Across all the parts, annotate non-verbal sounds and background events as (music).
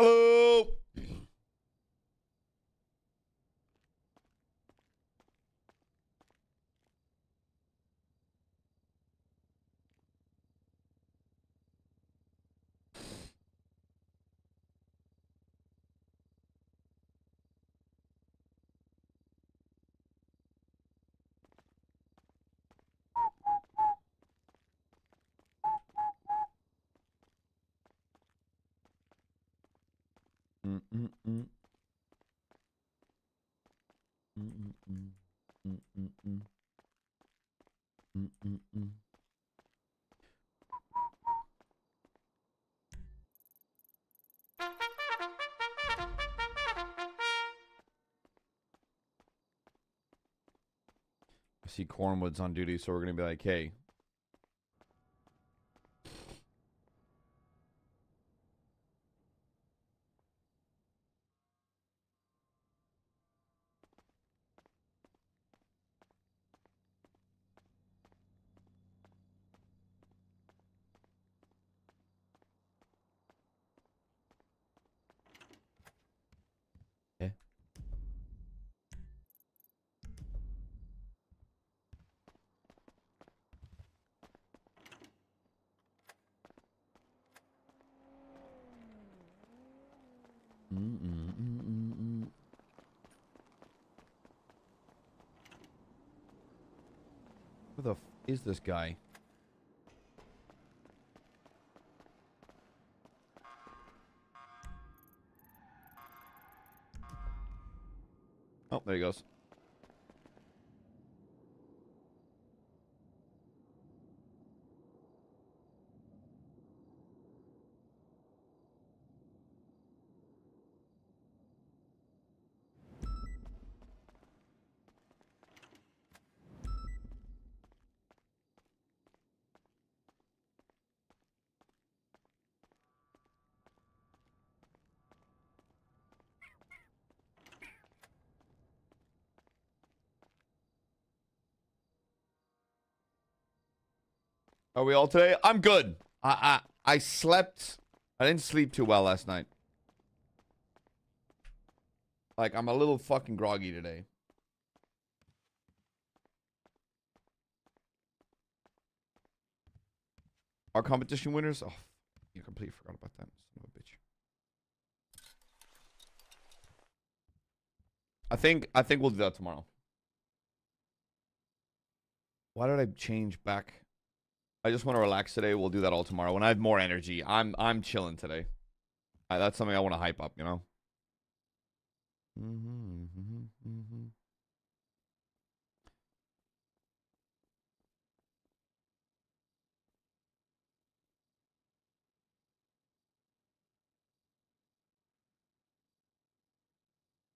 Hello. I see Cornwood's on duty, so we're gonna be like, hey. Okay. Mm, mm, mm, mm, mm. Who the f is this guy? Are we all today? I'm good. I I I slept. I didn't sleep too well last night. Like I'm a little fucking groggy today. Our competition winners. Oh, you completely forgot about that. Son of a bitch. I think I think we'll do that tomorrow. Why did I change back? I just want to relax today. We'll do that all tomorrow when I have more energy. I'm I'm chilling today. Uh, that's something I want to hype up, you know. Mm-hmm, mm-hmm, mm-hmm.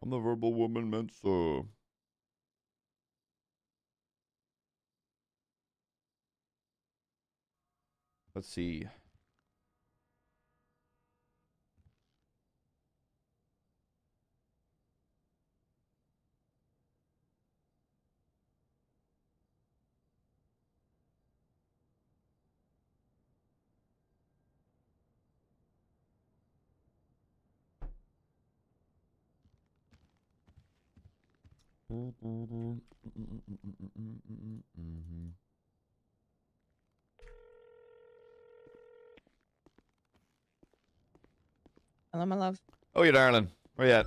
I'm the verbal woman Mensa. Let's see. (laughs) Mhm. Hello, my love. Oh, you darling. Where you at?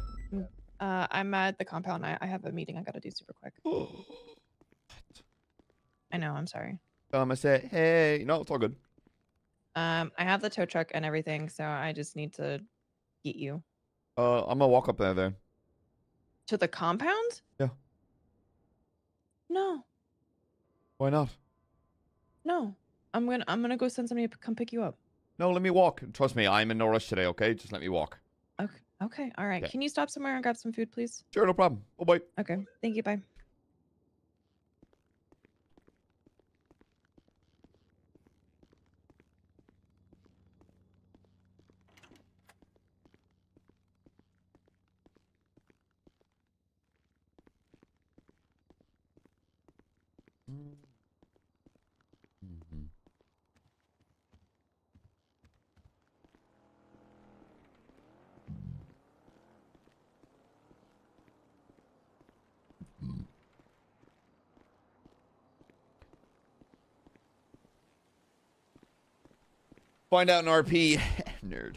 Uh, I'm at the compound. I, I have a meeting I gotta do super quick. (gasps) I know. I'm sorry. Um, I say, hey. No, it's all good. Um, I have the tow truck and everything, so I just need to get you Uh, I'm gonna walk up there then. to the compound. Yeah. No, Why not? no. I'm gonna I'm gonna go send somebody to come pick you up. No, let me walk. Trust me, I'm in no rush today. Okay, just let me walk. Okay. Okay. All right. Can you stop somewhere and grab some food, please? Sure, no problem. Oh, bye. Okay. Thank you. Bye. Find out in RP. (laughs) Nerd.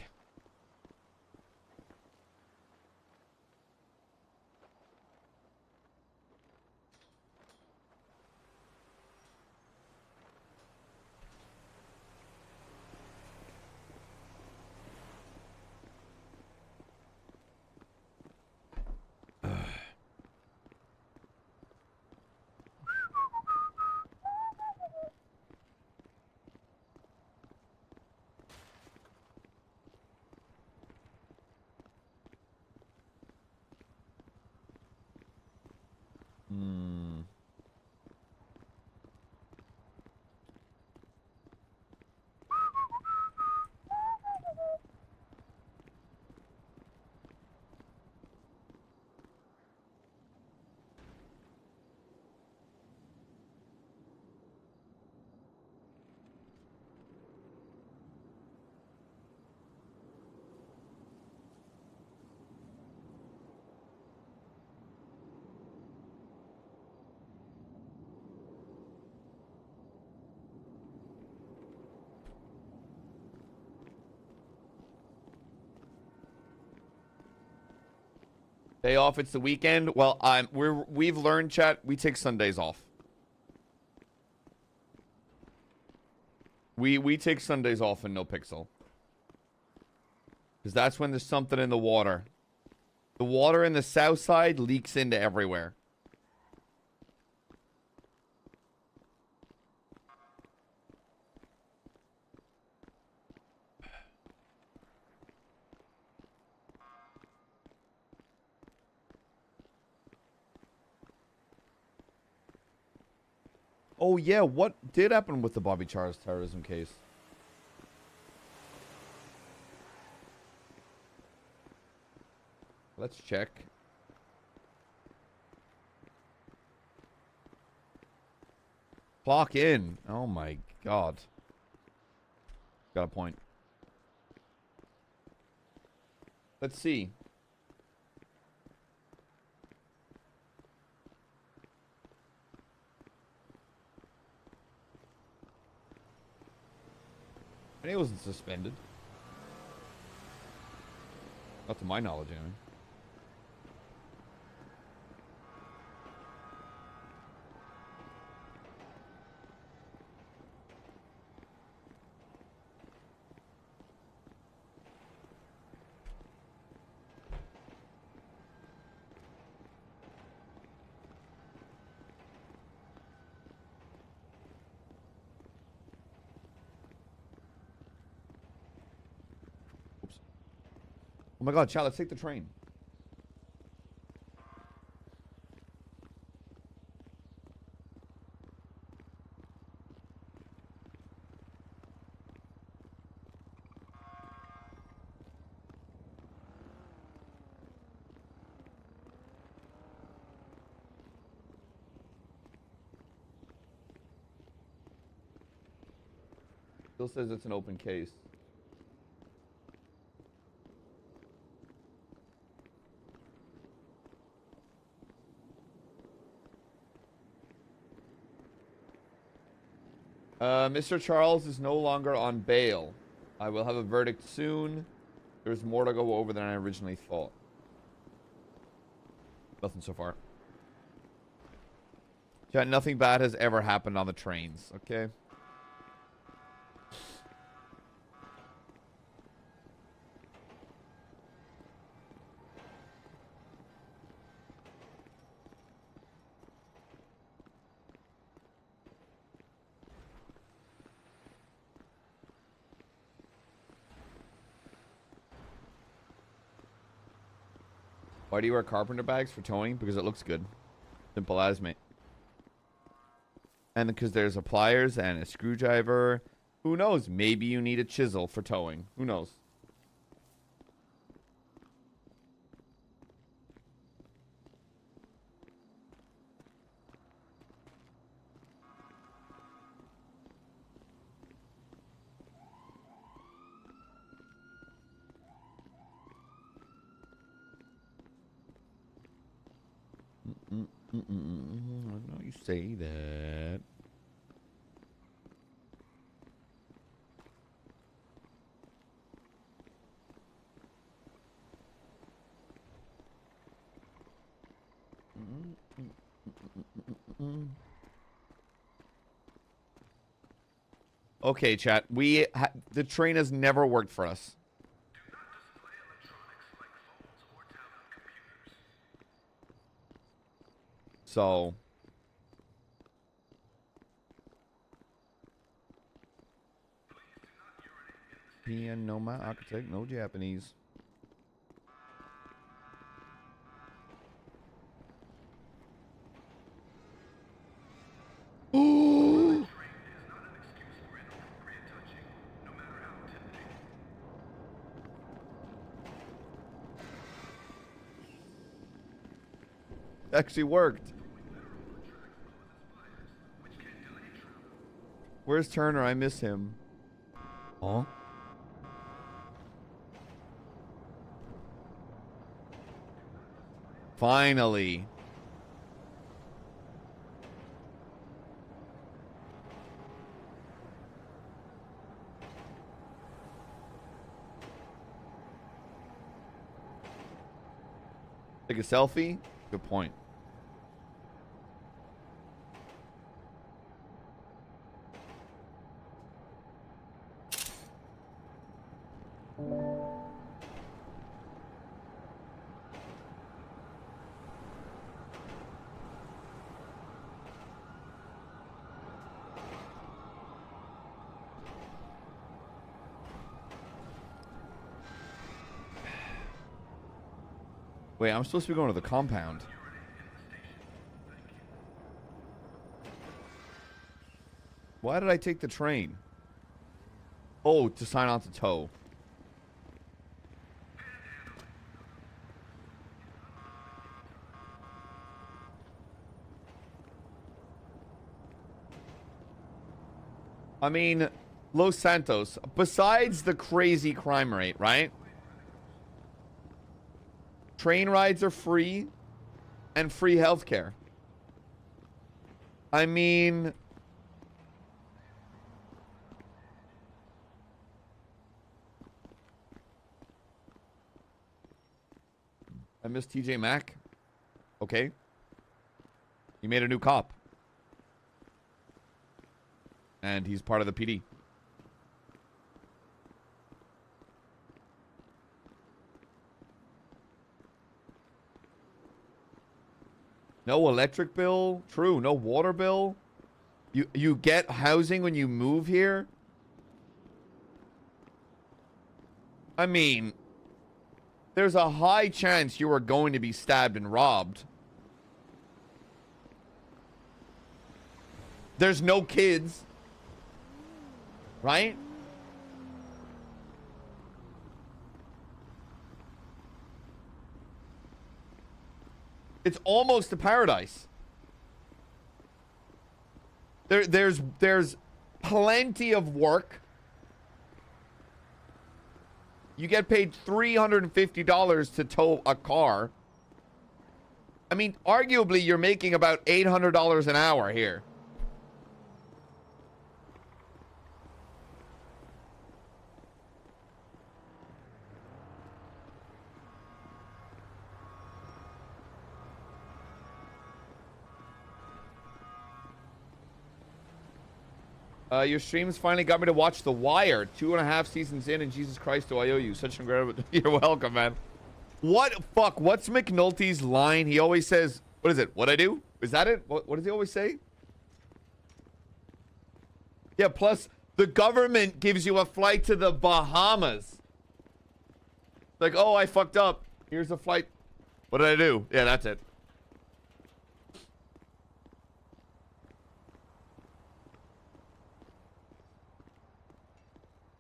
Day off. It's the weekend. Well, I'm. We're we've learned, chat. We take Sundays off. We we take Sundays off in No Pixel. Because that's when there's something in the water. The water in the south side leaks into everywhere. Oh yeah, what did happen with the Bobby Charles terrorism case? Let's check. Clock in. Oh my god. Got a point. Let's see. And he wasn't suspended. Not to my knowledge, anyway. My god, child, let's take the train. Still says it's an open case. Uh, Mr. Charles is no longer on bail. I will have a verdict soon. There's more to go over than I originally thought. Nothing so far. Yeah, nothing bad has ever happened on the trains, okay? Why do you wear carpenter bags for towing? Because it looks good. Simple as, mate. And because there's a pliers and a screwdriver. Who knows? Maybe you need a chisel for towing. Who knows? Mm, mm, mm, mm, I know you say that. Mm, mm, mm, mm, mm, mm, mm. Okay, chat. We the train has never worked for us. So PN no my architect, no Japanese. Actually worked. Where's Turner? I miss him. Huh? Finally. Take a selfie? Good point. Wait, I'm supposed to be going to the compound. Why did I take the train? Oh, to sign on to tow. I mean, Los Santos, besides the crazy crime rate, right? Train rides are free and free healthcare. I mean, I miss TJ Maxx. Okay. He made a new cop. And he's part of the PD. No electric bill. True. No water bill. You you get housing when you move here. I mean, there's a high chance you are going to be stabbed and robbed. There's no kids. Right? It's almost a paradise. There, there's, there's plenty of work. You get paid $350 to tow a car. I mean, arguably, you're making about $800 an hour here. Uh, your streams finally got me to watch The Wire. Two and a half seasons in, and Jesus Christ, do I owe you such incredible. (laughs) You're welcome, man. What fuck? What's McNulty's line? He always says, "What is it? What I do? Is that it? What, what does he always say?" Yeah. Plus, the government gives you a flight to the Bahamas. Like, oh, I fucked up. Here's a flight. What did I do? Yeah, that's it.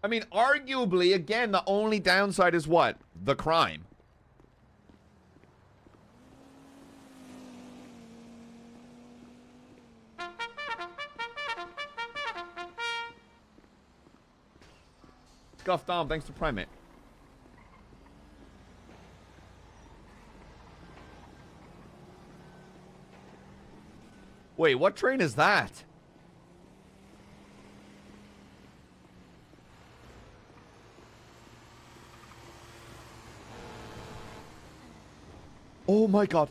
I mean, arguably, again, the only downside is what? The crime. Scuff Dom, thanks to Primate. Wait, what train is that? Oh my god.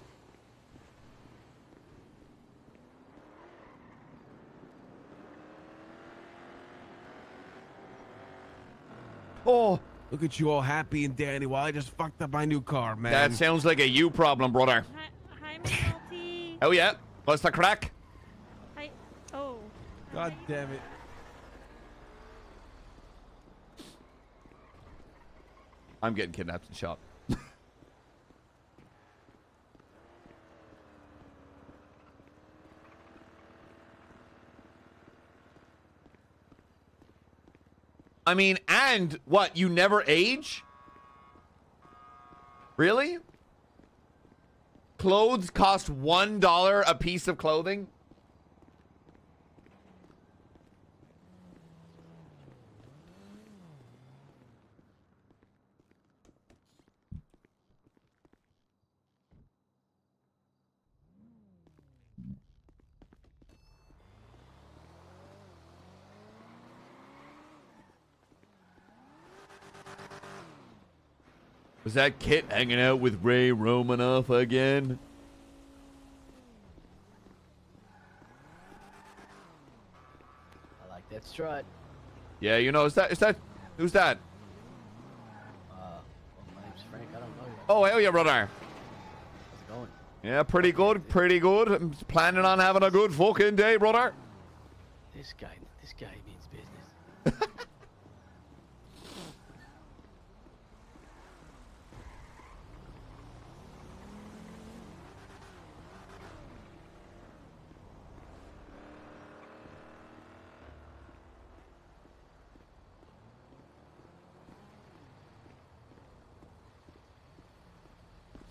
Oh, Look at you all happy and dandy while I just fucked up my new car, man. that sounds like a you problem, brother. Hi, hi, McNulty. Oh yeah, what's the crack? Hi. Oh. God Hi. damn it. I'm getting kidnapped and shot. I mean, and what? You never age? Really? Clothes cost one dollar a piece of clothing? Was that Kit hanging out with Ray Romanoff again? I like that strut. Yeah, you know, is that is that who's that? Uh, well, my name's Frank. I don't know you. Oh, hell yeah, brother. How's it going? Yeah, pretty good, pretty good. I'm planning on having a good fucking day, brother. This guy, this guy means business.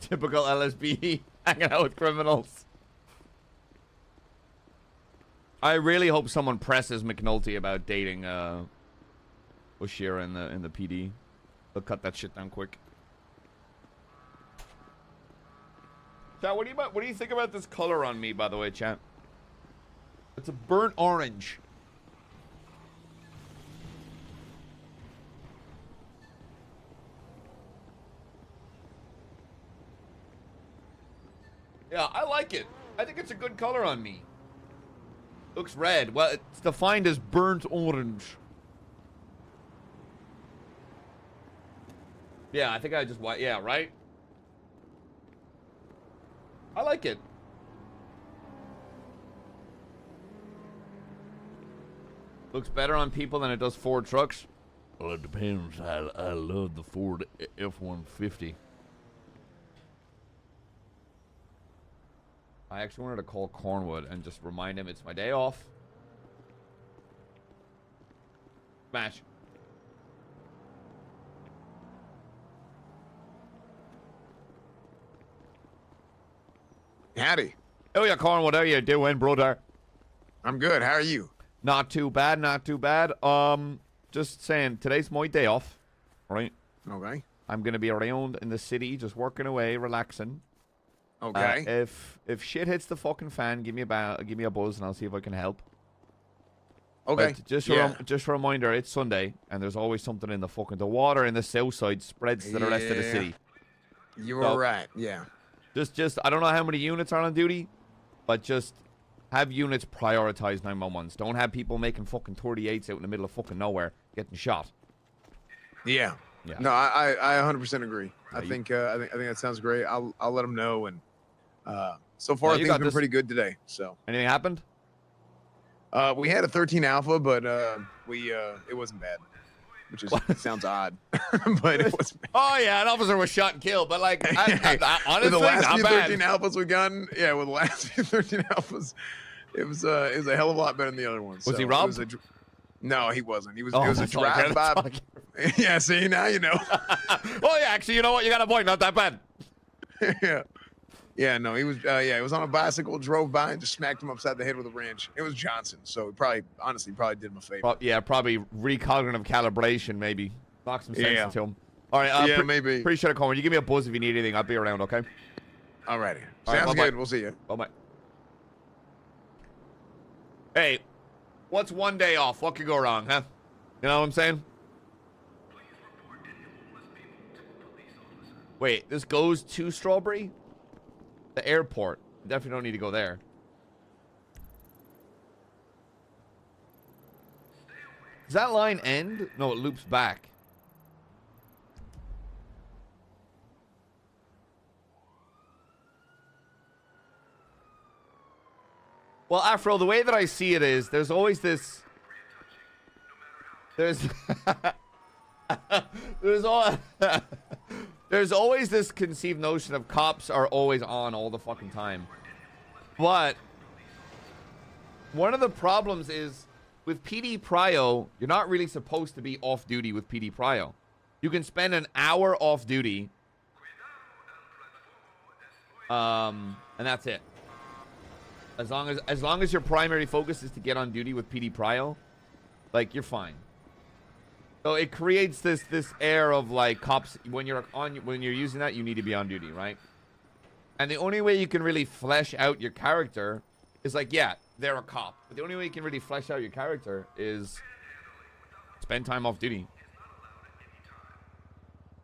Typical LSB (laughs) hanging out with criminals. I really hope someone presses McNulty about dating uh Oshira in the in the PD. They'll cut that shit down quick. Chat, what do you what do you think about this color on me, by the way, chat? It's a burnt orange. Yeah, I like it. I think it's a good color on me. Looks red. Well, it's defined as burnt orange. Yeah, I think I just white. Yeah, right? I like it. Looks better on people than it does Ford trucks. Well, it depends. I, I love the Ford F-150. I actually wanted to call Cornwood and just remind him it's my day off. Smash. Howdy. Oh yeah, Cornwood, how you doing, brother? I'm good. How are you? Not too bad, not too bad. Um, just saying, today's my day off, right? Okay. I'm gonna be around in the city, just working away, relaxing. Uh, Okay. if if shit hits the fucking fan, give me a ba- give me a buzz, and I'll see if I can help. okay. But just a yeah. rem- just a reminder, it's Sunday, and there's always something in the fucking the water in the south side spreads to the rest of the city. you were so- right. Yeah. Just just I don't know how many units are on duty, but just have units prioritize 911s. Don't have people making fucking 38s out in the middle of fucking nowhere getting shot. Yeah. Yeah. No, I I, I 100% agree. I Yeah, you- think uh, I think I think that sounds great. I'll I'll let them know. And uh, so far you things have been this. pretty good today. So Anything happened? uh, we had a 13 alpha, but uh, we uh, it wasn't bad, which is (laughs) sounds odd, (laughs) but it was. (laughs) Oh yeah, an officer was shot and killed, but like I, I, I, honestly, with the last few bad. 13 alphas we gotten, yeah, with the last few 13 alphas, it was uh, it was a hell of a lot better than the other ones. Was he So it robbed? a no, he wasn't. He was. Oh, it was a that's all I care- drive by. Yeah, see now you know. oh yeah, actually, you know what? You got a point. Not that bad. yeah. Yeah, no, he was. Uh, yeah, he was on a bicycle, drove by, and just smacked him upside the head with a wrench. It was Johnson, so he probably, honestly, probably did him a favor. Yeah, probably recognitive calibration, maybe. Knock some sense Yeah. into him. All right, uh, yeah, pre- maybe. appreciate it, Coleman. You give me a buzz if you need anything. I'll be around. Okay. Alrighty, All right, sounds good. We'll see you. Bye bye. Hey, what's one day off? What could go wrong, huh? You know what I'm saying? Wait, this goes to Strawberry? The airport. Definitely don't need to go there. Does that line end? No, it loops back. Well, Afro, the way that I see it is there's always this there's (laughs) there's all (laughs) there's always this conceived notion of cops are always on all the fucking time. But one of the problems is with PD Prio, you're not really supposed to be off duty with PD Prio. You can spend an hour off duty. Um, and that's it. As long as as long as your primary focus is to get on duty with PD Prio, like you're fine. So it creates this this air of like cops when you're on when you're using that you need to be on duty, right? And the only way you can really flesh out your character is like yeah, they're a cop. But the only way you can really flesh out your character is spend time off duty.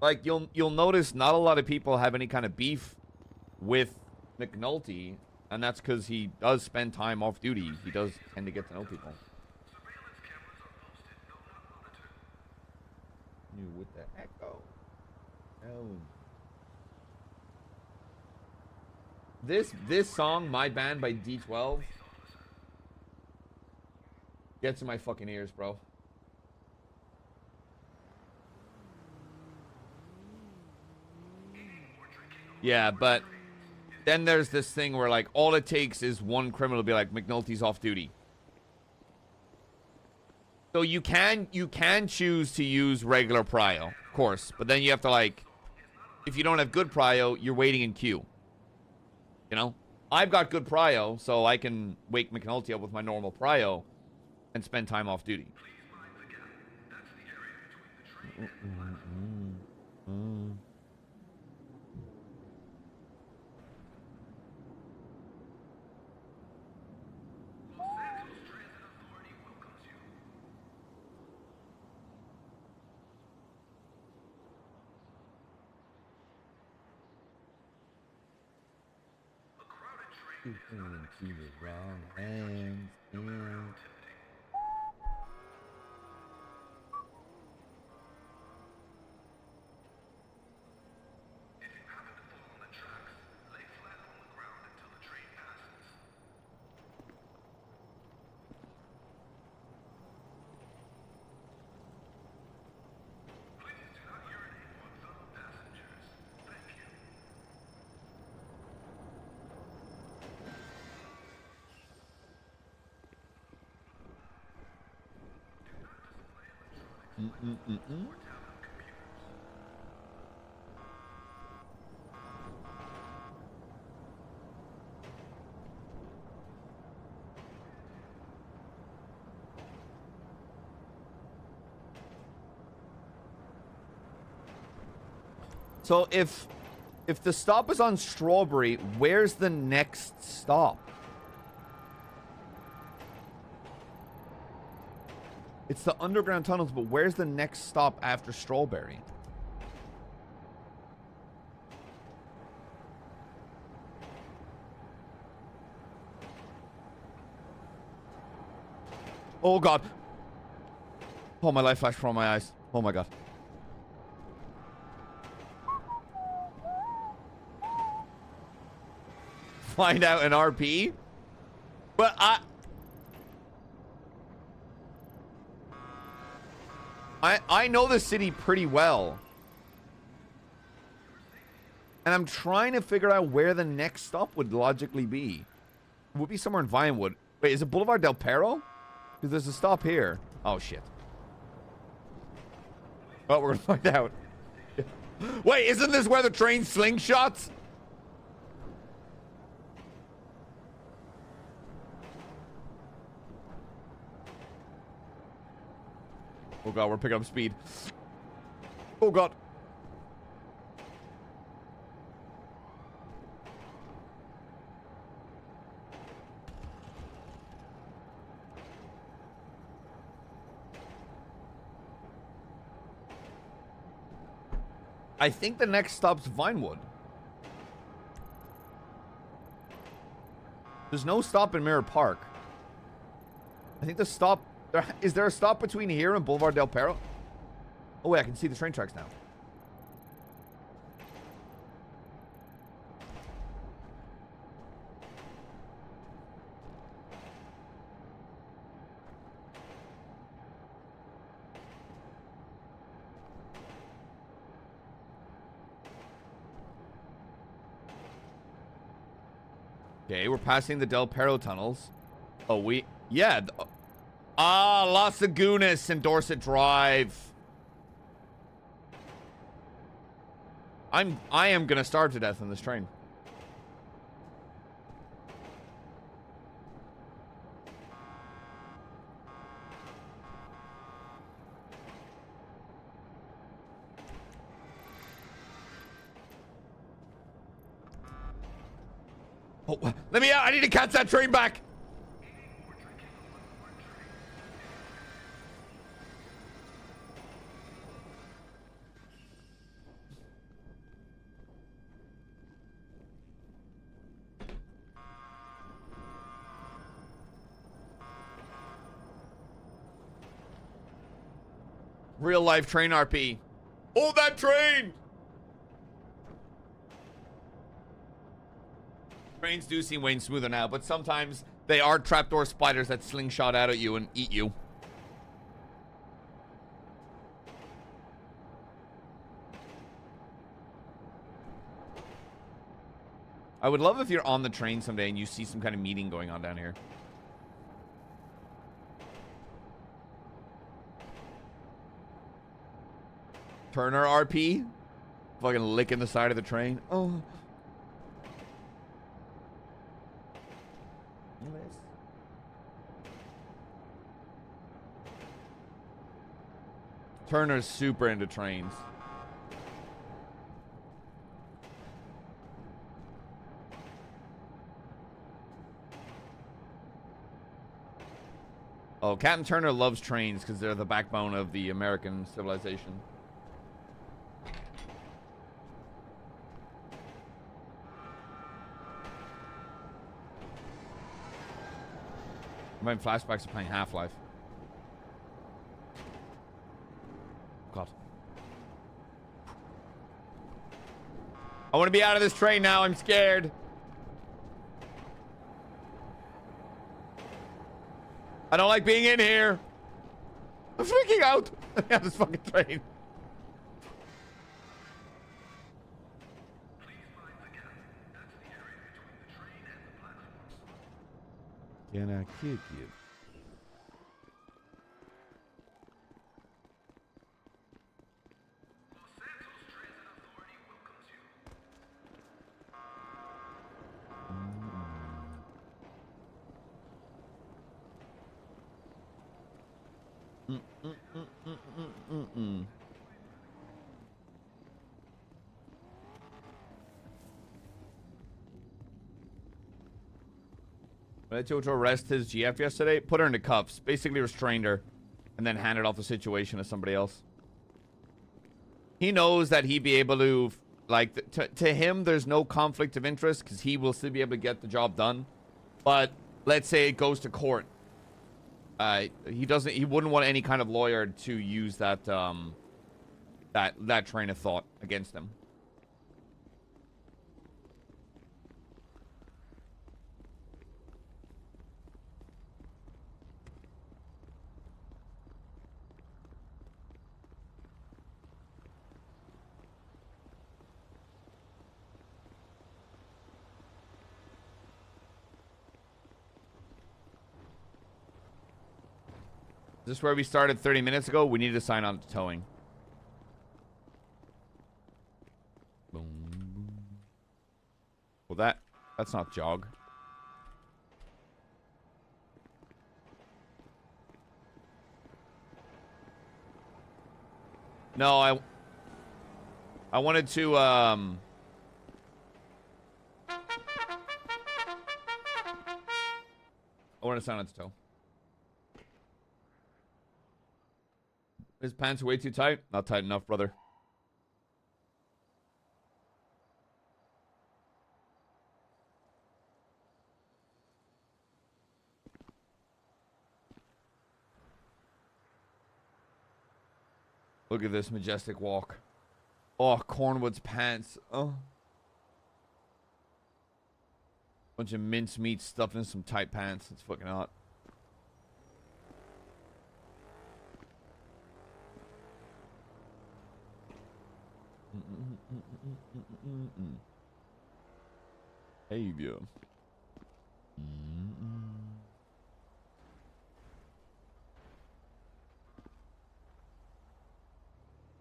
like you'll you'll notice not a lot of people have any kind of beef with McNulty, and that's because he does spend time off duty. He does tend to get to know people. With the echo. Oh. This this song, My Band by D12, gets in my fucking ears, bro. Yeah, but then there's this thing where like all it takes is one criminal to be like McNulty's off duty. So you can you can choose to use regular prio, of course, but then you have to like if you don't have good prio, you're waiting in queue. You know? I've got good prio, so I can wake McNulty up with my normal prio and spend time off duty. Into the wrong hands. yeah. Mm-mm-mm-mm. So if if the stop is on Strawberry, where's the next stop? It's the underground tunnels, but where's the next stop after Strawberry? Oh god. Oh, my life flashed from my eyes. Oh my god. Find out an RP? But I... I, I know the city pretty well. And I'm trying to figure out where the next stop would logically be. It would be somewhere in Vinewood. Wait, is it Boulevard Del Perro? Because there's a stop here. Oh, shit. Oh, we're going (laughs) to find out. (laughs) Wait, isn't this where the train slingshots? God, we're picking up speed. Oh god. I think the next stop's Vinewood. There's no stop in Mirror Park. I think the stop there, is there a stop between here and Boulevard Del Perro? Oh, wait, I can see the train tracks now. Okay, we're passing the Del Perro tunnels. Oh, we... Yeah, Ah, Las Lagunas and Dorset Drive. I'm I am gonna starve to death on this train. Oh, let me out. I need to catch that train back. Life train RP. Hold that train! Trains do seem way smoother now, but sometimes they are trapdoor spiders that slingshot out at you and eat you. I would love if you're on the train someday and you see some kind of meeting going on down here. Turner RP. Fucking licking the side of the train. Oh. Anyways. Turner's super into trains. Oh, Captain Turner loves trains because they're the backbone of the American civilization. I'm having flashbacks of playing Half-Life. God. I want to be out of this train now. I'm scared. I don't like being in here. I'm freaking out. (laughs) I this fucking train. Can I kick you? Mm, mm, mm, mm, mm, mm, mm. When I told to arrest his GF yesterday, put her into cuffs, basically restrained her, and then handed off the situation to somebody else. He knows that he'd be able to, like, to, to him, there's no conflict of interest because he will still be able to get the job done. But let's say it goes to court. Uh, he doesn't, he wouldn't want any kind of lawyer to use that, um, that, that train of thought against him. Is this where we started 30 minutes ago? We need to sign on to towing. Well, that that's not jog. No, I I wanted to um I wanted to sign on to tow. His pants are way too tight. Not tight enough, brother. Look at this majestic walk. Oh, Cornwood's pants. Oh. Bunch of mincemeat stuffed in some tight pants. It's fucking hot. Behavior.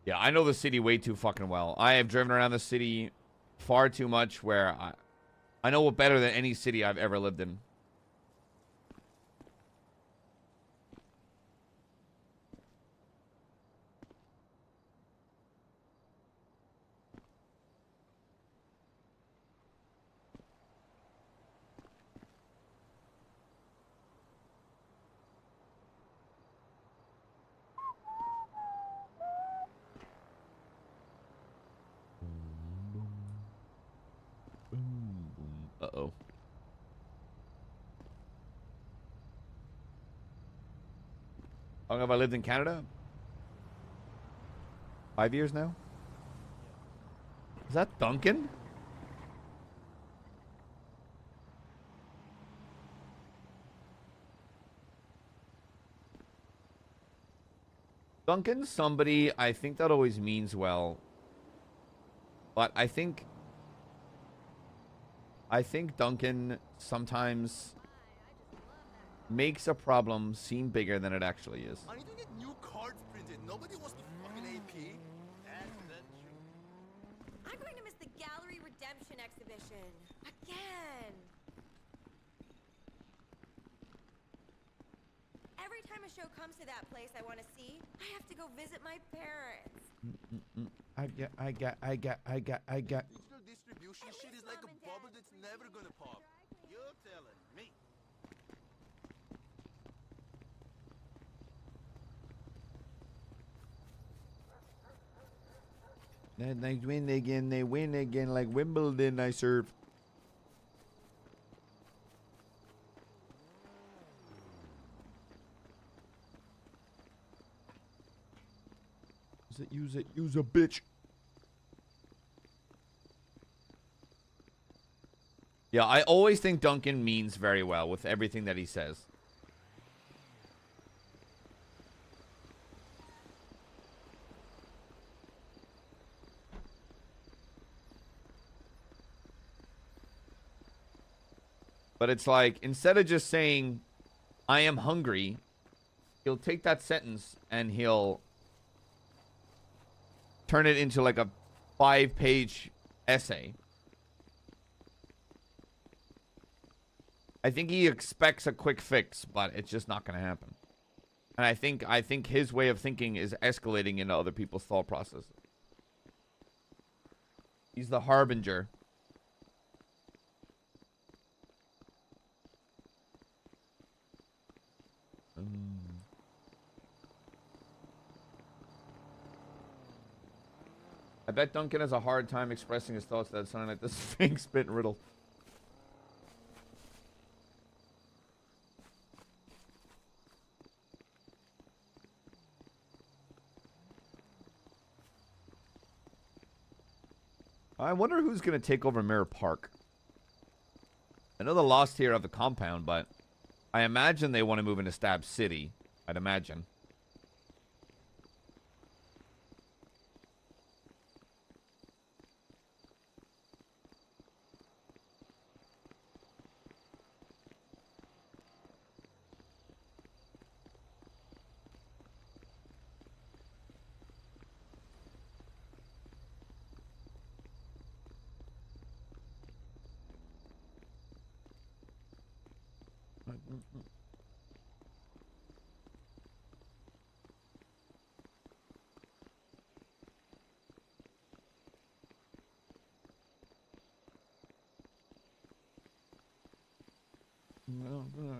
Yeah, I know the city way too fucking well. I have driven around the city far too much where I I know it better than any city I've ever lived in. Uh-oh. How long have I lived in Canada? Five years now? Is that Duncan? Duncan's somebody I think that always means well. But I think I think Duncan sometimes makes a problem seem bigger than it actually is. I need to get new cards printed. Nobody wants the fucking AP. That's the truth. I'm going to miss the Gallery Redemption exhibition. Again. Every time a show comes to that place I want to see, I have to go visit my parents. I got, I got, I got, I got, I got. Digital distribution At shit is like a bubble Dad that's never gonna pop. dry cleaning. You're telling me. Then they win again, they win again like Wimbledon I serve. Use it, use it, use a bitch. Yeah, I always think Duncan means very well with everything that he says. But it's like instead of just saying I am hungry, he'll take that sentence and he'll turn it into like a five-page essay. I think he expects a quick fix, but it's just not going to happen. And I think I think his way of thinking is escalating into other people's thought processes. He's the harbinger. I bet Duncan has a hard time expressing his thoughts that sound like the (laughs) Sphinx spit riddle. I wonder who's going to take over Mirror Park. I know the Lost here of the compound, but I imagine they want to move into Stab City. I'd imagine.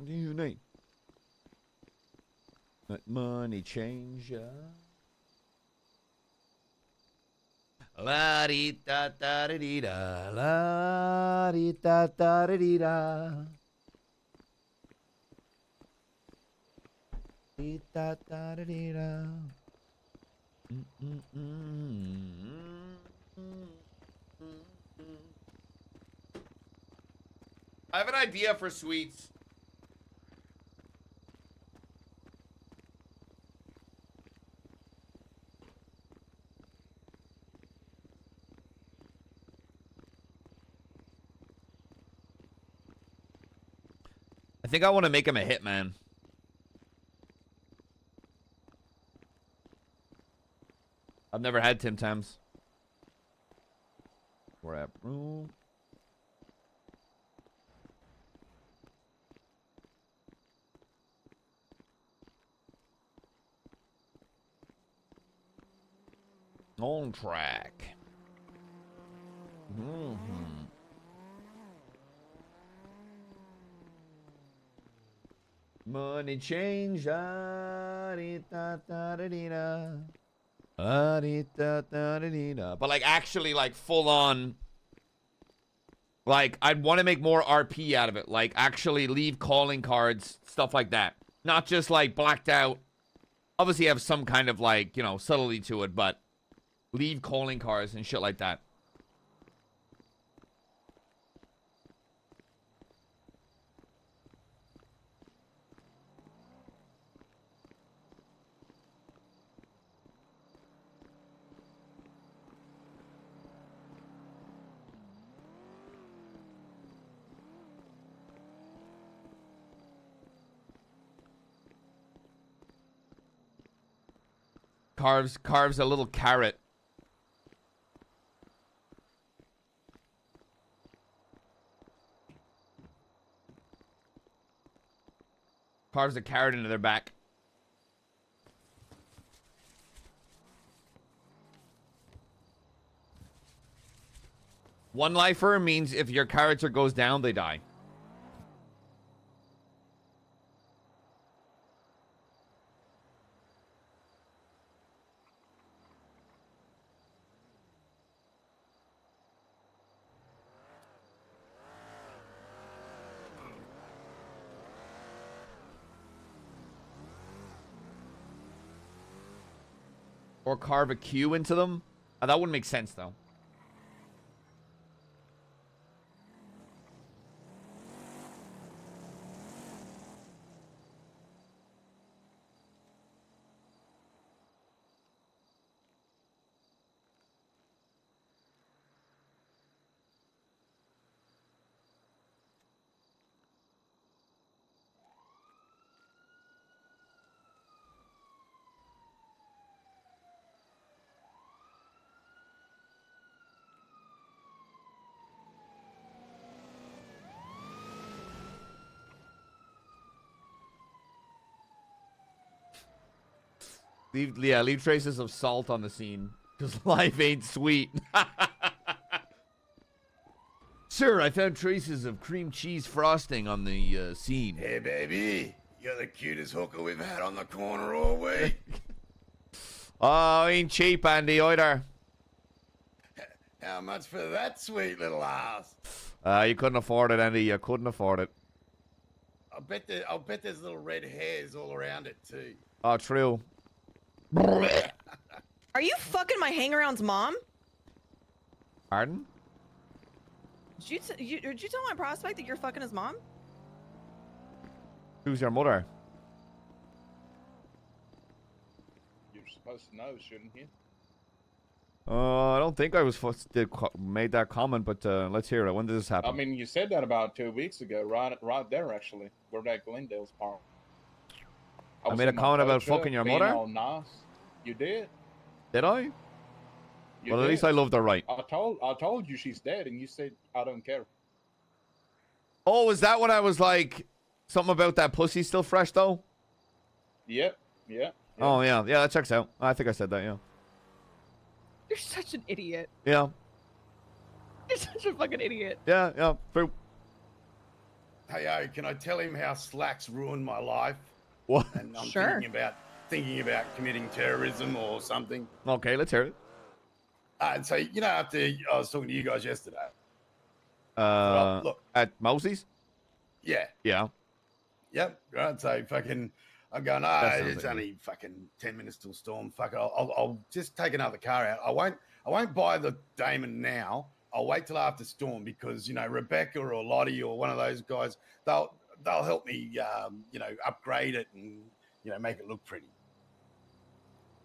Unite. Let money change. La di da da da di da la di da da da di da. Di da da da di da. I have an idea for sweets. Think I want to make him a hitman. I've never had Tim Tams. We're at room. On track. hmm Money change. But like actually like full on like I'd want to make more RP out of it. Like actually leave calling cards, stuff like that. Not just like blacked out. Obviously have some kind of like, you know, subtlety to it, but leave calling cards and shit like that. Carves carves a little carrot. Carves a carrot into their back. One lifer means if your character goes down, they die. Or carve a a Q into them. Uh, that wouldn't make sense though. Leave, yeah, leave traces of salt on the scene. Because (laughs) life ain't sweet. (laughs) Sir, I found traces of cream cheese frosting on the uh, scene. Hey, baby. You're the cutest hooker we've had on the corner all week. (laughs) Oh, ain't cheap, Andy, either. How much for that sweet little ass? Uh, you couldn't afford it, Andy. You couldn't afford it. I bet there, I'll bet there's little red hairs all around it too. Oh, true. Are you fucking my hangaround's mom? Pardon? Did you, t- you did you tell my prospect that you're fucking his mom? Who's your mother? You're supposed to know, shouldn't you? Uh, I don't think I was supposed to co- made that comment, but uh, let's hear it. When did this happen? I mean, you said that about two weeks ago, right? Right there, actually. We're at Glendale's park. I was made a comment about fucking your being mother? all nice. You did. Did I? You well, at least I loved her right. I told I told you she's dead, and you said I don't care. Oh, is that when I was like something about that pussy still fresh though? Yep. Yeah. Oh yeah, yeah, that checks out. I think I said that. Yeah, You're such an idiot. yeah, You're such a fucking idiot. yeah, yeah. True. Hey, oh, can I tell him how slacks ruined my life? What? And I'm Sure. thinking about thinking about committing terrorism or something. Okay, let's hear it. Uh, so you know, after I was talking to you guys yesterday. Uh, look. at Mosley's. Yeah. Yeah. Yep. Right. So fucking, I'm going. Ah, it's like only fucking ten minutes till storm. Fuck it. I'll, I'll, I'll just take another car out. I won't. I won't buy the Demon now. I'll wait till after storm because you know Rebecca or Lottie or one of those guys. They'll they'll help me. Um, you know, upgrade it and you know make it look pretty.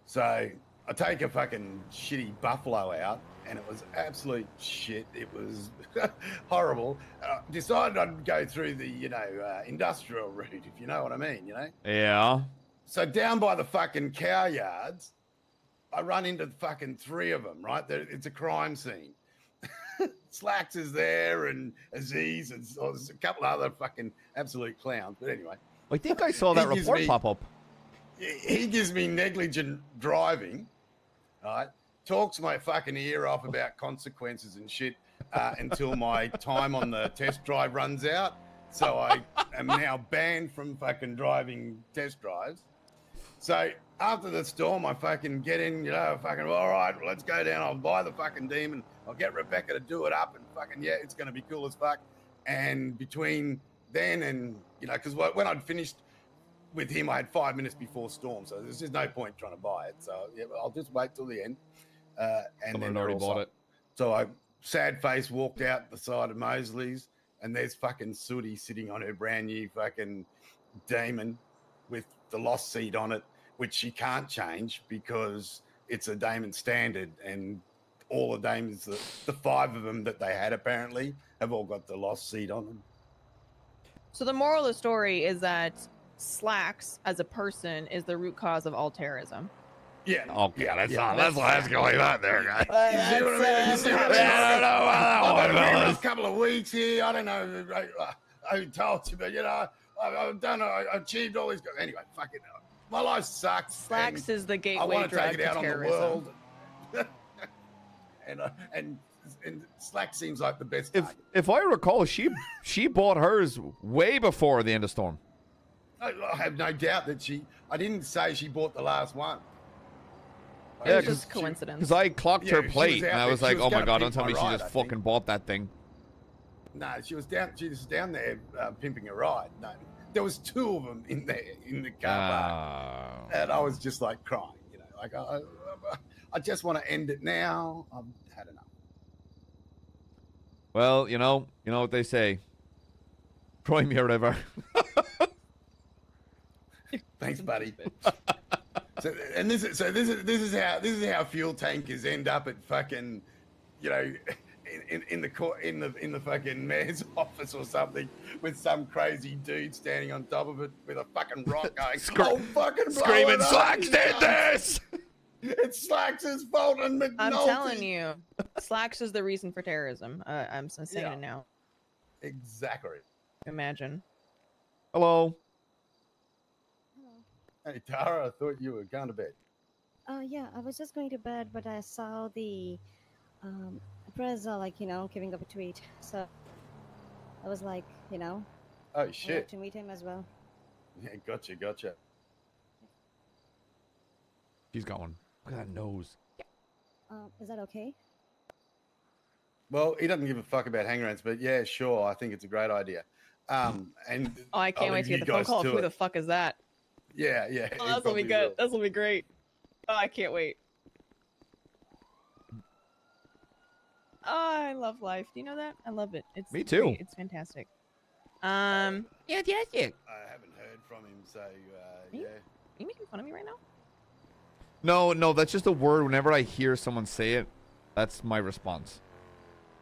So I take a fucking shitty Buffalo out, and it was absolute shit. It was (laughs) horrible. Uh, decided I'd go through the you know uh, industrial route, if you know what I mean. You know. Yeah. So down by the fucking cow yards, I run into the fucking three of them. Right, there, it's a crime scene. (laughs) Slacks is there, and Aziz, and oh, a couple of other fucking absolute clowns. But anyway, I think I saw that report me- pop up. He gives me negligent driving, right? Talks my fucking ear off about consequences and shit uh, until my time on the test drive runs out. So I am now banned from fucking driving test drives. So after the storm, I fucking get in, you know, fucking, all right, well, let's go down. I'll buy the fucking demon. I'll get Rebecca to do it up and fucking, yeah, it's going to be cool as fuck. And between then and, you know, because when I'd finished with him, I had five minutes before storm. So there's just no point trying to buy it. So yeah, I'll just wait till the end. uh, and Someone then had they're already all bought it. So I sad face walked out the side of Mosley's, and there's fucking Sooty sitting on her brand new fucking Demon with the lost seat on it, which she can't change because it's a Demon standard, and all the Demons, the, the five of them that they had apparently, have all got the lost seat on them. So the moral of the story is that Slacks as a person is the root cause of all terrorism. Yeah. Okay, yeah, that's yeah, not. That's that's going on there, guy. You see what I mean? You see what I mean? I don't know about I've that been one, a couple of weeks here. I don't know. I, I told you, but you know, I, I've done. I achieved all these. Anyway, fuck it. My life sucks. Slacks is the and I gateway want to drug take it to out on the terrorism. world. (laughs) and uh, and and Slack seems like the best. If target. if I recall, she she bought hers way before the end of Storm. I, I have no doubt that she. I didn't say she bought the last one. I Yeah, It's just- just coincidence. Because I clocked Yeah, her plate, and I was She like, was "Oh my god! Don't tell my me she ride, just I think. fucking bought that thing." No, she was down. She was down there uh, pimping a ride. No, there was two of them in there in the car park. Ah. and I was just like crying, you know, like I, I, I just want to end it now. I've had enough. well, you know, you know what they say. Cry me a river. (laughs) (laughs) Thanks, buddy. (laughs) so, and this is so this is this is how this is how fuel tankers end up at fucking, you know, in, in, in the court in the in the fucking mayor's (laughs) office or something with some crazy dude standing on top of it with a fucking rock going, Scre- oh fucking Screaming, Slacks did this! It's Slacks' fault and McNulty. I'm telling you, Slacks is the reason for terrorism. Uh, I'm s- saying Yeah. it now. Exactly. Imagine. Hello. Hey Tara, I thought you were going to bed. Oh yeah, I was just going to bed, but I saw the um, Preza, like you know, giving up a tweet. So I was like, you know, Oh I have shit. to meet him as well. Yeah, gotcha, gotcha. She's got one. Look at that nose. Um, is that okay? Well, he doesn't give a fuck about hangarounds, but yeah, sure, I think it's a great idea. Um, and Oh, I I'll can't wait to get the phone call. Who it. the fuck is that? Yeah, yeah. Oh, that's gonna be good. will. That's gonna be great. Oh, I can't wait. Oh, I love life. Do you know that? I love it. It's Me great. too. It's fantastic. Um, Yeah, yeah, yeah. I haven't heard from him, so uh, Me? yeah. are you making fun of me right now? No, no, that's just a word. Whenever I hear someone say it, that's my response.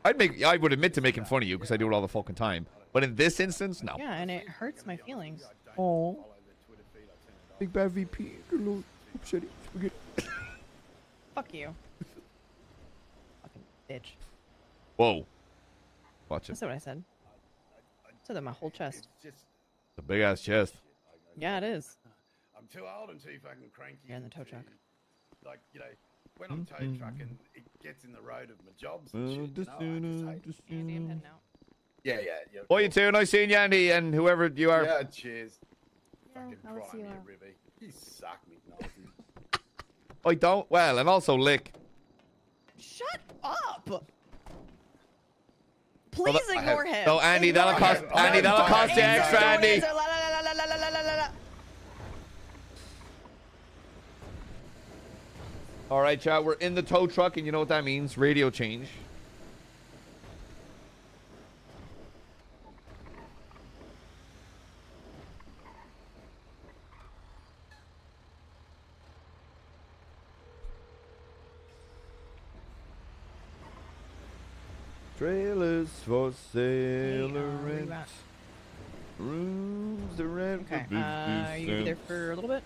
I'd make. I would admit to making fun of you because I do it all the fucking time. But in this instance, no. Yeah, and it hurts my feelings. Oh. Big bad VP. Good lord. Oops, shitty. Spaghetti. Fuck you. Fucking bitch. Whoa. Watch it. That's what I said. I said that my whole chest. It's just The big ass chest. Yeah, it is. I'm too old and too fucking cranky. You're in the tow truck. Like you know, when I'm tow Mm-hmm. trucking, it gets in the road of my jobs Uh, and shit. You know, I just hate- Andy, I'm heading out. yeah, yeah, yeah. Oh, you too. Nice seeing you, Andy, and whoever you are. Yeah, cheers. (laughs) I don't. Well, and also lick. Shut up! Please well, ignore him. No, Andy, ignore that'll cost. Andy, that'll cost you extra, Andy. All right, chat. We're in the tow truck, and you know what that means? Radio change. Trailers for sale or rent. Rooms to rent Okay. for 50 Uh, are you gonna be there for a little bit?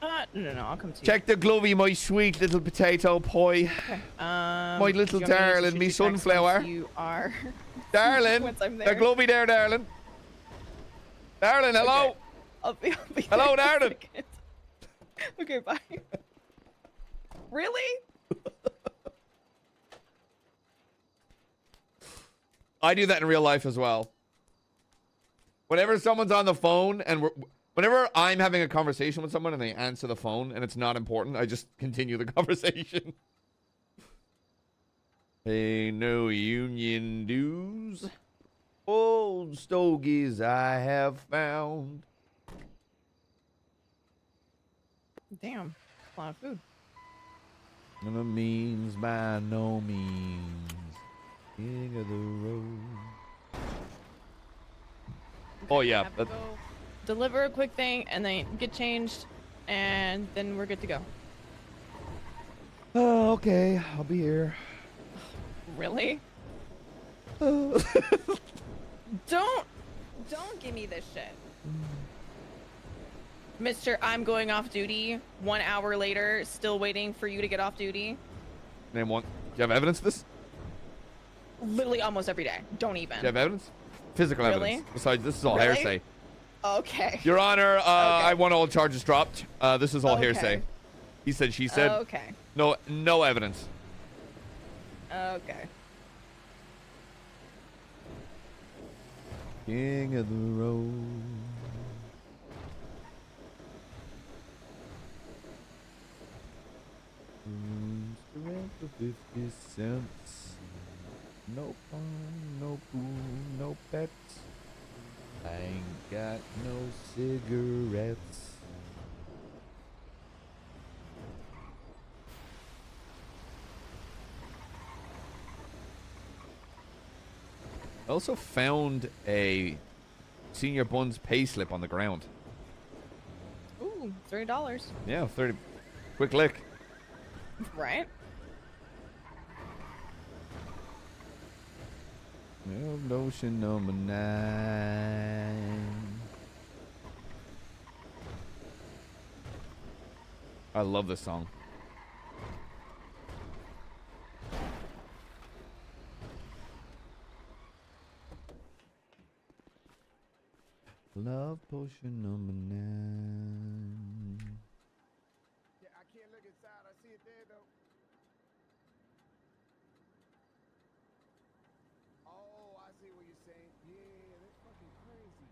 Uh, no, no, no. I'll come to you. Check the glovey, my sweet little potato pie. Okay. Um, My little me darling, shoot me sunflower. You are. (laughs) Darling, the there. glovey there, darling. Darling, hello. I'll be, I'll be Hello, there in a darling. (laughs) okay, bye. (laughs) really? I do that in real life as well. Whenever someone's on the phone and we're, whenever I'm having a conversation with someone and they answer the phone and it's not important, I just continue the (laughs) conversation. Hey, no union dues. Old stogies I have found. Damn, a lot of food. No means by no means. King of the road. Oh yeah, Have that, deliver a quick thing and then get changed, and then we're good to go. Oh, okay, I'll be here. (sighs) Really? (laughs) Don't, don't give me this shit. Mister, I'm going off duty. One hour later, still waiting for you to get off duty. Name one. Do you have evidence of this? Literally almost every day. Don't even. Do you have evidence? Physical Really? evidence. Besides, this is all Really? hearsay. Okay. Your Honor, uh, I want all charges dropped. Uh, this is all Okay. hearsay. He said, she said. Okay. No, no evidence. Okay. King of the road. Mm, rent 50 cents. No fun, um, no food, no pets. I ain't got no cigarettes. I also found a Señor Buns pay slip on the ground. Ooh, thirty dollars. Yeah, 30. Quick lick. Right? Well, Notion number nine. I love this song. Love potion number nine. Yeah, I can't look inside. I see it there though. Oh, I see what you're saying. Yeah, that's fucking crazy.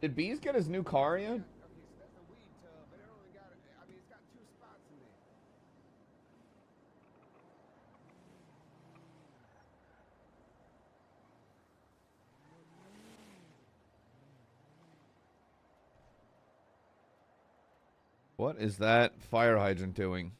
Did Bees get his new car yet? Okay, so that's a weed tub, but it only got. I mean, it's got two spots in. What is that fire hydrant doing?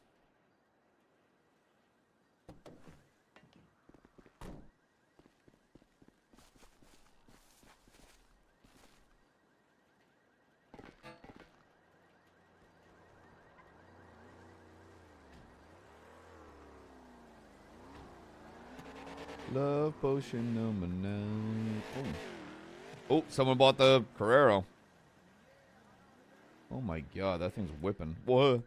Number nine. Oh. oh, someone bought the Carrero. Oh my god, that thing's whipping. What? Look,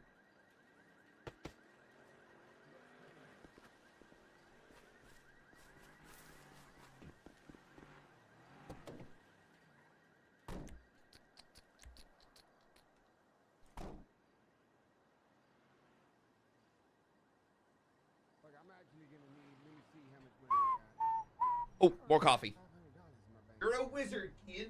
I'm actually gonna need. Let me see how much money I got. Oh, more coffee. Five hundred dollars in my bank. You're a wizard, kid.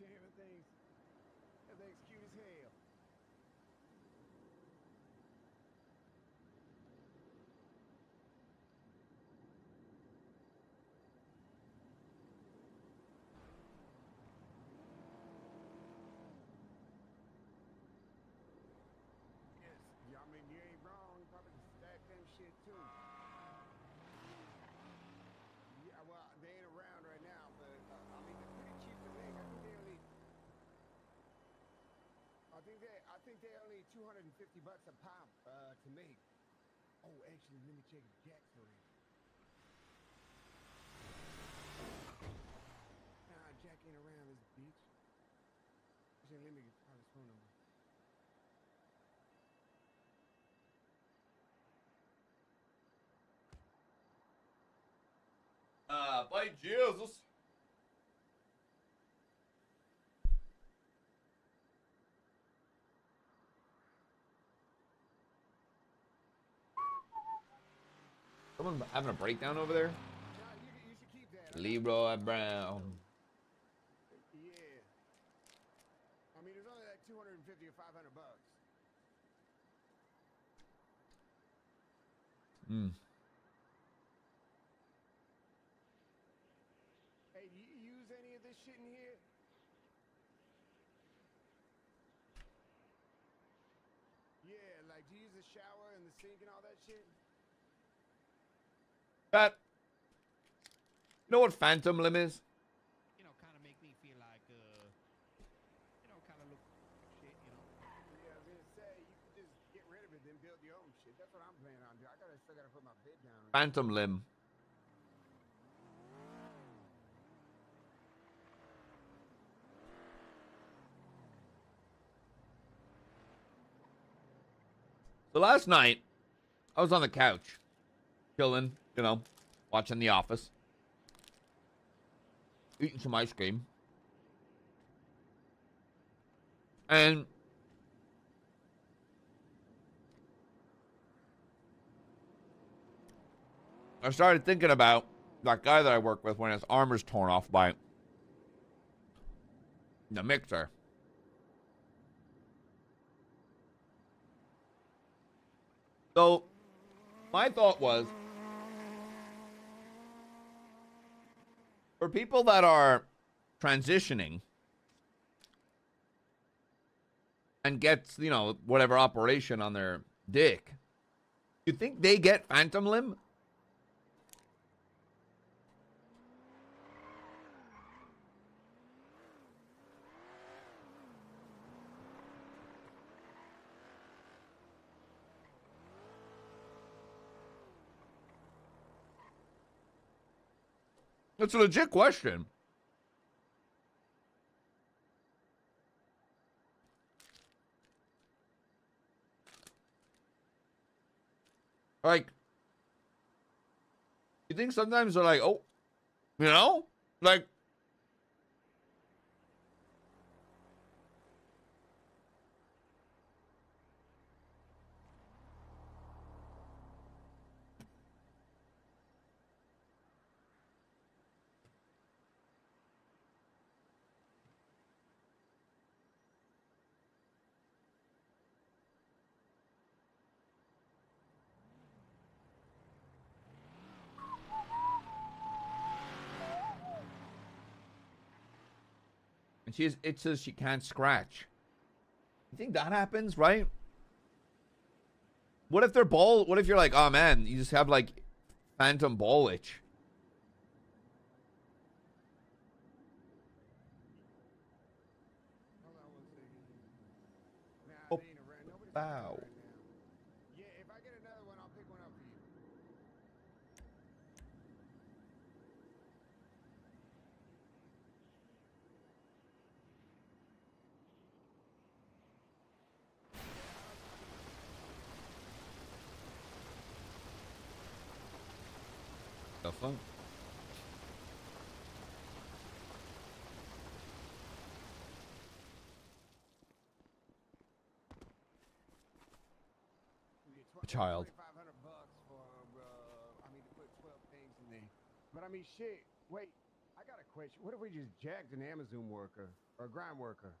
Damn, that thing's. That thing's cute as hell. Yes, yeah, I mean, you ain't wrong. Probably can stack them shit too. Yeah, well, they ain't around right now, but uh, I mean, they're pretty cheap to make. I think they only. I think they. I think they only 250 bucks a pop uh, to make. Oh, actually, let me check if Jack for it. Nah, Jack ain't around this bitch. Actually, let me get his phone number. Uh, by Jesus. Someone having a breakdown over there? Leroy Brown. Yeah. I mean, it's only like 250 or 500 bucks. Hmm. Hey, do you use any of this shit in here? Yeah, like do you use the shower and the sink and all that shit? That. You know what Phantom Limb is? You know, kind of make me feel like, uh, you know, kind of look shit, you know. Yeah, I was gonna say you could just get rid of it, then build your own shit. That's what I'm planning on doing. I gotta still gotta put my bed down. Phantom Limb. So last night, I was on the couch, chilling, you know, watching The Office, eating some ice cream. And I started thinking about that guy that I work with when his arm is torn off by the mixer. So, my thought was for people that are transitioning and gets, you know, whatever operation on their dick, you think they get phantom limb? That's a legit question. Like, you think sometimes they're like, oh, you know, like, and she's it says she can't scratch. You think that happens, right? What if they're ball? What if you're like, oh man, you just have like phantom ball itch? Hold on one second. Nah, Oh, they ain't around. Nobody's bow. around right now. Yeah, if I get another one, I'll pick one up for you. The fuck? You get tw- child. 2,500 bucks for, uh, I mean, to put 12 things in there. But I mean, shit. Wait, I got a question. What if we just jacked an Amazon worker or a grind worker?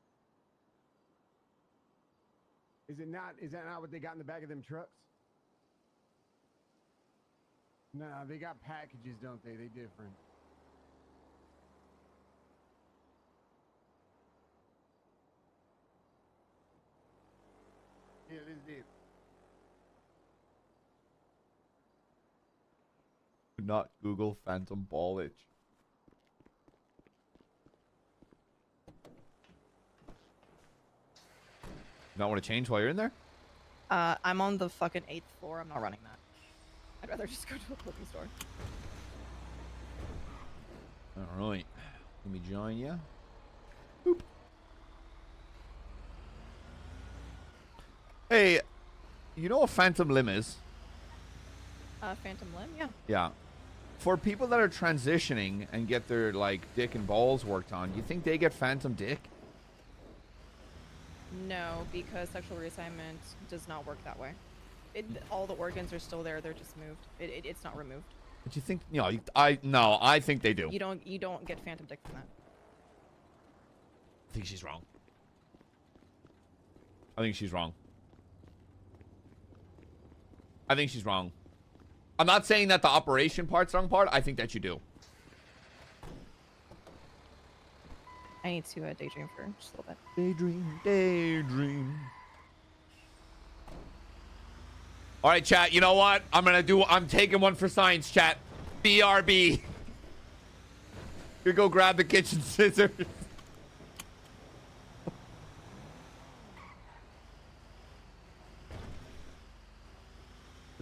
Is it not? Is that not what they got in the back of them trucks? Nah, they got packages, don't they? They different. Yeah, this did. Do not Google phantom ball itch. Not want to change while you're in there? Uh, I'm on the fucking eighth floor. I'm not running that. I'd rather just go to a clothing store. All right. Let me join you. Hey, you know what phantom limb is? Uh, Phantom Limb, yeah. Yeah. For people that are transitioning and get their like dick and balls worked on, do you think they get phantom dick? No, because sexual reassignment does not work that way. it, all the organs are still there. They're just moved. It, it, it's not removed. But you think? You know, I no, I think they do. You don't you don't get phantom dick from that. I think she's wrong. I think she's wrong. I think she's wrong. I'm not saying that the operation part's the wrong part. I think that you do. I need to uh, daydream for just a little bit. Daydream, daydream. All right, chat. You know what? I'm gonna do. I'm taking one for science, chat. BRB. You (laughs) go grab the kitchen (laughs) scissors.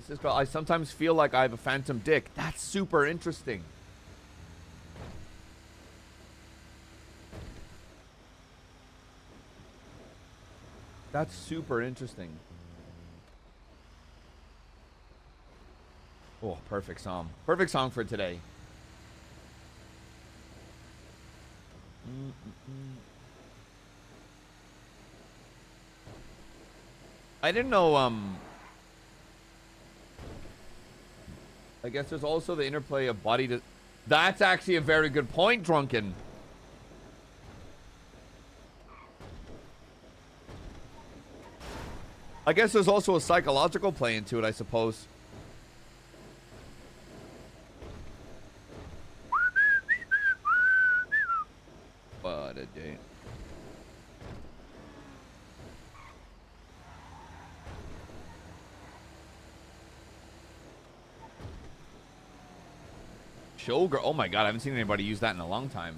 This is I sometimes feel like I have a phantom dick. That's super interesting. That's super interesting. Oh, perfect song. Perfect song for today. Mm-mm-mm. I didn't know, um... I guess there's also the interplay of body to... That's actually a very good point, Drunken. I guess there's also a psychological play into it, I suppose. What a day. Showgirl. Oh my god, I haven't seen anybody use that in a long time.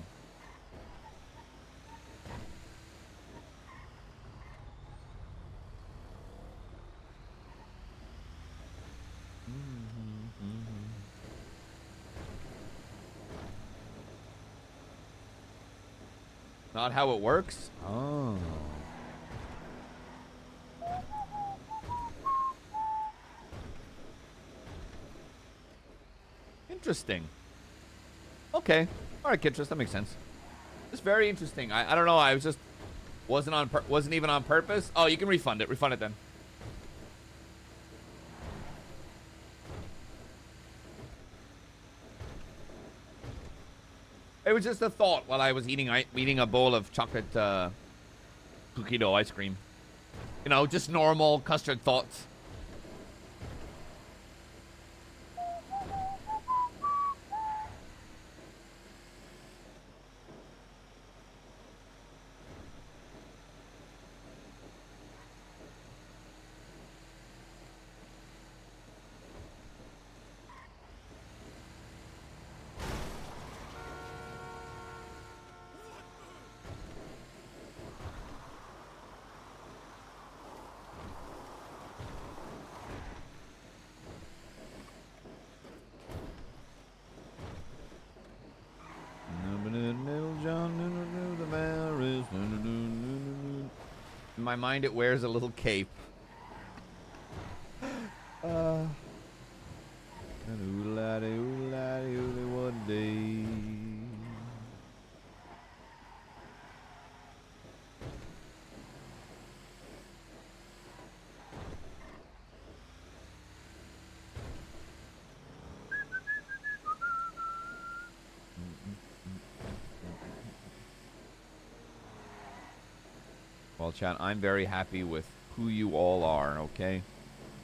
Not how it works? Oh. Interesting. Okay. All right, Kitris, that makes sense. It's very interesting. I, I don't know. I was just wasn't on wasn't even on purpose. Oh, you can refund it. Refund it then. It was just a thought while I was eating I, eating a bowl of chocolate uh, cookie dough ice cream. You know, just normal custard thoughts. In my mind, it wears a little cape. Uh. Oodle-lady, oodle-lady, oodle one day. Chat, I'm very happy with who you all are, okay?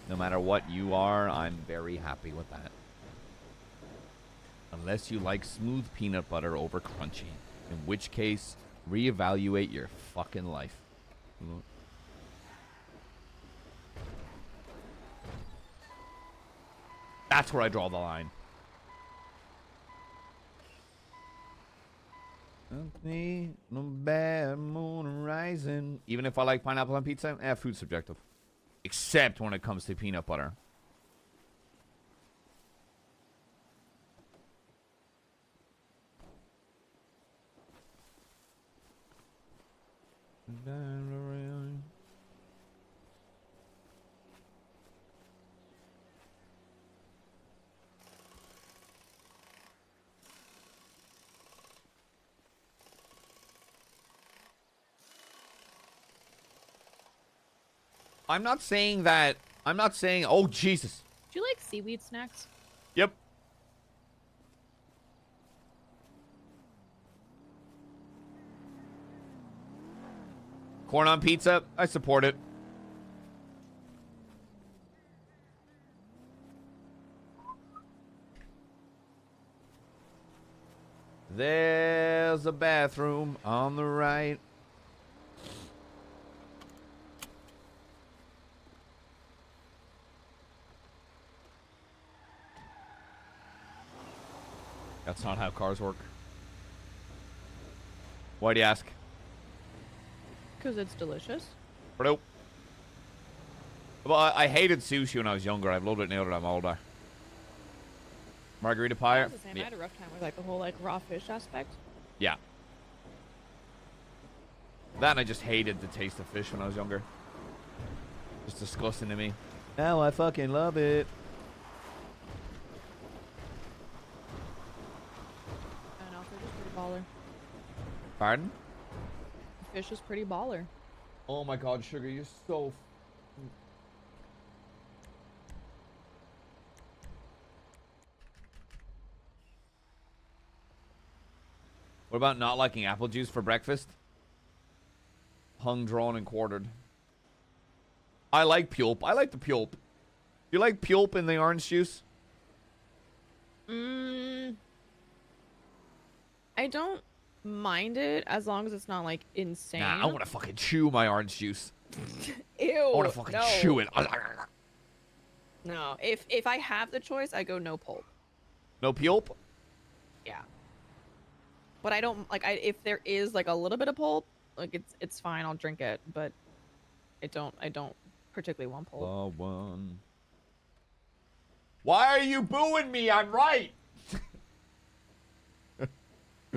No matter what you are, I'm very happy with that. Unless you like smooth peanut butter over crunchy. In which case, reevaluate your fucking life. That's where I draw the line. Me, no bad moon rising. Even if I like pineapple on pizza, eh, food subjective. Except when it comes to peanut butter. I'm not saying that I'm not saying. Oh Jesus. Do you like seaweed snacks? Yep. Corn on pizza. I support it. There's a bathroom on the right. That's not how cars work. Why do you ask? Because it's delicious. Nope. Well, I, I hated sushi when I was younger. I've loved it now that I'm older. Margarita pie. I was. I had a rough time with like the whole like raw fish aspect. yeah. That and I just hated the taste of fish when I was younger. It's disgusting to me. Now I fucking love it. I know fish is pretty baller. Pardon? Fish is pretty baller. Oh my god, sugar, you're so. What about not liking apple juice for breakfast? Hung, drawn, and quartered. I like pulp. I like the pulp. You like pulp in the orange juice? Mm, I don't mind it as long as it's not like insane. Nah, I want to fucking chew my orange juice. (laughs) Ew. I want to fucking no. chew it. No, if if I have the choice, I go no pulp. No pulp? Yeah. But I don't like I if there is like a little bit of pulp, like it's it's fine. I'll drink it, but I don't I don't particularly want pulp. The one. Why are you booing me? I'm right. (laughs)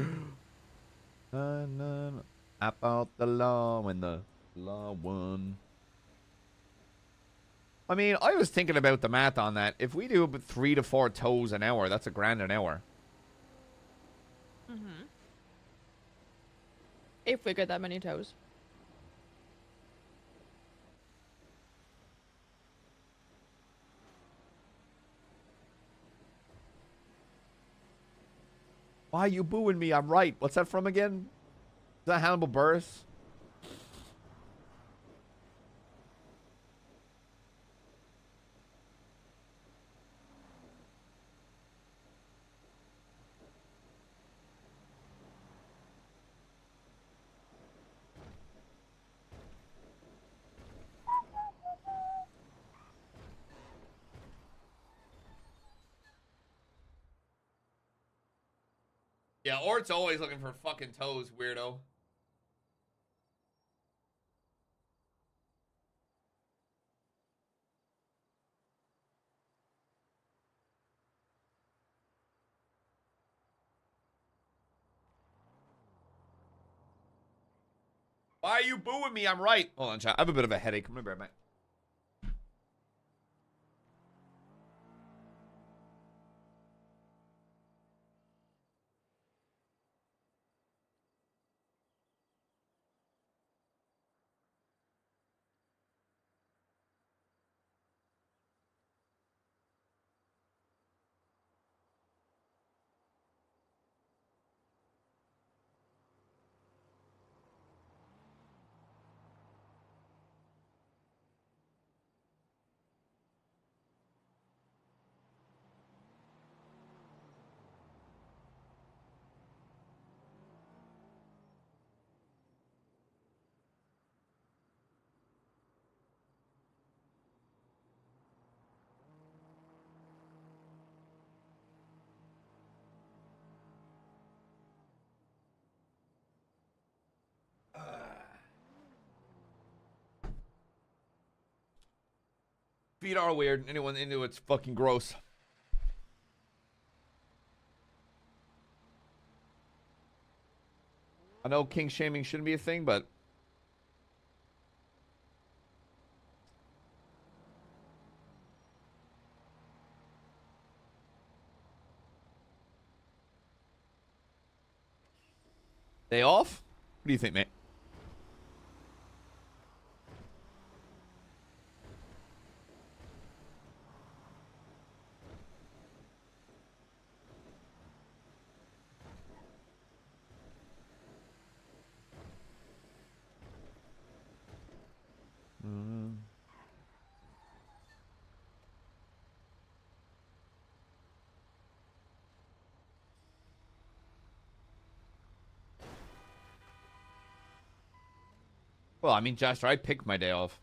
About the law when the law won. I mean, I was thinking about the math on that. If we do about three to four tows an hour, that's a grand an hour. Mm-hmm. If we get that many tows. Why are you booing me? I'm right. What's that from again? Is that Hannibal Buress? Yeah, Ort's always looking for fucking toes, weirdo. Why are you booing me? I'm right. Hold on, chat. I have a bit of a headache. I'm gonna be right Feet are weird. Anyone into it's fucking gross. I know kink shaming shouldn't be a thing, but They off? What do you think, mate? Well, I mean, Jester, I picked my day off.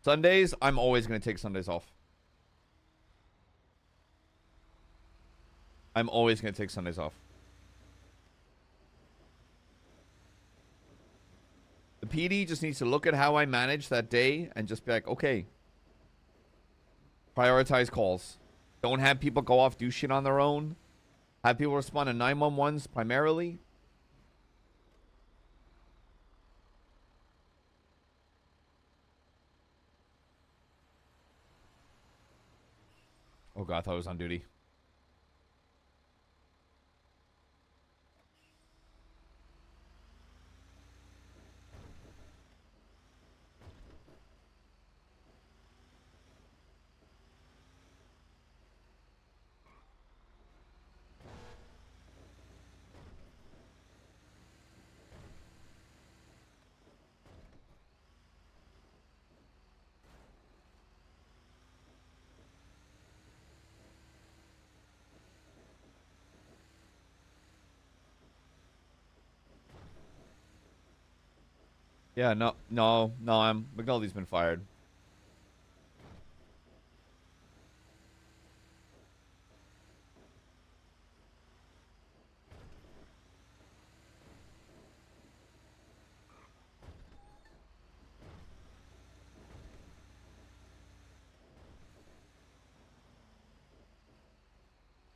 Sundays, I'm always going to take Sundays off. I'm always going to take Sundays off. The PD just needs to look at how I manage that day and just be like, okay, prioritize calls. Don't have people go off, do shit on their own. Have people respond to 911s primarily. Oh god, I thought I was on duty. Yeah, no, no, no. I'm McNulty's been fired.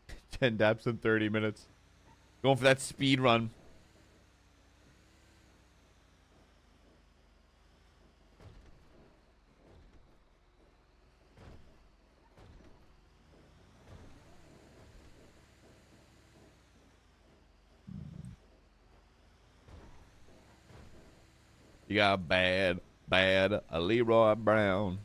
(laughs) Ten daps in thirty minutes. Going for that speed run. Got bad, bad a Leroy Brown.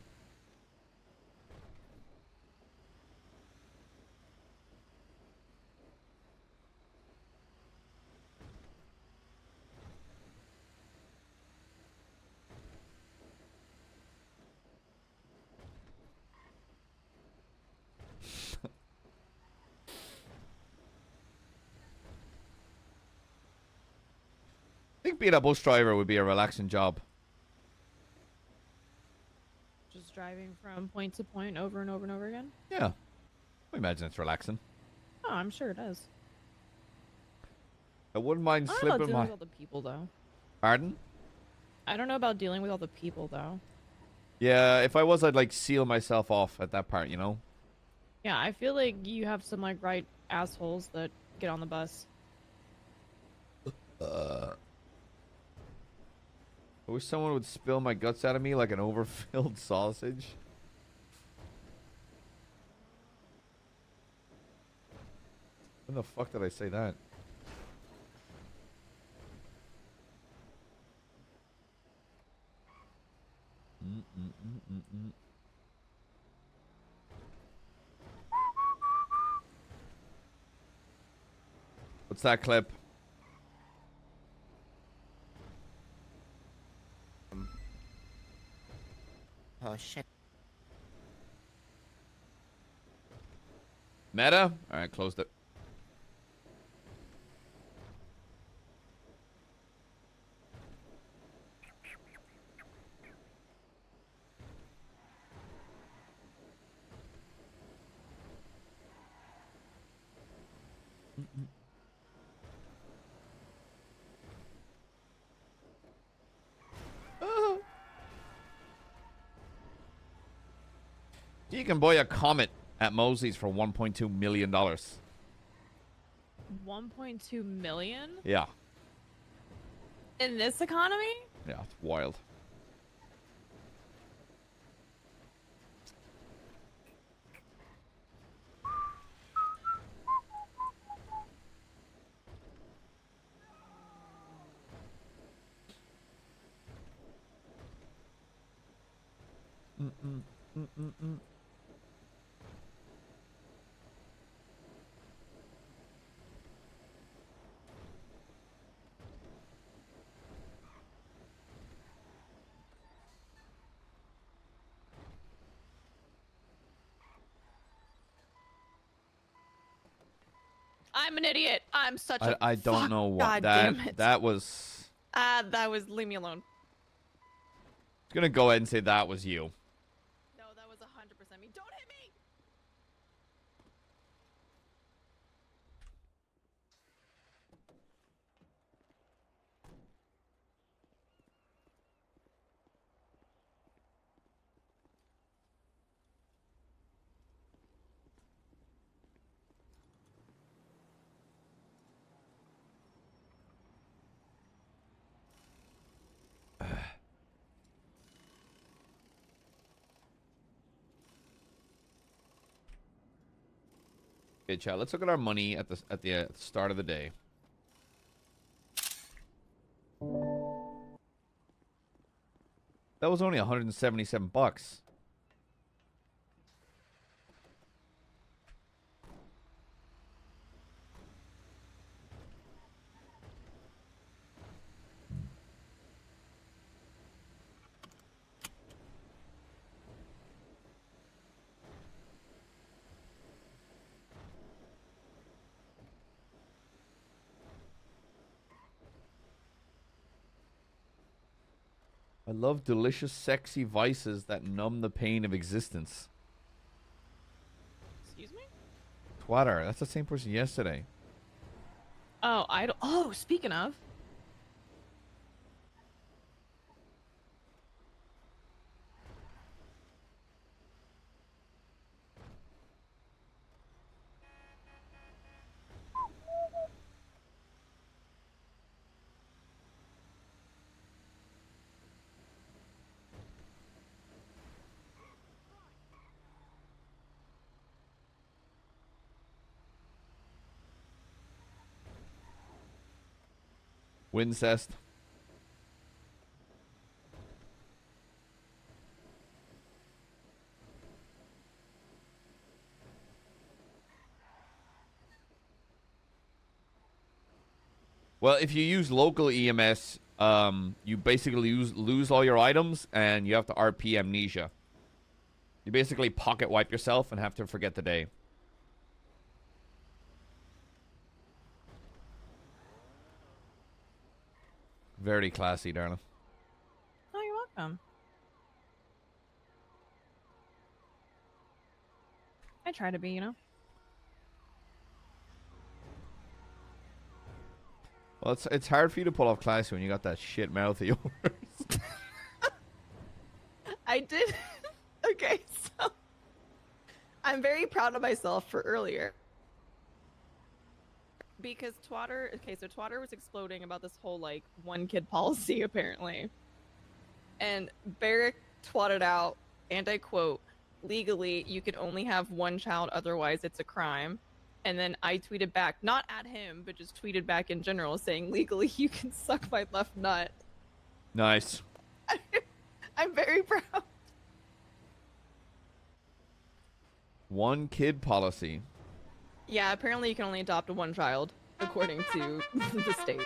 Think being a bus driver would be a relaxing job. Just driving from point to point over and over and over again. Yeah. I imagine it's relaxing. Oh, I'm sure it is. I wouldn't mind I don't slipping dealing my. with all the people though. Pardon? I don't know about dealing with all the people though. Yeah, if I was, I'd like seal myself off at that part, you know? Yeah, I feel like you have some like right assholes that get on the bus. Uh. I wish someone would spill my guts out of me like an overfilled (laughs) sausage. When the fuck did I say that? What's that clip? Oh shit. Meta? Alright, closed it. You can buy a comet at Mosley's for 1.2 million dollars. 1.2 million Yeah, in this economy? yeah, it's wild. Mm-mm, mm-mm-mm. I'm an idiot. I'm such I, a. I don't fuck. know what God that that was. Ah, that was. Leave me alone. I'm gonna go ahead and say that was you. No, that was 100% me. Don't hit me. Okay, chat. Let's look at our money at the at the uh, start of the day. That was only 177 bucks. Love delicious, sexy vices that numb the pain of existence. Excuse me. Twatter, that's the same person yesterday. Oh, I don't. Oh, speaking of. Wincest. Well, if you use local EMS, um, you basically lose, lose all your items and you have to RP amnesia. You basically pocket wipe yourself and have to forget the day. Very classy, darling. Oh, you're welcome. I try to be, you know. Well, it's it's hard for you to pull off classy when you got that shit mouth of yours. (laughs) I did. (laughs) okay, so I'm very proud of myself for earlier. Because Twatter, okay, so Twatter was exploding about this whole like one kid policy (laughs) apparently. And Barrick twatted out, and I quote, legally you can only have one child, otherwise it's a crime. And then I tweeted back, not at him, but just tweeted back in general saying legally (laughs) you can suck my left nut. nice. (laughs) I'm very proud. One kid policy. Yeah, apparently you can only adopt one child, according to (laughs) the state.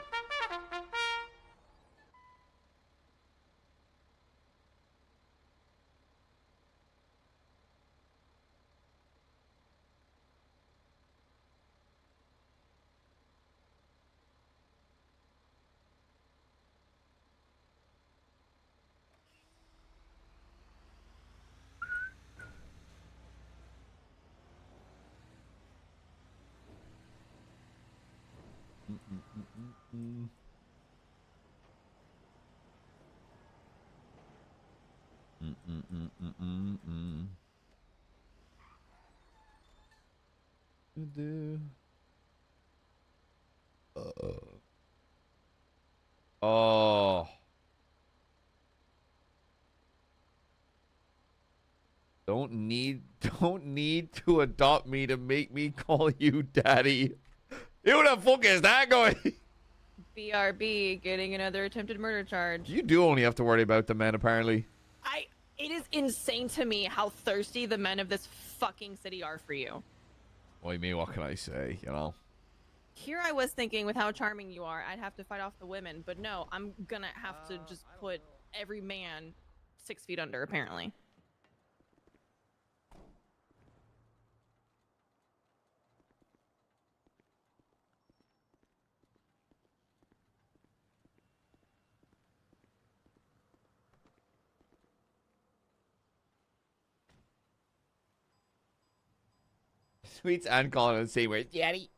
Mm. Mm-mm-mm-mm-mm-mm. Do-do. Uh. Oh. Don't need (laughs) don't need to adopt me to make me call you daddy. (laughs) Who the fuck is that going? (laughs) BRB getting another attempted murder charge. You do only have to worry about the men, apparently. I. It is insane to me how thirsty the men of this fucking city are for you. Well, me, what can I say? You know. Here I was thinking, with how charming you are, I'd have to fight off the women, but no, I'm gonna have to just put every man six feet under, apparently. Sweets and calling it the same way. Daddy.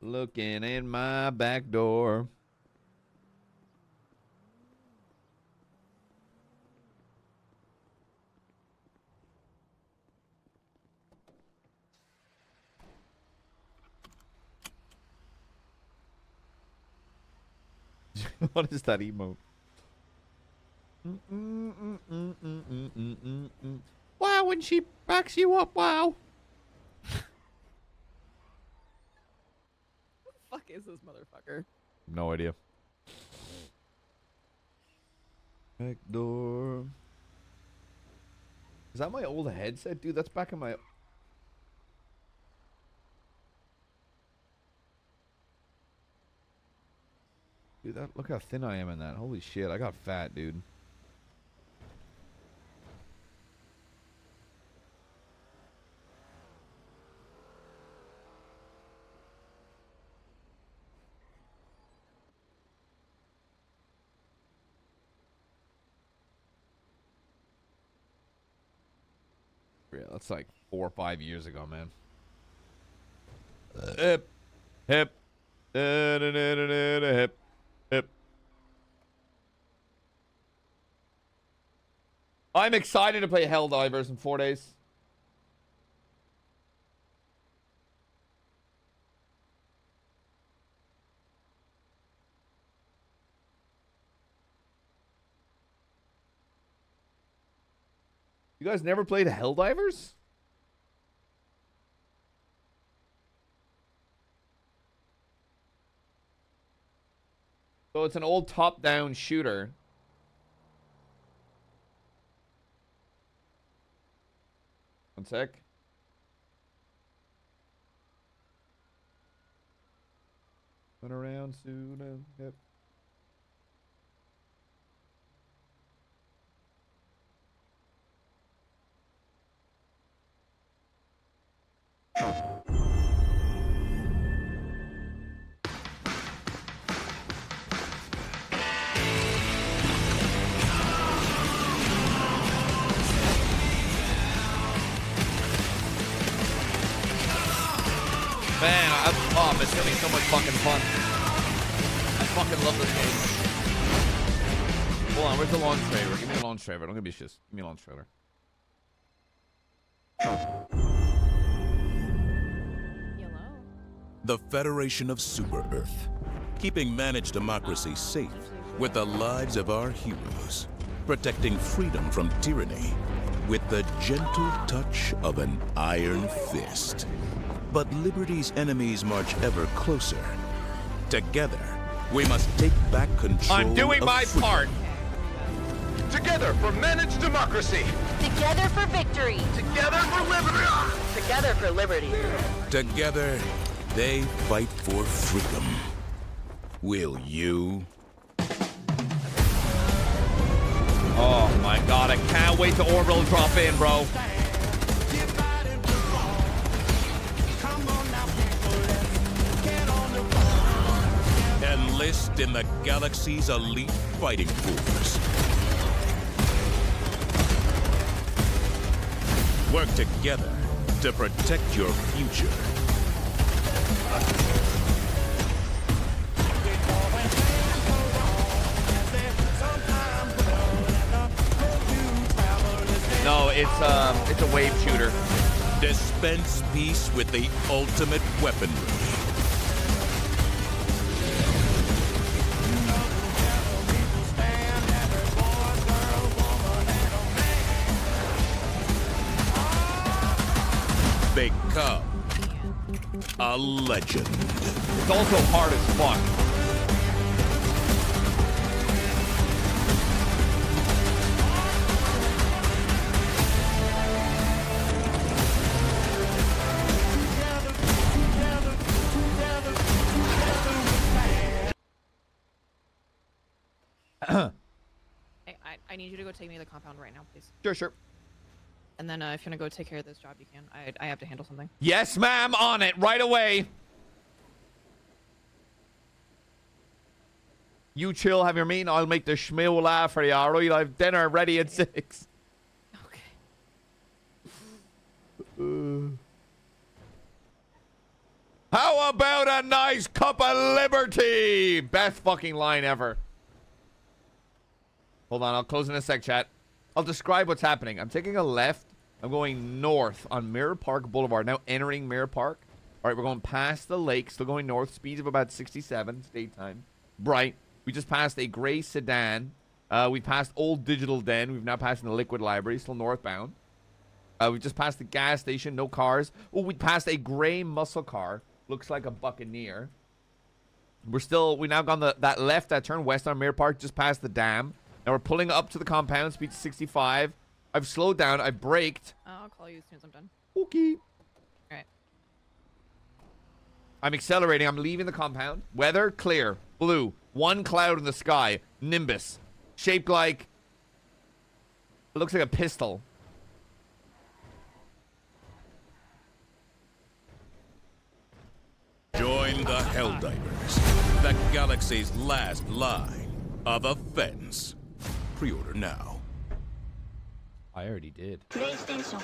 Looking in my back door. (laughs) what is that emote? Wow, when she backs you up, wow. Who the fuck is this motherfucker? No idea. Back door. Is that my old headset, dude? That's back in my. Dude, that look how thin I am in that. Holy shit, I got fat, dude. Yeah, that's like four or five years ago, man. Hip, hip, da, da, da, hip. I'm excited to play Helldivers in four days. You guys never played Helldivers? So it's an old top-down shooter. One sec. Run around soon. Yep. (laughs) Man, I, oh, it's gonna be so much fucking fun. I fucking love this game. Hold on, where's the launch trailer? Give me the launch trailer. Don't give me shit. Give me a launch trailer. Hello? The Federation of Super Earth, keeping managed democracy safe with the lives of our heroes, protecting freedom from tyranny with the gentle touch of an iron fist. But liberty's enemies march ever closer. Together, we must take back control. I'm doing of my freedom. part. Together for managed democracy. Together for victory. Together for liberty. Together for liberty. Together, they fight for freedom. Will you? Oh my god, I can't wait to orbital drop in, bro. Enlist in the galaxy's elite fighting force. Work together to protect your future. It's um, it's a wave shooter. Dispense peace with the ultimate weaponry. Become a legend. It's also hard as fuck. And uh, if you want to go take care of this job, you can. I, I have to handle something. Yes, ma'am, on it right away. You chill, have your meeting. I'll make the schmeal laugh for you, alright? I have dinner ready at six. Okay. how about a nice cup of liberty? Best fucking line ever. Hold on, I'll close in a sec, chat. I'll describe what's happening. I'm taking a left. I'm going north on Mirror Park Boulevard. Now entering Mirror Park. All right, we're going past the lake. Still going north. Speeds of about 67. It's daytime. Bright. We just passed a gray sedan. Uh, we passed Old Digital Den. We've now passed the Liquid Library. Still northbound. Uh, we just passed the gas station. No cars. Oh, we passed a gray muscle car. Looks like a Buccaneer. We're still, we now gone the, that left, that turn west on Mirror Park, just past the dam. Now we're pulling up to the compound, speed 65. I've slowed down. I've braked. Uh, I'll call you as soon as I'm done. Okay. Alright. I'm accelerating. I'm leaving the compound. Weather clear. Blue. One cloud in the sky. Nimbus. Shaped like. It looks like a pistol. Join the Helldivers, the galaxy's last line of offense. Pre-order now. I already did. PlayStation.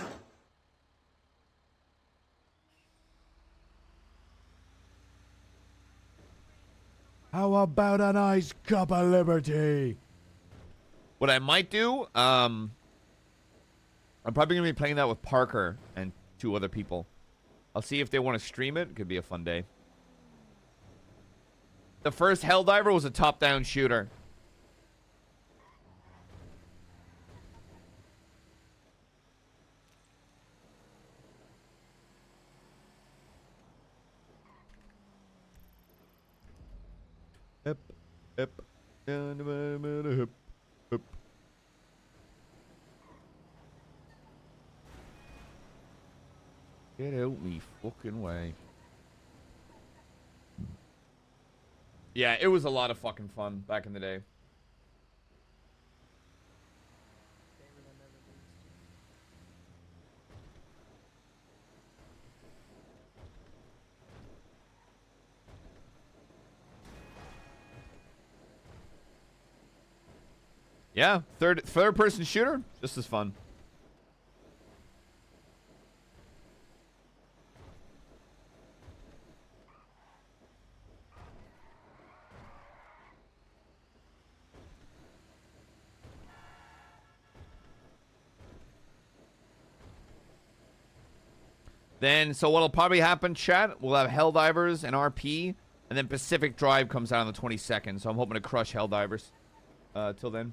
How about a nice cup of liberty? What I might do, um, I'm probably gonna be playing that with Parker and two other people. I'll see if they want to stream it. It could be a fun day. The first Helldiver was a top-down shooter. Down the middle, hip, hip. Get out me fucking way. Yeah, it was a lot of fucking fun back in the day. Yeah, third third person shooter, just as fun. Then, so what'll probably happen, chat, we'll have Helldivers and RP, and then Pacific Drive comes out on the 22nd, so I'm hoping to crush Helldivers uh, till then.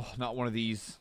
Oh, not one of these.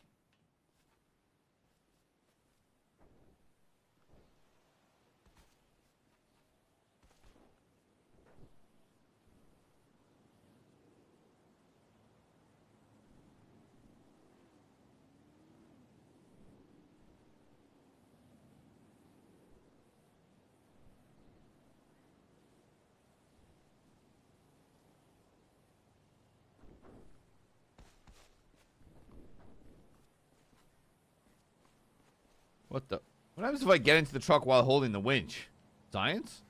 What the? What happens if I get into the truck while holding the winch? Science?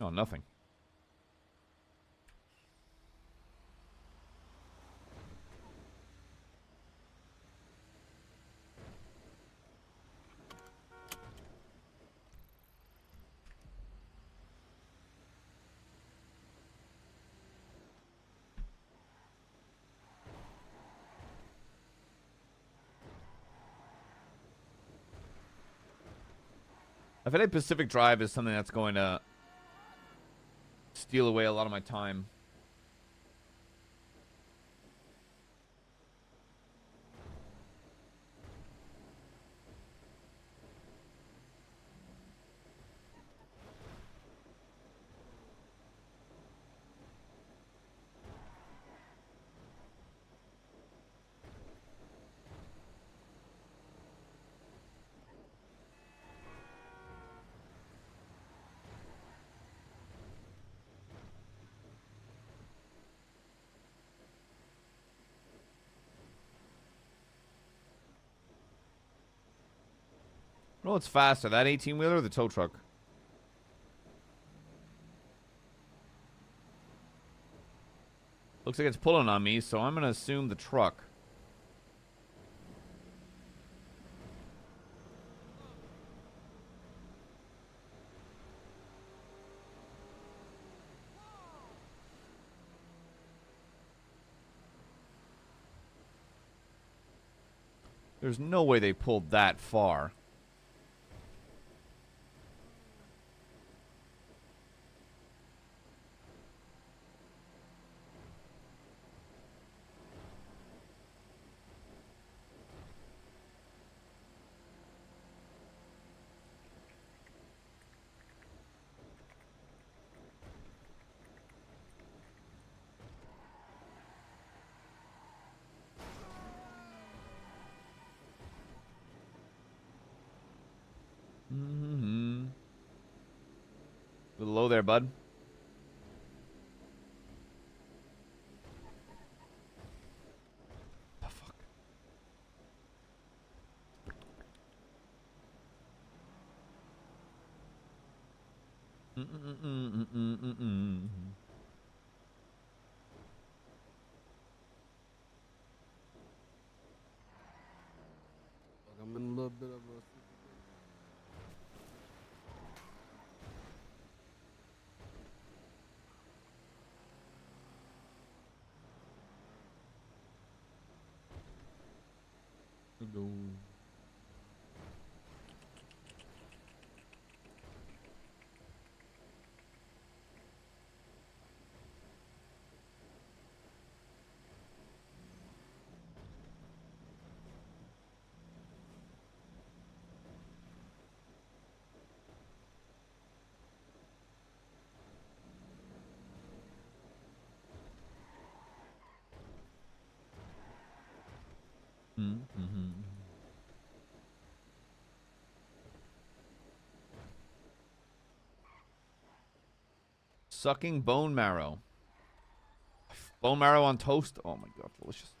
No, nothing. I feel like Pacific Drive is something that's going to steal away a lot of my time. Well, it's faster, that 18 wheeler or the tow truck? Looks like it's pulling on me, so I'm gonna assume the truck. There's no way they pulled that far. Mm-hmm. A little low there, bud. The fuck? Mm-mm-mm-mm-mm-mm-mm. I'm in a little of Mm-hmm. Sucking bone marrow. Bone marrow on toast. Oh my god, delicious.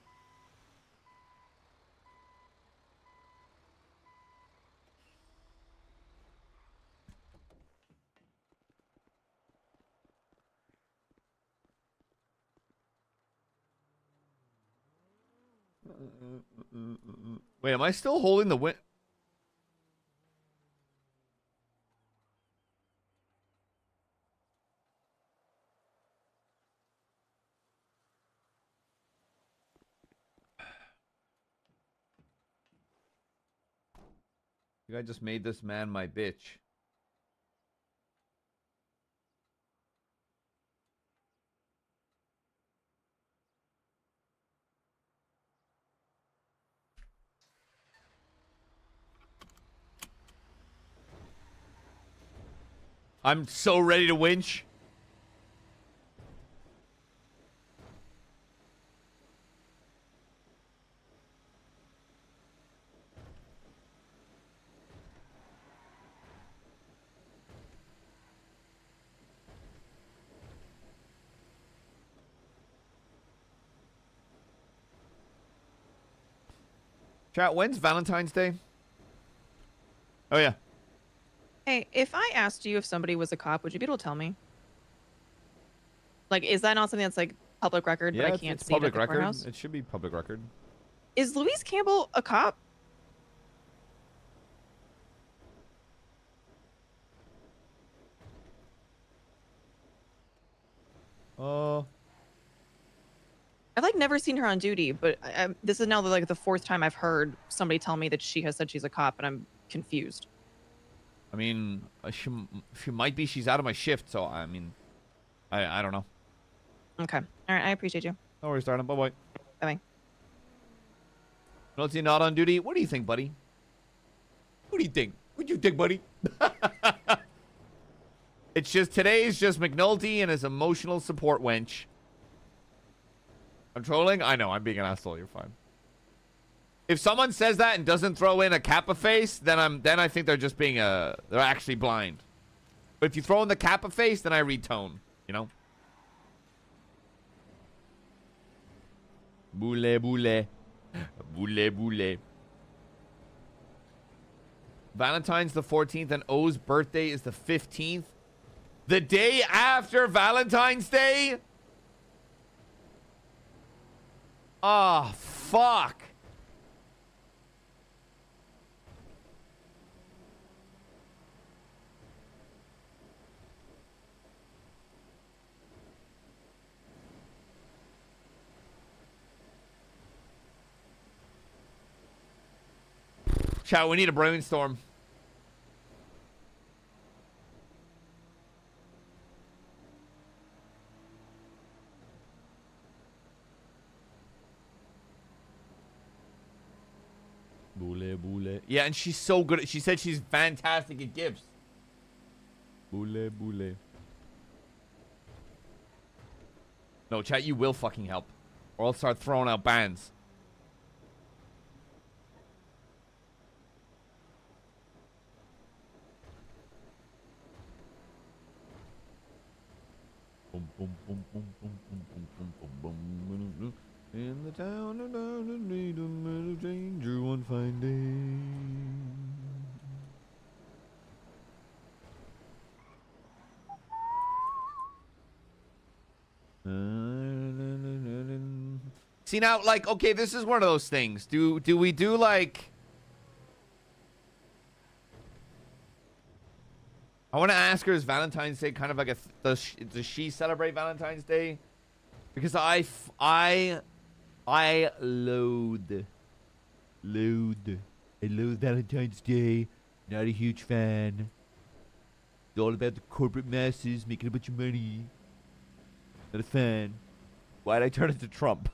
Wait, am I still holding the win? (sighs) You guy just made this man my bitch. I'm so ready to winch. Chat, when's Valentine's Day? Oh yeah. Hey, if I asked you if somebody was a cop, would you be able to tell me? Like, is that not something that's like public record, yeah, but I it's- can't it's see it at public the record. courthouse? It should be public record. Is Louise Campbell a cop? Oh. I've like never seen her on duty, but I, I, this is now like the fourth time I've heard somebody tell me that she has said she's a cop, and I'm confused. I mean, uh, she she might be. She's out of my shift, so I mean, I I don't know. Okay, all right, I appreciate you. No worries, darling. Bye bye. Bye. bye. McNulty not on duty. What do you think, buddy? What do you think? What do you think, buddy? (laughs) it's just today's just McNulty and his emotional support wench. I'm trolling. I know. I'm being an asshole. You're fine. If someone says that and doesn't throw in a kappa face, then I'm then I think they're just being a they're actually blind. But if you throw in the kappa face, then I retone. You know. Boule boule. Boule boule. Valentine's the 14th and O's birthday is the 15th. The day after Valentine's Day? Ah, fuck. Chat, we need a brainstorm. Boule, boule. Yeah, and she's so good. At, she said she's fantastic at gifts. Boule, boule. No, chat, you will fucking help. Or I'll start throwing out bans. In the town of London, need a little danger one fine day. See now, like, okay, this is one of those things. Do do we do like? I want to ask her, is Valentine's Day kind of like a does she, does she celebrate Valentine's Day? Because I I I loathe loathe I loathe Valentine's Day. Not a huge fan. It's all about the corporate masses making a bunch of money. Not a fan. Why'd I turn into Trump?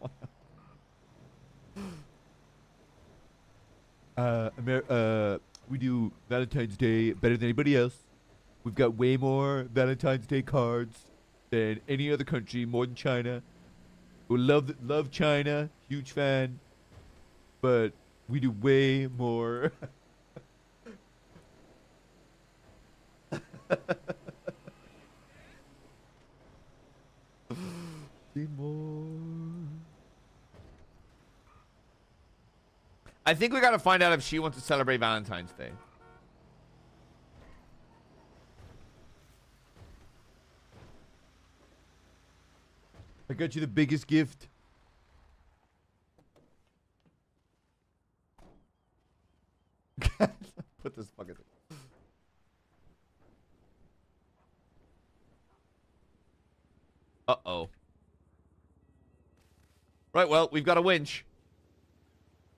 (laughs) uh, Amer- uh, we do Valentine's Day better than anybody else. We've got way more Valentine's Day cards than any other country, more than China. We love love China, huge fan, but we do way more. (laughs) I think we gotta find out if she wants to celebrate Valentine's Day. I got you the biggest gift. (laughs) Put this fucking thing. Uh-oh. Right, well, we've got a winch.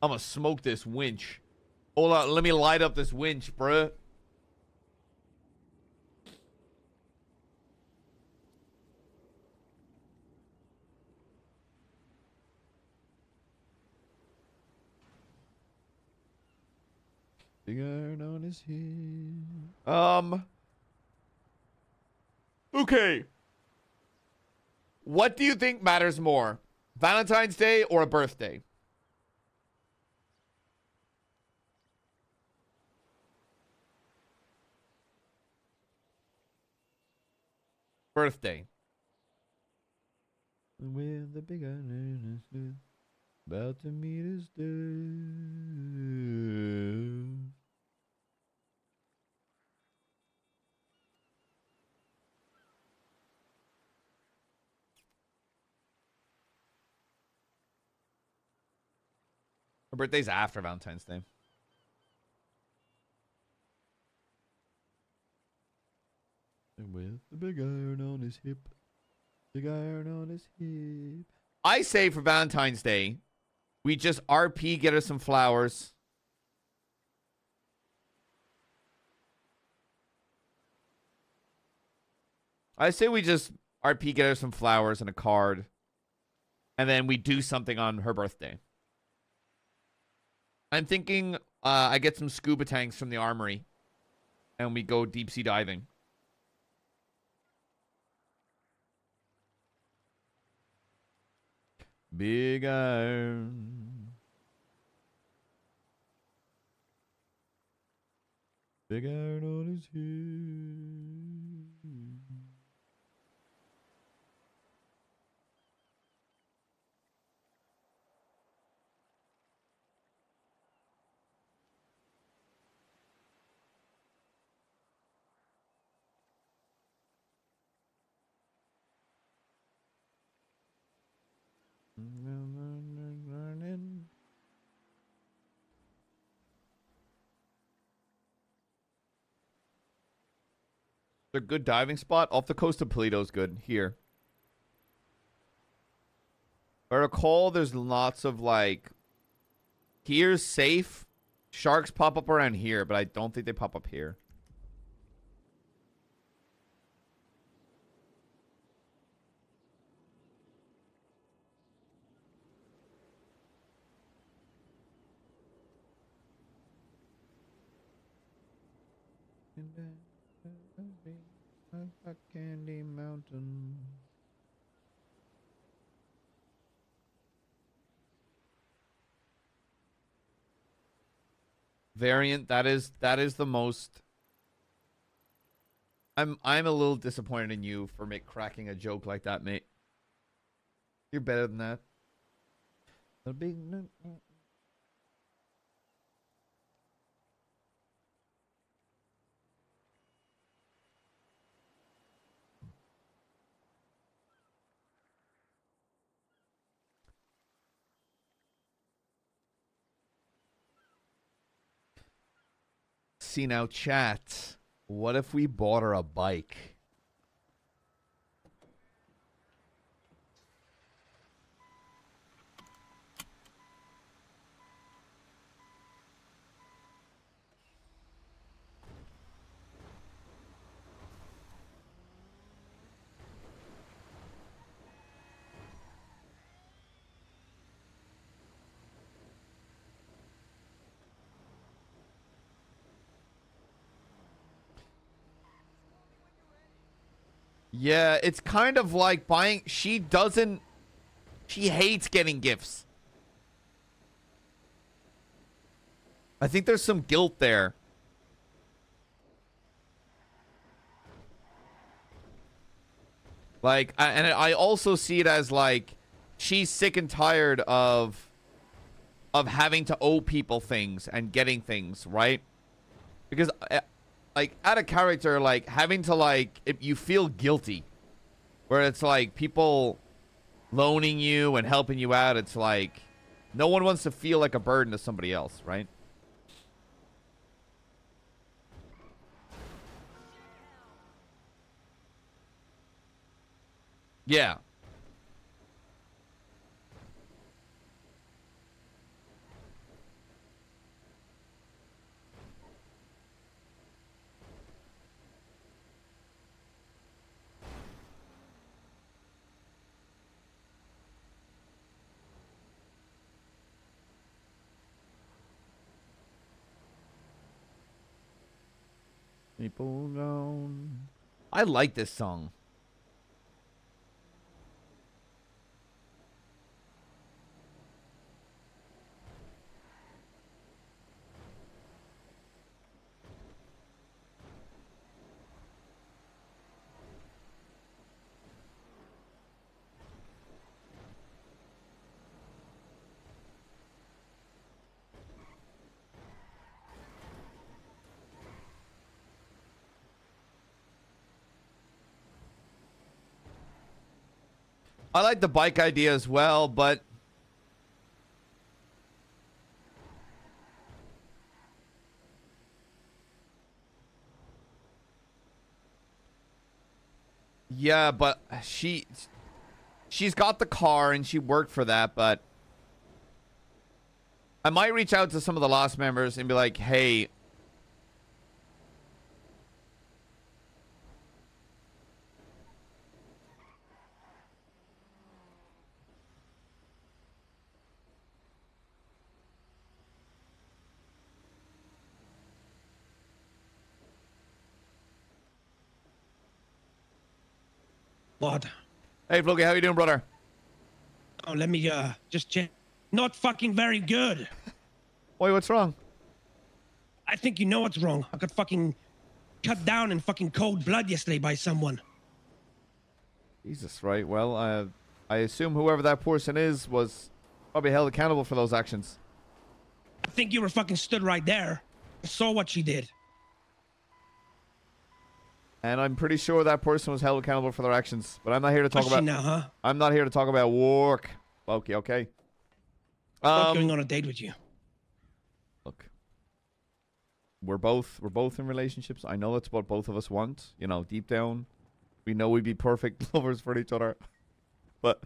I'm gonna smoke this winch. Hold on, let me light up this winch, bruh. Big iron on his head. Um. Okay. What do you think matters more? Valentine's Day or a birthday? Birthday. With the big iron about to meet his death. Her birthday's after Valentine's Day. With the big iron on his hip. Big iron on his hip. I say for Valentine's Day, we just RP get her some flowers. I say we just RP get her some flowers and a card. And then we do something on her birthday. I'm thinking uh, I get some scuba tanks from the armory. And we go deep sea diving. Big iron. Big iron on his head. A good diving spot off the coast of Paleto's good here. I recall there's lots of like here's safe. Sharks pop up around here, but I don't think they pop up here. Variant, that is that is the most I'm I'm a little disappointed in you for make cracking a joke like that, mate. You're better than that. See now, chat. What if we bought her a bike? Yeah, it's kind of like buying. She doesn't. She hates getting gifts. I think there's some guilt there. Like, I, and I also see it as like she's sick and tired of of having to owe people things and getting things, right? Because uh, like out of character, like having to like if you feel guilty, where it's like people loaning you and helping you out. It's like no one wants to feel like a burden to somebody else, right? Yeah. Gone. I like this song. I like the bike idea as well, but Yeah, but she she's got the car and she worked for that, but I might reach out to some of the lost members and be like, "Hey, What? Hey, Floki, how you doing, brother? Oh, let me uh just check. Not fucking very good. Wait, what's wrong? I think you know what's wrong. I got fucking cut down in fucking cold blood yesterday by someone. Jesus, right? Well, uh, I assume whoever that person is was probably held accountable for those actions. I think you were fucking stood right there. I saw what she did. And I'm pretty sure that person was held accountable for their actions. But I'm not here to talk about. now, huh? I'm not here to talk about work. Okay, okay. Not Um, going on a date with you. look, we're both we're both in relationships. I know that's what both of us want. You know, deep down, we know we'd be perfect (laughs) lovers for each other. But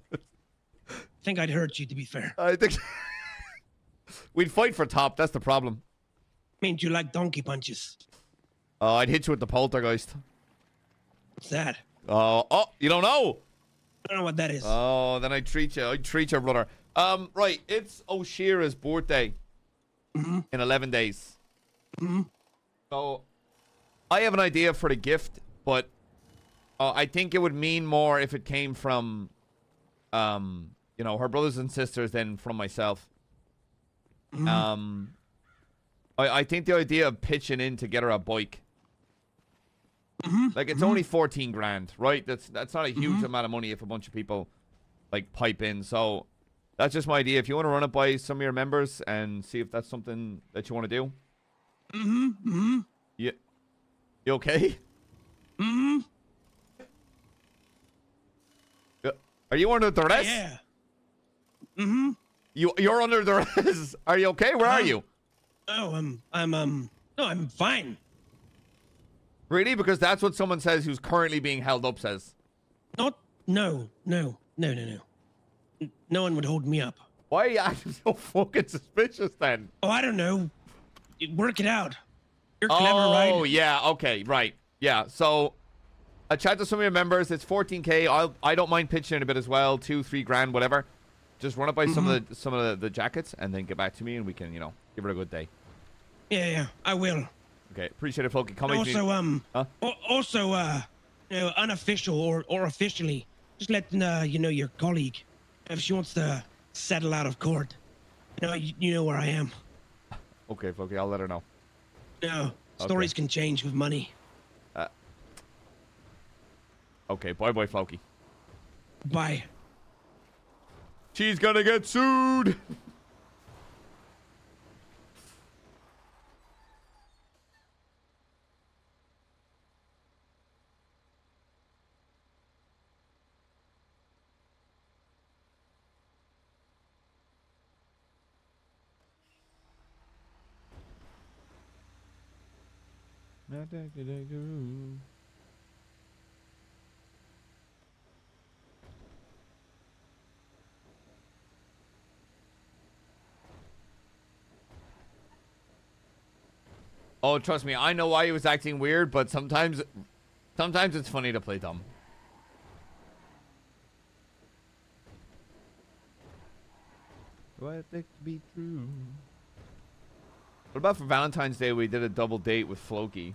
I think I'd hurt you, to be fair. I think (laughs) we'd fight for top. That's the problem. I mean, you like donkey punches. Uh, I'd hit you with the poltergeist. What's that? Oh, oh, you don't know? I don't know what that is. Oh, then I treat you. I treat you, brother. Um, right. It's Oshira's birthday in eleven days. hmm So, I have an idea for the gift, but uh, I think it would mean more if it came from, um, you know, her brothers and sisters than from myself. Um, I, I think the idea of pitching in to get her a bike. Like it's only fourteen grand, right? That's that's not a huge amount of money if a bunch of people like pipe in. So that's just my idea. If you want to run it by some of your members and see if that's something that you want to do. Mm-hmm. Mm-hmm. You, you okay? Mm-hmm. Uh, Are you under duress? Yeah. Mm-hmm. You you're under duress. (laughs) Are you okay? Where are Uh-huh. you? Oh, I'm I'm um no, I'm fine. Really? Because that's what someone says who's currently being held up says. Not no, no, no, no, no. No one would hold me up. Why are you acting so fucking suspicious then? Oh, I don't know. Work it out. You're clever, oh, right? Oh yeah. Okay. Right. Yeah. So, I chat to some of your members. It's 14k. I'll. I don't mind pitching in a bit as well. Two, three grand, whatever. Just run it by some Mm-hmm. of the some of the, the jackets, and then get back to me, and we can, you know, give it a good day. Yeah, yeah, I will. Okay. Appreciate it, Floki. Come also, um, Huh? also, uh, you know, unofficial or or officially, just let uh, you know your colleague if she wants to settle out of court. You know, you, you know where I am. Okay, Floki. I'll let her know. No, stories can change with money. Uh, okay. Bye, bye, Floki. Bye. She's gonna get sued. (laughs) Oh, trust me, I know why he was acting weird, but sometimes, sometimes it's funny to play dumb. Do I think to be true? What about for Valentine's Day? We did a double date with Floki.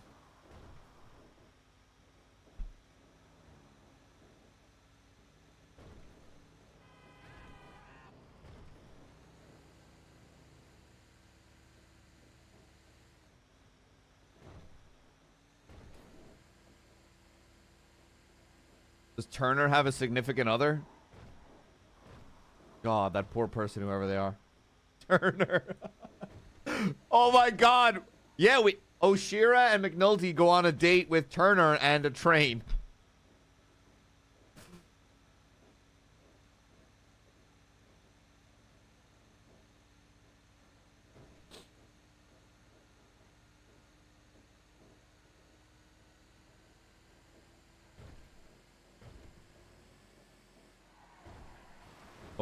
Turner have a significant other? God, that poor person, whoever they are. (laughs) Turner. (laughs) oh my God. Yeah, we Oshira and McNulty go on a date with Turner and a train.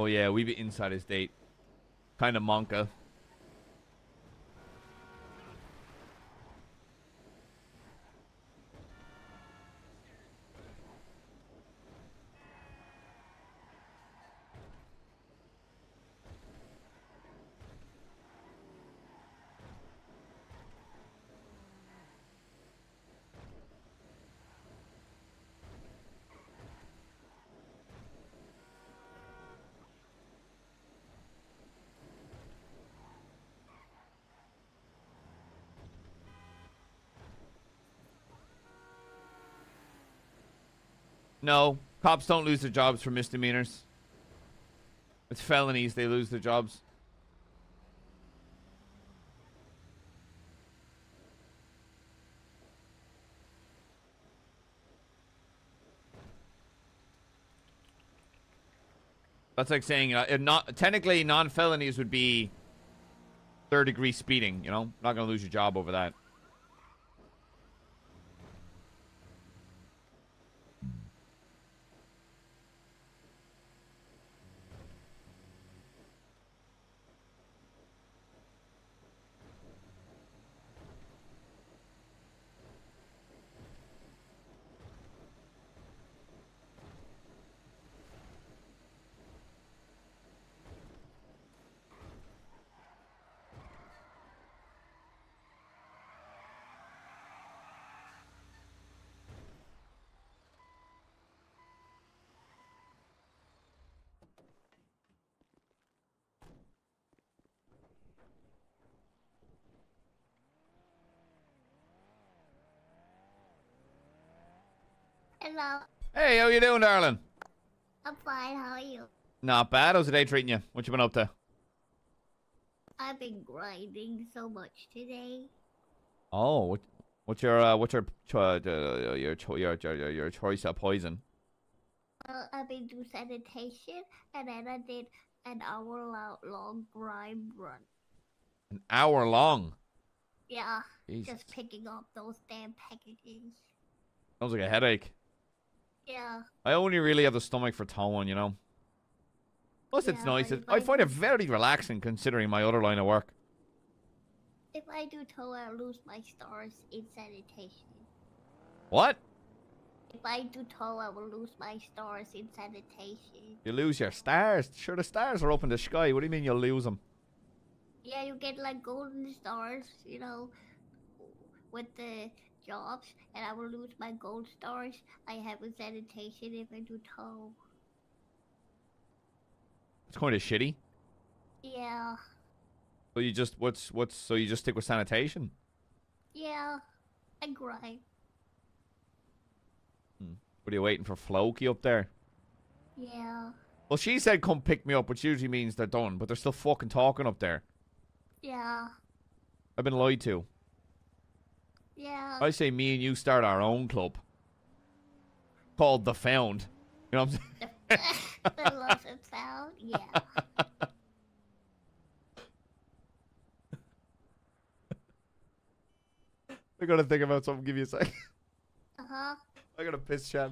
Yeah, we be inside his date. Kind of monka. No, cops don't lose their jobs for misdemeanors. It's felonies, they lose their jobs. That's like saying, uh, not technically non-felonies would be third degree speeding. You know, not gonna lose your job over that. Hello. Hey, how you doing, darling? I'm fine. How are you? Not bad. How's the day treating you? What you been up to? I've been grinding so much today. Oh, what, what's your uh, what's your cho- uh, your, cho- your your your your choice of poison? Well, I've been doing sanitation, and then I did an hour lo- long grind run. An hour long. Yeah, Jesus. just picking up those damn packages. Sounds like a headache. Yeah. I only really have the stomach for towing, you know. Plus, it's nice. It, I I find it very relaxing considering my other line of work. If I do tow, I'll lose my stars in sanitation. What? If I do tow, I will lose my stars in sanitation. You lose your stars? Sure, the stars are up in the sky. What do you mean you'll lose them? Yeah, you get like golden stars, you know, with the jobs, and I will lose my gold stars I have in sanitation if I do tow. It's kind of shitty. Yeah, So you just what's what's so you just stick with sanitation? yeah, I grind. Hmm. What are you waiting for Floki up there? Yeah, Well, she said come pick me up, which usually means they're done, but they're still fucking talking up there. yeah, I've been lied to. Yeah. I say me and you start our own club called The Found. You know what I'm saying? (laughs) the lost and found. Yeah. (laughs) I gotta think about something. Give you a sec. Uh huh. (laughs) I gotta piss chat.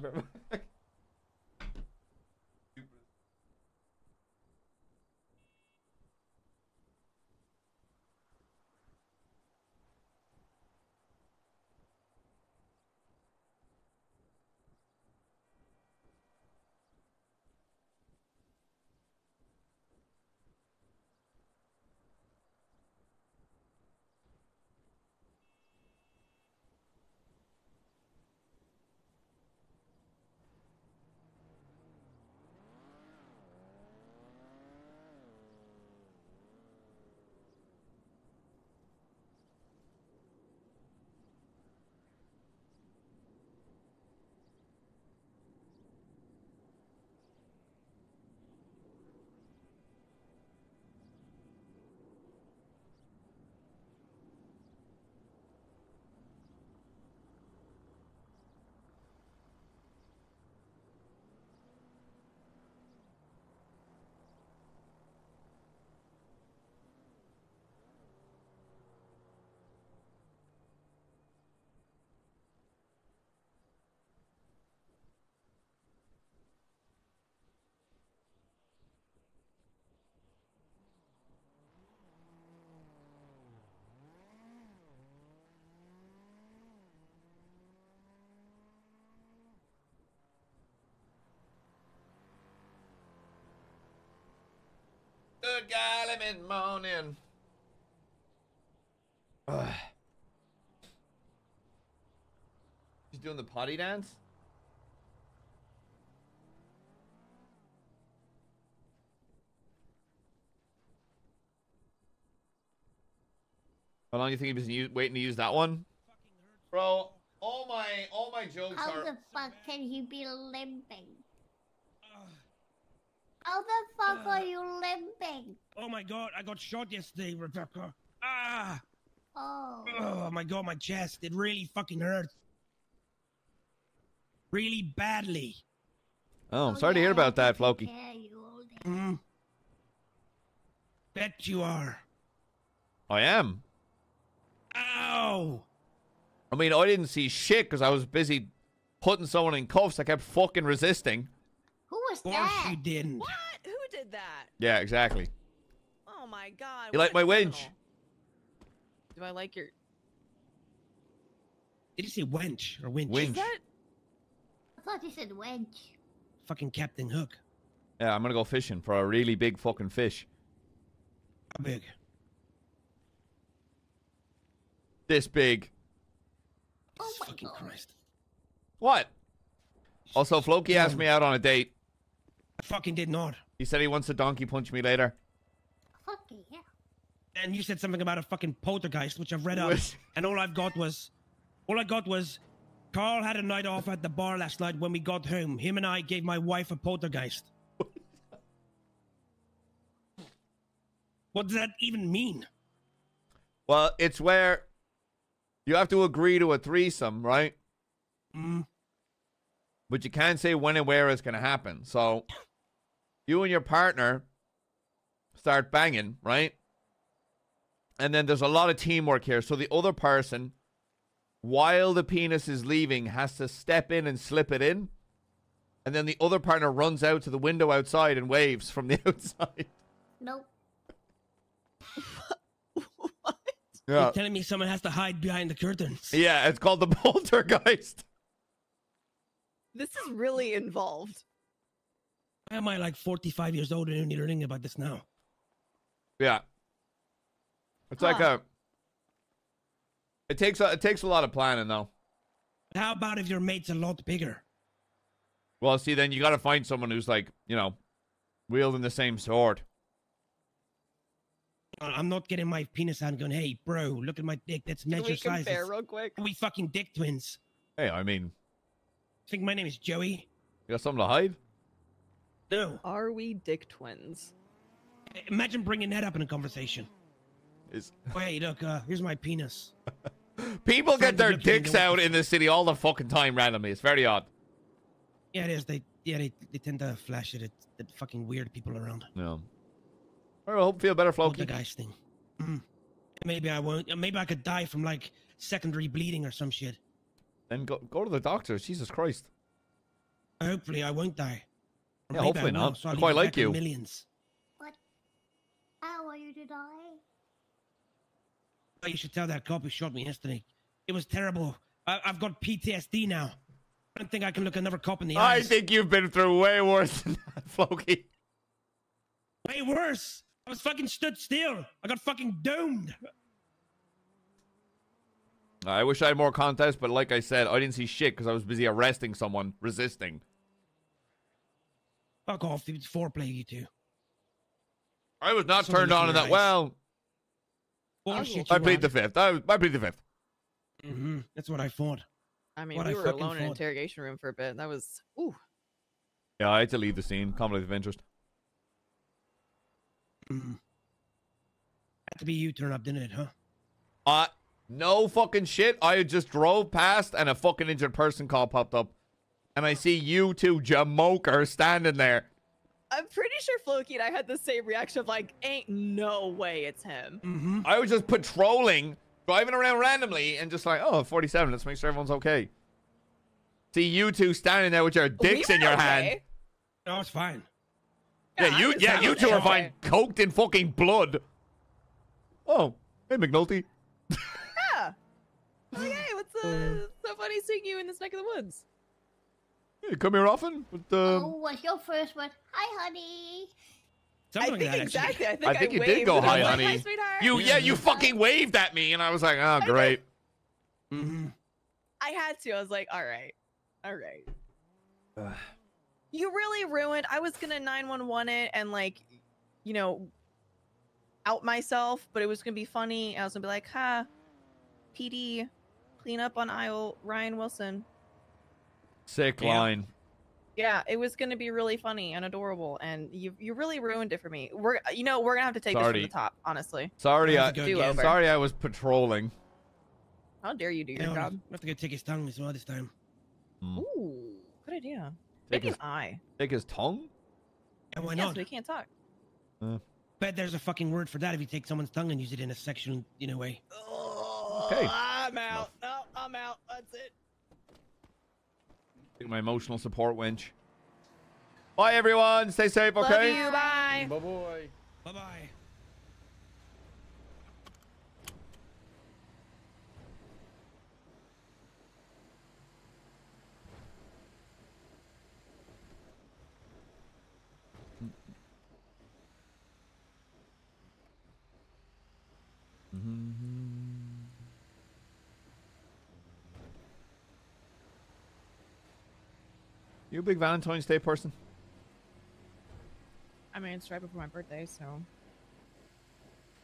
Good God, I'm in morning. Ugh. She's doing the potty dance? How long do you think he was u- waiting to use that one? Bro, all my all my jokes How are the fuck can he be limping? How the fuck are you limping? Oh my god, I got shot yesterday, Rebecca. Ah! Oh. Oh my god, my chest. It really fucking hurts. Really badly. Oh, I'm sorry to hear about that, Floki. Yeah, you old Mm. Bet you are. I am. Ow! I mean, I didn't see shit because I was busy putting someone in cuffs. I kept fucking resisting. Who was Of course that? you didn't. What? Who did that? Yeah, exactly. Oh my god. You like my wench? Do I like your Did you say wench or winch? Winch. Is that I thought you said wench. Fucking Captain Hook. Yeah, I'm gonna go fishing for a really big fucking fish. How big? This big. Oh my Fucking god. Christ. What? Also, Floki asked me out on a date. I fucking did not. He said he wants to donkey punch me later. Fuck yeah. And you said something about a fucking poltergeist, which I've read up, and all I've got was, all I got was, Carl had a night off at the bar last night when we got home. Him and I gave my wife a poltergeist. what does that even mean? Well, it's where you have to agree to a threesome, right? Mm. But you can't say when and where it's gonna happen. So, you and your partner start banging, right? And then there's a lot of teamwork here. So the other person, while the penis is leaving, has to step in and slip it in. And then the other partner runs out to the window outside and waves from the (laughs) outside. Nope. (laughs) What? You're telling me someone has to hide behind the curtains? Yeah, it's called the (laughs) poltergeist. This is really involved. Why am I like 45 years old and only learning about this now? Yeah. It's like a. It takes a it takes a lot of planning though. How about if your mate's a lot bigger? Well, see, then you got to find someone who's like you know, wielding the same sword. I- I'm not getting my penis out and going, hey, bro, look at my dick. Let's Can measure we sizes. real quick? Are we fucking dick twins? Hey, I mean, Think my name is Joey? you got something to hide? No. Are we dick twins? Imagine bringing that up in a conversation. Is Wait, look, uh, here's my penis. (laughs) people get their look at me, dicks they out in the city all the fucking time randomly. It's very odd. Yeah, it is. They, yeah, they, they tend to flash it at the fucking weird people around. No. All right, well, hope you feel better, Floki. guys thing. Mm. Maybe I won't. Maybe I could die from like secondary bleeding or some shit. Then go go to the doctor. Jesus Christ. Hopefully, I won't die. Or Yeah, maybe hopefully will, not. so I quite like you. Millions. What? How are you to die? Oh, you should tell that cop who shot me yesterday. It was terrible. I, I've got PTSD now. I don't think I can look another cop in the I eyes. think you've been through way worse (laughs) than that, Floki. Way worse. I was fucking stood still. I got fucking doomed. I wish I had more context, but like I said, I didn't see shit because I was busy arresting someone resisting. Fuck off. dude. It's foreplay, you two. I was not Somebody turned on in in that. eyes. Well, Bullshit. I plead the fifth. I, I plead the fifth. hmm That's what I thought. I mean, What we I were fucking alone in an interrogation room for a bit. That was ooh. Yeah, I had to leave the scene. Conflict of interest. Mm. Had to be you turn up, didn't it, huh? Uh, no fucking shit. I just drove past and a fucking injured person call popped up. And I see you two jamokers standing there. I'm pretty sure Floki and I had the same reaction of like, ain't no way it's him. Mm-hmm. I was just patrolling, driving around randomly, and just like, oh, 47, let's make sure everyone's okay. See you two standing there with your dicks in your hand. No, it's fine. Yeah, you yeah, you two are fine coked in fucking blood. Oh, hey McNulty. Yeah. (laughs) I'm hey, what's uh, so funny seeing you in this neck of the woods? You come here often? But, uh, oh, what's your first word? Hi, honey. Something I like think that, exactly. I think I think you did go hi, was like, honey. Hi, sweetheart. You yeah, you fucking waved at me, and I was like, oh great. Mm-hmm. I had to. I was like, all right, all right. You really ruined. I was gonna nine one one it and like, you know, out myself, but it was gonna be funny. I was gonna be like, "Ha, PD, clean up on aisle Ryan Wilson." Sick Yeah. line. Yeah, it was gonna be really funny and adorable, and you you really ruined it for me. We're you know we're gonna have to take this Sorry. from the top, honestly. Sorry, I, Have to go Do again. over. sorry, I was patrolling. How dare you do your Yeah, job? we have to go take his tongue as well this time. Hmm. Ooh, good idea. Take Make his, an eye. take his tongue. And why Yeah, not? so we can't talk. Uh. Bet there's a fucking word for that if you take someone's tongue and use it in a sexual, you know, way. Okay. I'm out. No, I'm out. That's it. Take my emotional support winch. Bye everyone. Stay safe. Okay. Love you. Bye. Bye boy. Bye You a big Valentine's Day person? I mean, it's right before my birthday, so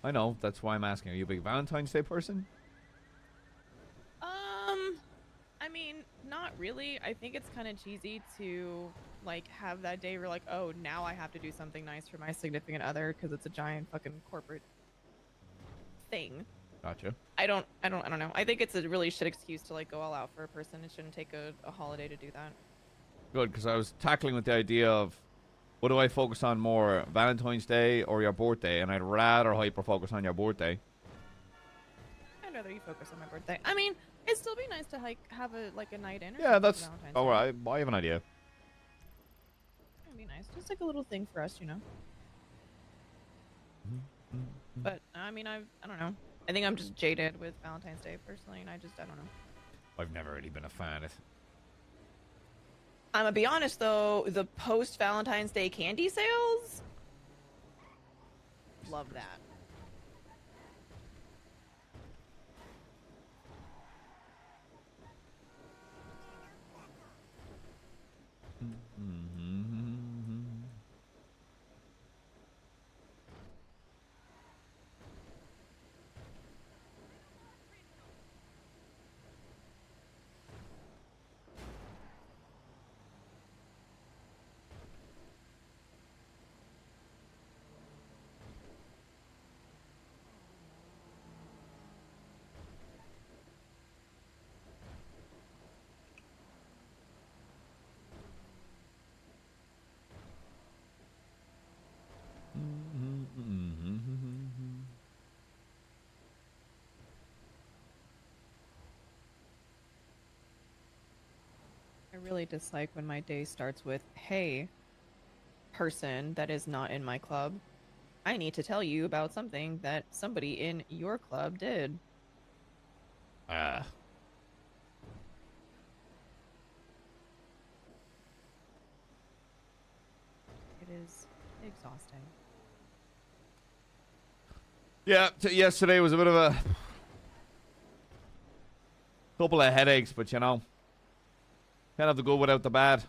I know. That's why I'm asking. Are you a big Valentine's Day person? Um, I mean, not really. I think it's kind of cheesy to like have that day where like, oh, now I have to do something nice for my significant other because it's a giant fucking corporate thing. Gotcha. I don't, I don't, I don't know. I think it's a really shit excuse to like go all out for a person. It shouldn't take a, a holiday to do that. Good, because I was tackling with the idea of what do I focus on more, Valentine's Day or your birthday? And I'd rather hyper focus on your birthday. I'd rather you focus on my birthday. I mean, it'd still be nice to like have a like a night in. Or Yeah, that's all I have an idea. It'd be nice, just like a little thing for us, you know. Mm-hmm. But I mean, I I don't know. I think I'm just jaded with Valentine's Day personally, and I just I don't know. I've never really been a fan of. I'm gonna be honest though, the post Valentine's Day candy sales, love that. Really dislike when my day starts with, "Hey, person that is not in my club, I need to tell you about something that somebody in your club did." Ah. It is exhausting. Yeah, yesterday was a bit of a couple of headaches, but you know, can't have the good without the bad.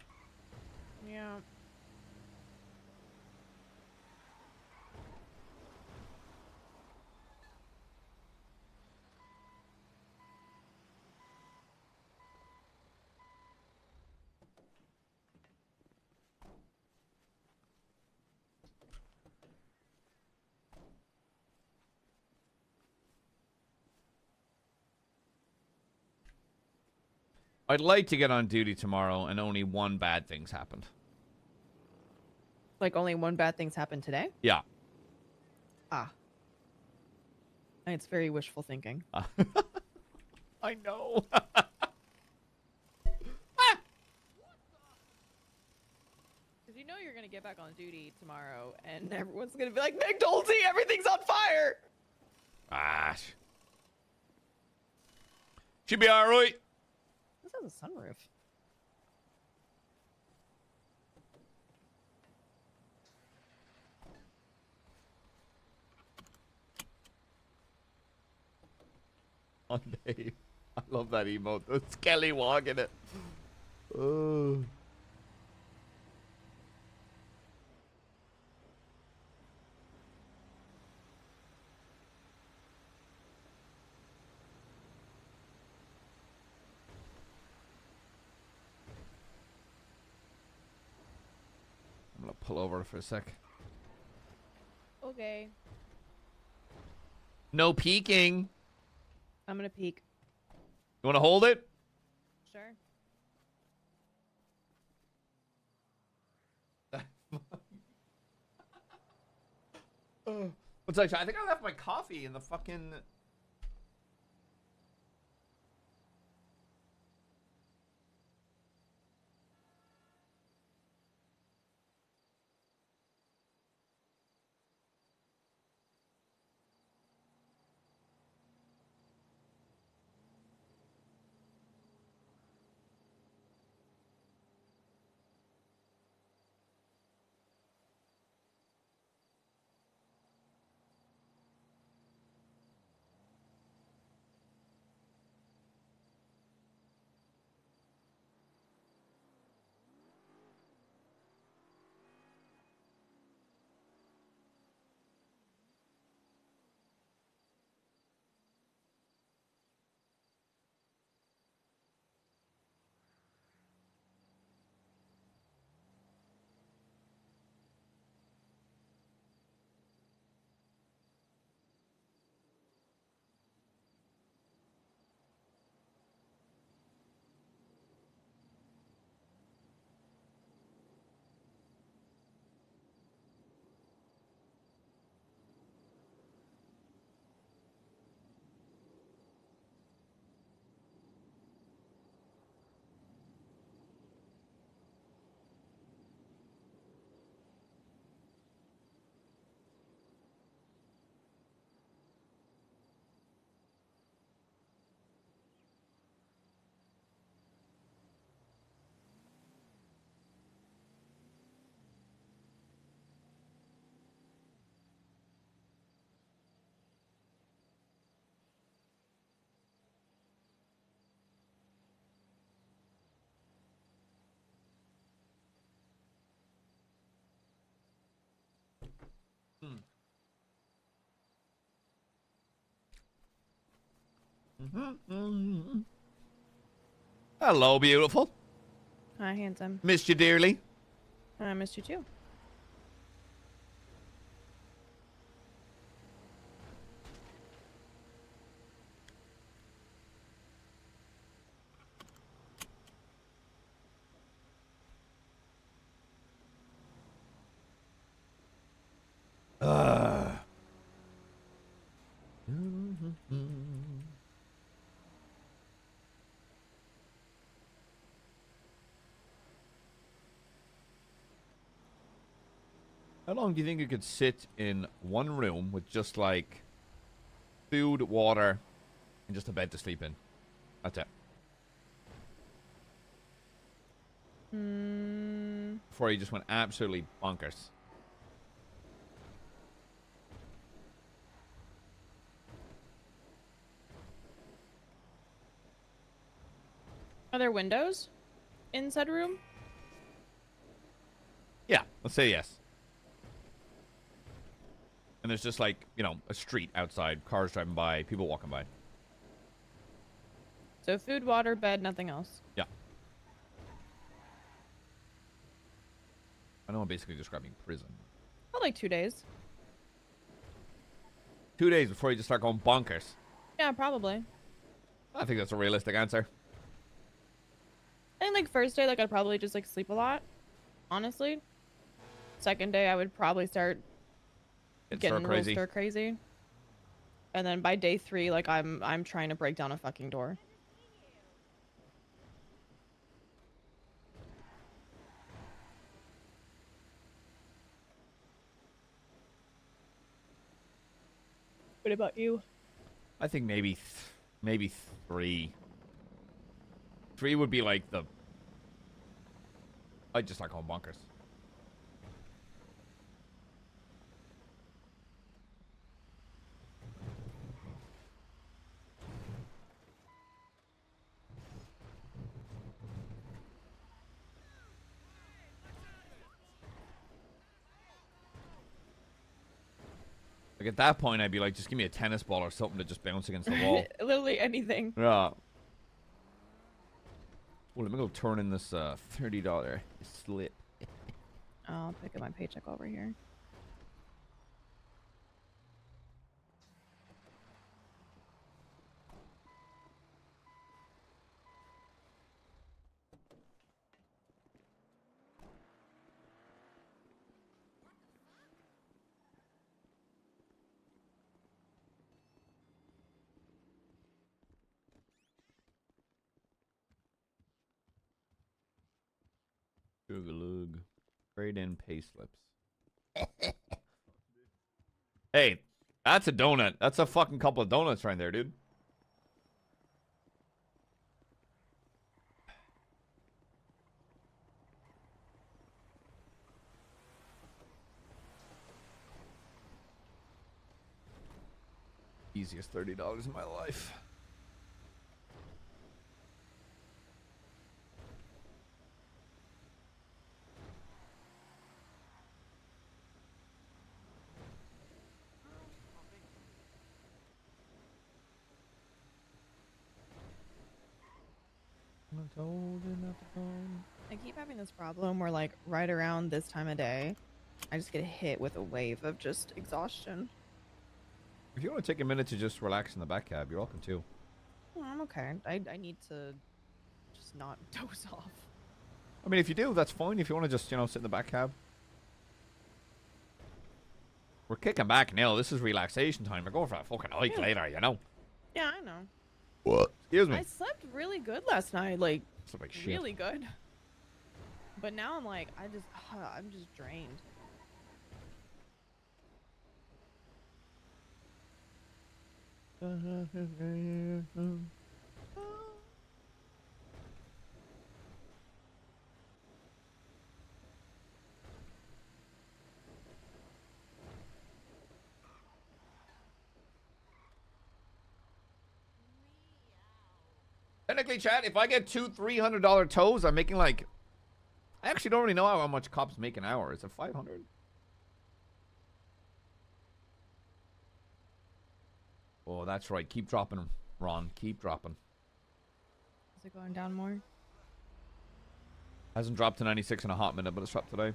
I'd like to get on duty tomorrow, and only one bad thing's happened. Like only one bad thing's happened today? Yeah. Ah. It's very wishful thinking. (laughs) I know. (laughs) Because you know you're gonna get back on duty tomorrow, and everyone's gonna be like, "McNulty, everything's on fire." Ah. Should be all right. This has a sunroof. Oh, Dave. I love that emote. The Skelly in it. Oh. Pull over for a sec. Okay. No peeking. I'm gonna peek. You want to hold it? Sure. (laughs) What's actually? I think I left my coffee in the fucking. Hello, beautiful. Hi, handsome. Missed you dearly. I missed you too. Long do you think you could sit in one room with just like food, water, and just a bed to sleep in? That's it. Hmm. Before you just went absolutely bonkers. Are there windows in said room? Yeah, let's say yes. And there's just like, you know, a street outside, cars driving by, people walking by. So food, water, bed, nothing else. Yeah. I know I'm basically describing prison. About like two days. Two days before you just start going bonkers. Yeah, probably. I think that's a realistic answer. I think like first day, like I'd probably just like sleep a lot. Honestly. Second day, I would probably start Get getting stir real crazy. stir crazy. And then by day three, like I'm I'm trying to break down a fucking door. What about you? I think maybe, th- maybe three. Three would be like the. I just like going bonkers. Like at that point, I'd be like, just give me a tennis ball or something to just bounce against the wall. (laughs) Literally anything. yeah. Well, let me go turn in this uh, thirty dollar slip. I'll pick up my paycheck over here. In pay slips. (laughs) hey, that's a donut. That's a fucking couple of donuts right there, dude. Easiest thirty dollars in my life. I told you not to come. I keep having this problem where, like, right around this time of day, I just get hit with a wave of just exhaustion. If you want to take a minute to just relax in the back cab, you're welcome to. I'm okay. I, I need to just not (laughs) doze off. I mean, if you do, that's fine. If you want to just, you know, sit in the back cab. We're kicking back now. This is relaxation time. We're going for a fucking hike Yeah. later, you know. Yeah, I know. What? Excuse me. I slept really good last night. Like, like shit. really good. But now I'm like, I just, (sighs) I'm just drained. (laughs) Technically, chat, if I get two three hundred dollar tows, I'm making like. I actually don't really know how much cops make an hour. Is it five hundred? Oh, that's right. Keep dropping, Ron. Keep dropping. Is it going down more? Hasn't dropped to 96 in a hot minute, but it's dropped today.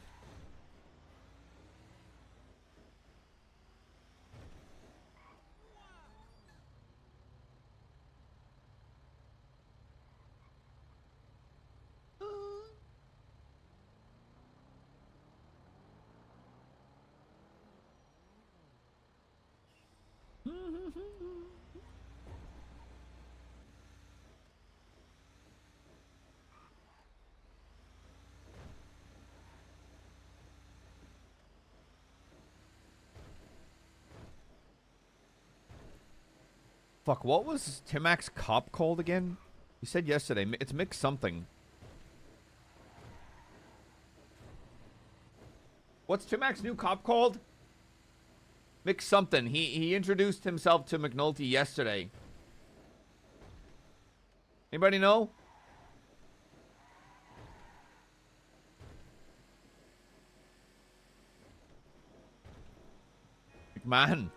Fuck, what was Timmac's cop called again? He said yesterday. It's Mick something. What's Timmac's new cop called? Mick something. He he introduced himself to McNulty yesterday. Anybody know? McMahon.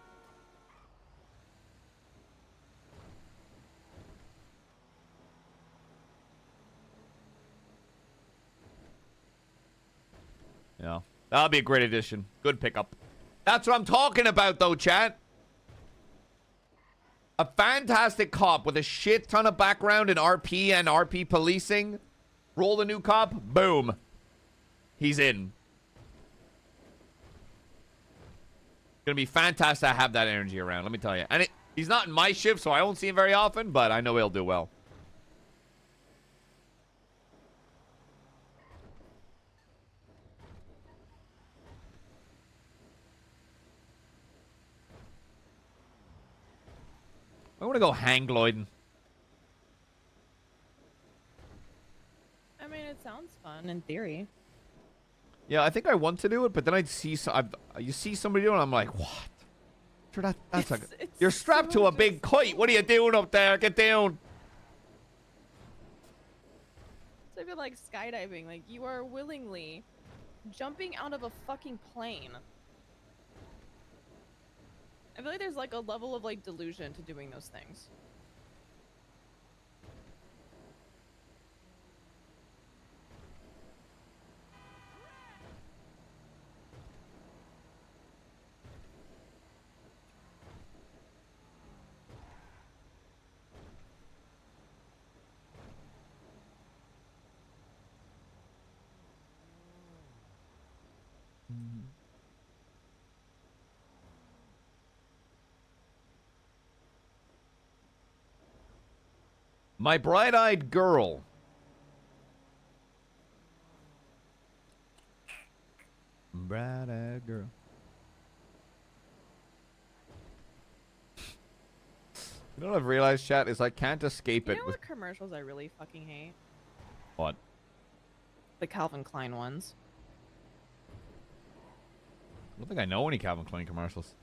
Yeah. That'll be a great addition. Good pickup. That's what I'm talking about, though, chat. A fantastic cop with a shit ton of background in RP and RP policing. Roll the new cop. Boom. He's in. Gonna be fantastic to have that energy around, let me tell you. And it, he's not in my shift, so I won't see him very often, but I know he'll do well. I want to go hang gliding. I mean, it sounds fun in theory. Yeah, I think I want to do it, but then I'd see so I've, you see somebody doing, it, I'm like, what? That, that's like you're strapped to a big kite. What are you doing up there? Get down. So I feel like skydiving. Like you are willingly jumping out of a fucking plane. I feel like there's like a level of like delusion to doing those things. My bright-eyed girl. Bright-eyed girl. You know what I've realized, chat, is I can't escape You it know what commercials I really fucking hate? what? The Calvin Klein ones. I don't think I know any Calvin Klein commercials.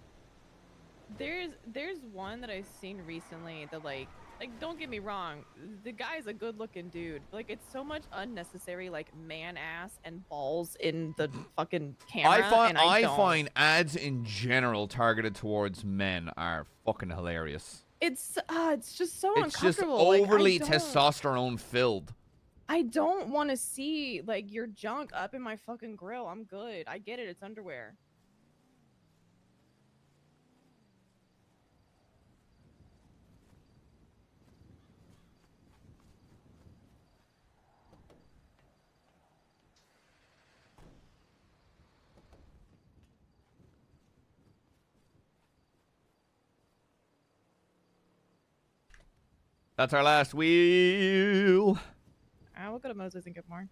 There's there's one that I've seen recently that like like don't get me wrong, the guy's a good looking dude. Like it's so much unnecessary like man ass and balls in the fucking camera. I find I, I, find ads in general targeted towards men are fucking hilarious. it's uh, it's just so It's just uncomfortable. Like, I overly don't- testosterone filled. I don't want to see like your junk up in my fucking grill. I'm good. I get it. It's underwear. That's our last wheel. Ah, I will go to Mosley's and get more.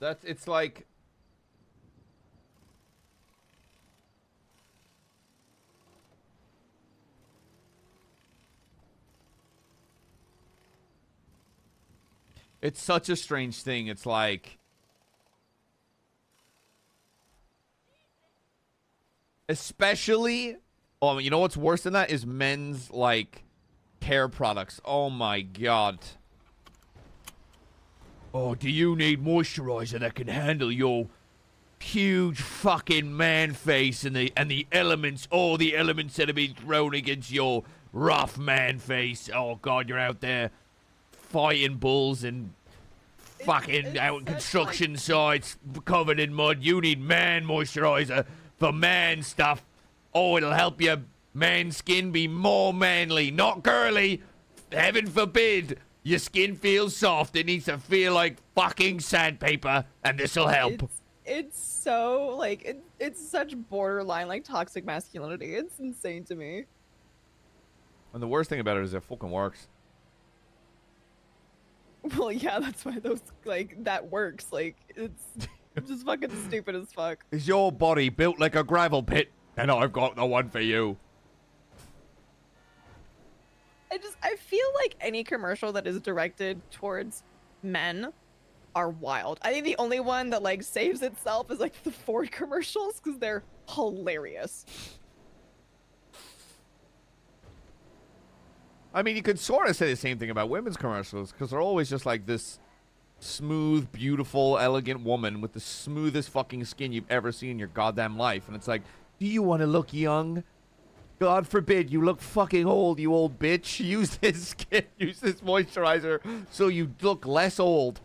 That's it's like It's such a strange thing. It's like especially oh, you know what's worse than that is men's like care products. Oh my god. Oh, do you need moisturizer that can handle your huge fucking man face and the and the elements, all the elements that have been thrown against your rough man face? Oh god, you're out there fighting bulls and fucking out in construction sites covered in mud. You need man moisturizer for man stuff. Oh, it'll help your man skin be more manly, not girly. Heaven forbid your skin feels soft. It needs to feel like fucking sandpaper, and this'll help. It's so like it, it's such borderline like toxic masculinity. It's insane to me. And the worst thing about it is it fucking works. (laughs) Well, yeah, that's why those like that works. Like it's (laughs) just fucking stupid as fuck. Is your body built like a gravel pit? And I've got the one for you. I just I feel like any commercial that is directed towards men are wild. I think the only one that like saves itself is like the Ford commercials because they're hilarious. I mean, you could sort of say the same thing about women's commercials because they're always just like this smooth, beautiful, elegant woman with the smoothest fucking skin you've ever seen in your goddamn life. And it's like, do you want to look young? God forbid you look fucking old, you old bitch. (laughs) Use this skin, (laughs) use this moisturizer so you look less old.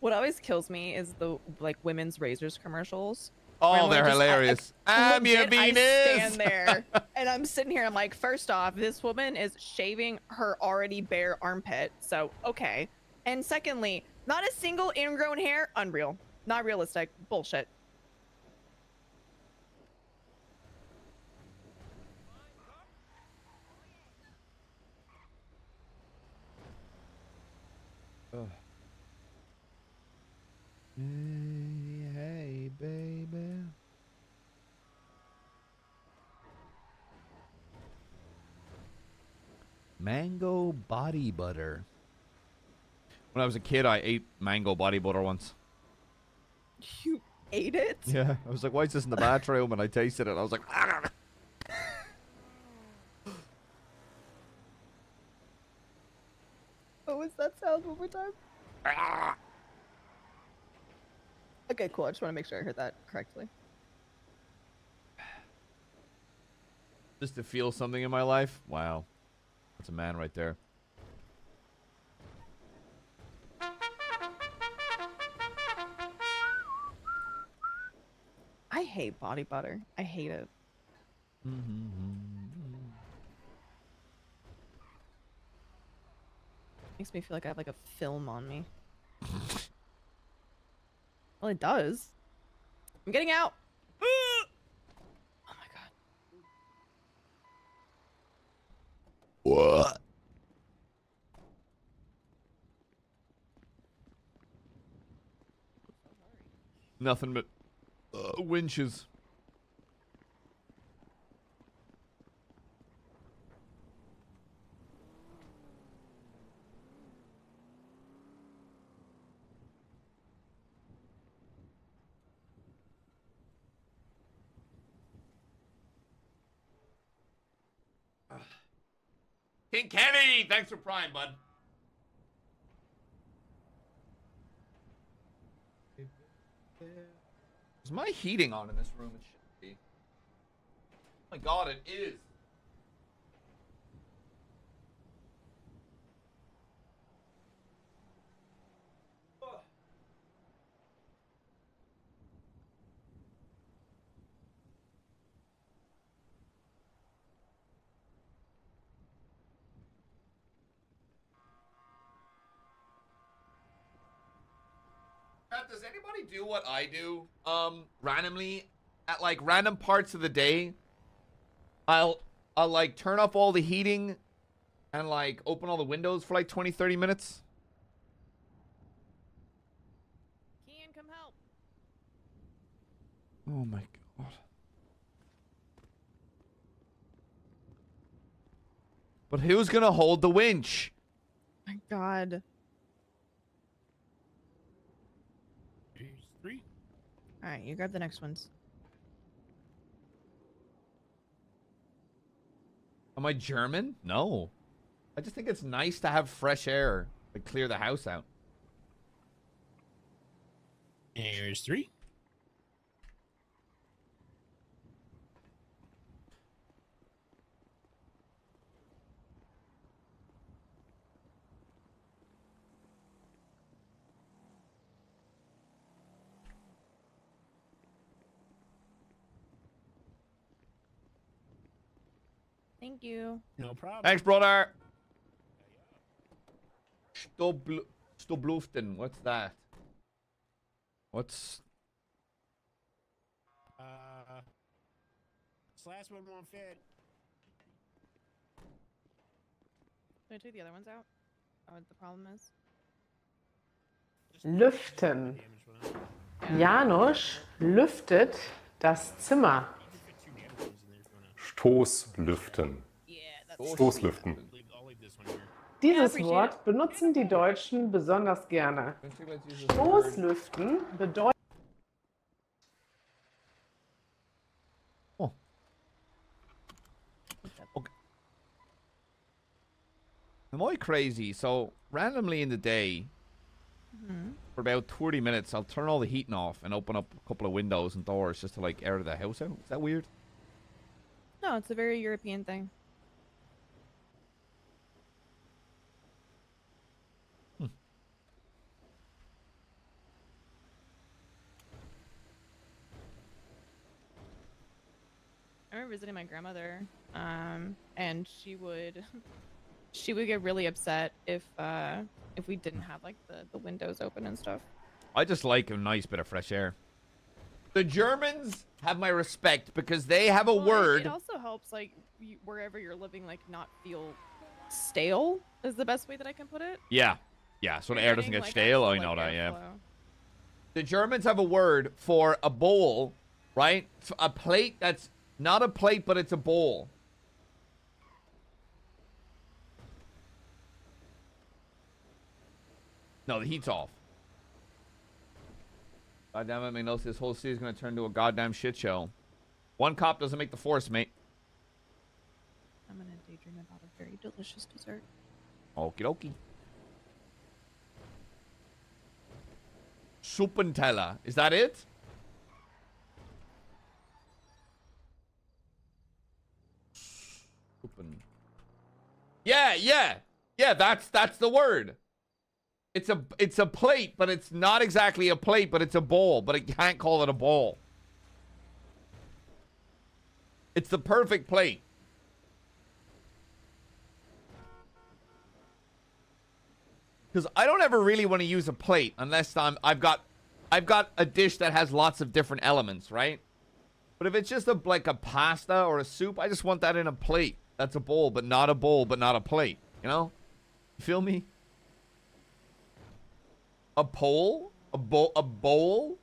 What always kills me is the like women's razors commercials. Oh, where I'm, like, they're just- I- hilarious. I, I'm your legit, I stand there (laughs) and I'm sitting here. I'm like, first off, this woman is shaving her already bare armpit, so okay. And secondly, not a single ingrown hair. Unreal. Not realistic. Bullshit. Hey, hey, baby. Mango body butter. When I was a kid, I ate mango body butter once. You ate it? Yeah. I was like, why is this in the bathroom? And I tasted it. I was like, "Ah." What was that sound one more time? Okay, cool. I just want to make sure I heard that correctly. just to feel something in my life. Wow. That's a man right there. I hate body butter. I hate it. Mm-hmm. Makes me feel like I have like a film on me. (laughs) well, it does. I'm getting out. (laughs) oh my god. What? Nothing but uh, winches. King Kenny, thanks for Prime, bud. Is my heating on in this room? It should be. Oh my god, it is. Pat, do what I do? Um, randomly, at like random parts of the day, I'll I'll like turn off all the heating and like open all the windows for like 20, 30 minutes. Kian, come help. Oh my god. But who's gonna hold the winch? My god. Three. Alright, you grab the next ones. Am I German? No. I just think it's nice to have fresh air, like clear the house out. Here's three. Thank you. No problem. Thanks, brother. Stobl- Stoßlüften. What's that? What's Uh, this last one won't fit. Should I take the other ones out? Oh, what the problem is? Lüften. Janusz lüftet das Zimmer. Stoßlüften. Stoßlüften. Dieses Wort benutzen die Deutschen besonders gerne. Stoßlüften bedeutet Am I crazy? So randomly in the day, Mhm. for about 30 minutes, I'll turn all the heating off and open up a couple of windows and doors just to like air the house out. Is that weird? No, it's a very European thing. I remember visiting my grandmother, um, and she would, (laughs) she would get really upset if, uh, if we didn't have like the the windows open and stuff. I just like a nice bit of fresh air. The Germans have my respect because they have a Well, word. It, also helps like wherever you're living, like not feel stale. Is the best way that I can put it. Yeah. Yeah, so the air doesn't get like, stale. Oh, I actual, know like, that, yeah. airflow. The Germans have a word for a bowl, right? A plate that's not a plate, but it's a bowl. No, the heat's off. God damn it, Minos. This whole city's gonna turn into a goddamn shit show. One cop doesn't make the force, mate. I'm gonna daydream about a very delicious dessert. Okie dokie. Suppenteller. Is that it? Suppen. Yeah, yeah. Yeah, that's that's the word. It's a it's a plate, but it's not exactly a plate, but it's a bowl, but I can't call it a bowl. It's the perfect plate. Because I don't ever really want to use a plate unless I'm I've got I've got a dish that has lots of different elements, right? But if it's just a like a pasta or a soup, I just want that in a plate. That's a bowl, but not a bowl, but not a plate. You know? You feel me? A pole? A bowl? A bowl?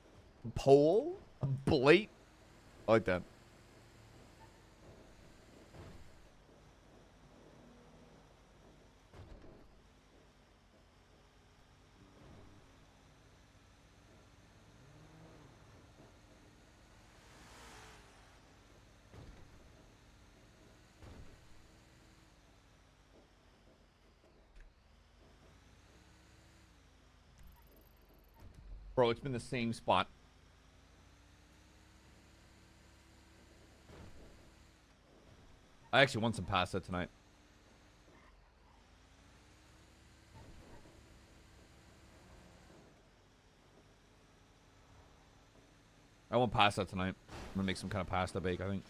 A pole? A plate? I like that. Bro, it's been the same spot. I actually want some pasta tonight. I want pasta tonight. I'm gonna make some kind of pasta bake, I think.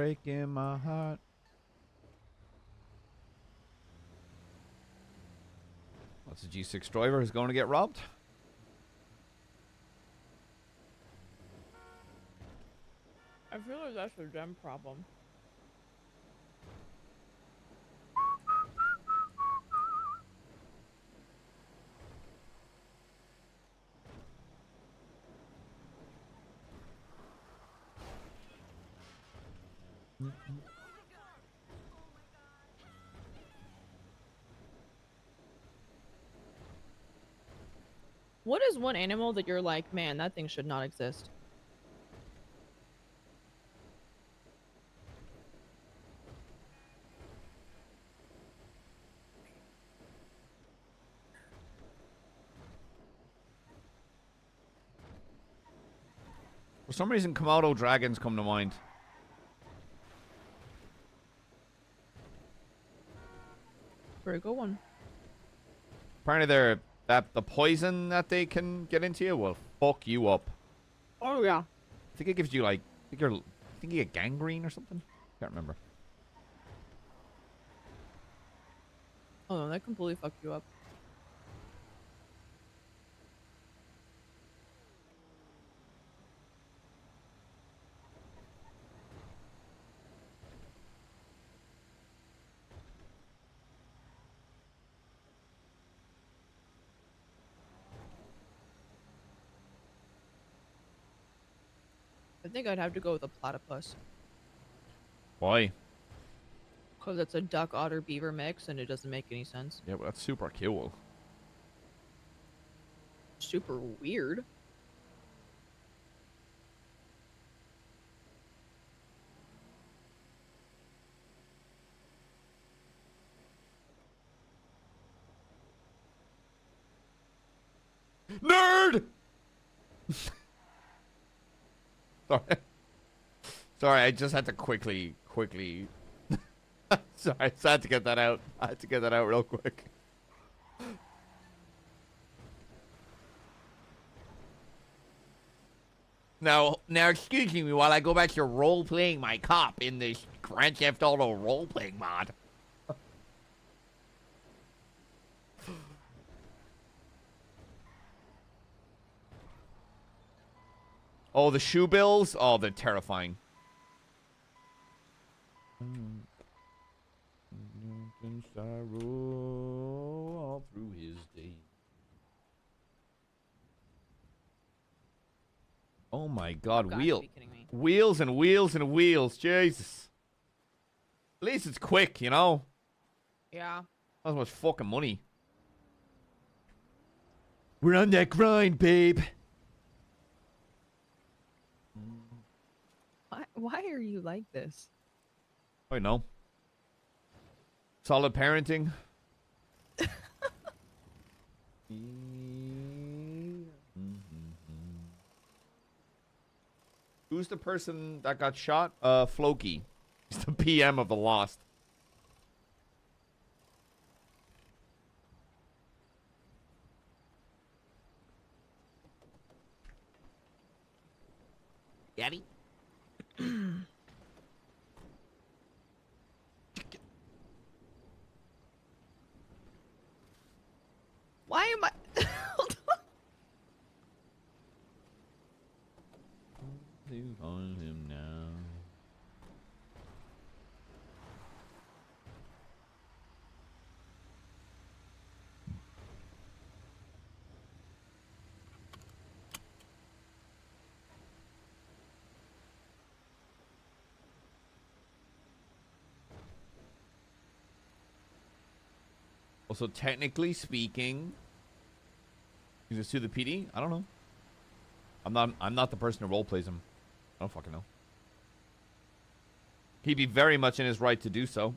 Breaking my heart. What's a G6 driver who's going to get robbed? I feel like that's a gem problem. What is one animal that you're like, man, that thing should not exist? For some reason, Komodo dragons come to mind. Very good one. Apparently, they're that the poison that they can get into you will fuck you up. Oh yeah. I think it gives you like, I think you're, I think you get gangrene or something. Can't remember. Oh no, that completely fucked you up. Think I'd have to go with a platypus. Why? Because it's a duck otter beaver mix and it doesn't make any sense. Yeah, well, that's super cool. Super weird. Nerd! Sorry. Sorry, I just had to quickly, quickly. (laughs) Sorry, I had to get that out. I had to get that out real quick. Now, now, excuse me while I go back to role playing my cop in this Grand Theft Auto role playing mod. Oh, the shoebills? Oh, they're terrifying. Oh my god, oh god wheel. Wheels and wheels and wheels. Jesus. At least it's quick, you know? Yeah. Not as much fucking money. We're on that grind, babe. Why, why are you like this? I know. Solid parenting. (laughs) Who's the person that got shot? Uh, Floki. He's the PM of the Lost. Gabby? Why am I? (laughs) Hold on. Also, technically speaking, you just sue the PD. I don't know. I'm not. I'm not the person who role plays him. I don't fucking know. He'd be very much in his right to do so.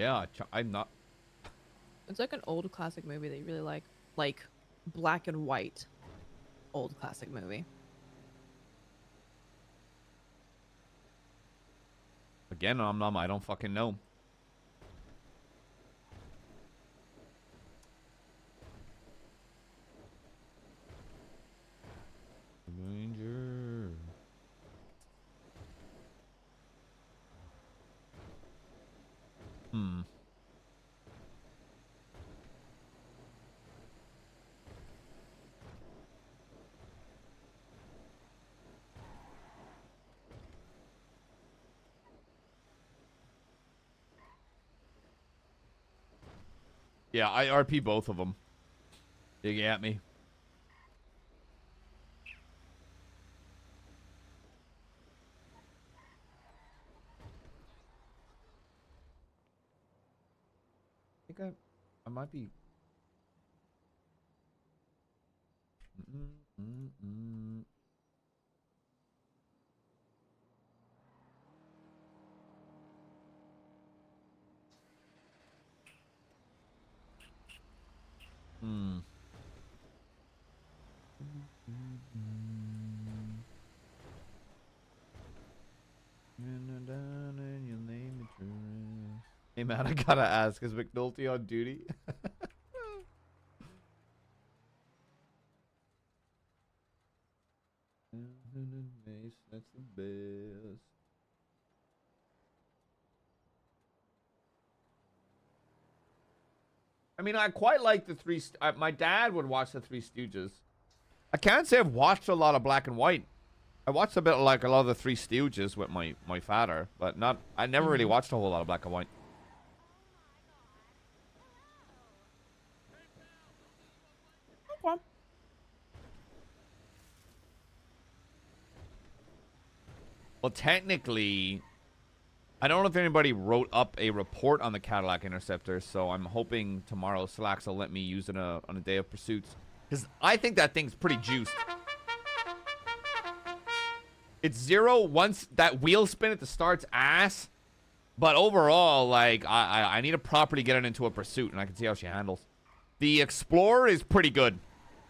Yeah, I'm not. It's like an old classic movie that you really like, like black and white, old classic movie. Again, I'm not. I don't fucking know. Ranger. Hmm. Yeah, I RP both of them. Dig at me. I think I, I might be. Mm, mm, mm. Hmm. Hey man, I gotta ask, is McNulty on duty? That's the best. I mean, I quite like the three. St- uh, my dad would watch the Three Stooges. I can't say I've watched a lot of black and white. I watched a bit of, like a lot of the Three Stooges with my my father, but not. I never really Mhm. watched a whole lot of black and white. Well, technically, I don't know if anybody wrote up a report on the Cadillac Interceptor, so I'm hoping tomorrow Slacks will let me use it a, on a day of pursuits. Because I think that thing's pretty juiced. It's zero once that wheel spin at the start's ass. But overall, like, I, I, I need to properly get it into a pursuit, and I can see how she handles. The Explorer is pretty good.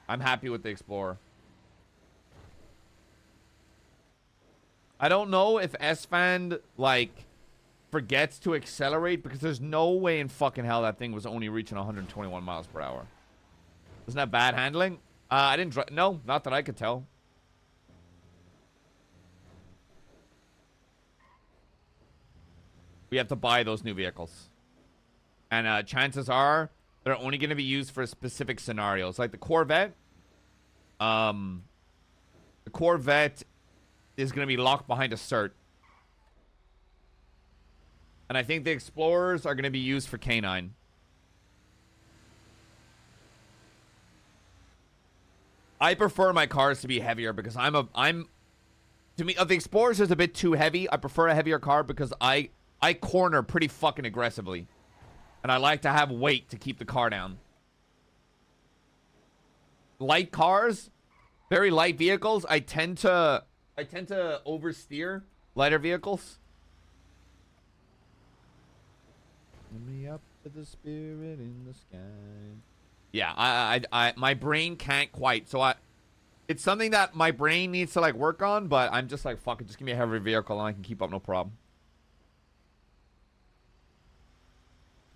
I'm happy with the Explorer. I don't know if Esfand, like, forgets to accelerate because there's no way in fucking hell that thing was only reaching 121 miles per hour. Isn't that bad handling? Uh, I didn't dri- No, not that I could tell. we have to buy those new vehicles. And uh, chances are they're only going to be used for specific scenarios. Like the Corvette, um, the Corvette is going to be locked behind a cert. And I think the Explorers are going to be used for K9. I prefer my cars to be heavier because I'm a I'm to me uh, the Explorers is a bit too heavy. I prefer a heavier car because I I corner pretty fucking aggressively. And I like to have weight to keep the car down. Light cars, very light vehicles, I tend to I tend to oversteer lighter vehicles. Me up to the spirit in the sky. Yeah, I, I, I, my brain can't quite. So I, it's something that my brain needs to like work on. But I'm just like, fuck it, just give me a heavy vehicle and I can keep up, no problem.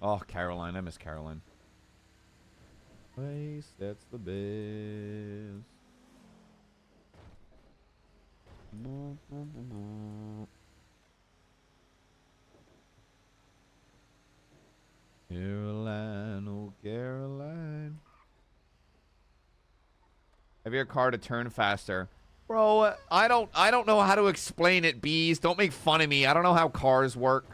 Oh, Caroline, I miss Caroline. Place that's the best. Caroline, oh Caroline. Have your car to turn faster. Bro, I don't I don't know how to explain it, bees. Don't make fun of me. I don't know how cars work.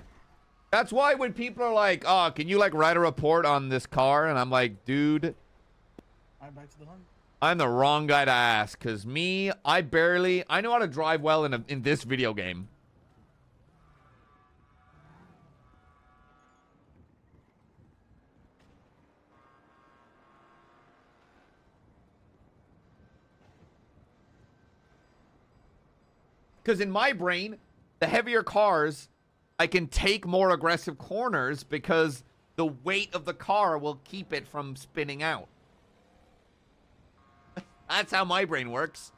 That's why when people are like, oh, can you like write a report on this car? And I'm like, dude, Alright, back to the hunt. I'm the wrong guy to ask. Cause me, I barely I know how to drive well in a, in this video game. Because in my brain, the heavier cars, I can take more aggressive corners because the weight of the car will keep it from spinning out. That's how my brain works.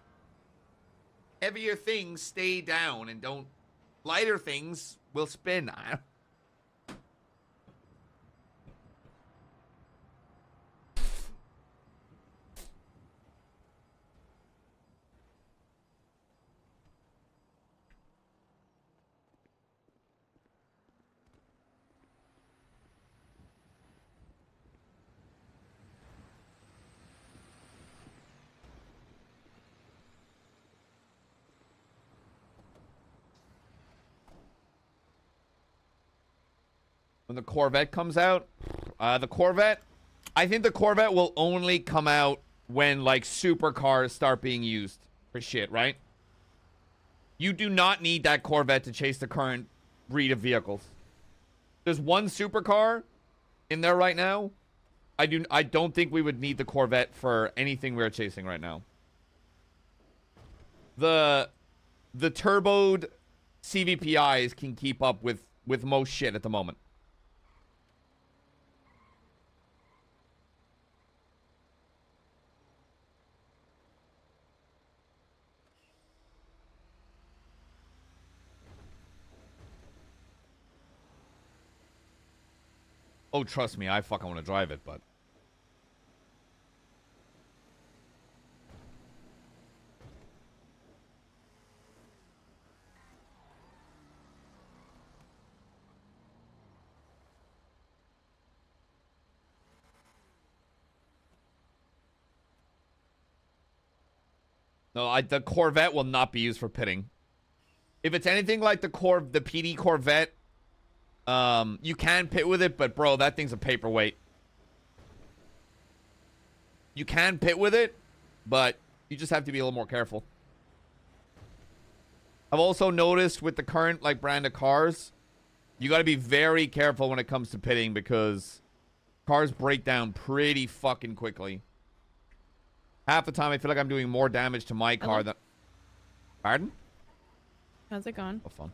Heavier things stay down and don't. Lighter things will spin. (laughs) when the Corvette comes out, uh, the Corvette, I think the Corvette will only come out when like supercars start being used for shit, right? You do not need that Corvette to chase the current breed of vehicles. There's one supercar in there right now. I do I don't think we would need the Corvette for anything we're chasing right now. The the turboed CVPIs can keep up with with most shit at the moment. Oh, trust me, I fucking want to drive it, but No, I, the Corvette will not be used for pitting. If it's anything like the Cor the PD Corvette, um, you can pit with it, but bro, that thing's a paperweight. You can pit with it, but you just have to be a little more careful. I've also noticed with the current like brand of cars, you got to be very careful when it comes to pitting because cars break down pretty fucking quickly. Half the time, I feel like I'm doing more damage to my car than. Pardon? How's it going? Oh, fun.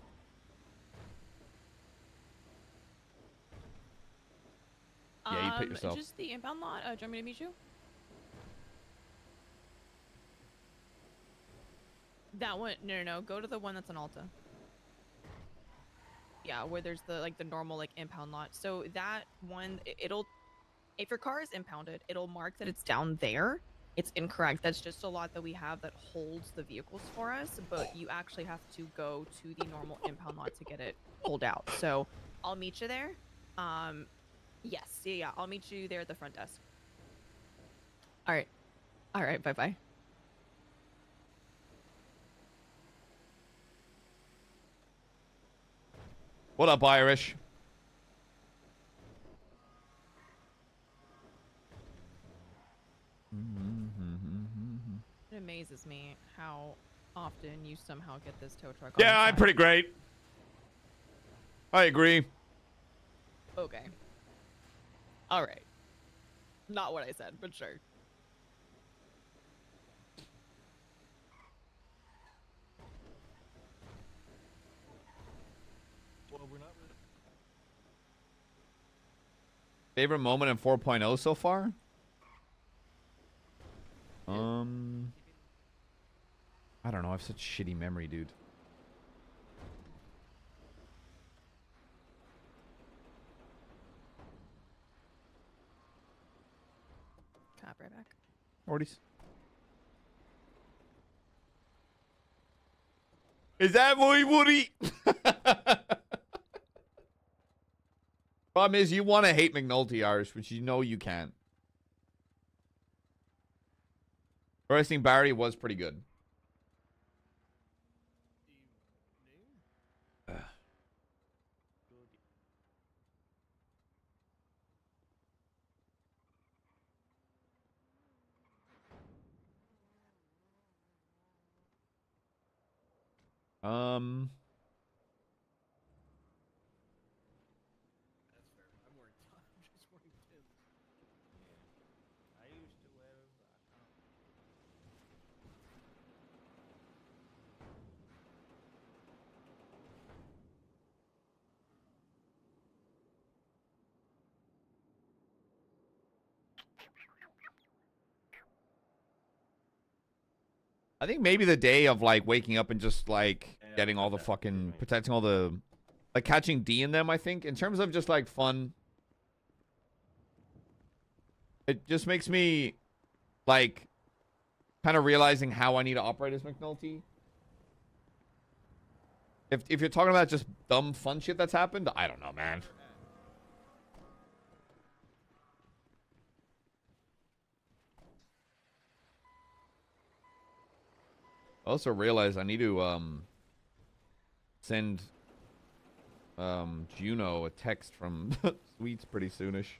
Yeah, you Um, yourself. Just the inbound lot. Uh, do you want me to meet you? That one? No, no, no. Go to the one that's on Alta. Yeah, where there's the like the normal like impound lot. So that one, it'll if your car is impounded, it'll mark that it's down there. It's incorrect. That's just a lot that we have that holds the vehicles for us, but you actually have to go to the normal impound lot to get it pulled out. So I'll meet you there. Um, yes, yeah, yeah. I'll meet you there at the front desk. All right, all right. Bye bye. What up, Irish? It amazes me how often you somehow get this tow truck. on Yeah, I'm pretty great. I agree. Okay. All right. Not what I said, but sure. Well, we're not really. Favorite moment in 4.0 so far? Um, I don't know. I have such shitty memory, dude. Cop right back. Morty's. Is that boy Woody? (laughs) Problem is, you want to hate McNulty, Irish, which you know you can't. Roasting Barry was pretty good. Ugh. Um. (laughs) I think maybe the day of like waking up and just like getting all the fucking protecting all the like catching D in them, I think. In terms of just like fun. It just makes me like kind of realizing how I need to operate as McNulty. If if you're talking about just dumb fun shit that's happened, I don't know, man. Also realized I need to um send um Juno a text from (laughs) Sweets pretty soonish.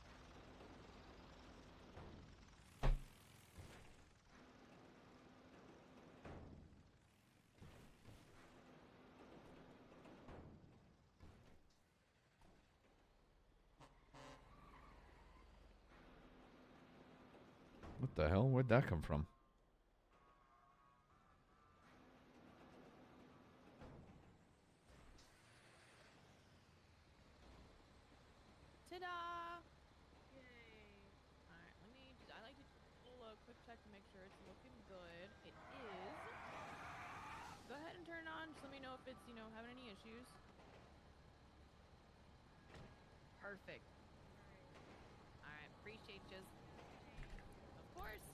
What the hell? Where'd that come from? Ta-da! Yay! All right, let me. I like to do a quick check to make sure it's looking good. It is. Go ahead and turn it on. Just let me know if it's you know having any issues. Perfect. All right, appreciate you. Of course.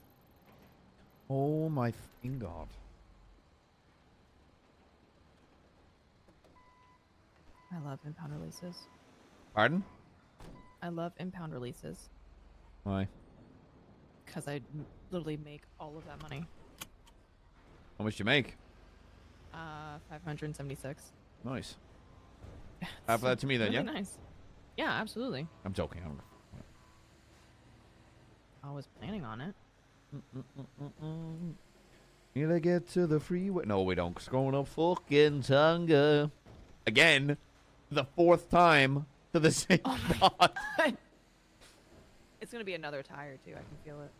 Oh my fucking god. I love impound releases. Pardon? I love impound releases Why? because I literally make all of that money. How much you make? Uh, 576. Nice. (laughs) Half of that to me then, really yeah? nice. Yeah, absolutely. I'm joking. I don't I was planning on it. Need to get to the freeway. No, we don't. 'cause going up fucking Tongva. Again, the fourth time to the (laughs) same oh spot. (laughs) It's gonna be another tire too. I can feel it.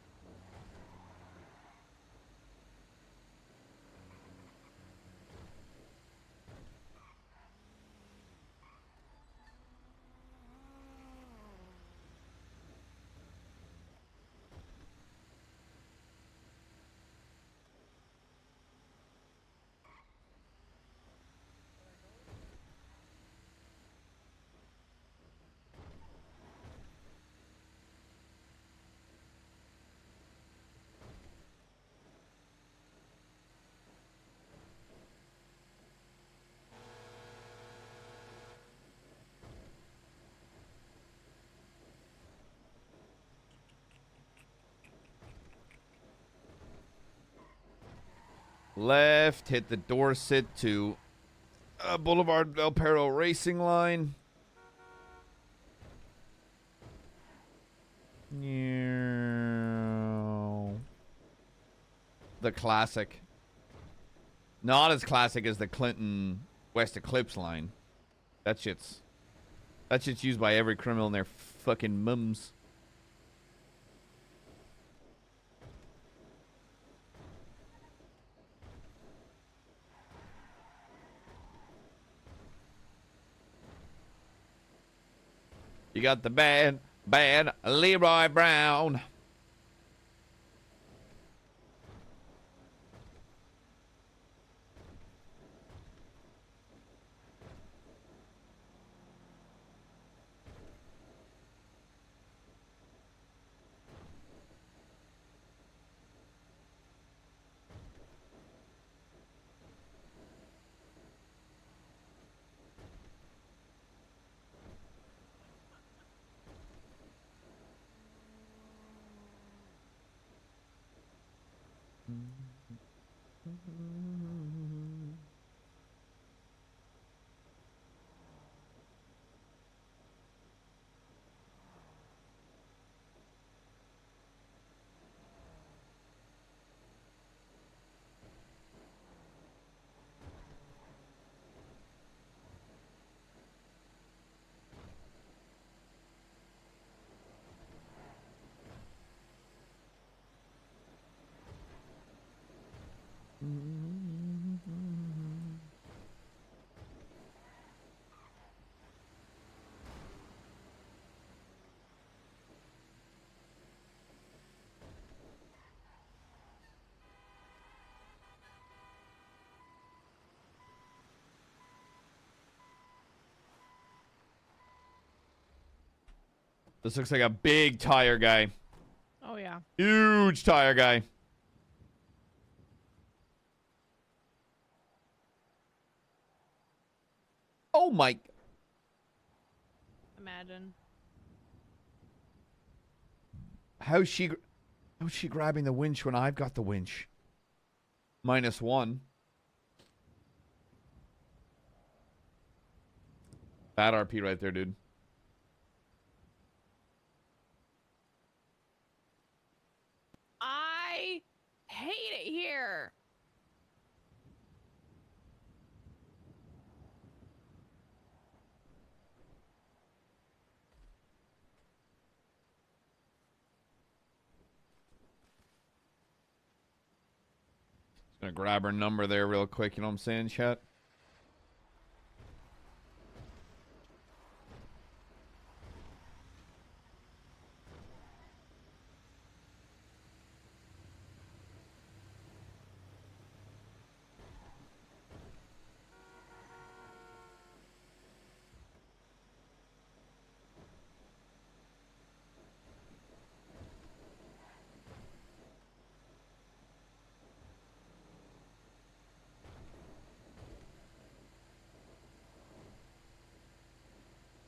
Left, hit the Dorset to uh, Boulevard Del Perro Racing Line. Yeah. The classic. Not as classic as the Clinton West Eclipse line. That shit's that shit's used by every criminal in their fucking mums. Got the bad, bad Leroy Brown. This looks like a big tire guy. Oh yeah. Huge tire guy. Oh my. Imagine. How's she how's she grabbing the winch when I've got the winch? Minus one. Bad RP right there, dude. I hate it here. Gonna grab her number there real quick, you know what I'm saying, chat?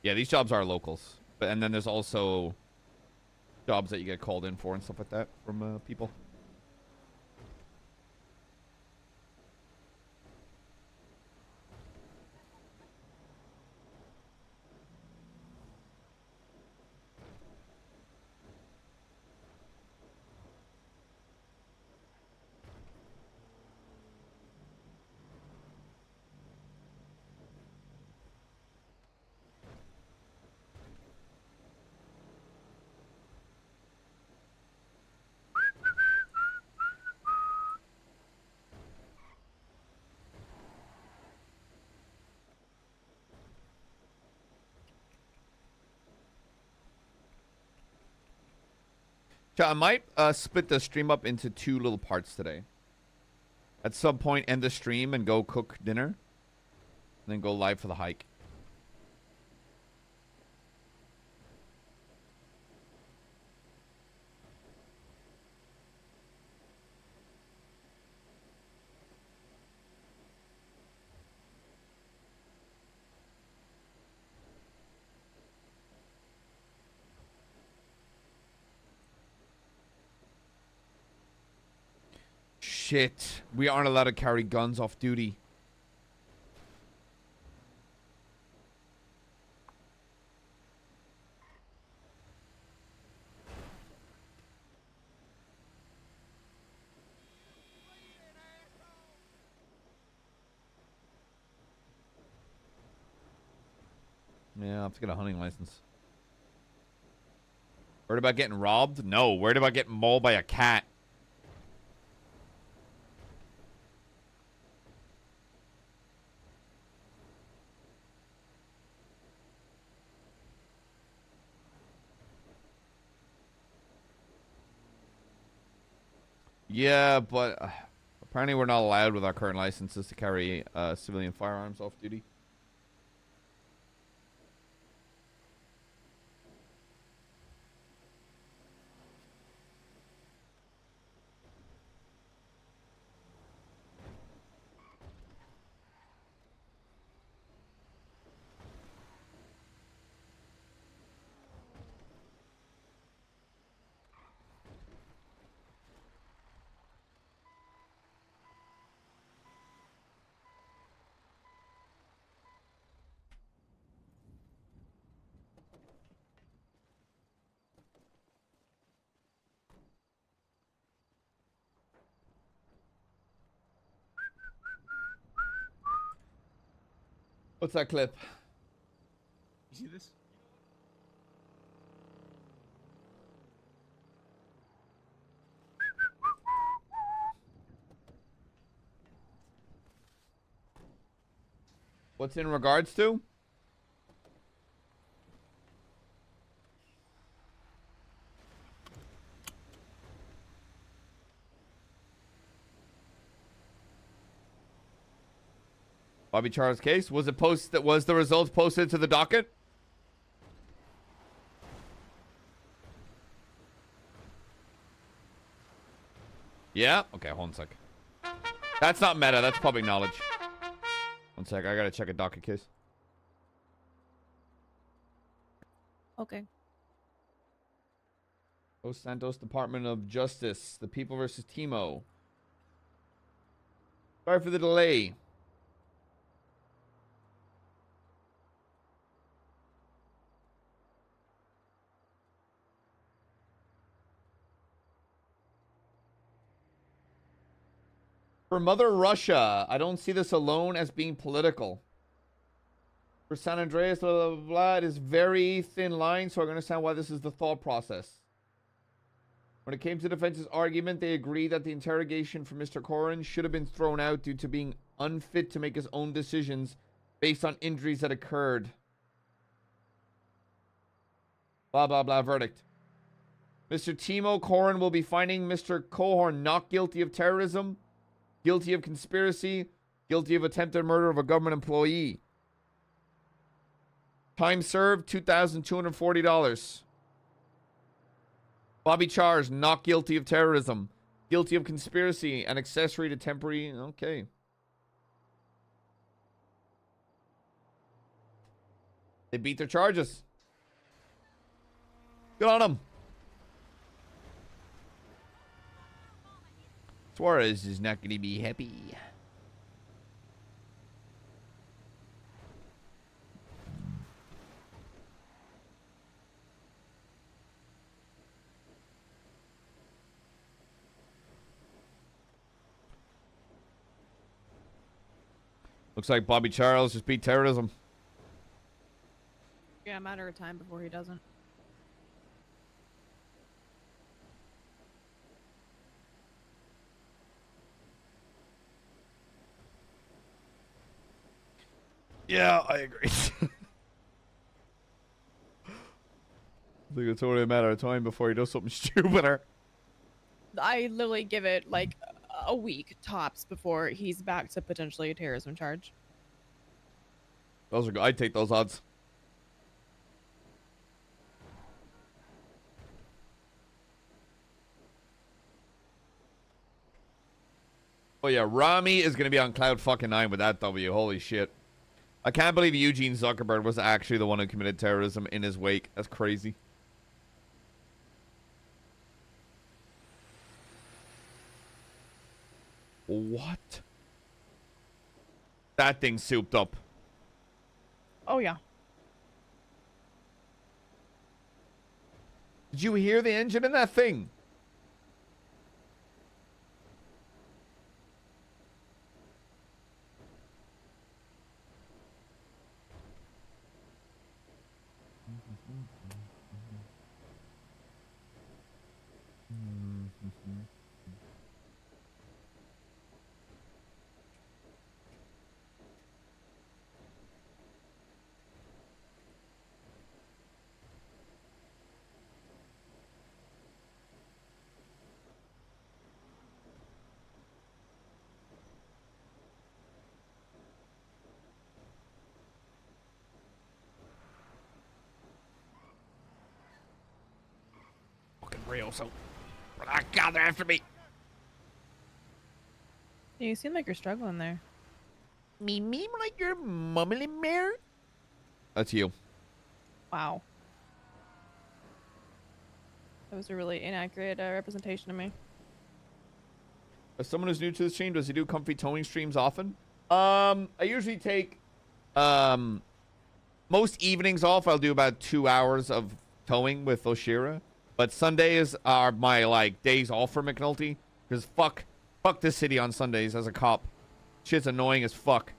Yeah, these jobs are locals. But and then there's also jobs that you get called in for and stuff like that from uh, people. Chat, I might uh, split the stream up into two little parts today. At some point, end the stream and go cook dinner. And then go live for the hike. Shit. We aren't allowed to carry guns off duty. Yeah, I'll have to get a hunting license. Worried about getting robbed? No. Worried about getting mauled by a cat. Yeah, but uh, apparently we're not allowed with our current licenses to carry uh, civilian firearms off duty. What's that clip? You see this? What's in regards to? Bobby Charles case was it post that was the results posted to the docket? Yeah. Okay, hold on a sec. That's not meta. That's public knowledge. One sec. I gotta check a docket case. Okay. Los Santos Department of Justice. The People versus Timo. Sorry for the delay. For Mother Russia, I don't see this alone as being political. For San Andreas, blah, blah, blah, it is very thin line, so I understand why this is the thought process. When it came to defense's argument, they agreed that the interrogation for Mr. Corin should have been thrown out due to being unfit to make his own decisions based on injuries that occurred. Blah, blah, blah, verdict. Mr. Timo Corin will be finding Mr. Cohorn not guilty of terrorism, guilty of conspiracy, guilty of attempted murder of a government employee. Time served, $2,240. Bobby Charles, not guilty of terrorism, guilty of conspiracy and accessory to temporary. Okay. They beat their charges. Good on them. Suarez is not going to be happy. Looks like Bobby Charles just beat terrorism. Yeah, a matter of time before he doesn't. Yeah, I agree. (laughs) I think it's only a matter of time before he does something stupider. (laughs) I literally give it like a week tops before he's back to potentially a terrorism charge. Those are good. I'd take those odds. Oh yeah, Rami is gonna be on cloud fucking nine with that W. Holy shit. I can't believe Eugene Zuckerberg was actually the one who committed terrorism in his wake. That's crazy. What? That thing's souped up. Oh yeah. Did you hear the engine in that thing? Fucking real, so. Ah, God, they're after me. You seem like you're struggling there. Me, me, like your mummily mare? That's you. Wow. That was a really inaccurate uh, representation of me. As someone who's new to the stream, does he do comfy towing streams often? Um, I usually take, um, most evenings off. I'll do about two hours of towing with Oshira. But Sundays are my, like, days off for McNulty. Because fuck, fuck this city on Sundays as a cop. Shit's annoying as fuck.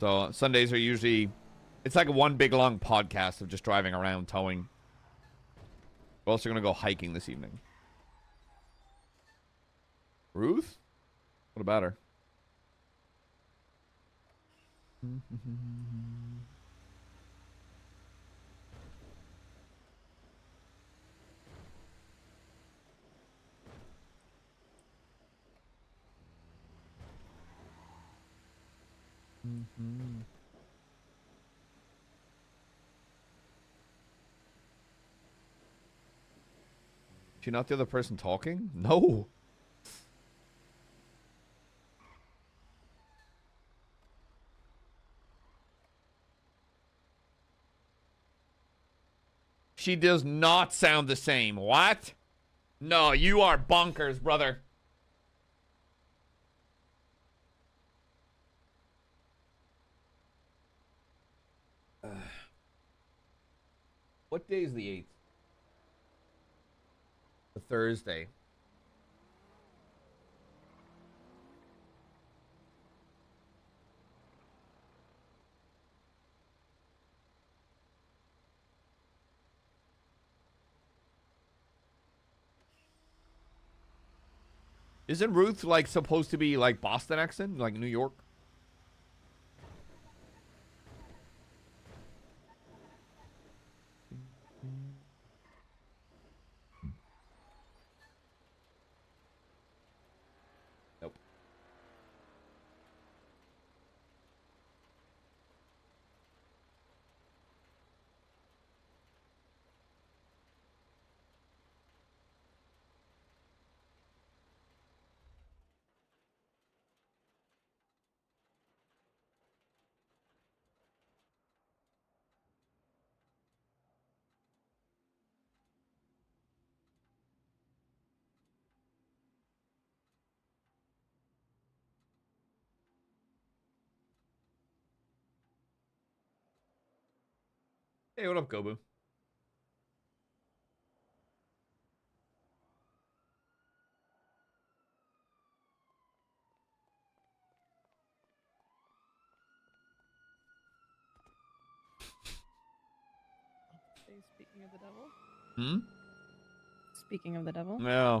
So Sundays are usually, it's like a one big long podcast of just driving around towing. We're also gonna go hiking this evening. Ruth? What about her? Mm-hmm. She not the other person talking? No. She does not sound the same. What? No, you are bonkers, brother. What day is the 8th? The Thursday. Isn't Ruth like supposed to be like Boston accent, like New York? Hey, what up, Gobu? Speaking of the devil. Hmm? Speaking of the devil. Yeah.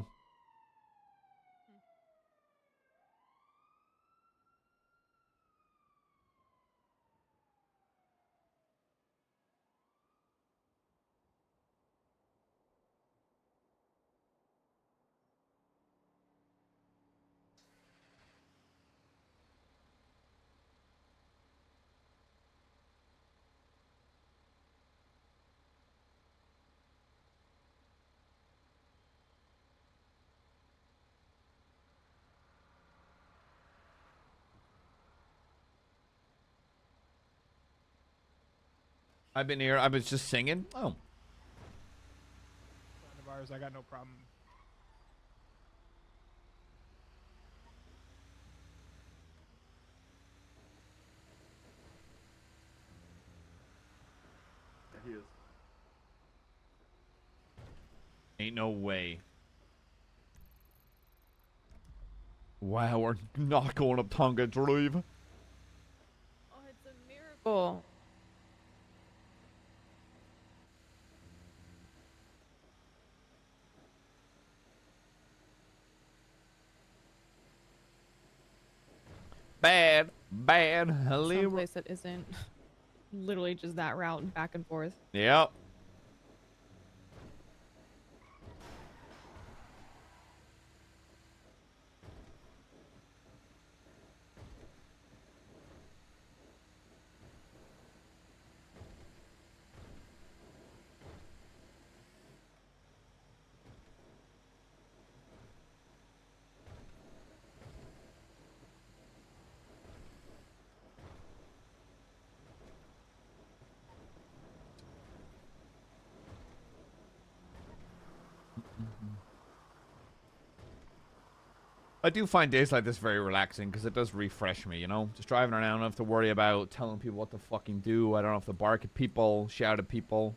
I've been here. I was just singing. Oh. Friend of ours, I got no problem. He is. Ain't no way. Wow, we're not going up Tongva Drive. Cool. Bad, bad. Someplace that isn't literally just that route and back and forth. Yep. I do find days like this very relaxing because it does refresh me, you know? Just driving around, I don't have to worry about telling people what to fucking do. I don't have to bark at people, shout at people.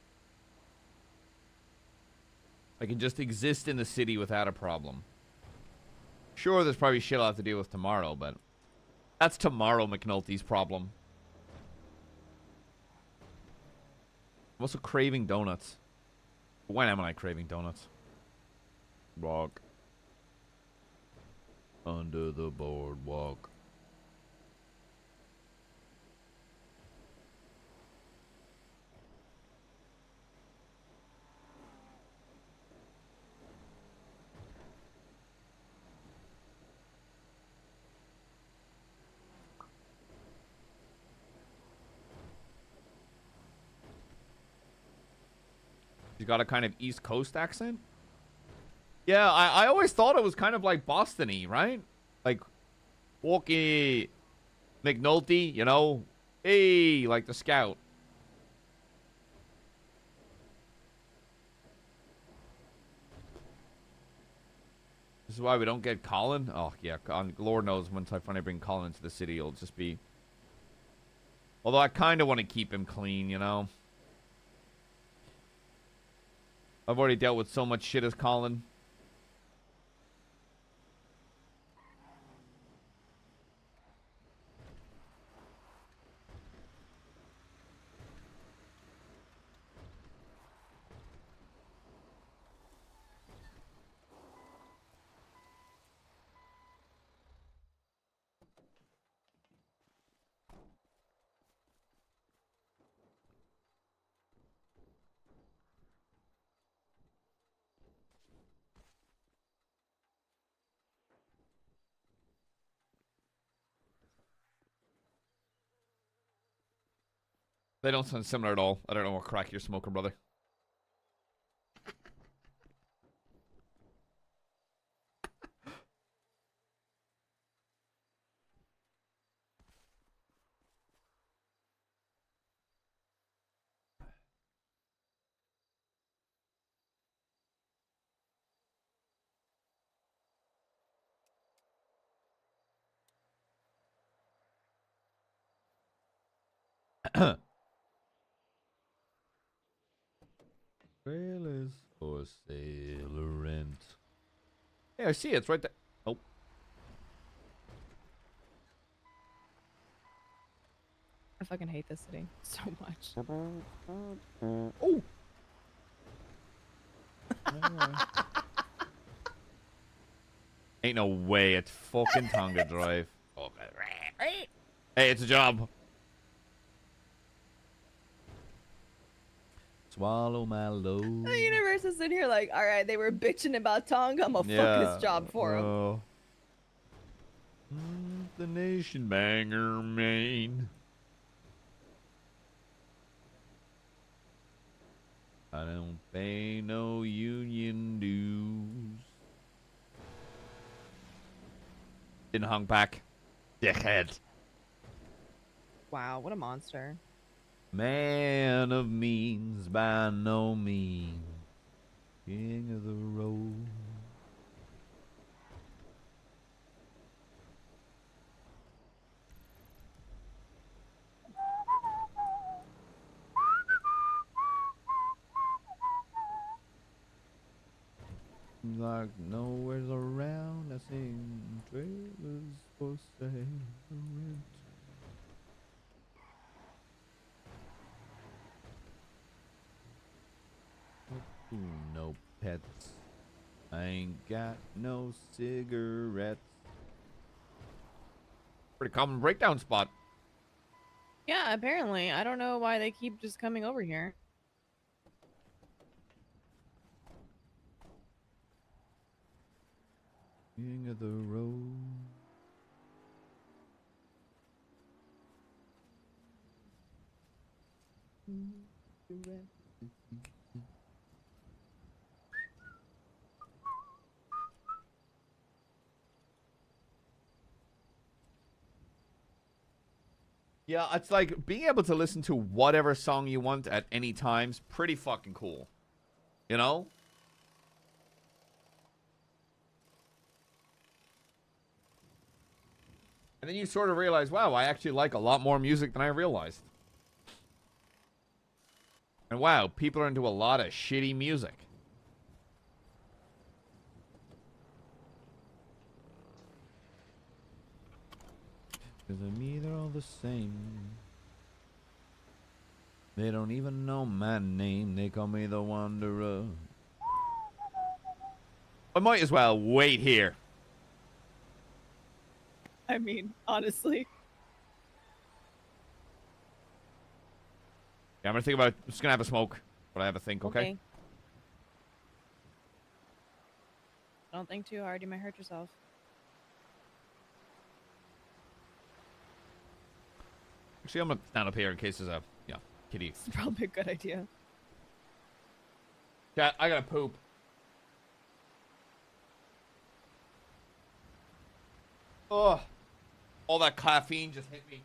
I can just exist in the city without a problem. Sure, there's probably shit I'll have to deal with tomorrow, but that's tomorrow McNulty's problem. I'm also craving donuts. When am I craving donuts? Walk. Under the boardwalk. You got a kind of East Coast accent? Yeah, I, I always thought it was kind of like Boston-y, right? Like, Walkie McNulty, you know? Hey, like the scout. This is why we don't get Colin? Oh, yeah, Lord knows once I finally bring Colin into the city, it'll just be... Although I kind of want to keep him clean, you know? I've already dealt with so much shit as Colin. They don't sound similar at all. I don't know what crack you're smoking, brother. (clears throat) Trailers for sale or rent. Hey, I see it. It's right there. Oh. I fucking hate this city (laughs) so much. Oh. (laughs) Ain't no way. It's fucking Tongva Drive. (laughs) Hey, it's a job. Swallow my load. The universe is in here like, all right, they were bitching about Tongva. I'm gonna fuck this job for them. Oh. Mm, the nation banger, Maine. I don't pay no union dues. Didn't hung back. Dickhead. Wow, what a monster. Man of means by no means. King of the road. Like nowhere's around. I sing trailers for sale. Ooh, no pets. I ain't got no cigarettes. Pretty common breakdown spot. Yeah, apparently. I don't know why they keep just coming over here. King of the road. Mm-hmm. Yeah, it's like being able to listen to whatever song you want at any time's pretty fucking cool. You know? And then you sort of realize, wow, I actually like a lot more music than I realized. And wow, people are into a lot of shitty music. Cause to me they're all the same. They don't even know my name. They call me the Wanderer. I might as well wait here. I mean, honestly. Yeah, I'm gonna think about. I'm just gonna have a smoke, but I have a think. Okay. Don't think too hard. You might hurt yourself. Actually, I'm gonna stand up here in case there's a yeah kitty. It's probably a good idea. Cat, I gotta poop. Oh, all that caffeine just hit me.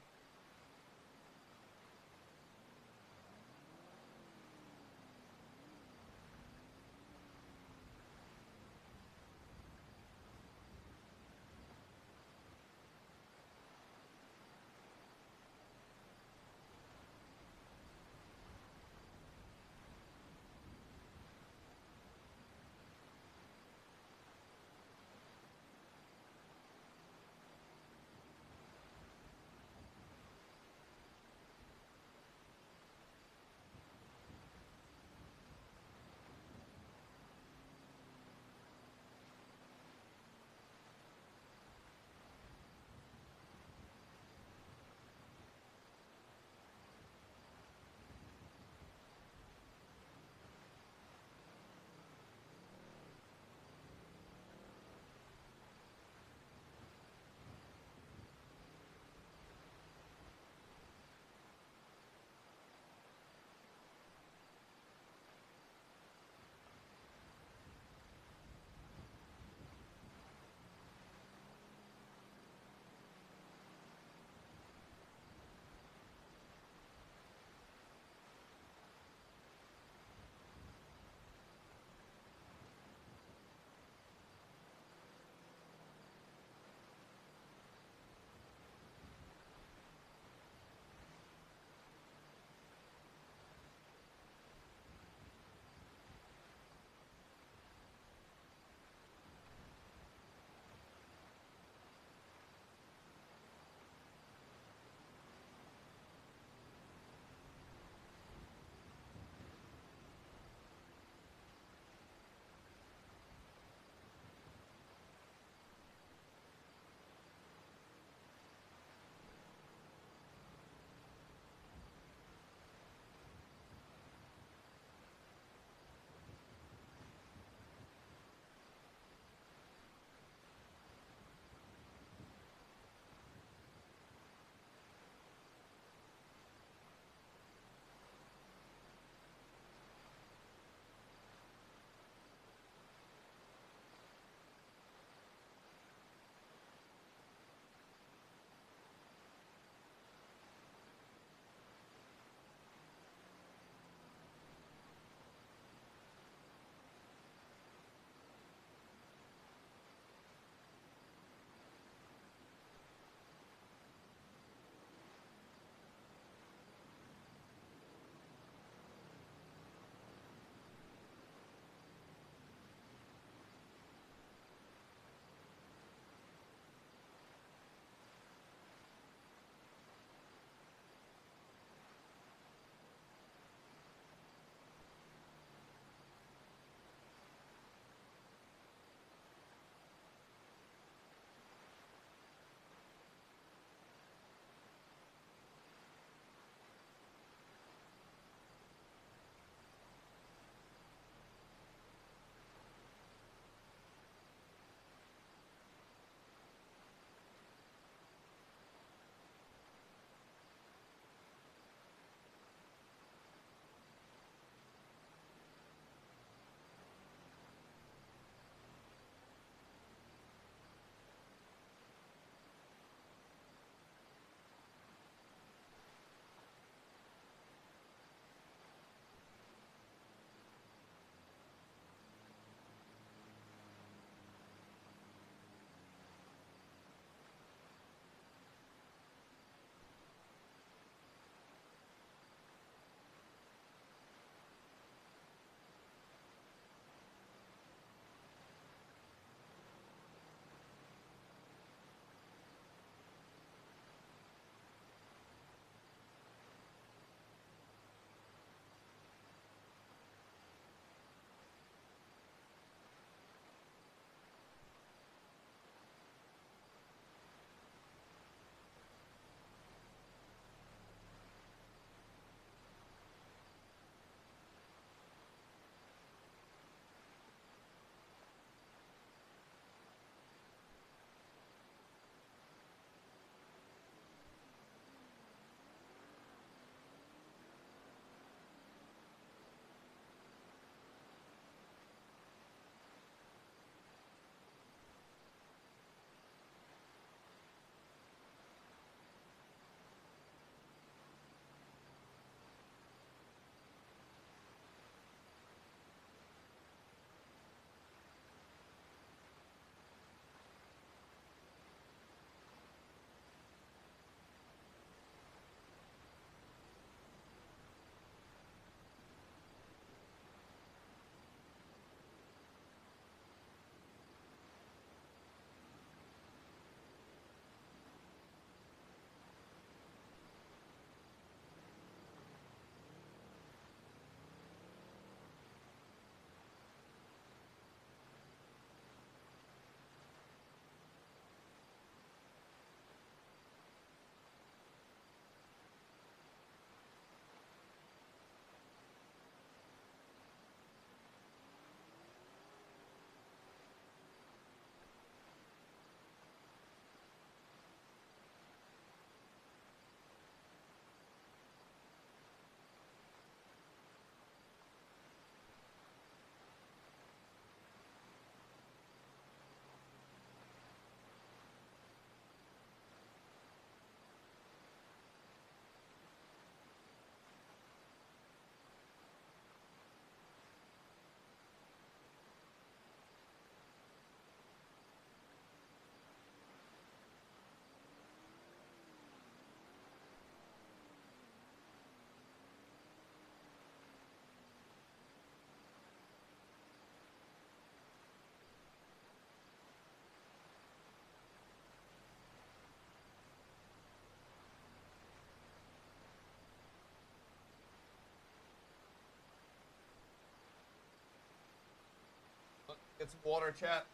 Get some water, chat.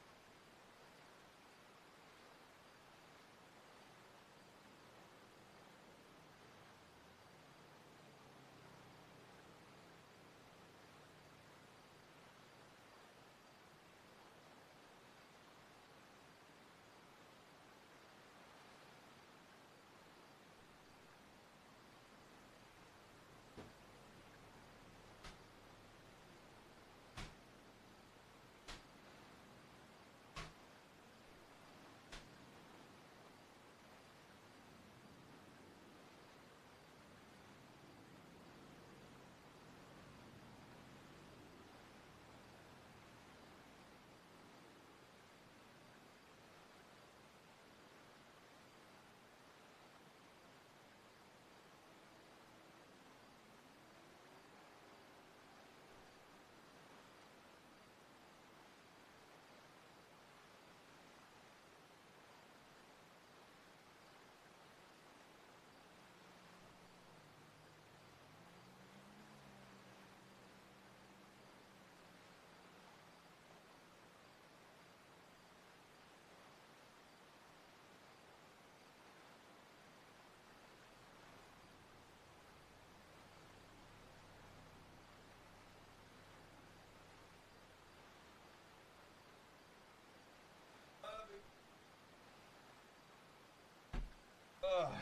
Ugh.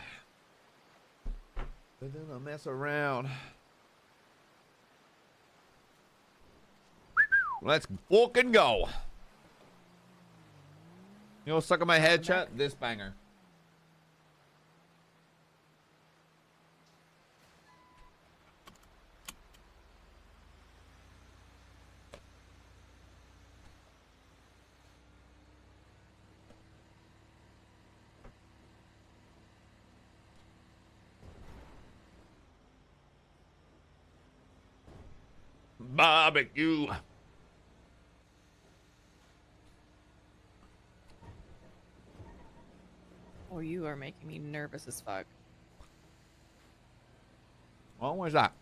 But then I mess around. Let's fucking go. You know, suck on my head, chat. This banger. Barbecue. Or you are making me nervous as fuck. What was that?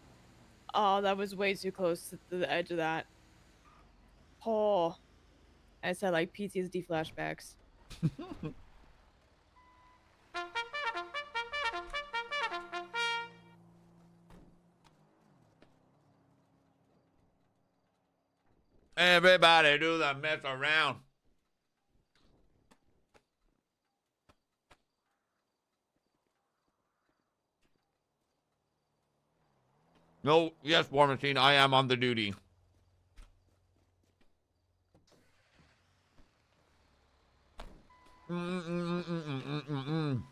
Oh, that was way too close to the edge of that. Oh. I said like PTSD flashbacks. (laughs) Everybody do the mess around. No, yes, War Machine, I am on the duty. Mm, mm, mm,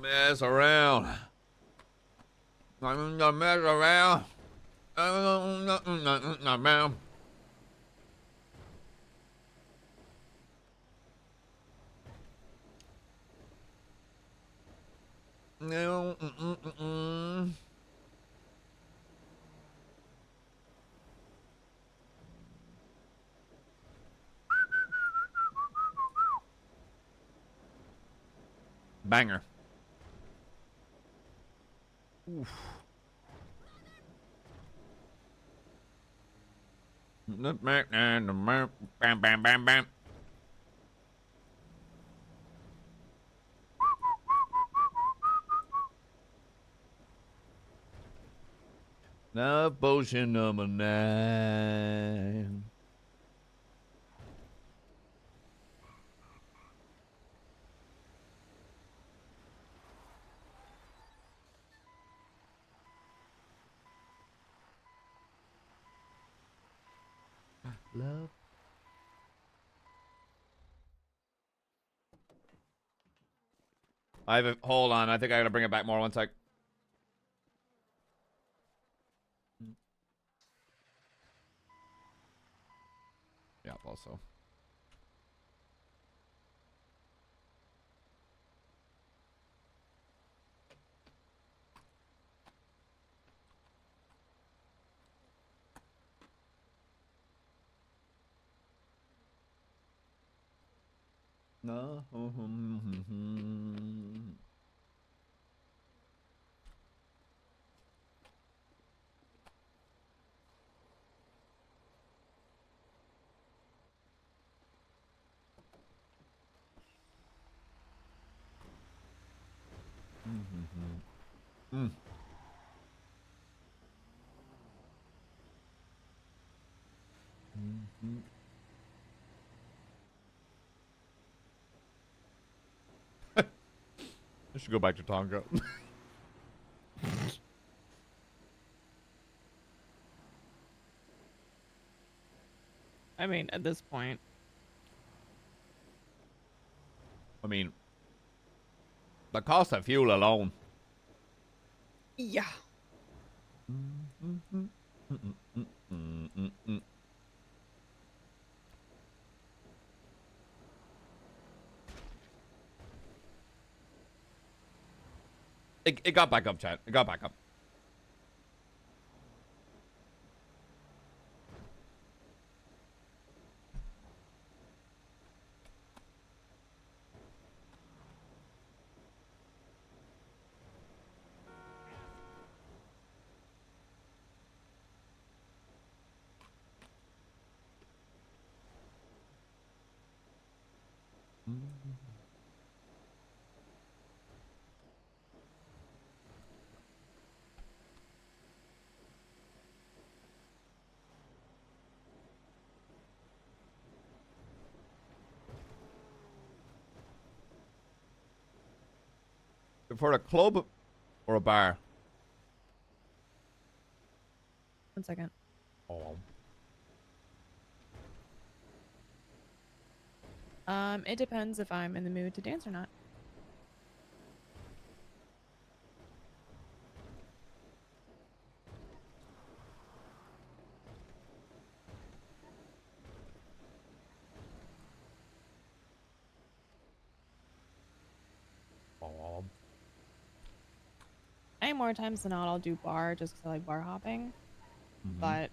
mm, mm, mm. Uh, mess around. I'm gonna mess around. around. No, mm, mm, mm. Banger. Oof. Bam, bam, bam, bam. Now potion number nine. Love. I have a hold on. I think I gotta bring it back more. One sec. Yeah, also. 嗯嗯嗯嗯嗯嗯嗯嗯嗯嗯。Should go back to Tongva. I mean, at this point, I mean, the cost of fuel alone. yeah. Mm-hmm. Mm-hmm. Mm-hmm. It, it got back up, chat. It got back up. For a club or a bar? One second. Oh. Um, it depends if I'm in the mood to dance or not. Oh. I think more times than not, I'll do bar just because I like bar hopping. Mhm. But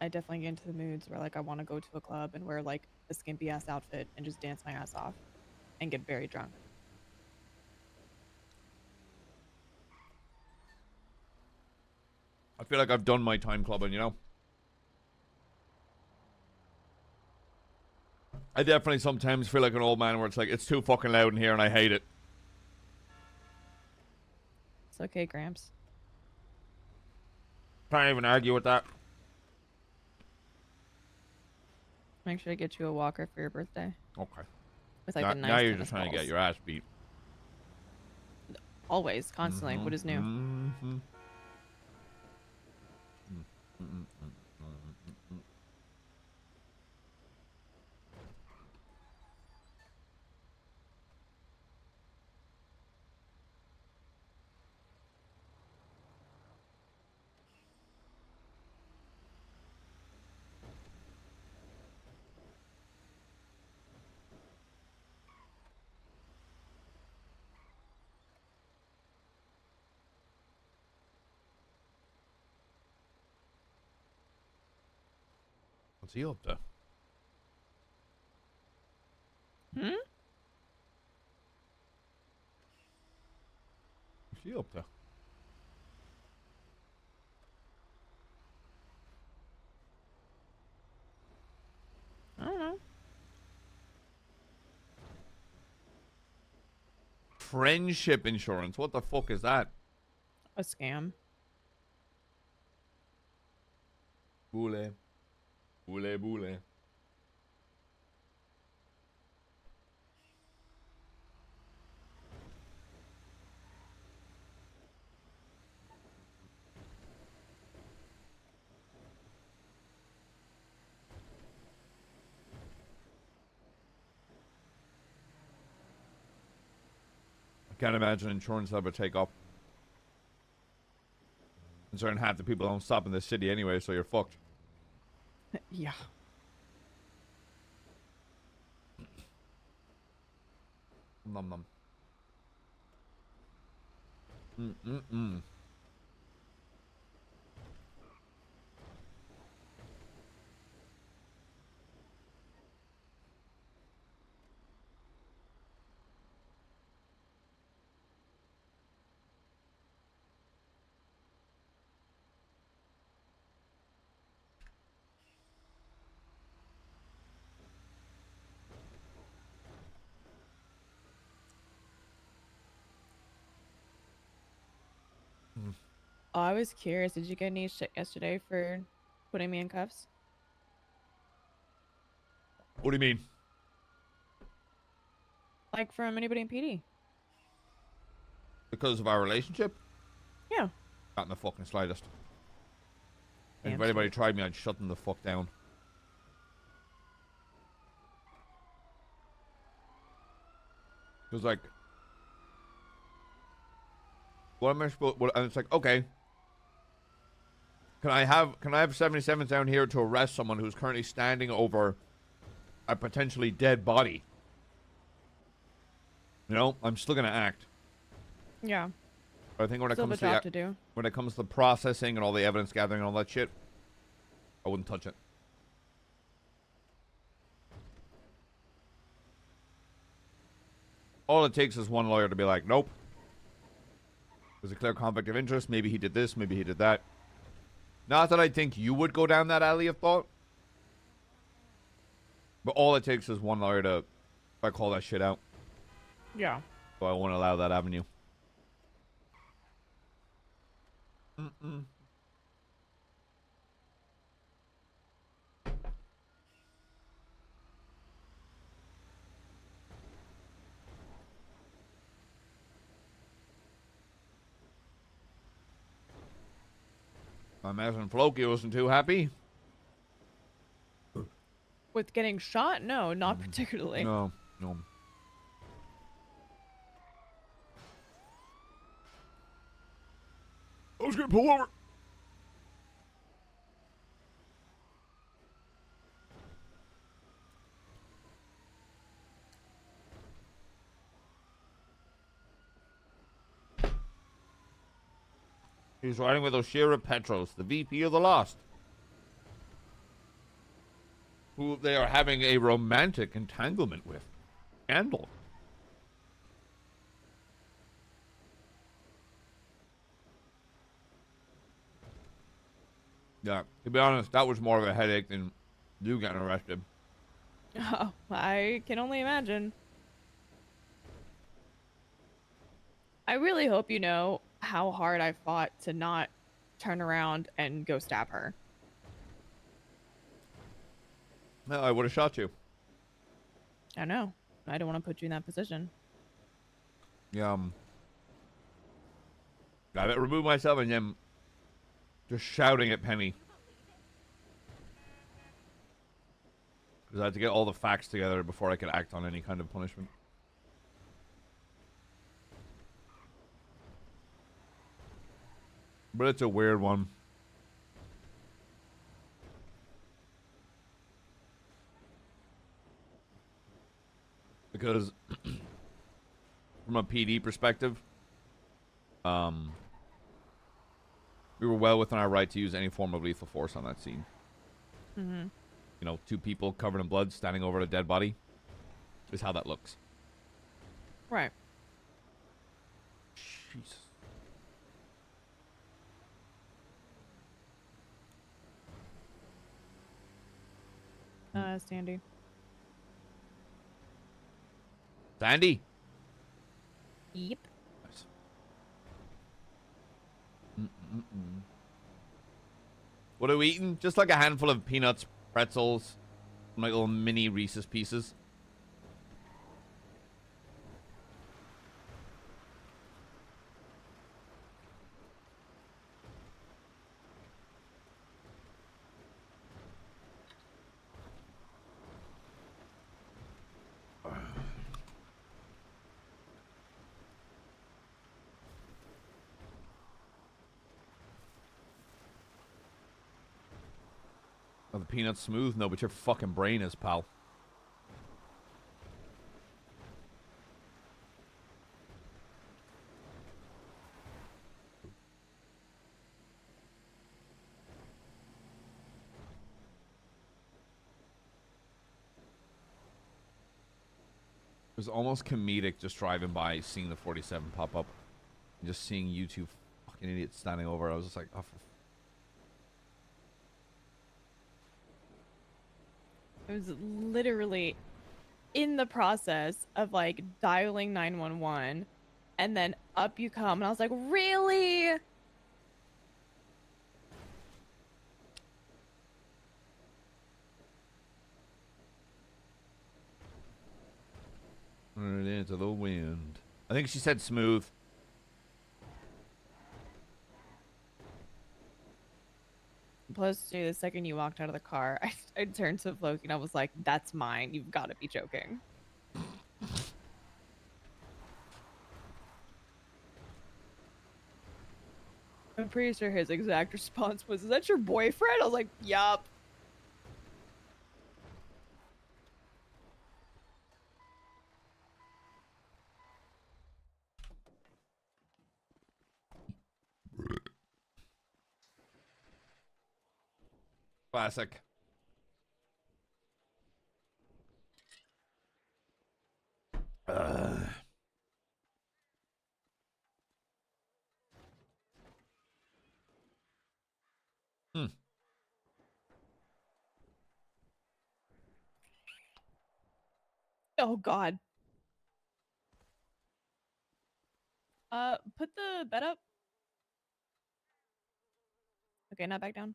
I definitely get into the moods where like I want to go to a club and wear like a skimpy ass outfit and just dance my ass off and get very drunk. I feel like I've done my time clubbing, you know? I definitely sometimes feel like an old man where it's like, it's too fucking loud in here and I hate it. It's okay, Gramps. Can't even argue with that. Make sure I get you a walker for your birthday. Okay. With like now, a nice now you're just trying to get your ass beat. Always, constantly. What is new? Mhm. What's he up to? Hmm? What's he up to? I don't know. Friendship insurance. What the fuck is that? A scam. Boule. Boule I Can't imagine insurance ever take off. Concerned half the people don't stop in the city anyway, so you're fucked yeah. Num num. Mm mm mm. Oh, I was curious. Did you get any shit yesterday for putting me in cuffs? What do you mean? Like from anybody in PD? Because of our relationship? Yeah. Not in the fucking slightest. Damn if anybody tried me, I'd shut them the fuck down. It was like, what am I supposed? What, and it's like, okay, can I have can I have 77s down here to arrest someone who's currently standing over a potentially dead body? You know, I'm still gonna act. Yeah. But I think when it Still comes to the, to do. when it comes to the processing and all the evidence gathering and all that shit, I wouldn't touch it. All it takes is one lawyer to be like, nope. There's a clear conflict of interest. Maybe he did this. Maybe he did that. Not that I think you would go down that alley of thought. But all it takes is one lawyer to I call that shit out. Yeah. So I won't allow that avenue. Mm-mm. I imagine Floki wasn't too happy. With getting shot? No, not particularly. Mm. No, no. I was gonna pull over. He's riding with Oshira Petros, the VP of the Lost. Who they are having a romantic entanglement with. Scandal. Yeah, to be honest, that was more of a headache than you getting arrested. Oh, I can only imagine. I really hope you know how hard I fought to not turn around and go stab her. No, I would have shot you. I know. I don't want to put you in that position. Yeah, um, I remove myself and then just shouting at Penny. Because I had to get all the facts together before I could act on any kind of punishment. But it's a weird one. Because (clears throat) from a PD perspective, um, we were well within our right to use any form of lethal force on that scene. Mm-hmm. You know, two people covered in blood standing over a dead body is how that looks. Right. Jesus. Uh, Sandy. Sandy. Yep. Mm-mm-mm. What are we eating? Just like a handful of peanuts, pretzels, my little mini Reese's pieces. Peanut smooth? No, but your fucking brain is, pal. It was almost comedic just driving by, seeing the 47 pop up, and just seeing you two fucking idiots standing over. I was just like, oh, I was literally in the process of like dialing 911 and then up you come and I was like, "Really?" Right into the wind. I think she said smooth. Plus, to the second you walked out of the car, (laughs) I, I turned to Floki and I was like, "That's mine. You've got to be joking." I'm pretty sure his exact (laughs) response was, "Is that your boyfriend?" I was like, "Yup." Classic. Ugh. Hmm. Oh God. Uh, put the bed up. Okay, not back down.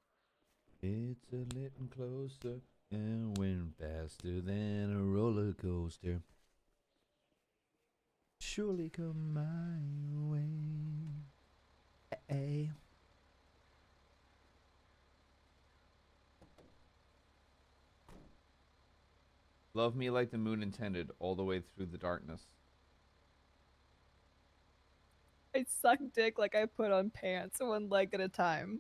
It's a little closer and went faster than a roller coaster. Surely come my way. Hey. Love me like the moon intended, all the way through the darkness. I suck dick like I put on pants, one leg at a time.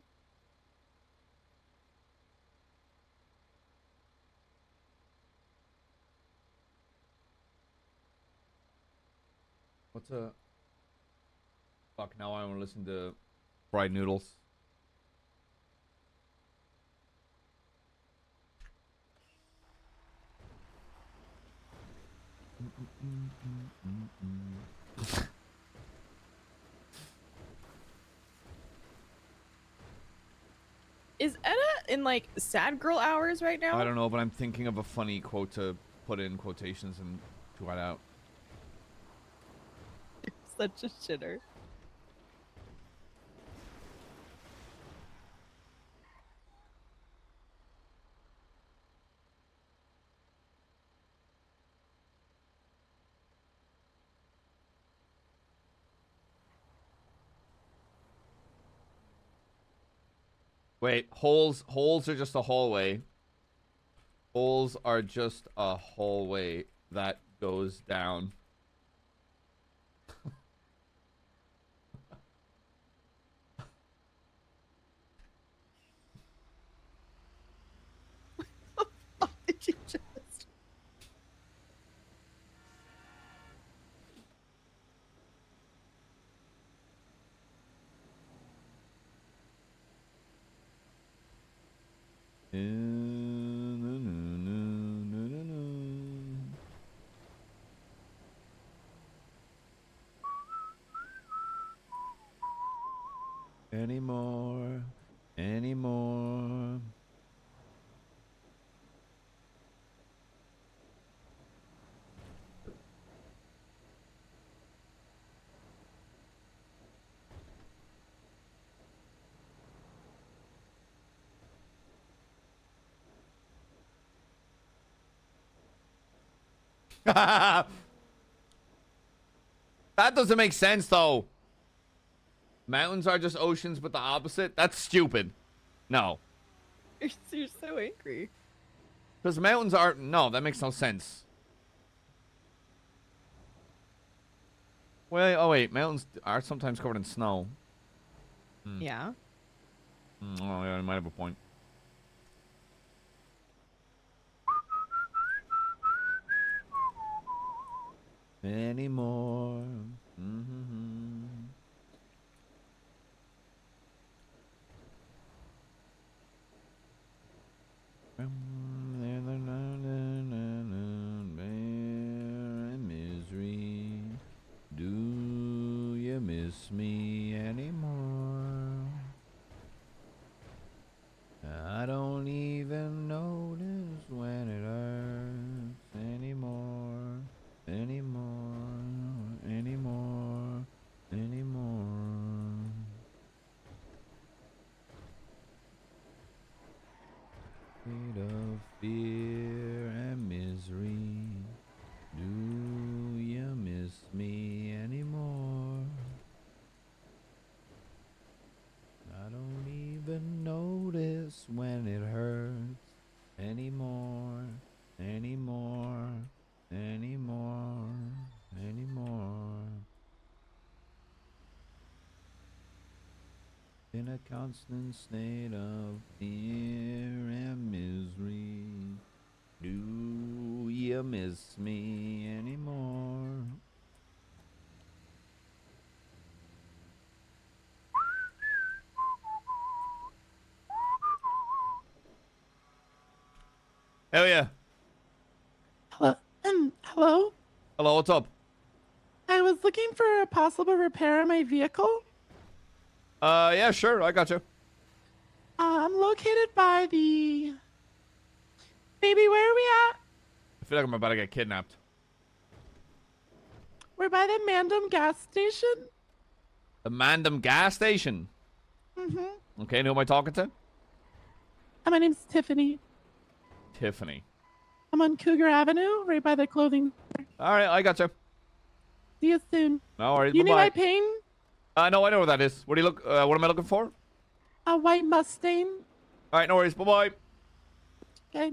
What's a fuck? Now I want to listen to fried noodles. Is Edda in like sad girl hours right now? I don't know, but I'm thinking of a funny quote to put in quotations and tweet out. Such a shitter. Wait, holes holes are just a hallway. Holes are just a hallway that goes down. Did you just? Anymore, anymore. (laughs) that doesn't make sense though. Mountains are just oceans, but the opposite? That's stupid. No. You're, (laughs) you're so angry. Because mountains are... No, that makes no sense. Wait, oh wait, mountains are sometimes covered in snow. Hmm. Yeah. Hmm, oh yeah, I might have a point. Anymore. Mm-hmm. Misery. Do you miss me anymore? I don't even notice when it hurts anymore, anymore, anymore, anymore. Afraid of fear and misery. Do you miss me anymore? I don't even notice when it hurts anymore, anymore, anymore, anymore. In a constant state of fear and misery. Do you miss me anymore? Hell yeah. Hello. Um, hello. Hello, what's up? I was looking for a possible repair on my vehicle. Uh, yeah, sure, I got you. Uh, I'm located by the. Baby, where are we at? I feel like I'm about to get kidnapped. We're by the Mandam gas station. The Mandam gas station. Mm-hmm. Okay, and who am I talking to? Uh, my name's Tiffany. Tiffany. I'm on Cougar Avenue, right by the clothing. All right, I got you. See you soon. No worries. You need bye-bye. my pain? Uh, no, I know what that is. What do you look? Uh, what am I looking for? A white Mustang. All right, no worries. Bye bye. Okay.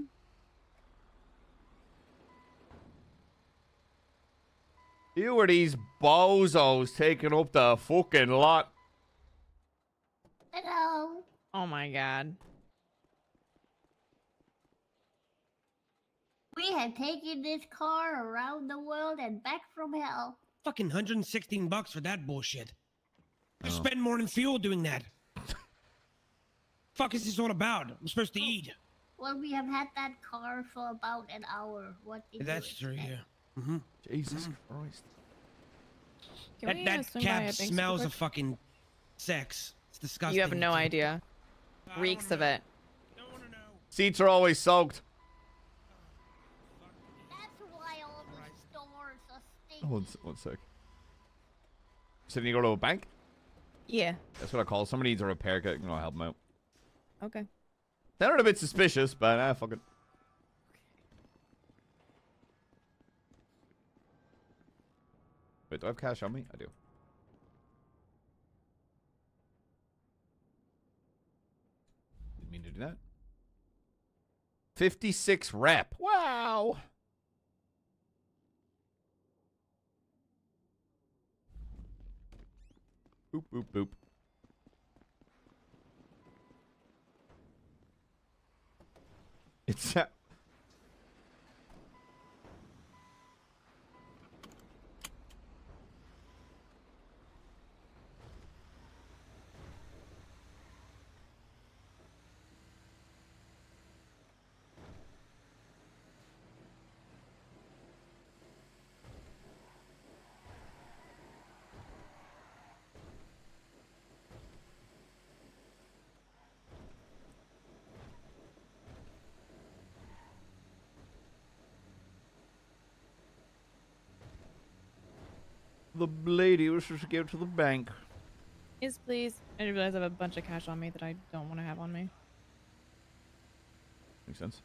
You were these bozos taking up the fucking lot. Hello. Oh my god. We have taken this car around the world and back from hell. Fucking 116 bucks for that bullshit. I Oh. spend more than fuel doing that. Fuck is this all about? I'm supposed to eat. Well, we have had that car for about an hour. What did That's you true, yeah. Mm-hmm. Jesus Christ. Can That, that assume by a cab smells of fucking sex. It's disgusting. You have no idea. Reeks of it. Seats are always soaked. That's why all the stores are stinky. Oh, one, s- one sec. So you go to a bank? Yeah. That's what I call. it. Somebody needs a repair kit. You know, I'll help them out. Okay. They're a bit suspicious, but ah, fuck it. Wait, do I have cash on me? I do. Didn't mean to do that. 56 rep. Wow. Boop, boop, boop. It's uh, the lady was supposed to give to the bank. Yes, please. I didn't realize I have a bunch of cash on me that I don't want to have on me. Makes sense.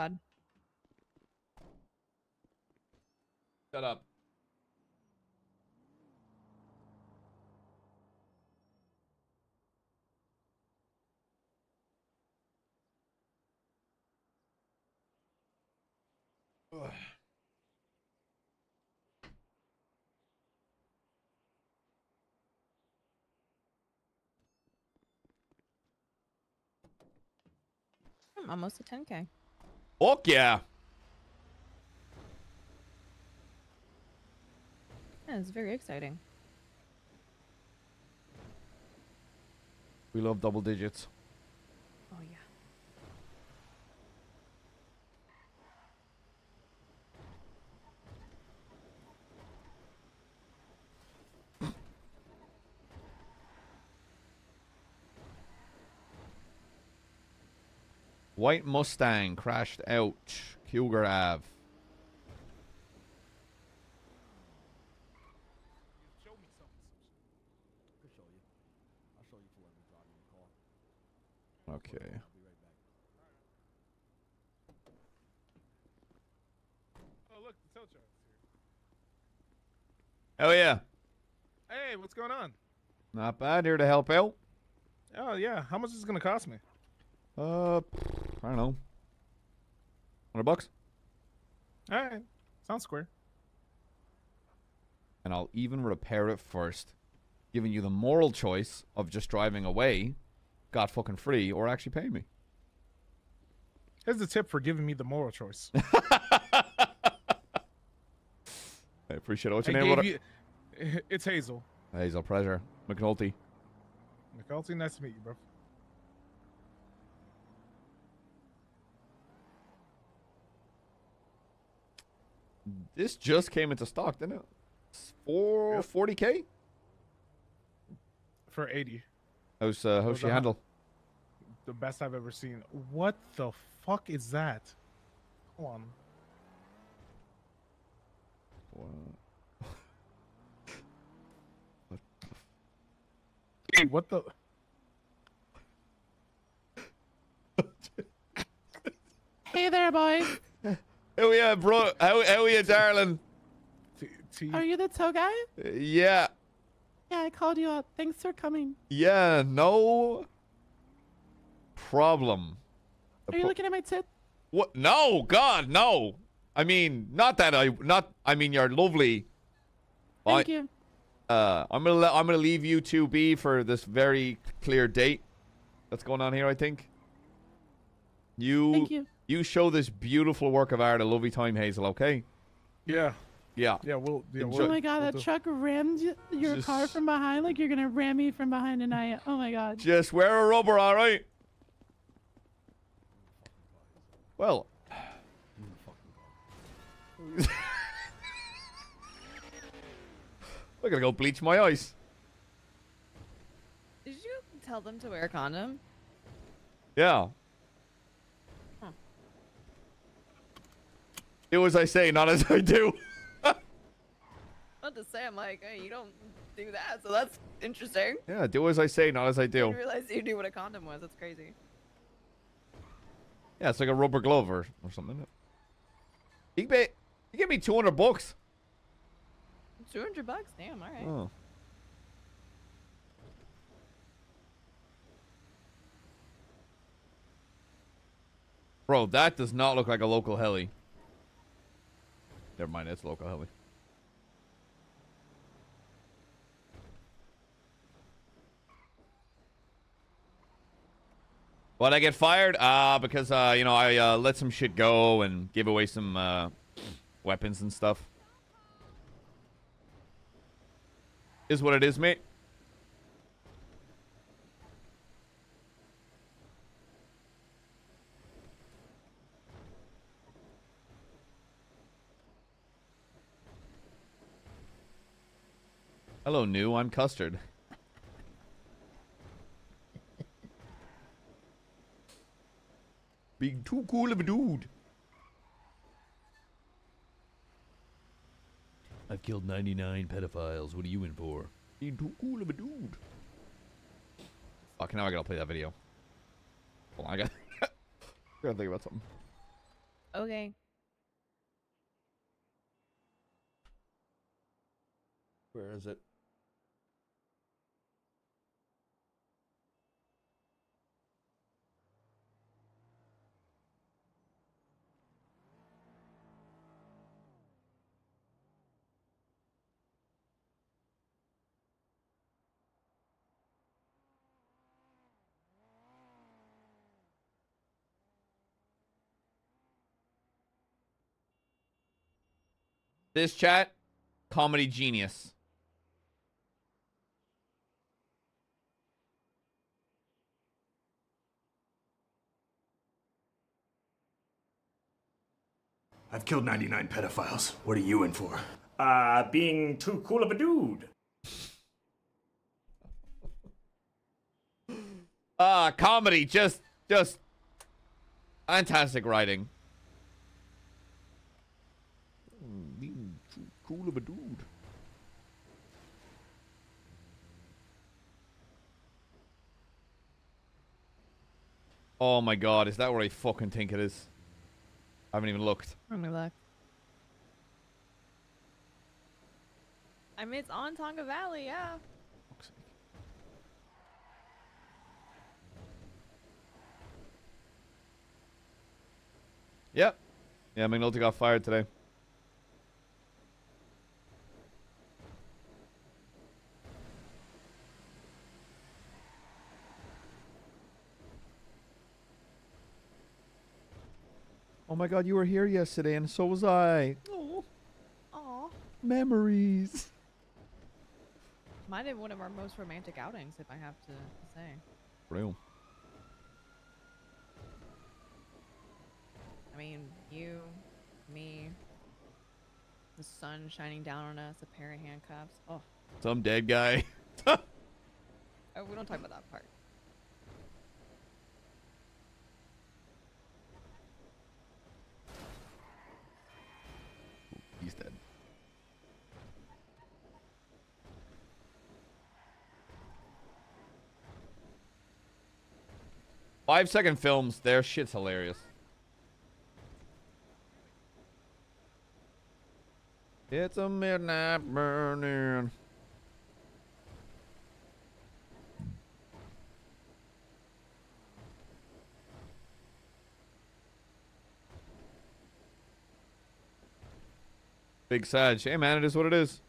God. Shut up. Ugh. I'm almost at 10k. Fuck yeah. Yeah, it's very exciting. We love double digits. Oh yeah. White Mustang crashed out. Cougar Ave. I'll show you. I'll show you for when we drive in the car. Okay. I'll be right back. Oh, look, the here. Hell yeah. Hey, what's going on? Not bad. Here to help out. Oh, yeah. How much is it going to cost me? Uh, I don't know. Hundred bucks. All right. Sounds square. And I'll even repair it first, giving you the moral choice of just driving away, got fucking free, or actually paying me. Here's the tip for giving me the moral choice. (laughs) I appreciate it. What's your I name? What- you- (laughs) It's Hazel. Hazel Pleasure. McNulty. McCulty, nice to meet you, bro. This just came into stock, didn't it? It's Four forty k. For 80. How's uh, how's she a- handle? The best I've ever seen. What the fuck is that? Hold on. Hey, (laughs) what the? Hey there, boy. How yeah, bro? How how are you, darling? Are you the tow guy? Yeah, Yeah, I called you up. Thanks for coming. yeah, no problem. Are you looking at my tit? What? No, God, no. I mean, not that I not. I mean, you're lovely. Thank I- you. Uh, I'm gonna I'm gonna leave you to be for this very clear date that's going on here. I think. You. Thank you. You show this beautiful work of art a lovely time, Hazel. Okay. Yeah. Yeah. Yeah, we'll. Yeah, Enjoy- Oh my god, that truck rammed your Just- car from behind like you're gonna ram me from behind tonight. Oh my god. Just wear a rubber, all right. Well. I'm going to go bleach my eyes. Did you tell them to wear a condom? Yeah. Do as I say, not as I do. (laughs) Not to say I'm like, hey, you don't do that, so that's interesting. Yeah, do as I say, not as I do. I didn't realize you knew what a condom was. That's crazy. Yeah, it's like a rubber glove or, or something. You, pay, you give me 200 bucks. 200 bucks? Damn, all right. Oh. Bro, that does not look like a local heli. Never mind, it's local heli. Why'd I get fired? Uh, because, uh, you know, I uh, let some shit go and gave away some uh, weapons and stuff. Is what it is, mate. Hello, new. I'm Custard. Being too cool of a dude. I've killed 99 pedophiles. What are you in for? Being too cool of a dude. Fuck, now I gotta play that video. Hold on, I gotta, (laughs) I gotta think about something. Okay. Where is it? This chat, comedy genius. I've killed 99 pedophiles. What are you in for? Uh, being too cool of a dude. Ah, comedy, just, just fantastic writing. Mm, being too cool of a dude. Oh my god, is that where I fucking think it is? I haven't even looked. Let me look. I mean, it's on Tongva Valley, yeah. Yep. Yeah, McNulty got fired today. Oh my god, you were here yesterday and so was I. Oh. Aw. Memories. Might have been one of our most romantic outings, if I have to say. Real. I mean, you, me, the sun shining down on us, a pair of handcuffs. Oh, Some dead guy. (laughs) oh we don't talk about that part. He's dead. Five second films, their shit's hilarious. It's a midnight burning. Big Sag. Hey man, it is what it is.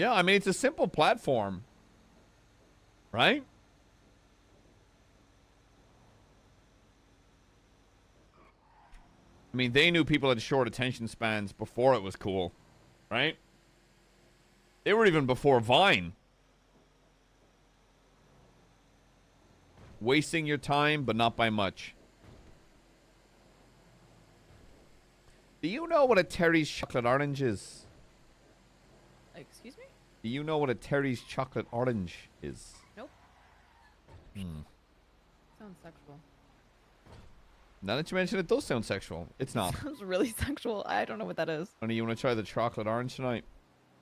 Yeah, I mean it's a simple platform. Right? I mean, they knew people had short attention spans before it was cool, right? They were even before Vine. Wasting your time, but not by much. Do you know what a Terry's chocolate orange is? Excuse me? Do you know what a Terry's chocolate orange is? Nope. Hmm. Sounds sexual. Now that you mention it, it does sound sexual. It's not. (laughs) Sounds really sexual. I don't know what that is. Honey, you want to try the chocolate orange tonight?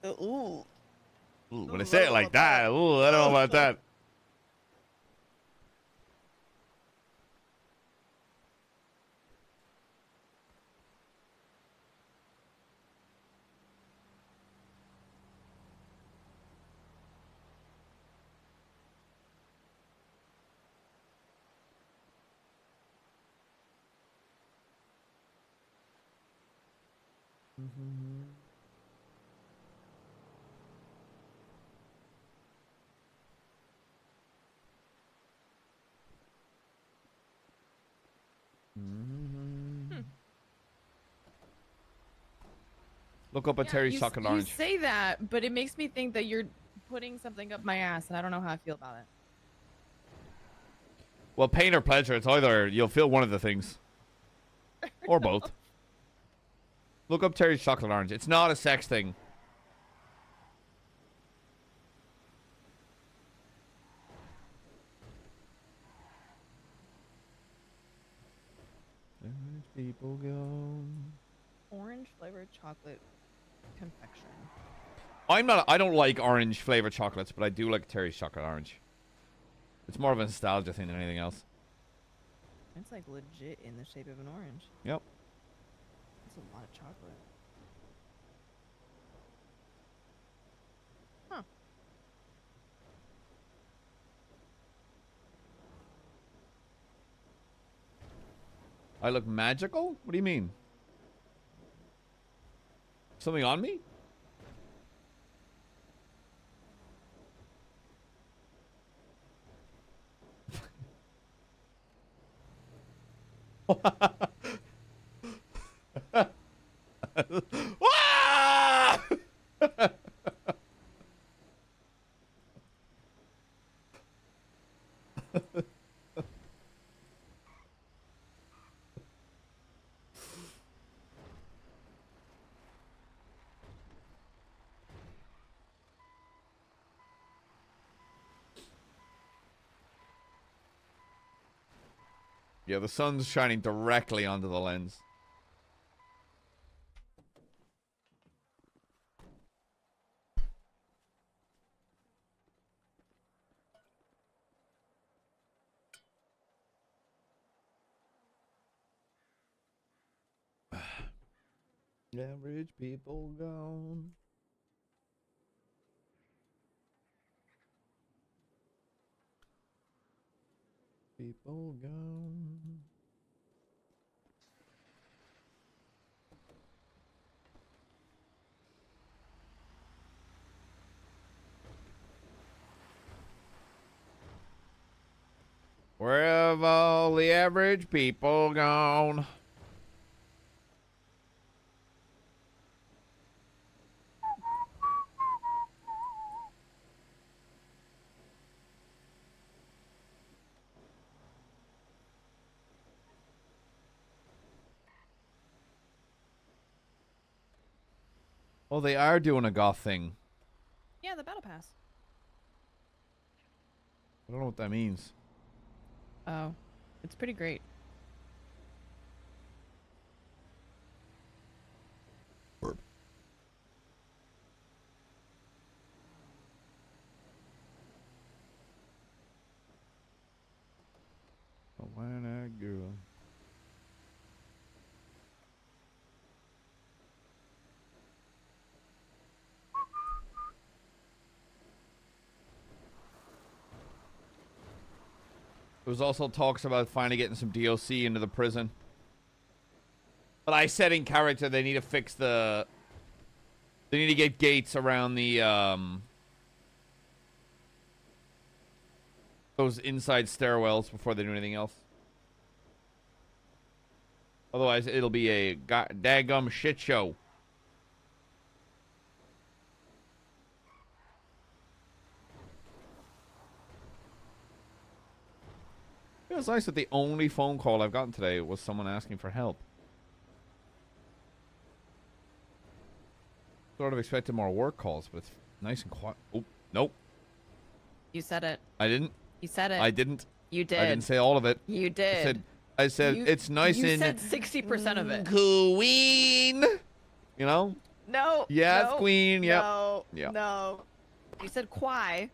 Uh, ooh. Ooh, when I say it like that, ooh, I don't know about that. Look up a Terry's you, chocolate you orange. say that, but it makes me think that you're putting something up my ass, and I don't know how I feel about it. Well, pain or pleasure, it's either you'll feel one of the things. (laughs) Or both. Look up Terry's chocolate orange. It's not a sex thing. People go. Orange flavored chocolate confection. I'm not. I don't like orange flavored chocolates, but I do like Terry's chocolate orange. It's more of a nostalgia thing than anything else. It's like legit in the shape of an orange. Yep. That's a lot of chocolate. Huh. I look magical? What do you mean? Something on me? (laughs) yeah, the sun's shining directly onto the lens. (sighs) Average people gone. People gone. Where have all the average people gone? Oh, they are doing a goth thing. Yeah, the battle pass. I don't know what that means. Oh, it's pretty great. Oh, a one-eyed girl. There was also talks about finally getting some DLC into the prison. But I said in character they need to fix the... They need to get gates around the, um... Those inside stairwells before they do anything else. Otherwise, it'll be a daggum shit show. Was nice that the only phone call I've gotten today was someone asking for help. Sort of expected more work calls, but it's nice and quiet. Oh, nope. You said it. I didn't. You said it. I didn't. You did. I didn't say all of it. You I did. said, I said You- it's nice and. you said sixty percent of it. Queen. You know? No. Yeah, it's no, Queen, yep. No. Yeah. No. You said quai,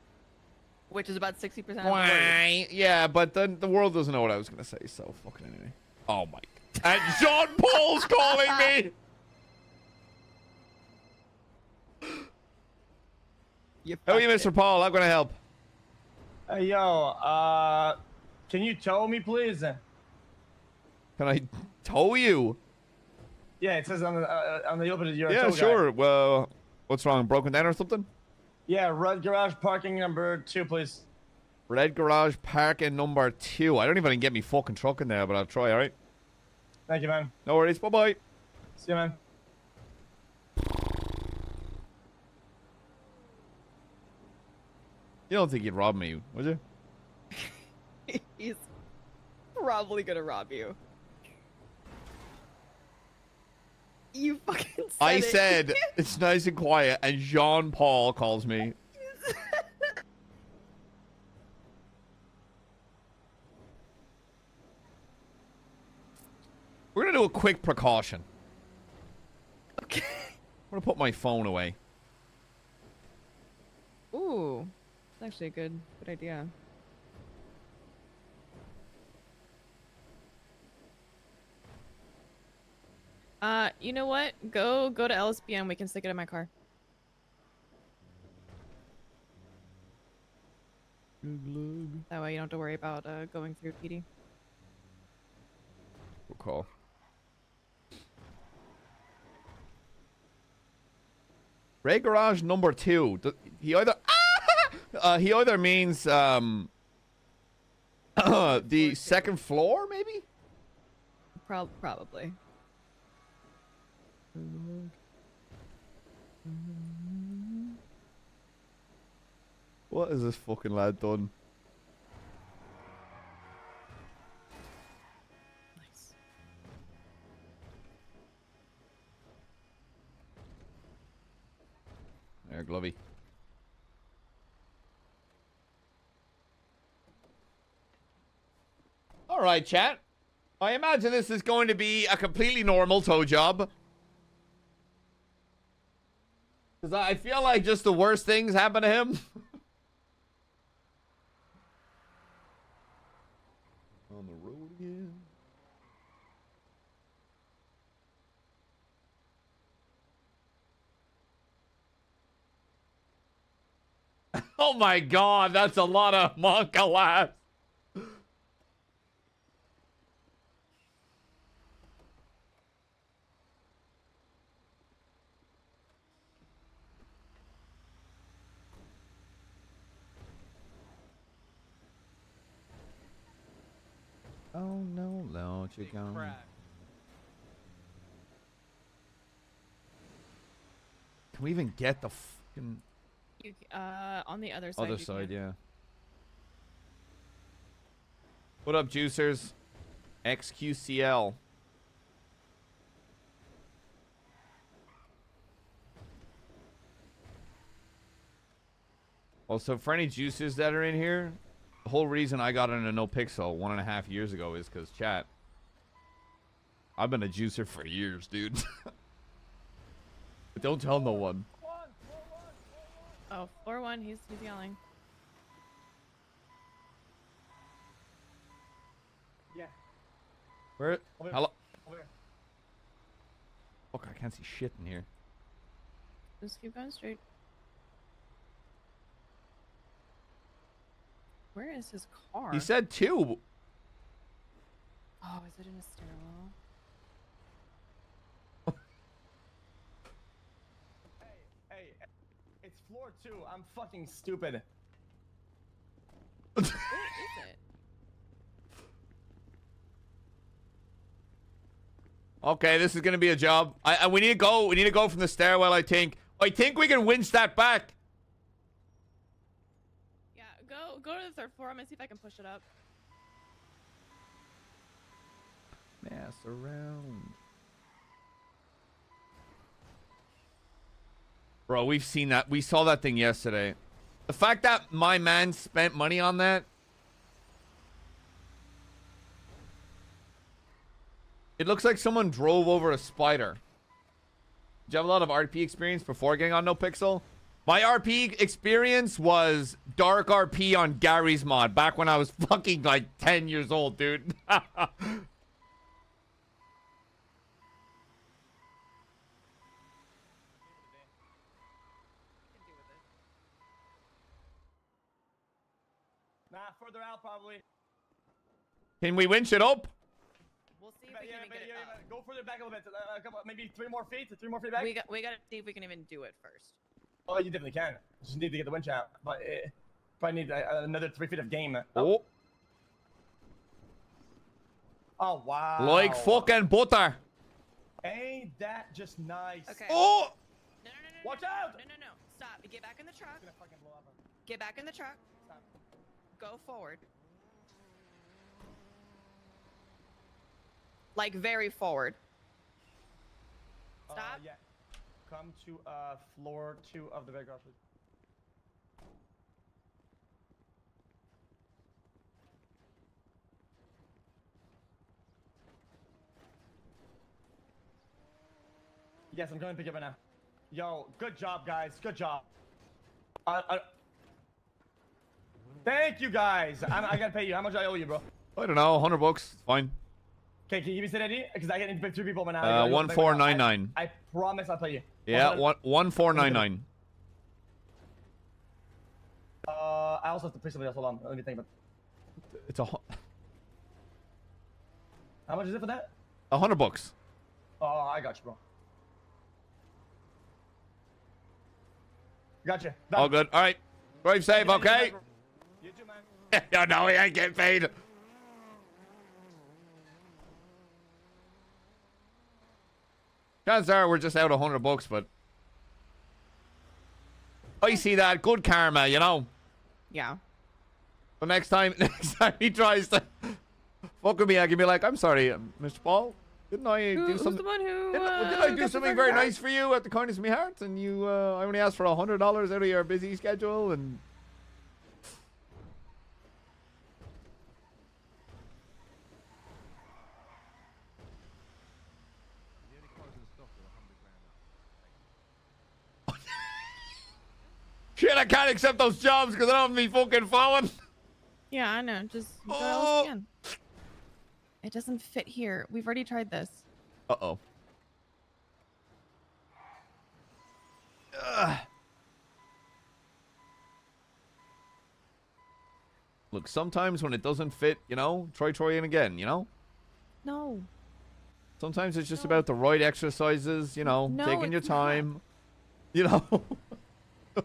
which is about sixty percent of the word. Why? Yeah, but then the world doesn't know what I was gonna say, so fucking anyway. Oh my. And John Paul's calling me. (laughs) How are you, Mr. Paul? How can I help? Hey, yo, uh, can you tow me, please? Can I tow you? Yeah, it says on the uh, on the open you're a yeah, tow guy. sure. Well, what's wrong? Broken down or something? Yeah, red garage parking number two, please. Red garage parking number two. I don't even get me fucking truck in there, but I'll try. All right. Thank you, man. No worries. Bye bye. See you, man. You don't think you'd rob me, would you? (laughs) He's probably gonna rob you. You fucking said I it. said (laughs) it's nice and quiet, and Jean Paul calls me. We're gonna do a quick precaution. Okay. I'm gonna put my phone away. Ooh, that's actually a good, good idea. Uh, you know what? Go go to LSBM. We can stick it in my car. That way you don't have to worry about uh, going through PD. Good call. Ray Garage number two. He either (laughs) uh, he either means um (coughs) the second floor, maybe. Prob probably. What is this fucking lad done? There, Glovey. All right, chat. I imagine this is going to be a completely normal tow job. Because I feel like just the worst things happen to him. (laughs) On the road again. (laughs) Oh my god, that's a lot of monk alas. Oh no, no, you go. Can we even get the fucking You, c- uh, on the other side. other side? can. Yeah. What up, juicers? XQCL. Also, for any juices that are in here, the whole reason I got into No Pixel one and a half years ago is because chat. I've been a juicer for years, dude. but (laughs) don't tell no one. Oh, floor one. He's he's yelling. Yeah. Where? Over- Hello? over here. Fuck, I can't see shit in here. Just keep going straight. Where is his car? He said two. Oh, is it in a stairwell? Hey, hey, it's floor two. I'm fucking stupid. Where is it? Okay, this is gonna be a job. I, I we need to go. We need to go from the stairwell. I think. I think we can winch that back. Yeah, go to the third floor. I'm gonna see if I can push it up. Mess around. Bro, we've seen that. We saw that thing yesterday. The fact that my man spent money on that. It looks like someone drove over a spider. Did you have a lot of RP experience before getting on NoPixel? My RP experience was dark RP on Garry's Mod back when I was fucking like 10 years old, dude. Nah, further out probably. Can we winch it up? We'll see if Yeah, we yeah, can even yeah, get it yeah, up. Go further back a little bit. Uh, a couple, maybe three more feet. Three more feet back. We got we gotta see if we can even do it first. Oh, you definitely can. Just need to get the winch out. But uh, probably need uh, another three feet of game. Oh, Oh wow. like fucking butter. Ain't that just nice? Okay. Oh! No, no, no, no. Watch no, out! No, no, no. Stop. Get back in the truck. It's gonna fucking blow up. Get back in the truck. Stop. Go forward. Like very forward. Uh, Stop. yeah. Come to uh floor two of the big garage. please. Yes, I'm going to pick it up right now. Yo, good job, guys. Good job. I, I... Thank you, guys. I'm, I gotta pay you. How much I owe you, bro? I don't know, 100 bucks. Fine. Okay, can you give me state ID? Because I need to pick three people now. Uh, one four nine nine. I promise I'll pay you. Yeah, one one four nine nine. Uh, I also have to pay somebody else. Hold on. Let me think about. It's a How much is it for that? a hundred bucks. Oh, I got you, bro. Gotcha. Done. All good. All right. Drive safe, okay? You too, man. (laughs) yeah, no, he ain't getting paid. Chances are we're just out a hundred bucks, but I see that good karma, you know. Yeah. The next time, (laughs) next time he tries to fuck with me, I can be like, "I'm sorry, uh, Mr. Paul. Didn't I Who, do something? who? Didn't, uh, did I do something very nice for you at the kindness of my heart? And you, uh, I only asked for a hundred dollars out of your busy schedule, and shit, I can't accept those jobs because I don't have me fucking phone. (laughs) Yeah, I know. Just (laughs) go Oh. It doesn't fit here. We've already tried this. Uh oh. Look, sometimes when it doesn't fit, you know, try try in again, you know? No. Sometimes it's just about the right exercises, you know, No, taking your it's not. time. You know? (laughs)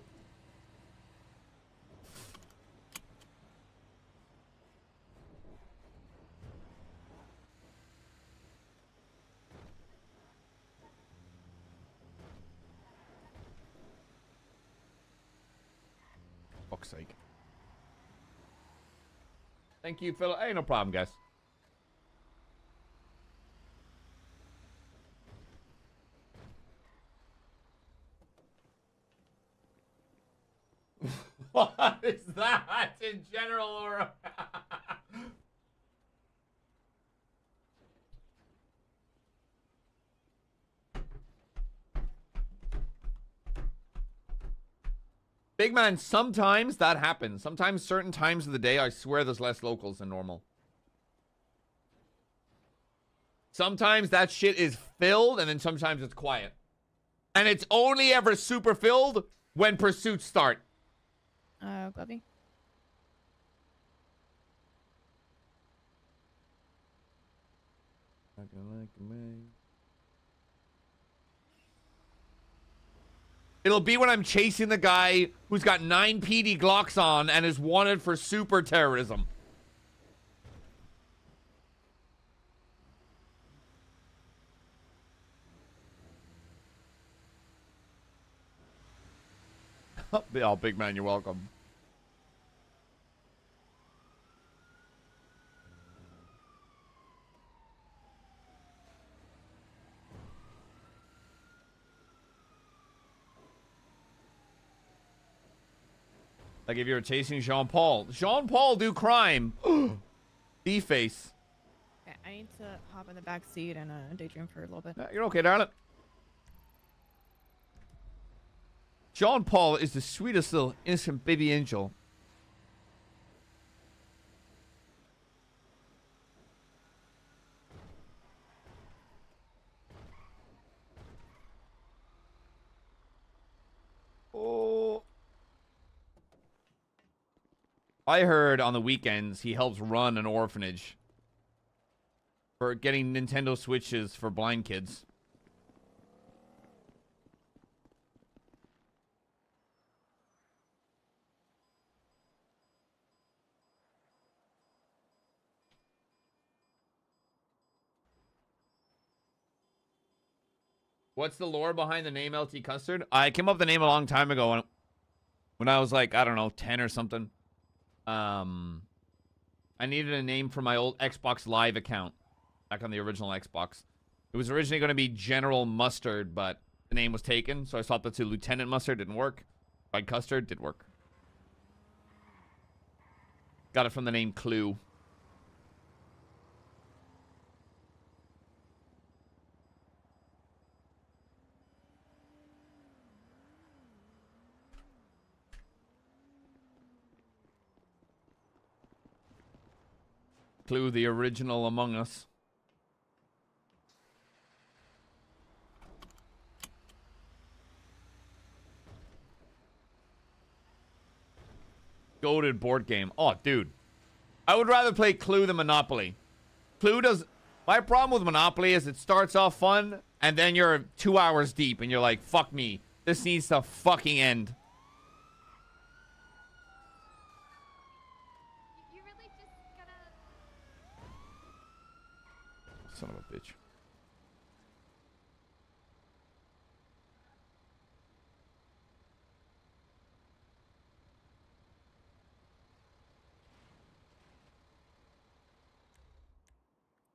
Fuck's sake. Thank you, Phil. Hey, no problem, guys. (laughs) what is that in general or Big man, sometimes that happens. Sometimes certain times of the day, I swear there's less locals than normal. Sometimes that shit is filled and then sometimes it's quiet. And it's only ever super filled when pursuits start. Uh, Glovey. It'll be when I'm chasing the guy who's got nine PD Glocks on and is wanted for super terrorism. (laughs) Oh, oh, big man, you're welcome. Like if you're chasing Jean Paul. Jean Paul do crime. (gasps) D-face. Okay, I need to hop in the back seat and uh, daydream for a little bit. Uh, You're okay, darling. Jean Paul is the sweetest little innocent baby angel. Oh. I heard on the weekends he helps run an orphanage for getting Nintendo Switches for blind kids. What's the lore behind the name LT Custard? I came up with the name a long time ago when, when I was like, I don't know, 10 or something. Um, I needed a name for my old Xbox Live account back on the original Xbox. It was originally going to be General Mustard, but the name was taken, so I swapped it to Lieutenant Mustard. Didn't work. Tried Custard, did work. Got it from the name Clue. Clue the original Among Us. Cluedo board game. Oh, dude. I would rather play Clue than Monopoly. Clue does... My problem with Monopoly is it starts off fun, and then you're two hours deep, and you're like, fuck me. This needs to fucking end.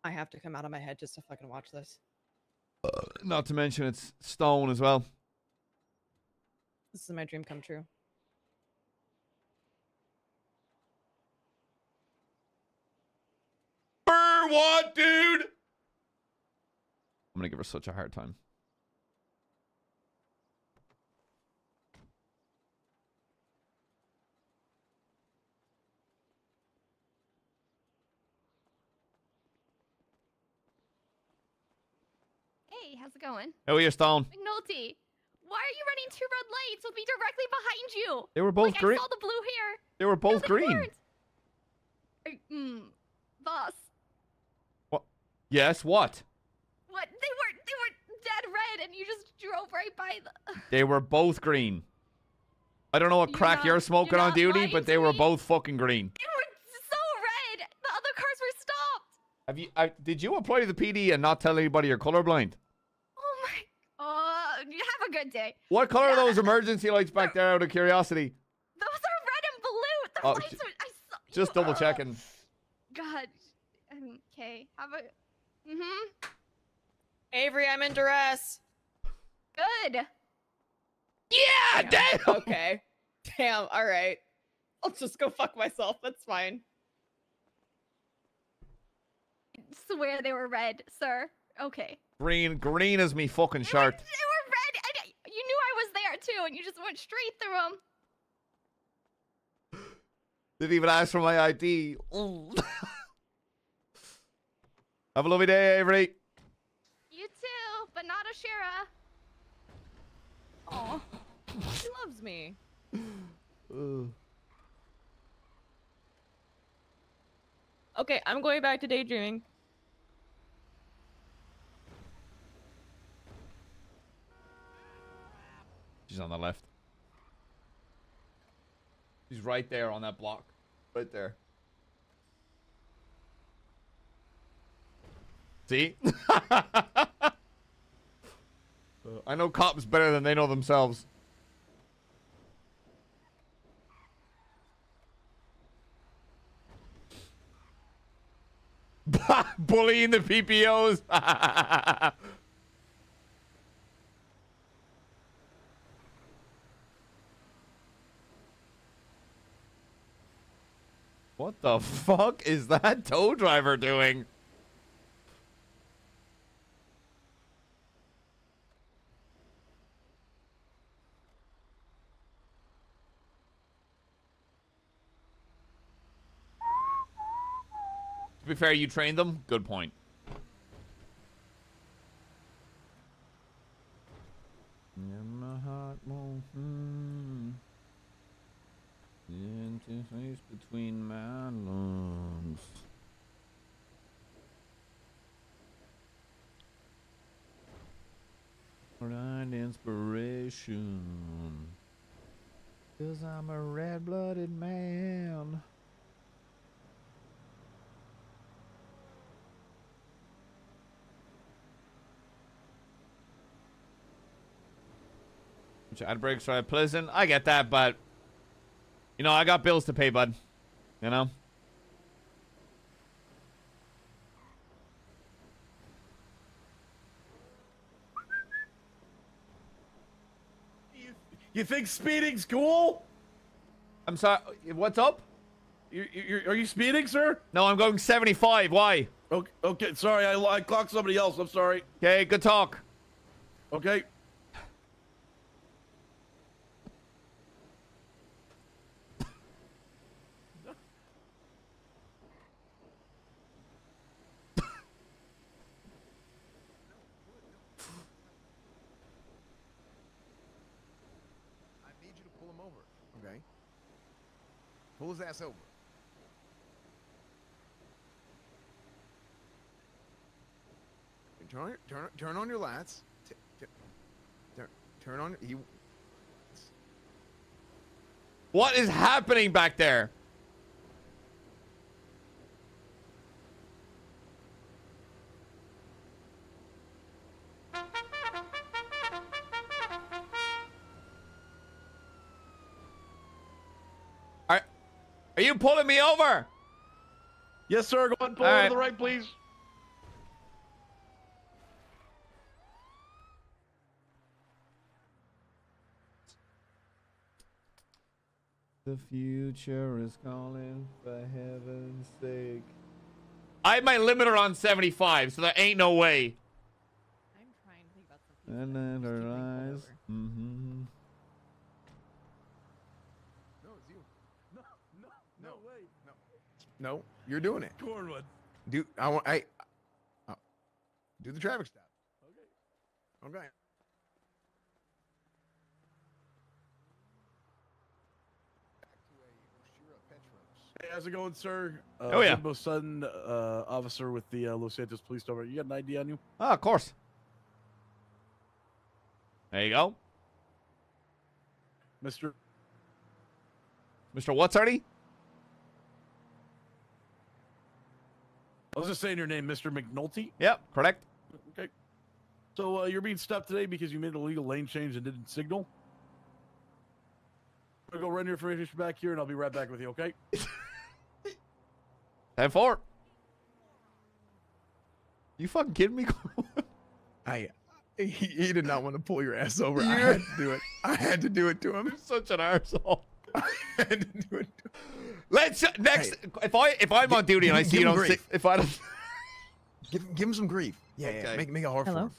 I have to come out of my head just to fucking watch this. Not to mention it's Stone as well. This is my dream come true. For what, dude? I'm gonna give her such a hard time. Hey, how's it going? How are you, Stone? McNulty, why are you running two red lights with me directly behind you? They were both like, green. I saw the blue here. They were both they green. weren't. Mm, boss. What? Yes, what? What? They were they were dead red, and you just drove right by the. (laughs) They were both green. I don't know what You're crack not- you're smoking you're on duty, but they were both fucking green. They were so red. The other cars were stopped. Have you? I, did you apply to the PD and not tell anybody you're colorblind? Oh my. Uh, you have a good day. What color are those emergency lights back there? Out of curiosity, Those are red and blue. The Oh, lights are. I saw. just you- double checking. God. Um, Okay. Have a. Mm-hmm. Avery, I'm in duress. Good. Yeah, damn. Okay. Damn. All right. I'll just go fuck myself. That's fine. Swear they were red, sir. Okay. Green, green is me fucking shirt. They were red, and you knew I was there too, and you just went straight through them. (gasps) Didn't even ask for my ID. (laughs) Have a lovely day, Avery. You too, but not Ashira. Oh, she loves me. (sighs) Okay, I'm going back to daydreaming. She's on the left. She's right there on that block. Right there. See? (laughs) Uh, I know cops better than they know themselves. (laughs) Bullying the PPOs. (laughs) what the fuck is that tow driver doing? To be fair, you trained them. Good point. In my heart won't hmm. Interface between my lungs. Find inspiration. Cause I'm a red blooded man. Ad breaks are pleasant. I get that, but you know, I got bills to pay, bud. You know? You think speeding's cool? I'm sorry. What's up? You, you, are you speeding, sir? No, I'm going 75. Why? Okay, okay sorry, I, I clocked somebody else. I'm sorry. Okay, good talk. Okay. His ass over. Turn, turn, turn on your t- turn, turn on. What is happening back there? Are you pulling me over? Yes, sir. Go ahead and pull All over to the right, please. The future is calling for heaven's sake. I have my limiter on 75, so there ain't no way. I'm trying to think about something. And then her eyes. Mm-hmm. No, it's you. No, no, no, wait, no. No, you're doing it. Cornwood. Do I want? I. Uh, do the traffic stop. Okay. Okay. Hey, how's it going, sir? Uh, Oh, yeah. Jimbo Sutton, uh, officer with the uh, Los Santos Police Department. You got an ID on you? Ah, of course. There you go. Mr. Mr. What's already? I was just saying your name, Mr. McNulty. Yep, correct. Okay. So uh, you're being stopped today because you made a legal lane change and didn't signal. I'm gonna go run your information back here, and I'll be right back with you. Okay? (laughs) 10 4. You fucking kidding me? (laughs) I. He, he did not want to pull your ass over. I had to do it. I had to do it to him. You're such an asshole. (laughs) I had to do it. To Let's uh, next. if I if I'm on duty and I see you him don't grief. if I don't (laughs) Give, give him some grief. Yeah, yeah. Make, make it hard Hello? for him.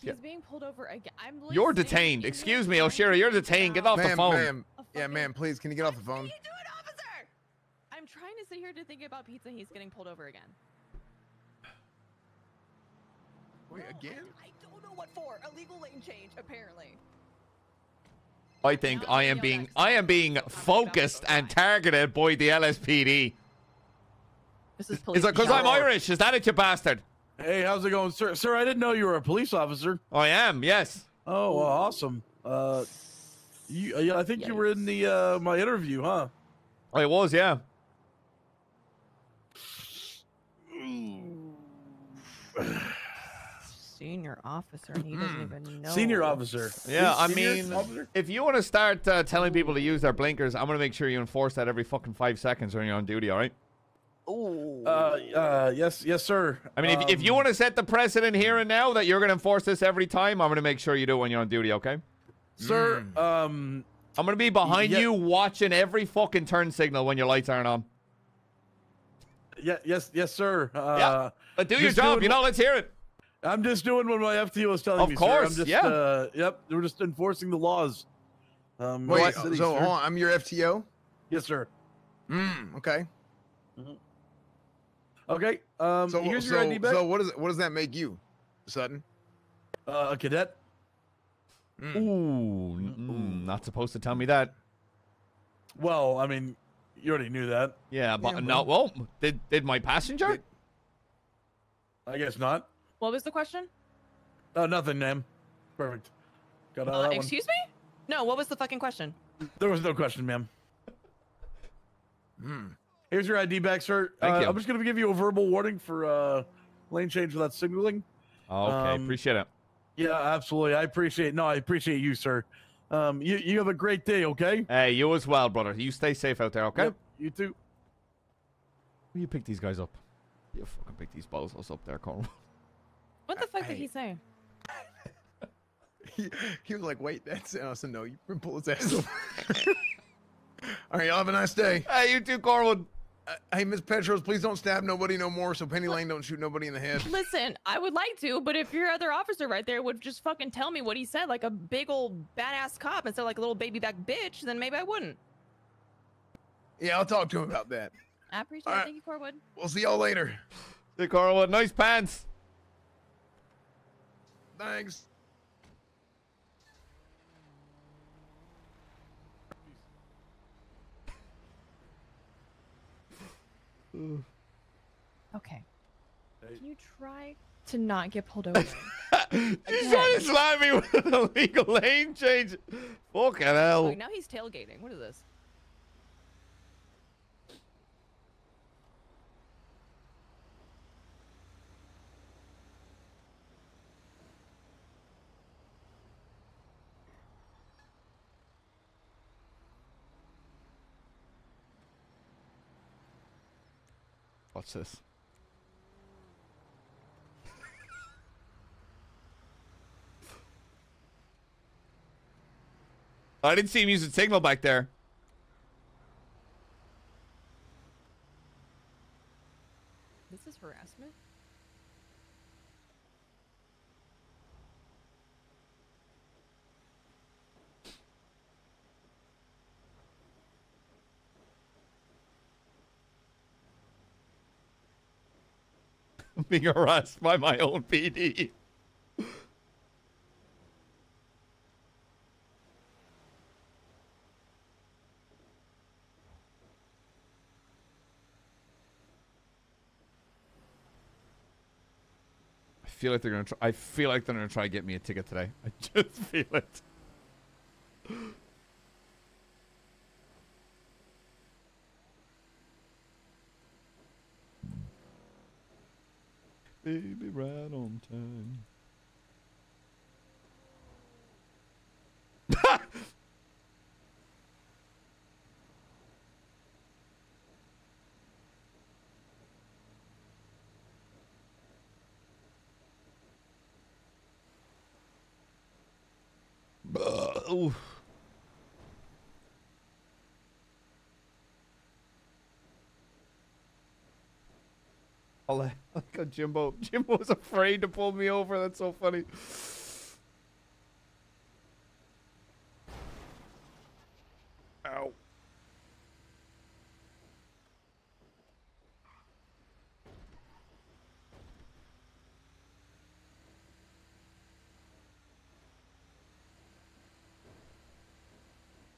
He's Yeah. being pulled over again. I'm literally you're detained. Excuse me, trying O'Shara. You're detained. Get off the phone. ma'am. Yeah, fucking- ma'am. Please, can you get off the phone? What are you doing, officer? I'm trying to sit here to think about pizza. He's getting pulled over again. Wait, again? I don't know what for. A legal lane change, apparently. I think I am being I am being focused and targeted by the LSPD. This is Is it because I'm Irish? Is that it, you bastard? Hey, how's it going, sir? Sir, I didn't know you were a police officer. I am. Yes. Oh, well, awesome. Uh, you, uh, yeah, I think you were in the uh, my interview, huh? I was. Yeah. Senior officer, and he doesn't even know. Senior officer. Yeah. I Senior mean, officer? if you want to start uh, telling people to use their blinkers, I'm gonna make sure you enforce that every fucking five seconds when you're on duty. All right. Uh, uh, yes, yes, sir. I mean, if, if you Um, want to set the precedent here and now that you're going to enforce this every time, I'm going to make sure you do it when you're on duty, okay? sir, um, I'm going to be behind yeah. you watching every fucking turn signal when your lights aren't on. yeah, yes, yes, sir. Uh, Yeah. But do your just job, doing you know, let's hear it. I'm just doing what my FTO was telling Of me. course, sir. I'm just, yeah. Uh, yep, we're just enforcing the laws. Um, Wait, City, so hold on, I'm your FTO? Yes, sir. Mm, okay. Okay. Um, So, here's so, your ID back. so what, is, what does that make you, Sutton? uh, a cadet. Ooh, mm, not supposed to tell me that. Well, I mean, you already knew that. Yeah, but Yeah, no. Well, did did my passenger? I guess not. What was the question? Oh, nothing, ma'am. Perfect. Got out of Uh, that one. excuse me? No, what was the fucking question? There was no question, ma'am. Hmm. Here's your ID back, sir. Thank Uh, you. I'm just gonna give you a verbal warning for uh, lane change without signaling. Okay, Um, appreciate it. Yeah, absolutely. I appreciate. No, I appreciate you, sir. Um, you you have a great day. Okay. Hey, you as well, brother. You stay safe out there, okay? Yep, you too. You pick these guys up. You fucking pick these bozos up there, Carl. (laughs) What the fuck did he say? He, (laughs) he was like, wait, that's it. I said, no, you can pull his ass over. (laughs) All right, y'all have a nice day. Hey, you too, Corwin. Uh, hey, Miss Petros, please don't stab nobody no more so Penny Lane don't shoot nobody in the head. Listen, I would like to, but if your other officer right there would just fucking tell me what he said like a big old badass cop instead of like a little baby back bitch, then maybe I wouldn't. Yeah, I'll talk to him about that. I appreciate All it. right. Thank you, Cornwood. We'll see y'all later. Hey, Corwin. Nice pants. Thanks. (sighs) Okay. Hey. Can you try to not get pulled over? He's trying to slap me with a legal lane change. Fucking hell. Oh, now he's tailgating. What is this? Watch this. I didn't see him use signal back there. This is harassment. Being harassed by my own PD. I feel like they're gonna try. I feel like they're gonna try to get me a ticket today. (laughs) I just feel it. Baby, right on time. (laughs) Buh, like like how Jimbo. Jimbo was afraid to pull me over. That's so funny. Ow.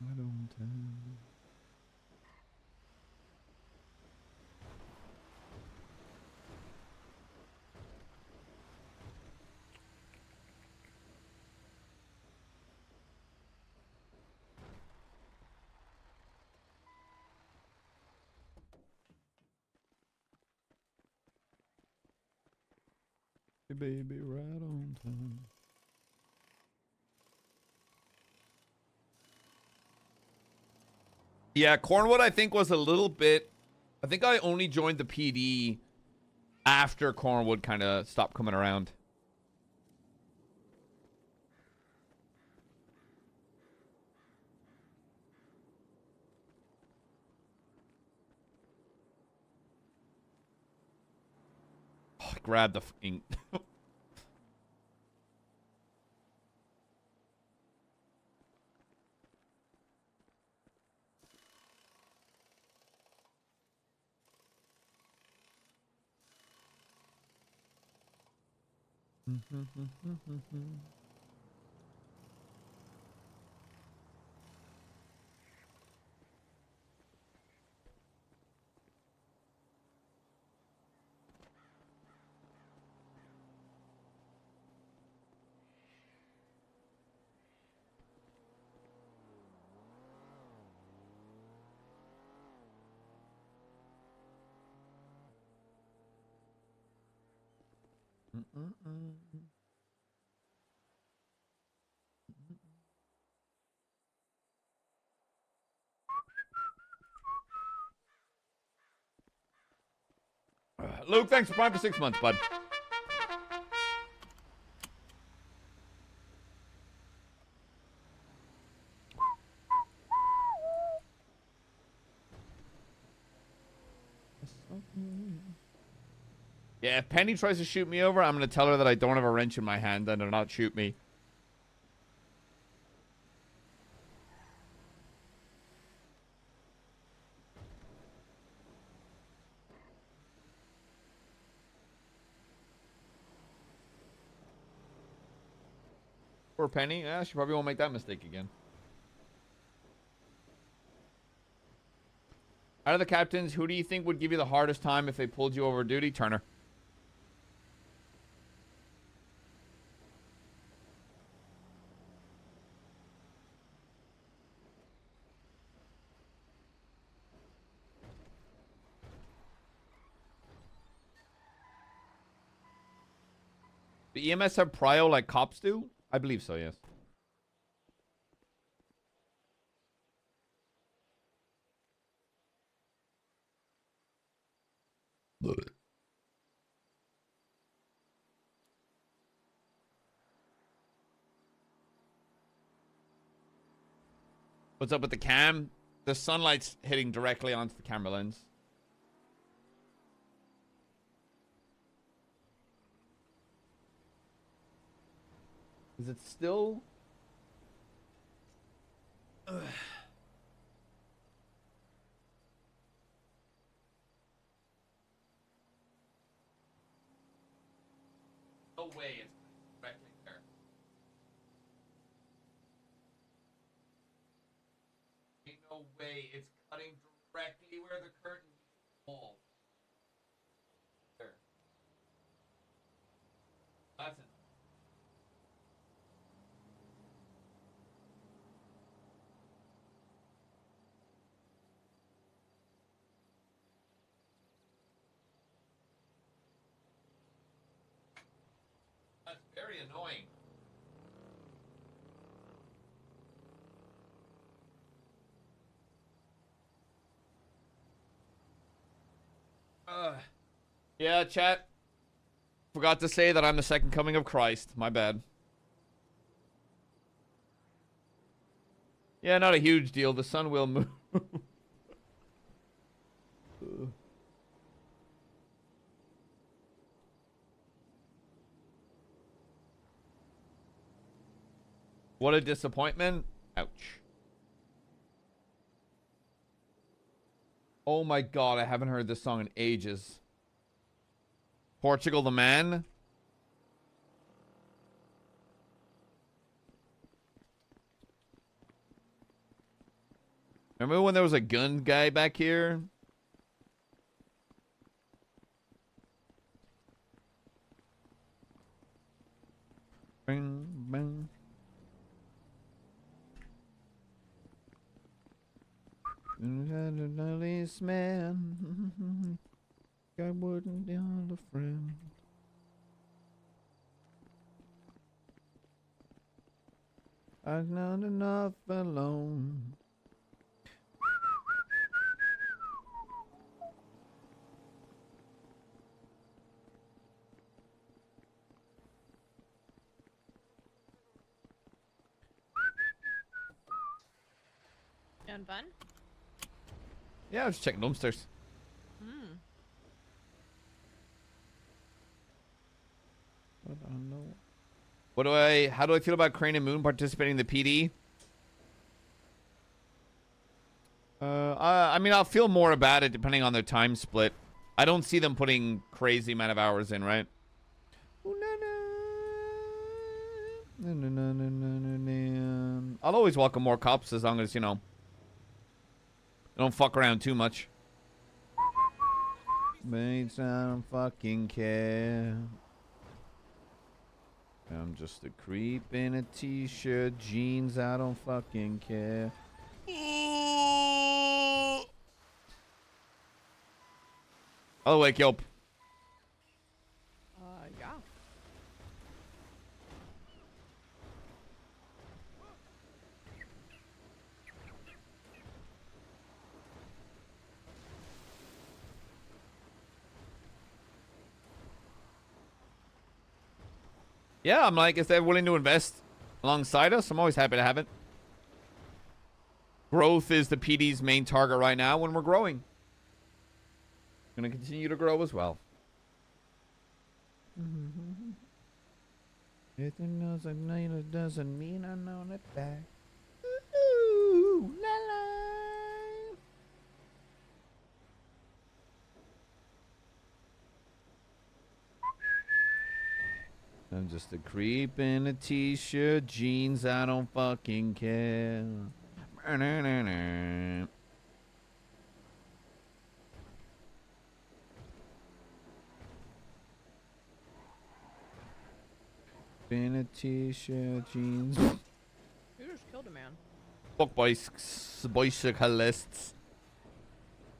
I don't tell. Hey, baby, right on time. Yeah, Cornwood, I think, was a little bit. I think I only joined the PD after Cornwood kind of stopped coming around. (sighs) Oh, I grabbed the fucking. (laughs) Mm-mm-mm. Luke, thanks for prime for six months, bud. Yeah, if Penny tries to shoot me over, I'm going to tell her that I don't have a wrench in my hand and to not shoot me. Penny. Yeah, she probably won't make that mistake again. Out of the captains, who do you think would give you the hardest time if they pulled you over duty? Turner. The EMS have prio like cops do? I believe so, yes. What's up with the cam? The sunlight's hitting directly onto the camera lens. Is it still? Ugh. No way it's directly there. Ain't no way it's cutting directly where the curtain falls. Very annoying. Uh, yeah, chat. Forgot to say that I'm the second coming of Christ. My bad. Yeah, not a huge deal. The sun will (laughs) move. What a disappointment. Ouch. Oh my god, I haven't heard this song in ages. Portugal the Man. Remember when there was a gun guy back here? Bing, bing. Man. I wouldn't down a friend. I've not enough alone. Having fun? Yeah, I was checking dumpsters. Hmm. What I know. What do I? How do I feel about Crane and Moon participating in the PD? Uh, I, I mean, I'll feel more about it depending on their time split. I don't see them putting crazy amount of hours in, right? Na, na, na, na. I'll always welcome more cops as long as you know. Don't fuck around too much. Mates, I don't fucking care. I'm just a creep in a t-shirt, jeans, I don't fucking care. I'll wake up. Uh, yeah. Yeah, I'm like, if they're willing to invest alongside us, I'm always happy to have it. Growth is the PD's main target right now when we're growing. Gonna continue to grow as well. Mm-hmm. If it mean it doesn't mean I know it back. Ooh, la la. I'm just a creep in a t-shirt, jeans, I don't fucking care. In a t-shirt, jeans. You just killed a man. Fuck bicyclists.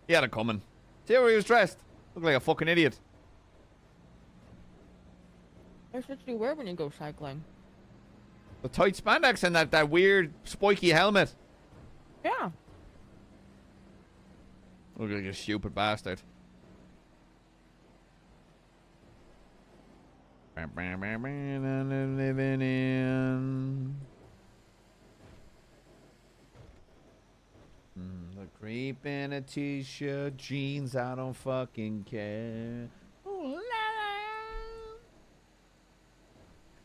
He had it coming. See how he was dressed. Looked like a fucking idiot. That's what you wear when you go cycling. The tight spandex and that, that weird spiky helmet. Yeah. Look like a stupid bastard. Living in. Mm, the creep in a t-shirt, jeans, I don't fucking care.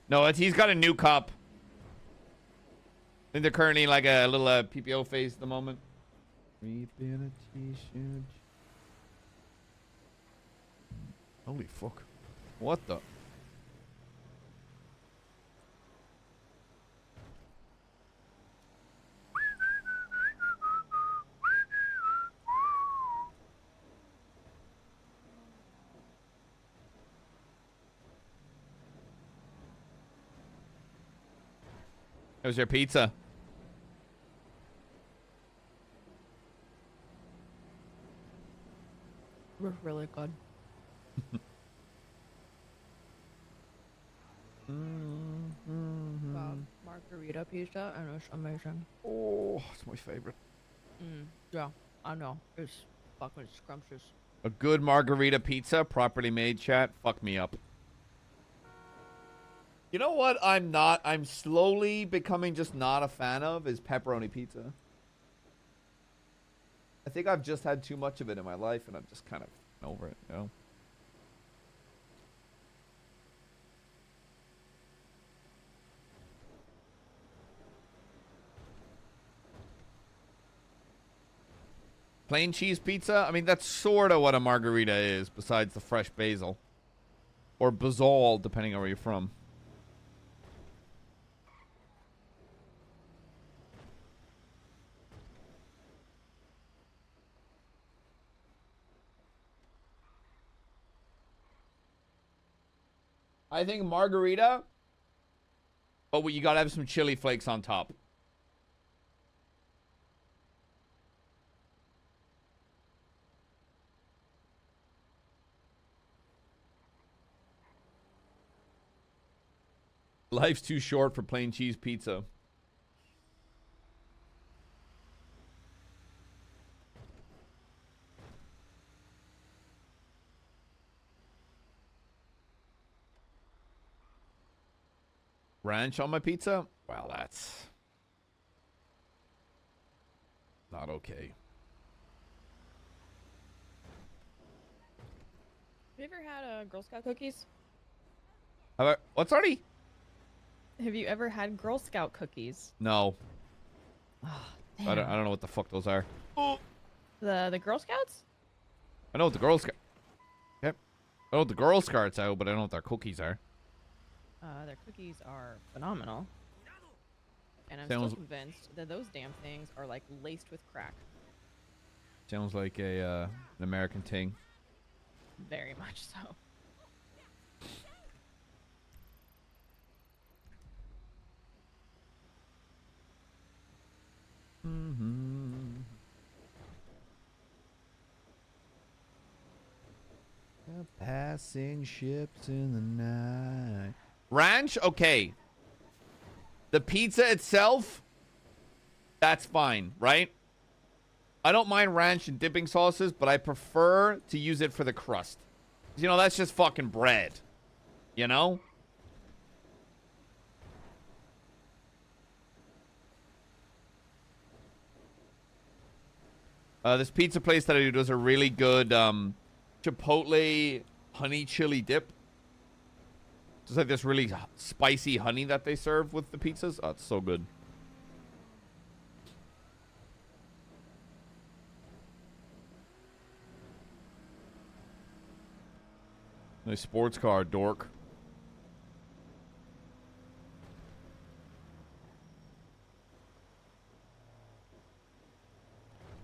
No, he's got a new cup. I think they're currently like a little uh, PPO phase at the moment. Holy fuck. What the? How's your pizza? We're really good. Wow, margarita pizza and it's amazing. Oh, it's my favorite. Mm, yeah, I know. It's fucking scrumptious. A good margarita pizza, properly made, chat. Fuck me up. You know what I'm not, I'm slowly becoming just not a fan of is pepperoni pizza. I think I've just had too much of it in my life and I'm just kind of over it, you know? Plain cheese pizza? I mean, that's sort of what a margarita is, besides the fresh basil. Or basil, depending on where you're from. I think margarita, but you gotta have some chili flakes on top. Life's too short for plain cheese pizza. Ranch on my pizza? Well, that's not okay. Have you ever had uh, Girl Scout cookies? How about, what's already? Have you ever had Girl Scout cookies? No. Oh, I don't, I don't know what the fuck those are. The the Girl Scouts? I know what the Girl Scout. Yep. I know what the Girl Scouts are, but I don't know what their cookies are. Uh, their cookies are phenomenal. And I'm Sounds- still convinced that those damn things are like laced with crack. Sounds like a uh, an American thing. Very much so. Mm-hmm. The passing ships in the night. Ranch, okay. The pizza itself, that's fine, right? I don't mind ranch and dipping sauces, but I prefer to use it for the crust. You know, that's just fucking bread. You know? Uh, this pizza place that I do does a really good um, chipotle honey chili dip. Just like this really spicy honey that they serve with the pizzas. Oh, it's so good. Nice sports car, dork.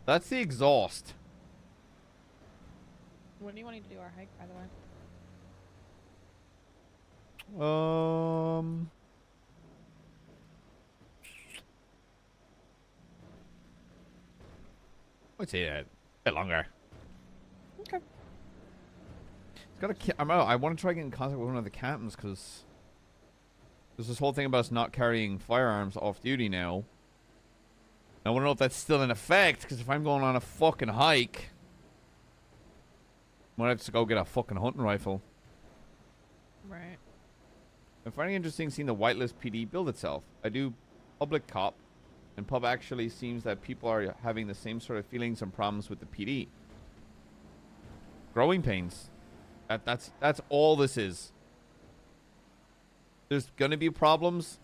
That's the exhaust. What do you want to do our hike, by the way? Um. I'd say a bit longer. Okay. It's got a. I'm out. I want to try getting in contact with one of the captains because there's this whole thing about us not carrying firearms off duty now. I want to know if that's still in effect because if I'm going on a fucking hike, I might have to go get a fucking hunting rifle. Right. I'm finding it interesting seeing the whitelist PD build itself. I do public cop, and pub actually seems that people are having the same sort of feelings and problems with the PD. Growing pains. That that's that's all this is. There's gonna be problems,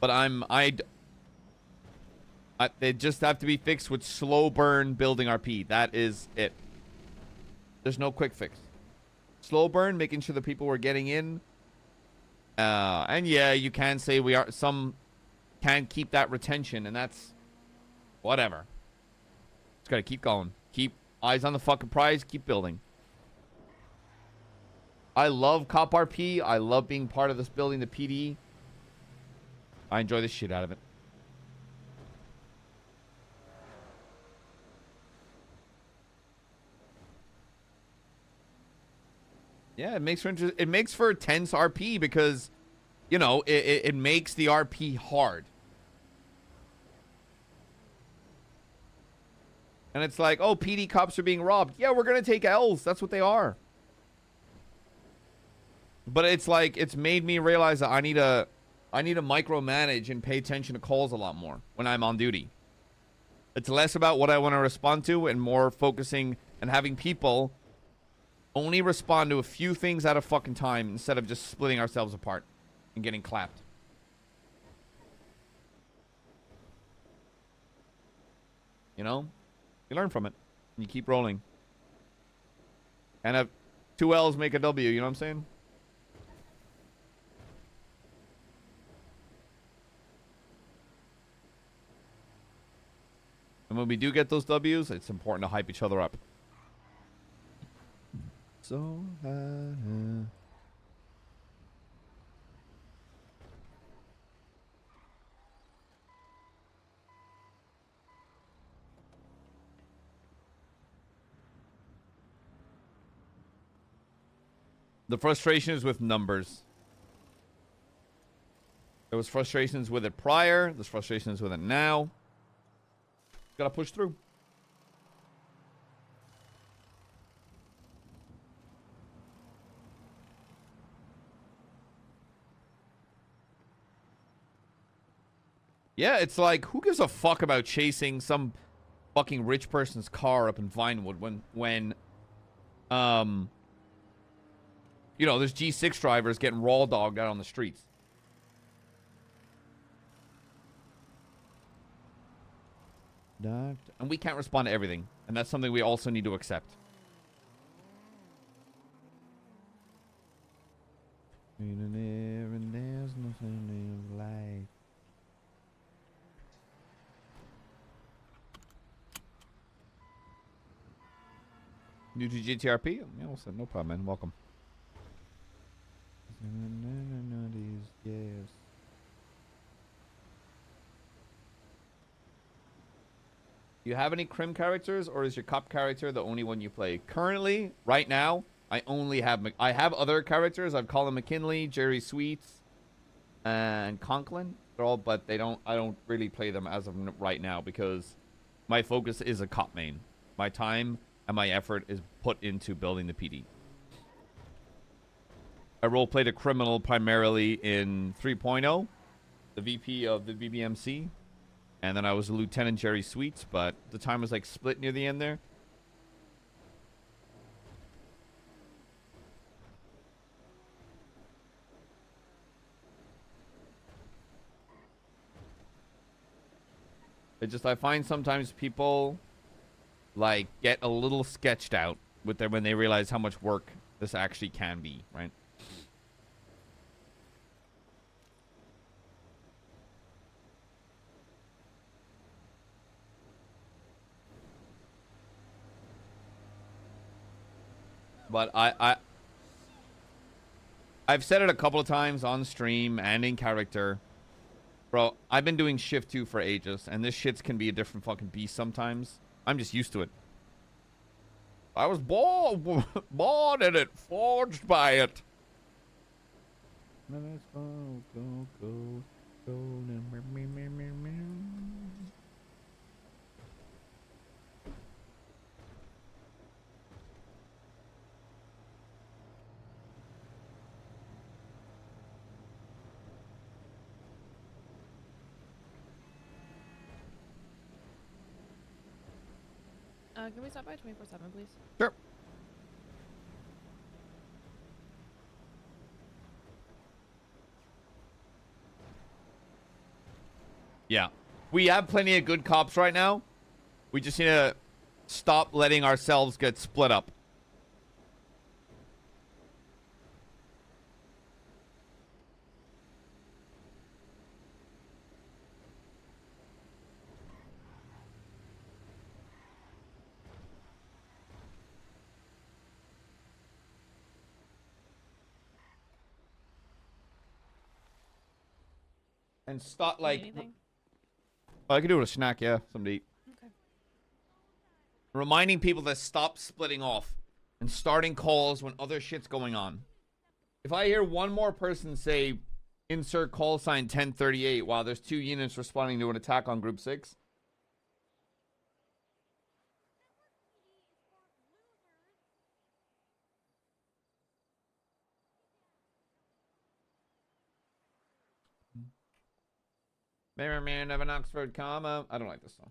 but I'm I. I they just have to be fixed with slow burn building RP. That is it. There's no quick fix. Slow burn, making sure the people we're getting in uh, and yeah, you can say we are some can keep that retention, and that's whatever. Just gotta keep going. Keep eyes on the fucking prize. Keep building. I love Cop RP. I love being part of this building, the PD. I enjoy the shit out of it. Yeah, it makes for inter- it makes for tense RP because, you know, it, it, it makes the RP hard. And it's like, oh, PD cops are being robbed. Yeah, we're gonna take L's. That's what they are. But it's like it's made me realize that I need to, I need to micromanage and pay attention to calls a lot more when I'm on duty. It's less about what I want to respond to and more focusing and having people only respond to a few things at a fucking time instead of just splitting ourselves apart and getting clapped. You know? You learn from it. And you keep rolling. And a two L's make a W, you know what I'm saying? And when we do get those W's, it's important to hype each other up. So high. The frustration is with numbers. There was frustrations with it prior. There's frustrations with it now. Gotta push through. Yeah, it's like who gives a fuck about chasing some fucking rich person's car up in Vinewood when when um you know, there's G6 drivers getting raw dogged out on the streets. And we can't respond to everything, and that's something we also need to accept. And there's nothing like New to GTRP? Yeah, also, no problem, man. Welcome. Yes. Do you have any crim characters, or is your cop character the only one you play? Currently, right now, I only have I have other characters. I've Colin McKinley, Jerry Sweets, and Conklin. They're all, but they don't. I don't really play them as of right now because my focus is a cop main. My time and my effort is put into building the PD. I role played a criminal primarily in 3.0, the VP of the BBMC, and then I was a Lieutenant Jerry Sweets, but the time was like split near the end there. It just I find sometimes people like get a little sketched out with their when they realize how much work this actually can be, right? But I, I I've said it a couple of times on stream and in character. Bro, I've been doing shift 2 for ages, and this shit can be a different fucking beast sometimes. I'm just used to it. I was born, born in it, forged by it. Let's go, go, go, go. Uh, can we stop by 24-7, please? Sure. Yeah. We have plenty of good cops right now. We just need to stop letting ourselves get split up. And stop like? Oh, I could do it with a snack, yeah. Something to eat. Okay. Reminding people to stop splitting off and starting calls when other shit's going on. If I hear one more person say insert call sign 1038 while there's two units responding to an attack on group 6, Mirror Man of an Oxford comma. I don't like this song.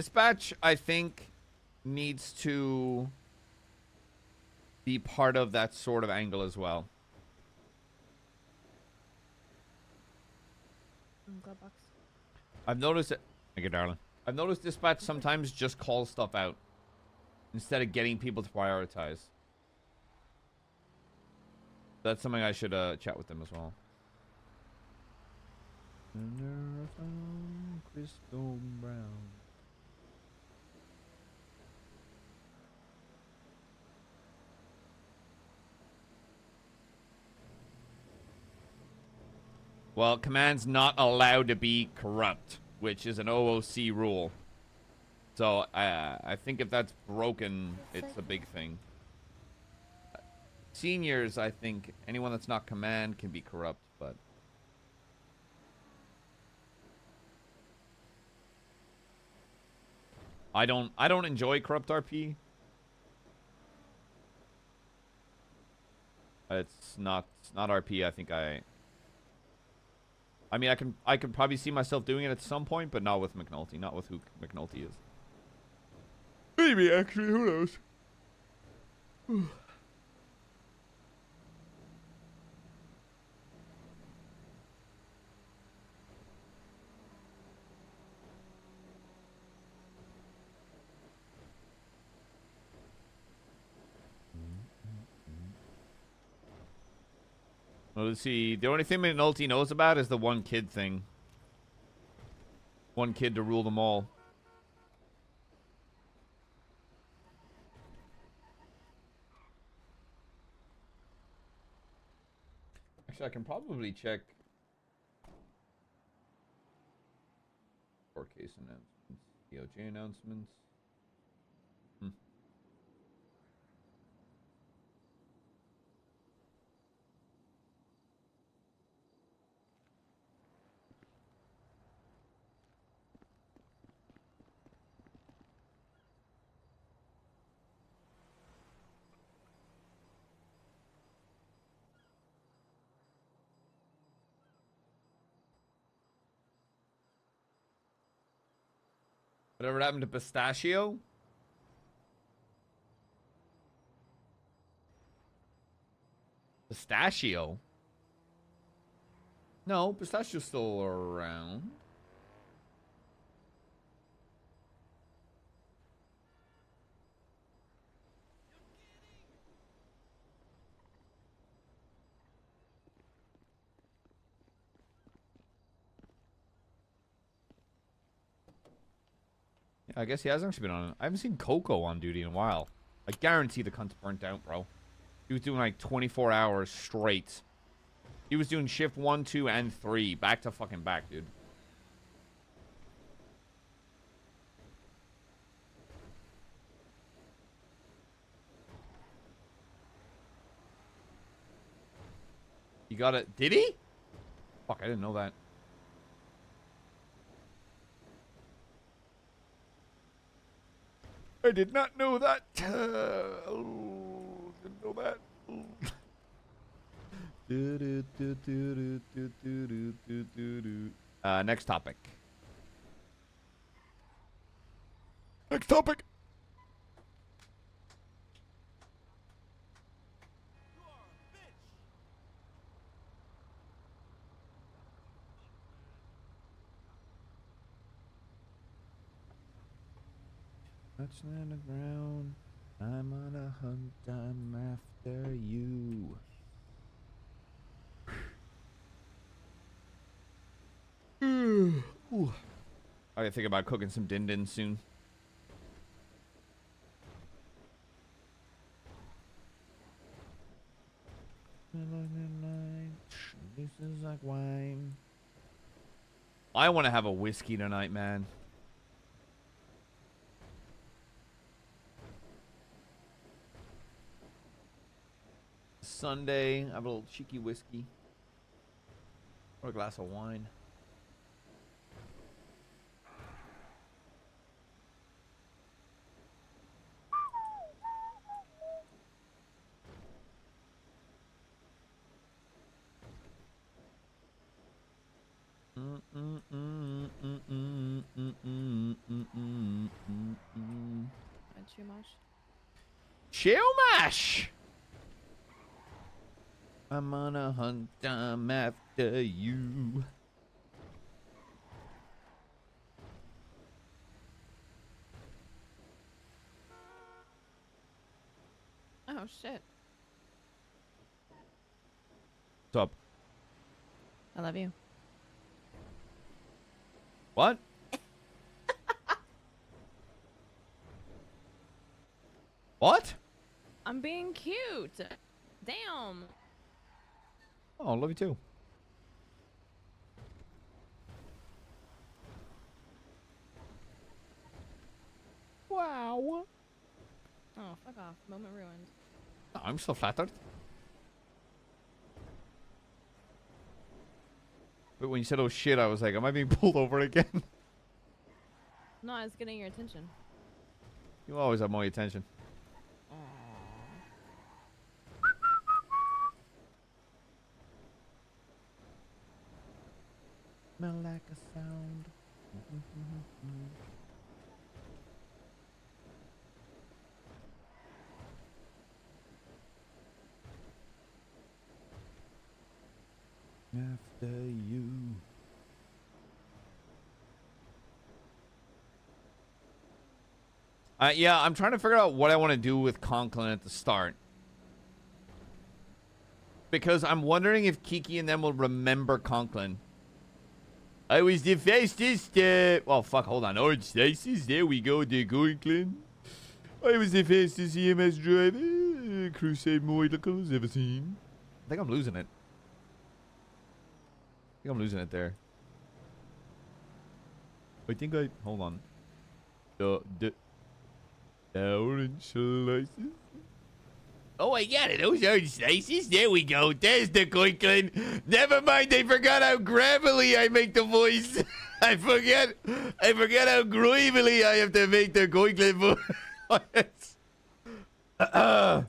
Dispatch, I think, needs to be part of that sort of angle as well. I've noticed it. Thank you, darling. I've noticed dispatch sometimes just calls stuff out instead of getting people to prioritize. That's something I should uh, chat with them as well. Crystal Brown. Well, command's not allowed to be corrupt, which is an OOC rule. So uh, I think if that's broken, it's a big thing. Seniors, I think anyone that's not command can be corrupt, but I don't. I don't enjoy corrupt RP. It's not. It's not RP. I think I. I mean, I can. I could probably see myself doing it at some point, but not with McNulty. Not with who McNulty is. Maybe actually. Who knows? (sighs) Well, let's see. The only thing McNulty knows about is the one kid thing. One kid to rule them all. Actually, I can probably check court case announcements, DOJ announcements. Whatever happened to pistachio? Pistachio? No, pistachio's still around. Yeah, I guess he hasn't actually been on. I haven't seen Coco on duty in a while. I guarantee the cunt's burnt out, bro. He was doing like 24 hours straight. He was doing shift one, two, and three, back to fucking back, dude. You got it? Did he? Fuck, I didn't know that. I did not know that. Uh, (laughs) oh, didn't know that. (laughs) Uh, next topic. Next topic. Touching the ground. I'm on a hunt. I'm after you. (sighs) Ooh. I gotta think about cooking some din din soon. This is like wine. I want to have a whiskey tonight, man. Sunday, I have a little cheeky whiskey. Or a glass of wine. Too much. Chill mash. I'm on a hunt. After you. Oh shit. What's up? I love you. What? (laughs) what? I'm being cute. Damn. Oh, love you too. Wow. Oh, fuck off. Moment ruined. I'm so flattered. But when you said, oh shit, I was like, am I being (laughs) pulled over again? No, I was getting your attention. you always have my attention. Smell like a sound. Mm-hmm, mm-hmm, mm-hmm. After you. Uh, yeah, I'm trying to figure out what I want to do with Conklin at the start. Because I'm wondering if Kiki and them will remember Conklin. I was the fastest, uh... Well, fuck, hold on. Orange slices. There we go, the Conklin. I was the fastest EMS driver Crusade Moidicals ever seen. I think I'm losing it. I think I'm losing it there. I think I... Hold on. The... the orange slices. Oh, I got it. Those orange slices. There we go. There's the Conklin. Never mind. They forgot how gravelly I make the voice. (laughs) I forget. I forgot how gravelly I have to make the Conklin (laughs) voice. uh, (laughs)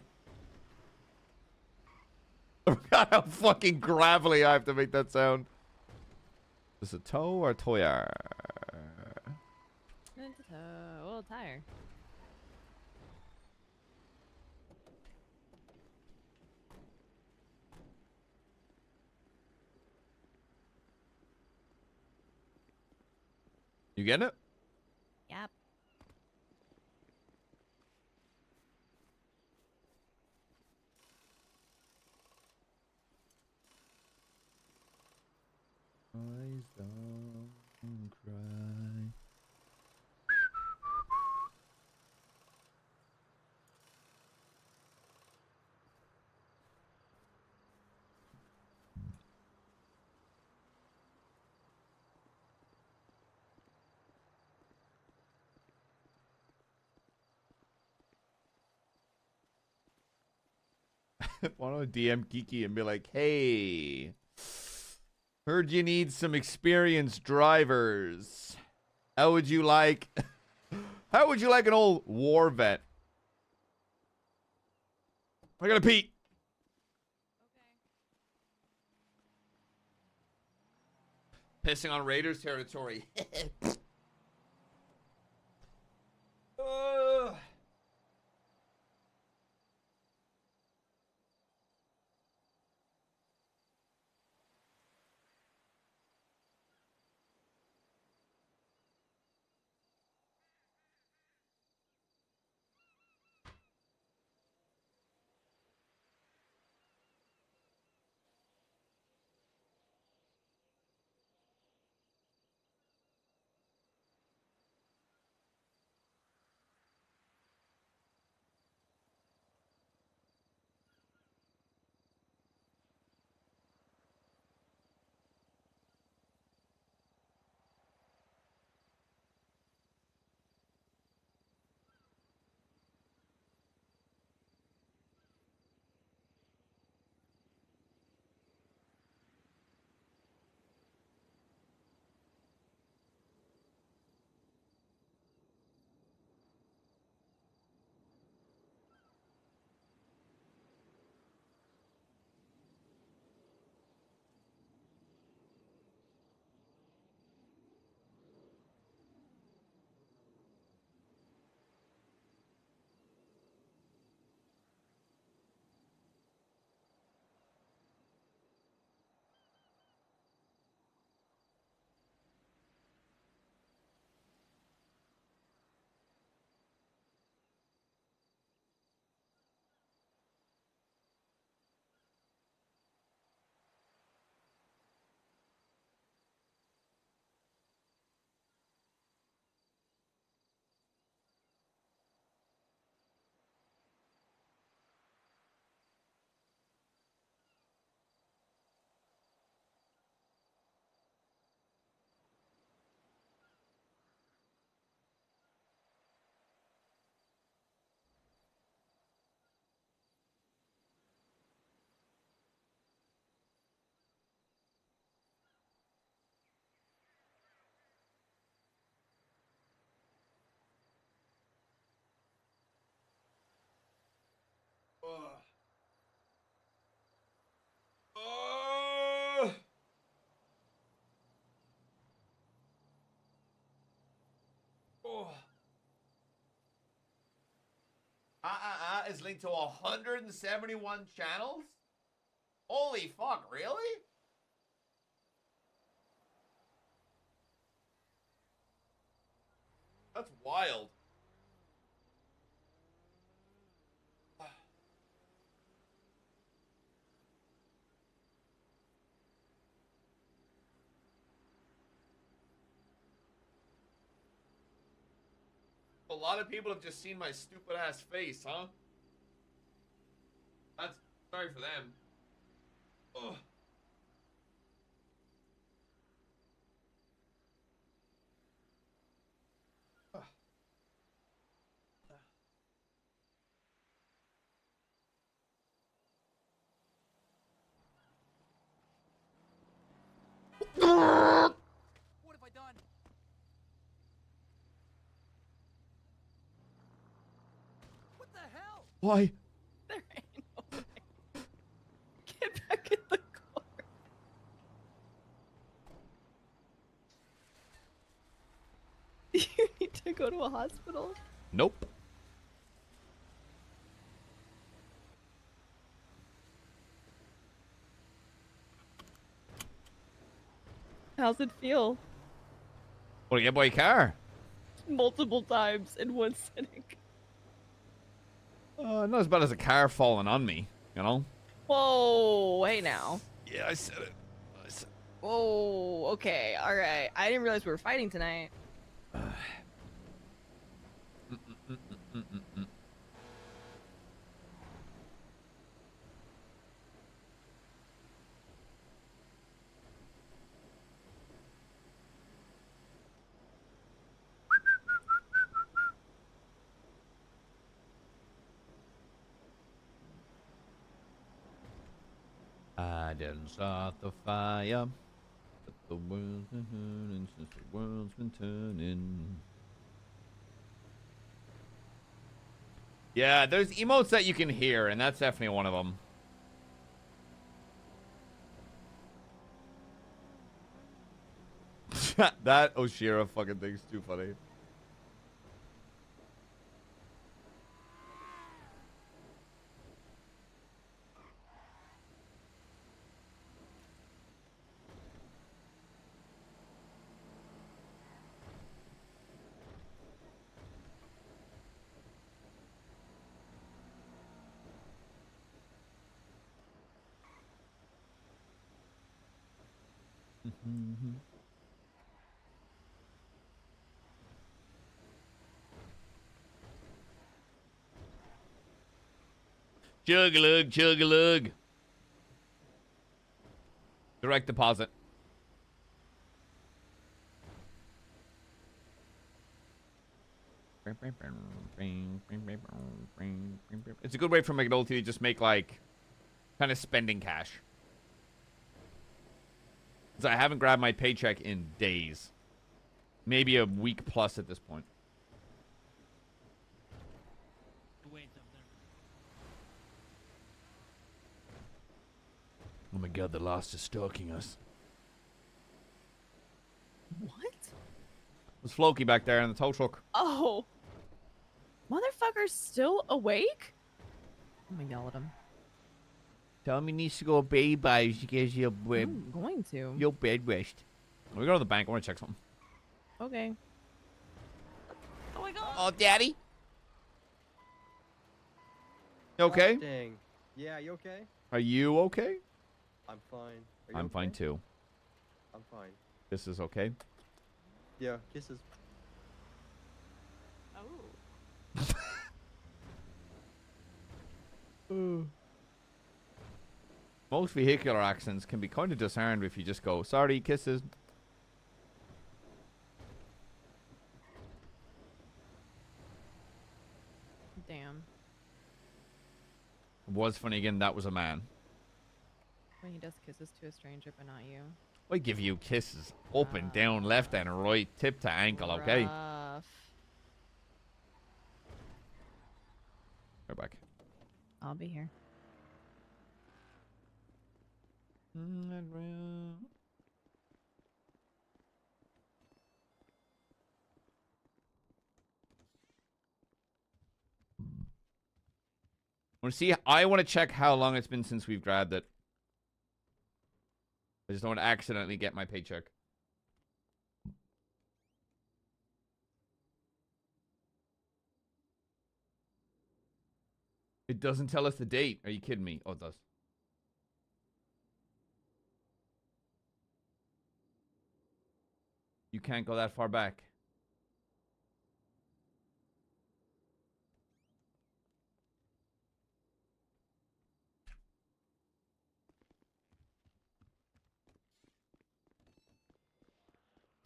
I forgot how fucking gravelly I have to make that sound. Is it toe or toyer? It's a toe. Well, tire. You get it? Eyes don't cry. (laughs) Why don't DM Geeky and be like, hey, heard you need some experienced drivers. How would you like, (laughs) how would you like an old war vet? I gotta pee. Pissing on Raiders territory. Ugh. (laughs) (laughs) Uh, is linked to 171 channels? Holy fuck, really? That's wild. (sighs) A lot of people have just seen my stupid ass face, huh? That's sorry for them. Ugh. What have I done? What the hell? Why? There ain't no way. Get back in the car. you need to a hospital. Nope. How's it feel? What do you get by car? multiple times in one sitting. Uh, not as bad as a car falling on me, you know? Whoa, hey now. Yeah, I said it. Whoa, okay, all right. I didn't realize we were fighting tonight. Start the fire, but the world's been turning since the world's been turning. Yeah, there's emotes that you can hear, and that's definitely one of them. (laughs) that Oshira fucking thing's too funny. Chug-a-lug, chug-a-lug. Direct deposit. It's a good way for McNulty to just make like kind of spending cash. 'Cause I haven't grabbed my paycheck in days. Maybe a week plus at this point. Oh my god, the lost is stalking us. What? Was Floki back there in the tow truck? Oh. Motherfucker's still awake? I'm gonna yell at him. Tell me he needs to go bye-bye because you're, I'm going to. you're bed rest. We go to the bank. I want to check something. Okay. Oh my god. Oh, daddy. You okay? Oh, dang. Yeah, you okay? Are you okay? I'm fine. Are you I'm fine too. I'm fine. This is okay. Yeah, kisses. Oh (laughs) Most vehicular accidents can be kind of disarmed if you just go, sorry, kisses. Damn. It Was funny again, that was a man. When he does kisses to a stranger, but not you. I give you kisses. Up and down, left and right, tip to ankle, okay? Rough. Go back. I'll be here. want to see? I want to check how long it's been since we've grabbed it. I just don't want to accidentally get my paycheck. It doesn't tell us the date. Are you kidding me? Oh, it does. You can't go that far back.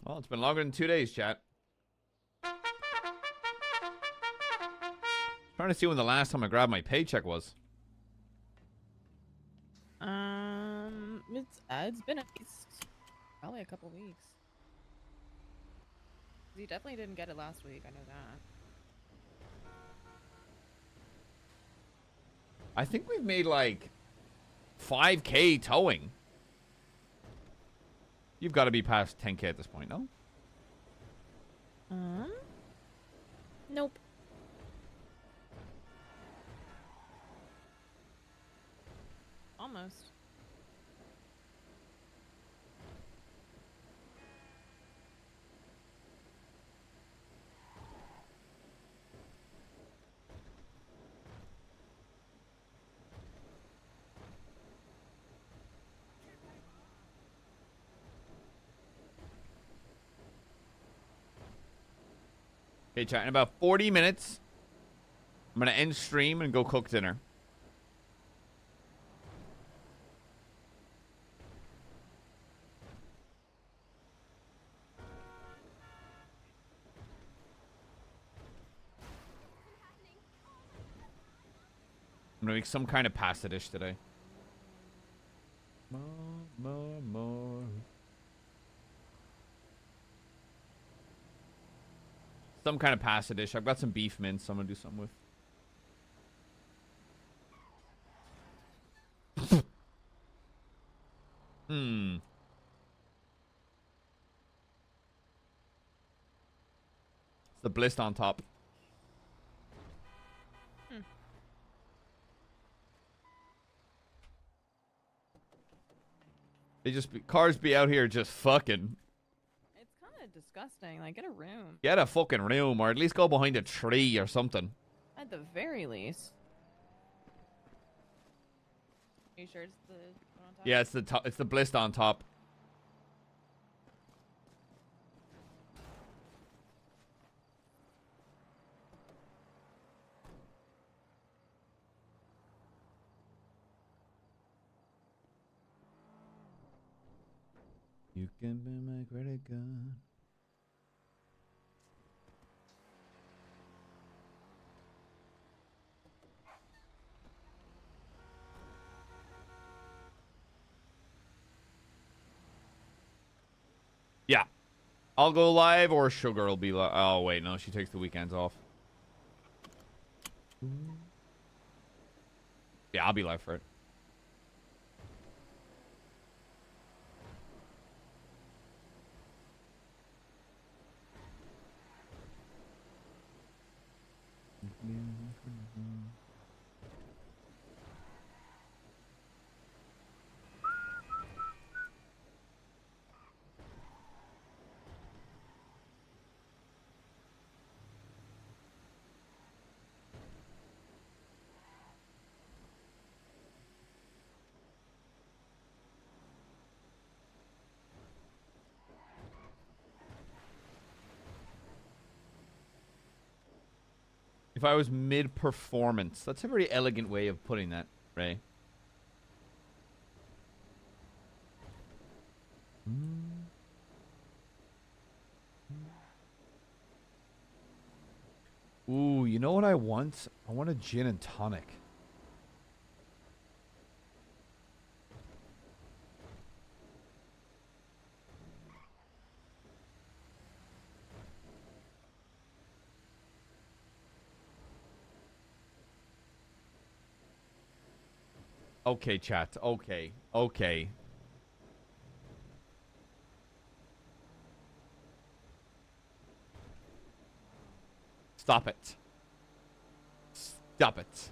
Well, it's been longer than two days, chat. Trying to see when the last time I grabbed my paycheck was. Um, it's uh, it's been at least probably a couple weeks. You definitely didn't get it last week. I know that. I think we've made like 5k towing. You've got to be past 10k at this point, no? Um. Nope. Almost. Okay, chat. In about 40 minutes, I'm gonna end stream and go cook dinner. I'm gonna make some kind of pasta dish today. More, more, more. Some kind of pasta dish. I've got some beef mince. I'm gonna do something with. hmm. It's the bliss on top. They just be, cars be out here just fucking. It's kind of disgusting. Like, get a room. Get a fucking room, or at least go behind a tree or something. At the very least. Are you sure it's the one on top? Yeah, it's the top. It's the bliss on top. You can be my credit card. Yeah. I'll go live or Sugar will be live. Oh, wait. No, she takes the weekends off. Yeah, I'll be live for it. If I was mid performance, that's a very elegant way of putting that, Ray. Ooh, you know what I want? I want a gin and tonic. Okay, chat. Okay. Okay. Stop it. Stop it.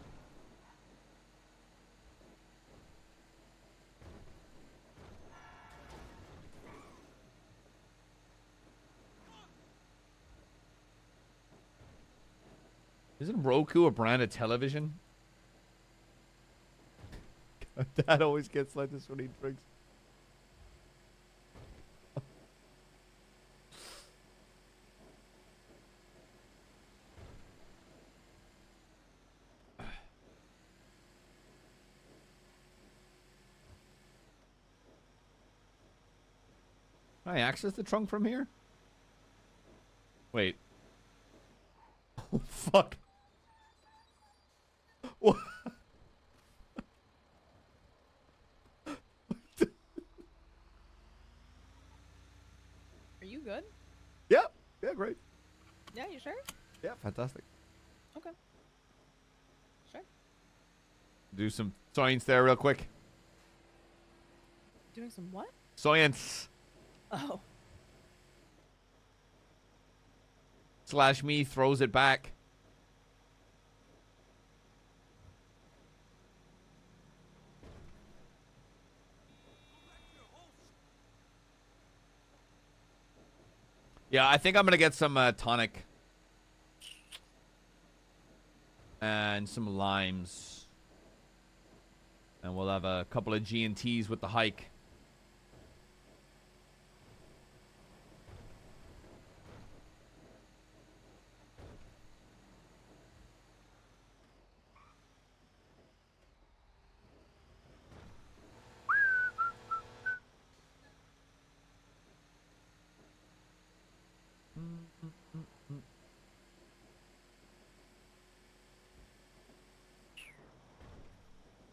Isn't Roku a brand of television? (laughs) Dad always gets like this when he drinks. Can I access the trunk from here? Wait. Oh, (laughs) fuck. What? (laughs) good? Yeah. Yeah, great. Yeah, you sure? Yeah, fantastic. Okay. Sure. Do some science there real quick. Doing some what? Science Oh. slash me throws it back. Yeah, I think I'm gonna get some uh, tonic and some limes, and we'll have a couple of G and Ts with the hike.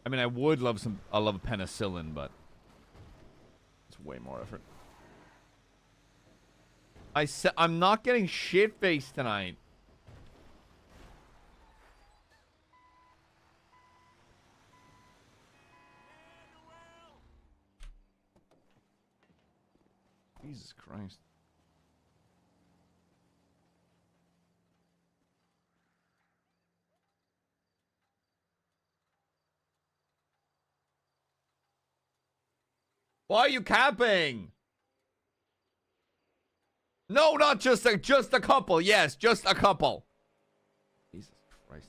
I mean, I would love some. I love penicillin, but it's way more effort. I said I'm not getting shit faced tonight. Jesus Christ. Why are you capping? No, not just a just a couple. Yes, just a couple. Jesus Christ.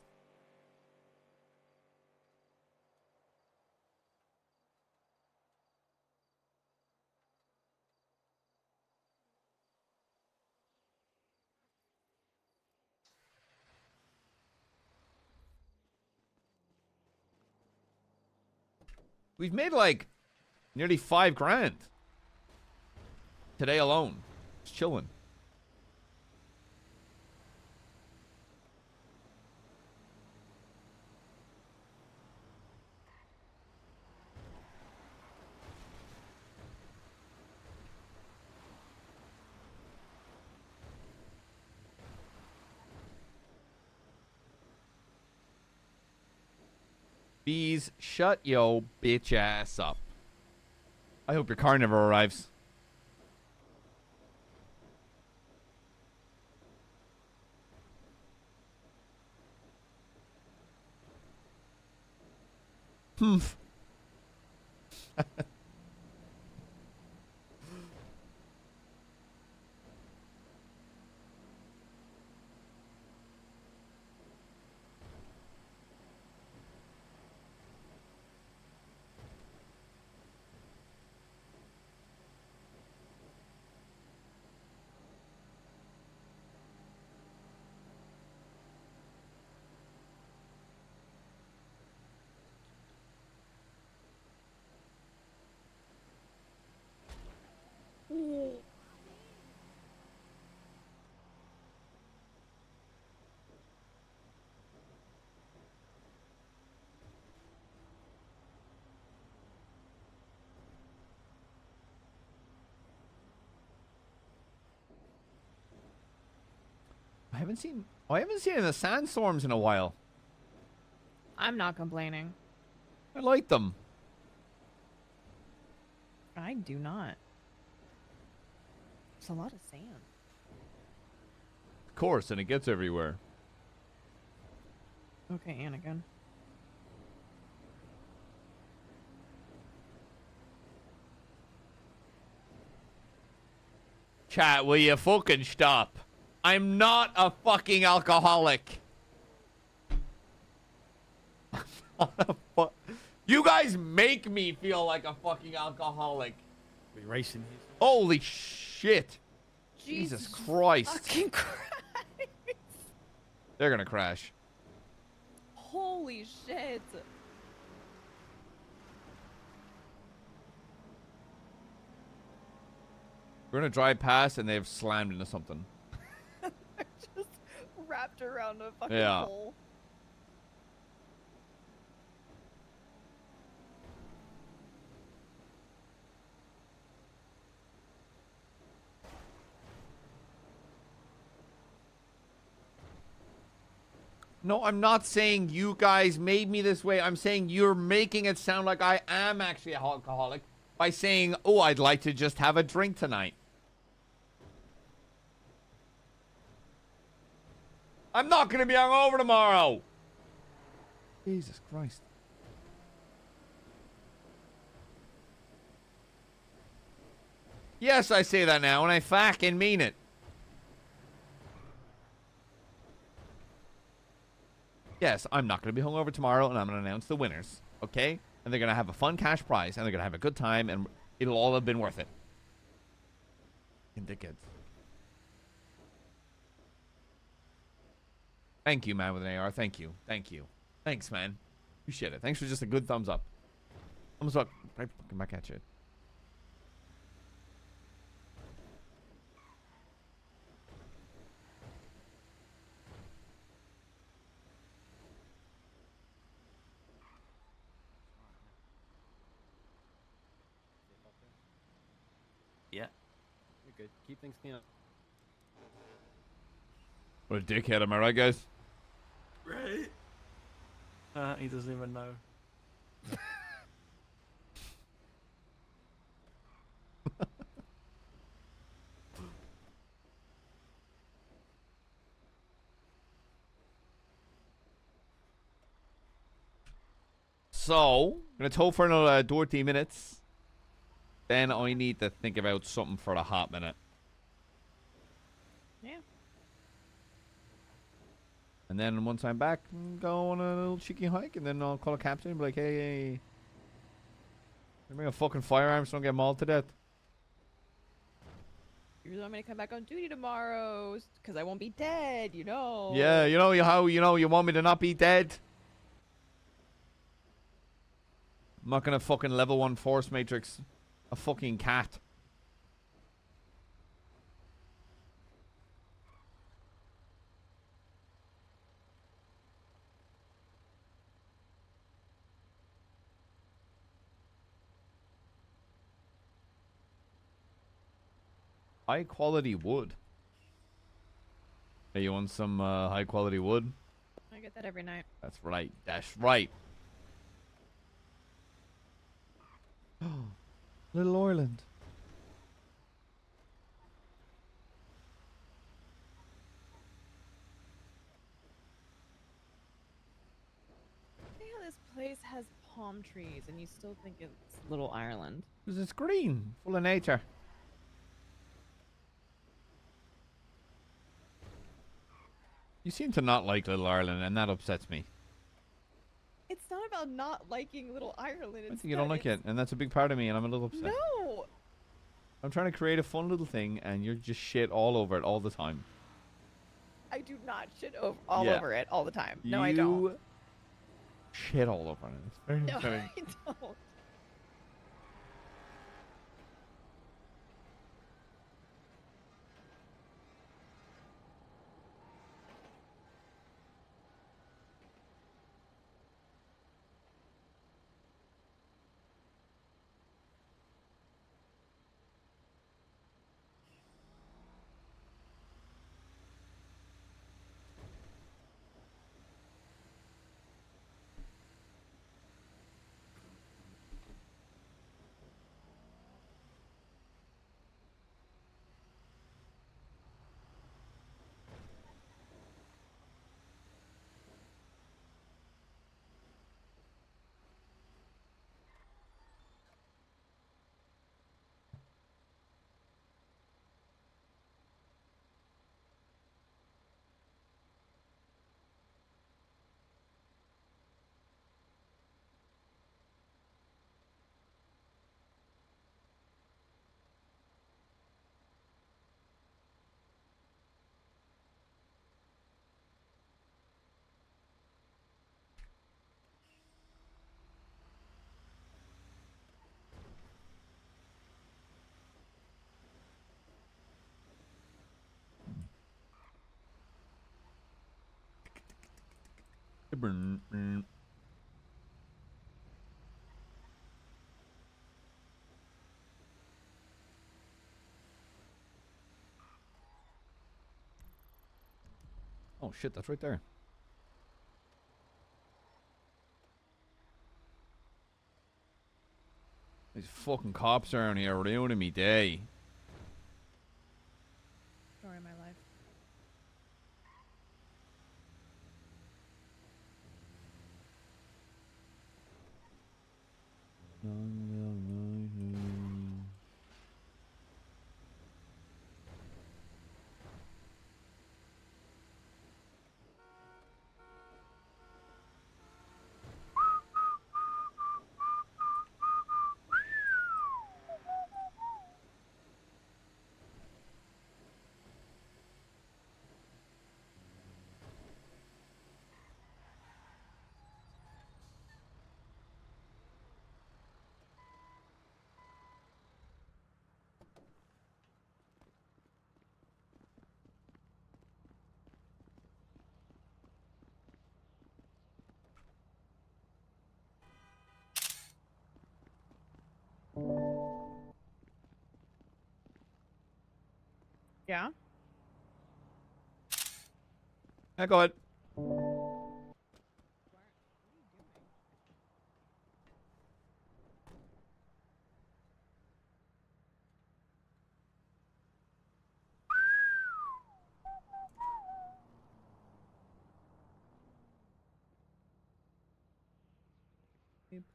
We've made like nearly five grand today alone. Just chilling. Bees, shut yo bitch ass up. I hope your car never arrives. Humph. Hmm. (laughs) I haven't seen. Oh, I haven't seen the sandstorms in a while. I'm not complaining. I like them. I do not. It's a lot of sand. Of course, and it gets everywhere. Okay, Anakin. Chat, will you fucking stop? I'm not a fucking alcoholic. (laughs) you guys make me feel like a fucking alcoholic. We racing. Holy shit. Jesus, Christ. Fucking (laughs) Christ. They're gonna crash. Holy shit. We're gonna drive past and they've slammed into something. Just wrapped around a fucking Yeah. hole. No, I'm not saying you guys made me this way. I'm saying you're making it sound like I am actually a alcoholic by saying, oh, I'd like to just have a drink tonight. I'm not going to be hungover tomorrow. Jesus Christ. Yes, I say that now, and I fucking mean it. Yes, I'm not going to be hungover tomorrow, and I'm going to announce the winners, okay? And they're going to have a fun cash prize, and they're going to have a good time, and it'll all have been worth it. In dickheads. Thank you, man, with an AR. Thank you. Thank you. Thanks, man. Appreciate it. Thanks for just a good thumbs up. Thumbs up. Right fucking back at you. Yeah. You're good. Keep things clean up. What a dickhead, am I right, guys? Right. Uh, he doesn't even know. So, I'm gonna tow for another 20 minutes. Then I need to think about something for a hot minute. Yeah. And then once I'm back, go on a little cheeky hike, and then I'll call a captain and be like, hey, hey, bring a fucking firearm so I don't get mauled to death. You really want me to come back on duty tomorrow? Because I won't be dead, you know. Yeah, you know how you know you want me to not be dead. I'm not gonna fucking level one force matrix a fucking cat. High quality wood. Hey, you want some uh, high quality wood? I get that every night. That's right. That's right. (gasps) Little Orland. See how this place has palm trees and you still think it's Little Ireland. Because it's green, full of nature. You seem to not like Little Ireland, and that upsets me. It's not about not liking Little Ireland. I think you don't like it, and that's a big part of me, and I'm a little upset. No. I'm trying to create a fun little thing, and you're just shit all over it all the time. I do not shit over, all Yeah. over it all the time. No, you I don't. Shit all over it. It's very No, upsetting. I (laughs) don't. Oh shit, that's right there. These fucking cops around here ruining me day. Yeah. I go ahead.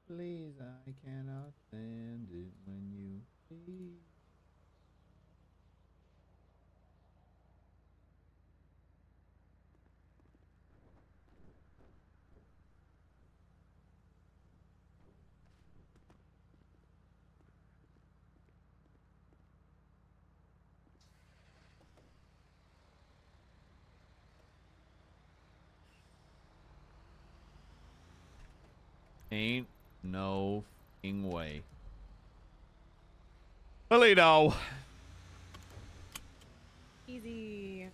Please, I cannot stand it when you leave. Ain't no fing way. Paleto. Easy.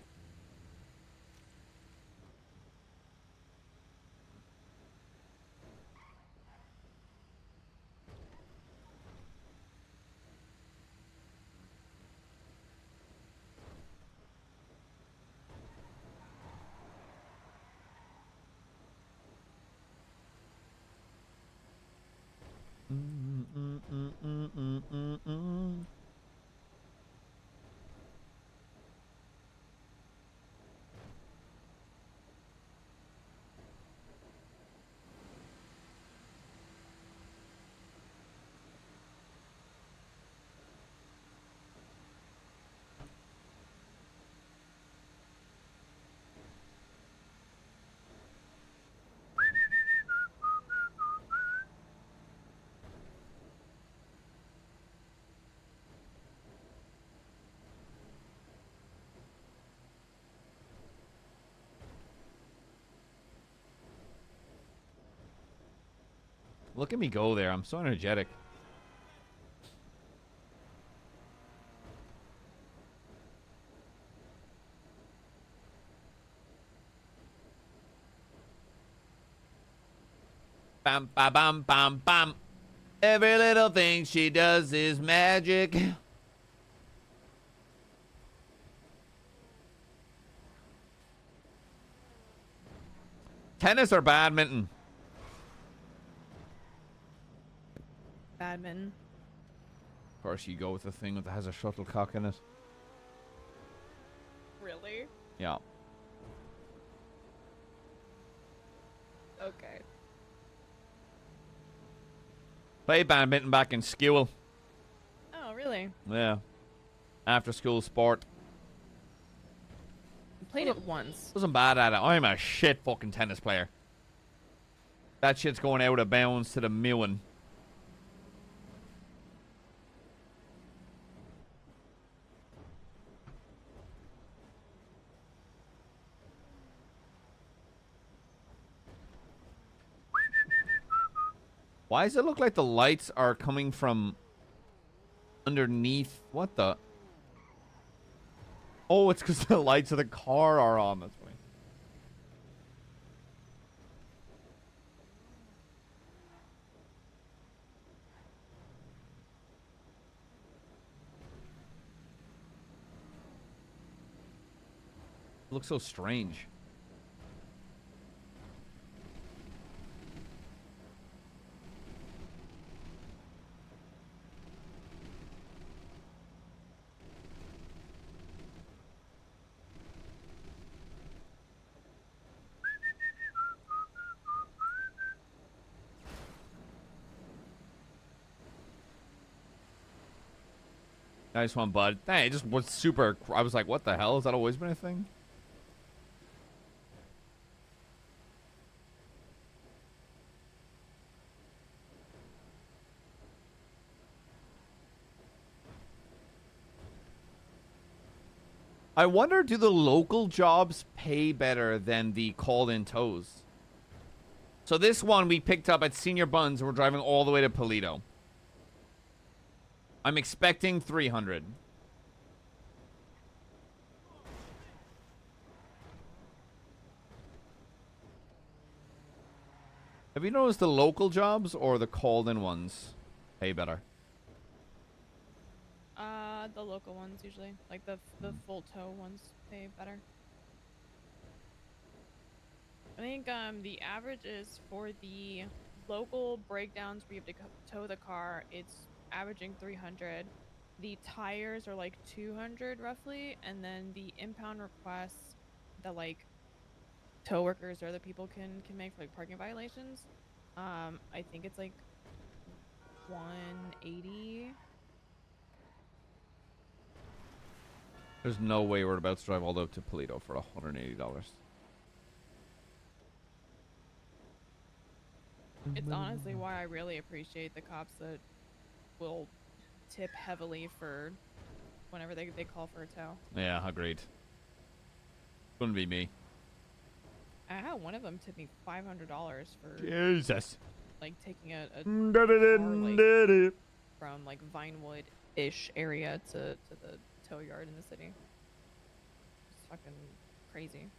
Mm, mm, mm, mm, mm, mm, mm. Look at me go there. I'm so energetic. Bam, ba, bam, bam, bam. Every little thing she does is magic. Tennis or badminton? Badminton. Of course, you go with the thing that has a shuttlecock in it. Really? Yeah. Okay. Played badminton back in school. Oh, really? Yeah. After school sport. Played it once. Wasn't bad at it. I'm a shit fucking tennis player. That shit's going out of bounds to the mewing. Why does it look like the lights are coming from underneath? What the? Oh, it's because (laughs) the lights of the car are on. That's funny. looks so strange. Nice one, bud. Hey, it just was super. I was like, what the hell? Has that always been a thing? I wonder, do the local jobs pay better than the called-in tows? So this one we picked up at Señor Buns, and we're driving all the way to Paleto. I'm expecting 300. Have you noticed the local jobs or the called-in ones pay better? Uh, the local ones usually, like the the full tow ones pay better. I think um the average is for the local breakdowns where you have to tow the car, it's averaging 300. The tires are like 200 roughly, and then the impound requests that like tow workers or other people can can make for like parking violations. Um, I think it's like 180. There's no way we're about to drive all the way up to Paleto for $180. It's honestly why I really appreciate the cops that will tip heavily for whenever they, they call for a tow. Yeah, agreed. Wouldn't be me. I had one of them tip me five hundred dollars for Jesus. like taking a, a car, like, from like Vinewood ish area to, to the tow yard in the city. It's fucking crazy.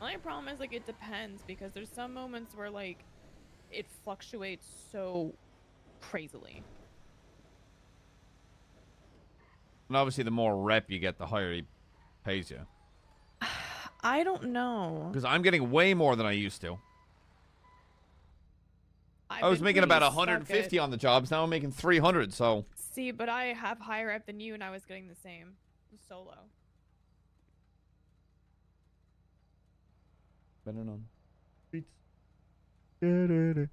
My only problem is like it depends because there's some moments where like it fluctuates so crazily. And obviously, the more rep you get, the higher he pays you. (sighs) I don't know. Because I'm getting way more than I used to. I've I was making about stuck 150 at- on the jobs. Now I'm making 300. So See, but I have higher up than you, and I was getting the same solo. better on. So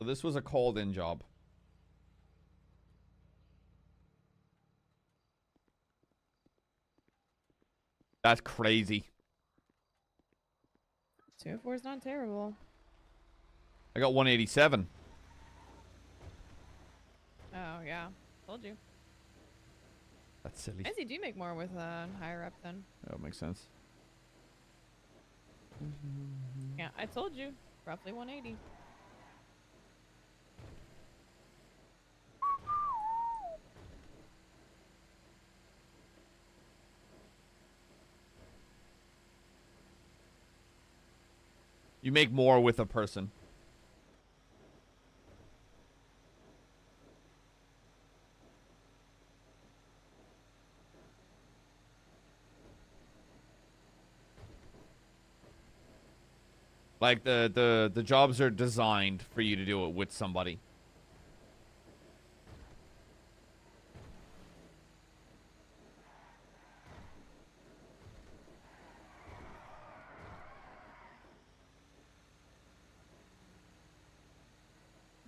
this was a called-in job. That's crazy. Two and four is not terrible. I got 187. Oh yeah, told you. That's silly. I guess you do make more with uh, higher up then. That makes sense. Yeah, I told you, roughly 180. You make more with a person. Like the the the jobs are designed for you to do it with somebody.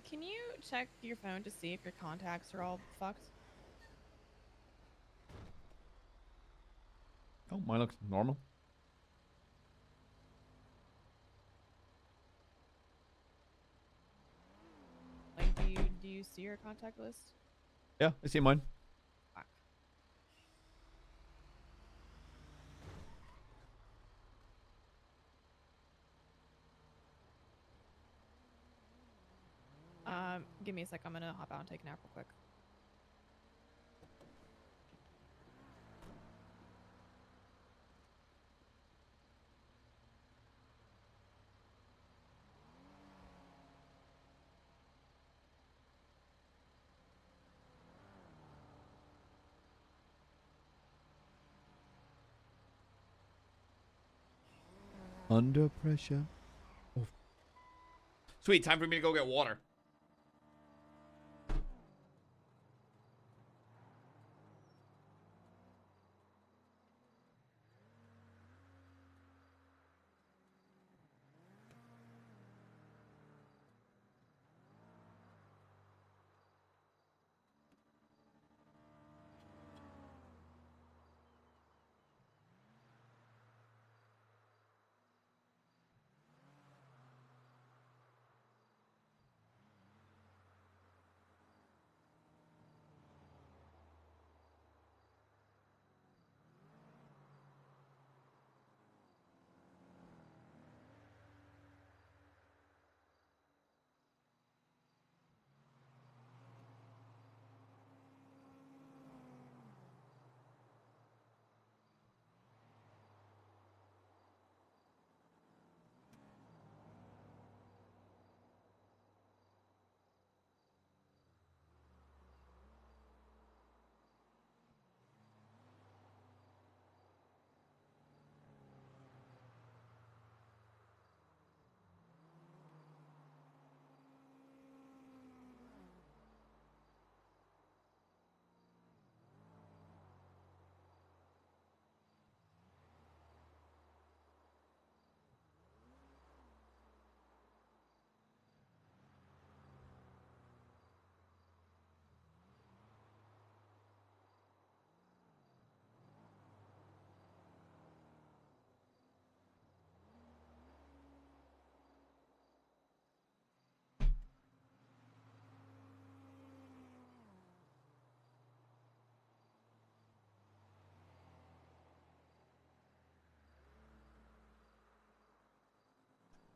Can you check your phone to see if your contacts are all fucked? Oh, mine looks normal. Like, do you see your contact list? Yeah, I see mine. Um, give me a sec. I'm gonna hop out and take a nap real quick. Under pressure. Sweet, time for me to go get water.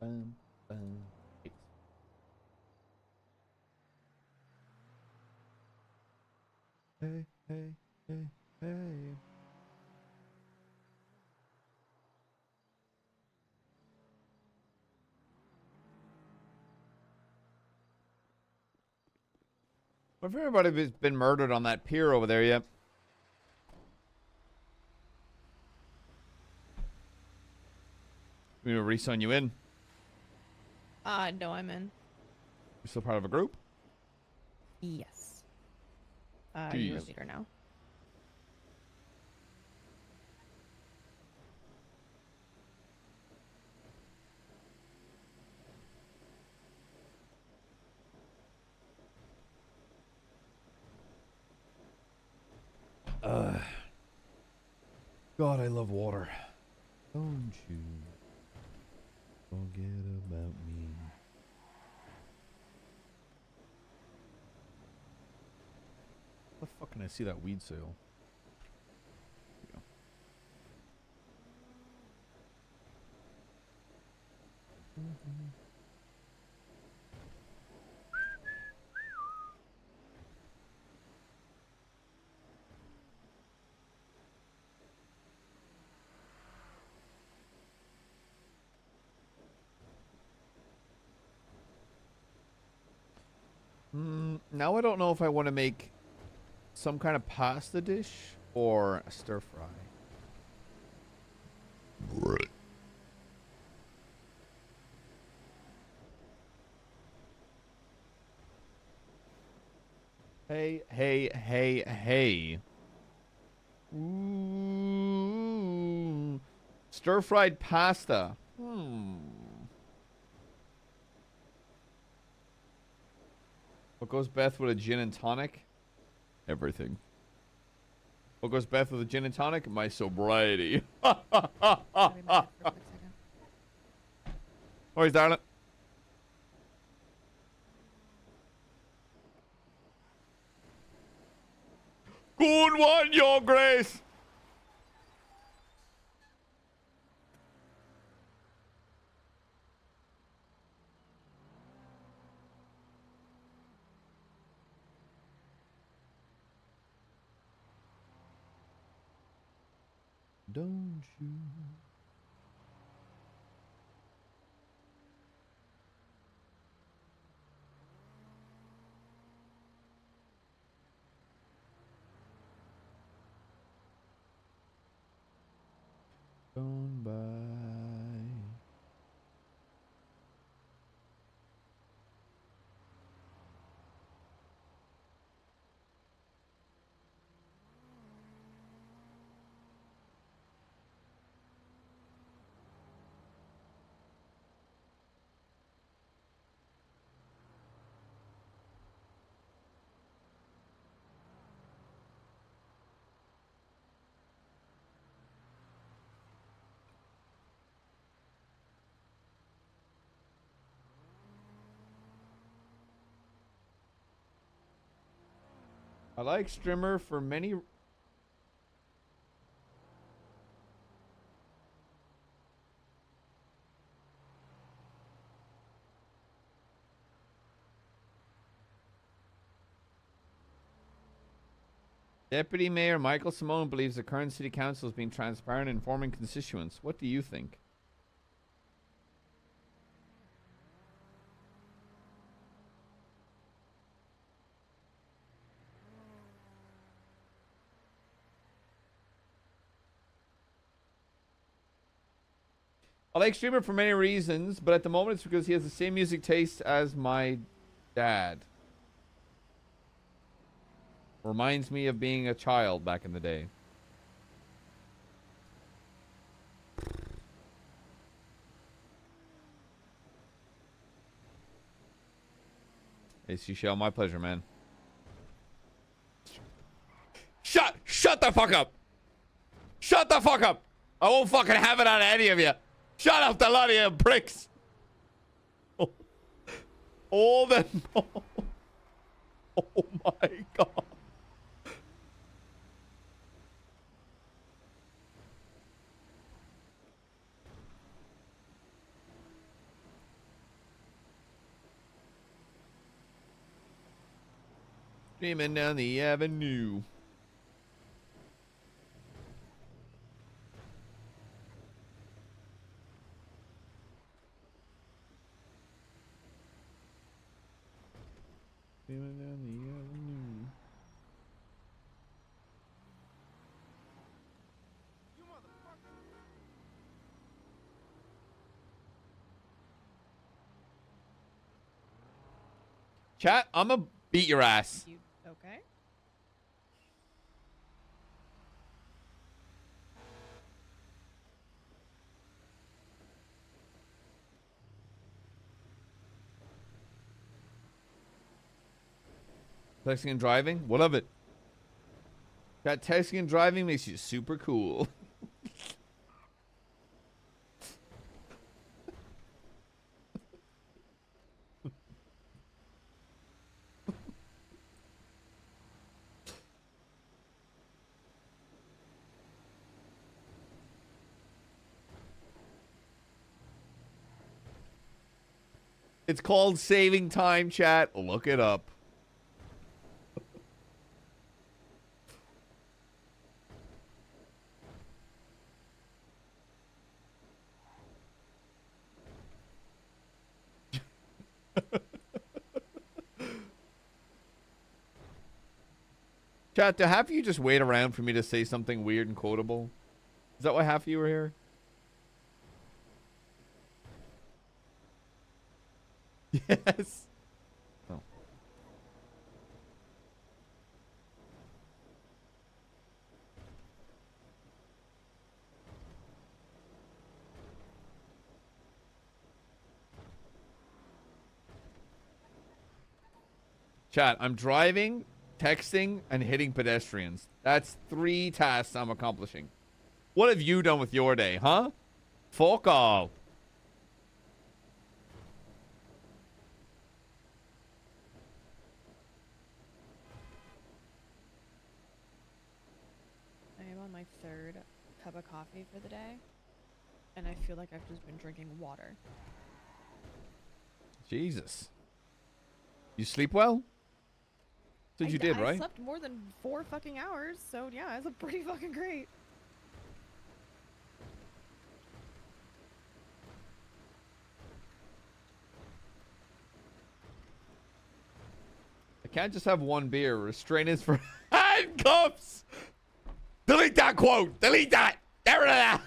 Bum, bum. Eight. Hey, hey, hey, hey. Have everybody been murdered on that pier over there yet? We will resign you in. Uh, no, I'm in. You're still part of a group? Yes. Uh, you're a leader now. Uh, God, I love water. Don't you forget about me. How the fuck can I see that weed sale? Here we go. Mm, now I don't know if I want to make some kind of pasta dish or a stir fry. Hey, hey, hey, hey. Ooh. Stir fried pasta. Hmm. What goes Beth with a gin and tonic? Everything. What goes Beth with a gin and tonic? My sobriety. (laughs) He's darling. Good one, your grace. Don't you? Gone by. I like Strimmer for many. Deputy Mayor Michael Simone believes the current city council is being transparent and informing constituents. What do you think? Like Streamer for many reasons, but at the moment it's because he has the same music taste as my dad. Reminds me of being a child back in the day. Hey, Seashell, my pleasure, man. Shut, shut the fuck up! Shut the fuck up! I won't fucking have it on any of you. Shut up, the lot of you pricks. Oh, (laughs) all that. (laughs) Oh, oh my god. Streaming down the avenue. Streaming down the avenue. Chat, I'm gonna beat your ass. You Texting and driving? What of it? Chat, texting and driving makes you super cool. (laughs) It's called saving time, chat. Look it up. Chat, to half of you just wait around for me to say something weird and quotable? Is that why half of you are here? (laughs) Yes. Oh. Chat, I'm driving, texting, and hitting pedestrians. That's three tasks I'm accomplishing. What have you done with your day, huh? Fuck all. I am on my third cup of coffee for the day, and I feel like I've just been drinking water. Jesus. You sleep well? Said I you did, I right? slept more than four fucking hours, so yeah, I slept (laughs) pretty fucking great. I can't just have one beer. Restraint is for (laughs) handcuffs. Delete that quote. Delete that. Get rid of that.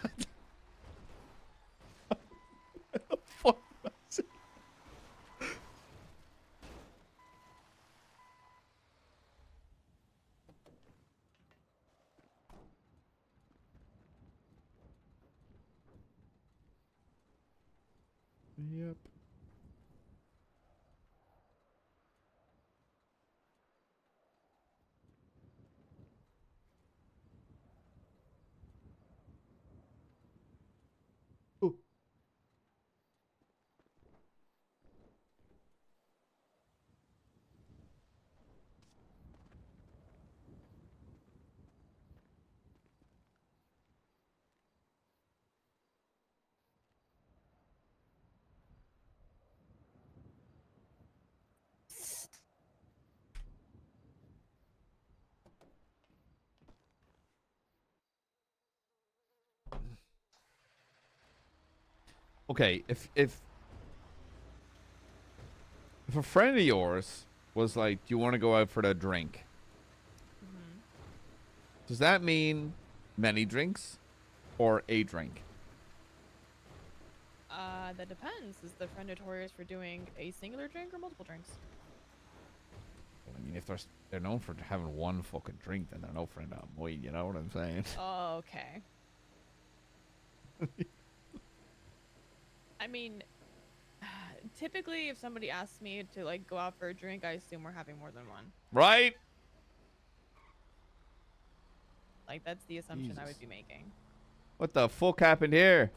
(laughs) Fuck was it? Yep. Okay, if if if a friend of yours was like, "Do you want to go out for a drink?" Does that mean many drinks or a drink? Uh, that depends. Is the friend notorious for doing a singular drink or multiple drinks? I mean, if they're they're known for having one fucking drink, then they're no friend of mine. You know what I'm saying? Oh, okay. (laughs) I mean, (sighs) typically, if somebody asks me to like go out for a drink, I assume we're having more than one. Right? Like that's the assumption I would be making. What the fuck happened here?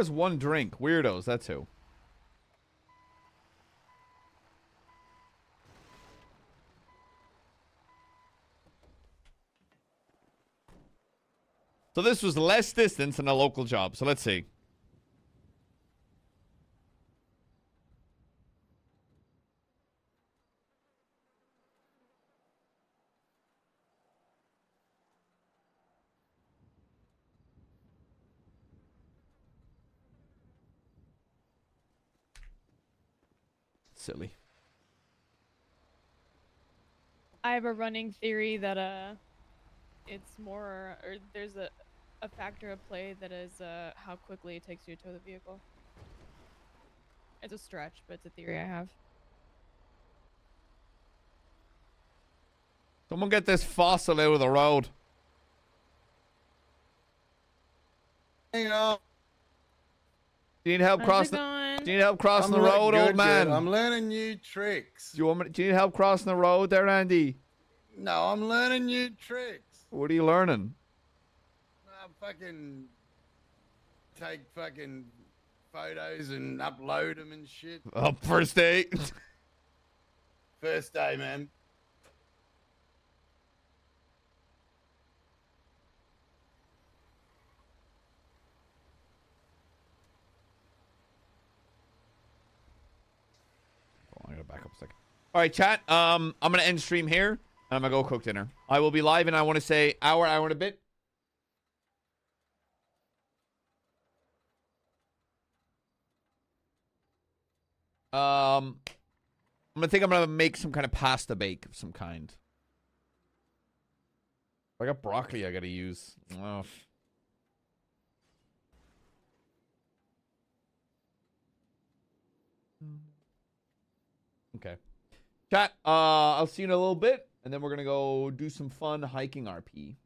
Has one drink? Weirdos, that's who. So this was less distance than a local job. So let's see. Silly. I have a running theory that uh, it's more or there's a a factor of play that is uh how quickly it takes you to tow the vehicle. It's a stretch, but it's a theory I have. Someone get this fossil out of the road. Hang on. Do you need help crossing? going? Do you need help crossing I'm the road, good, old man? good. I'm learning new tricks. Do you want me? Do you need help crossing the road there, Andy? No, I'm learning new tricks. What are you learning? I fucking take fucking photos and upload them and shit. Oh, first date. (laughs) First day, man. I gotta back up a second. All right, chat. Um, I'm gonna end stream here, and I'm gonna go cook dinner. I will be live, and I want to say hour, hour and a bit. Um, I'm gonna think I'm gonna make some kind of pasta bake of some kind. I got broccoli I gotta use. Oh. Okay. Chat, uh, I'll see you in a little bit, and then we're gonna go do some fun hiking RP.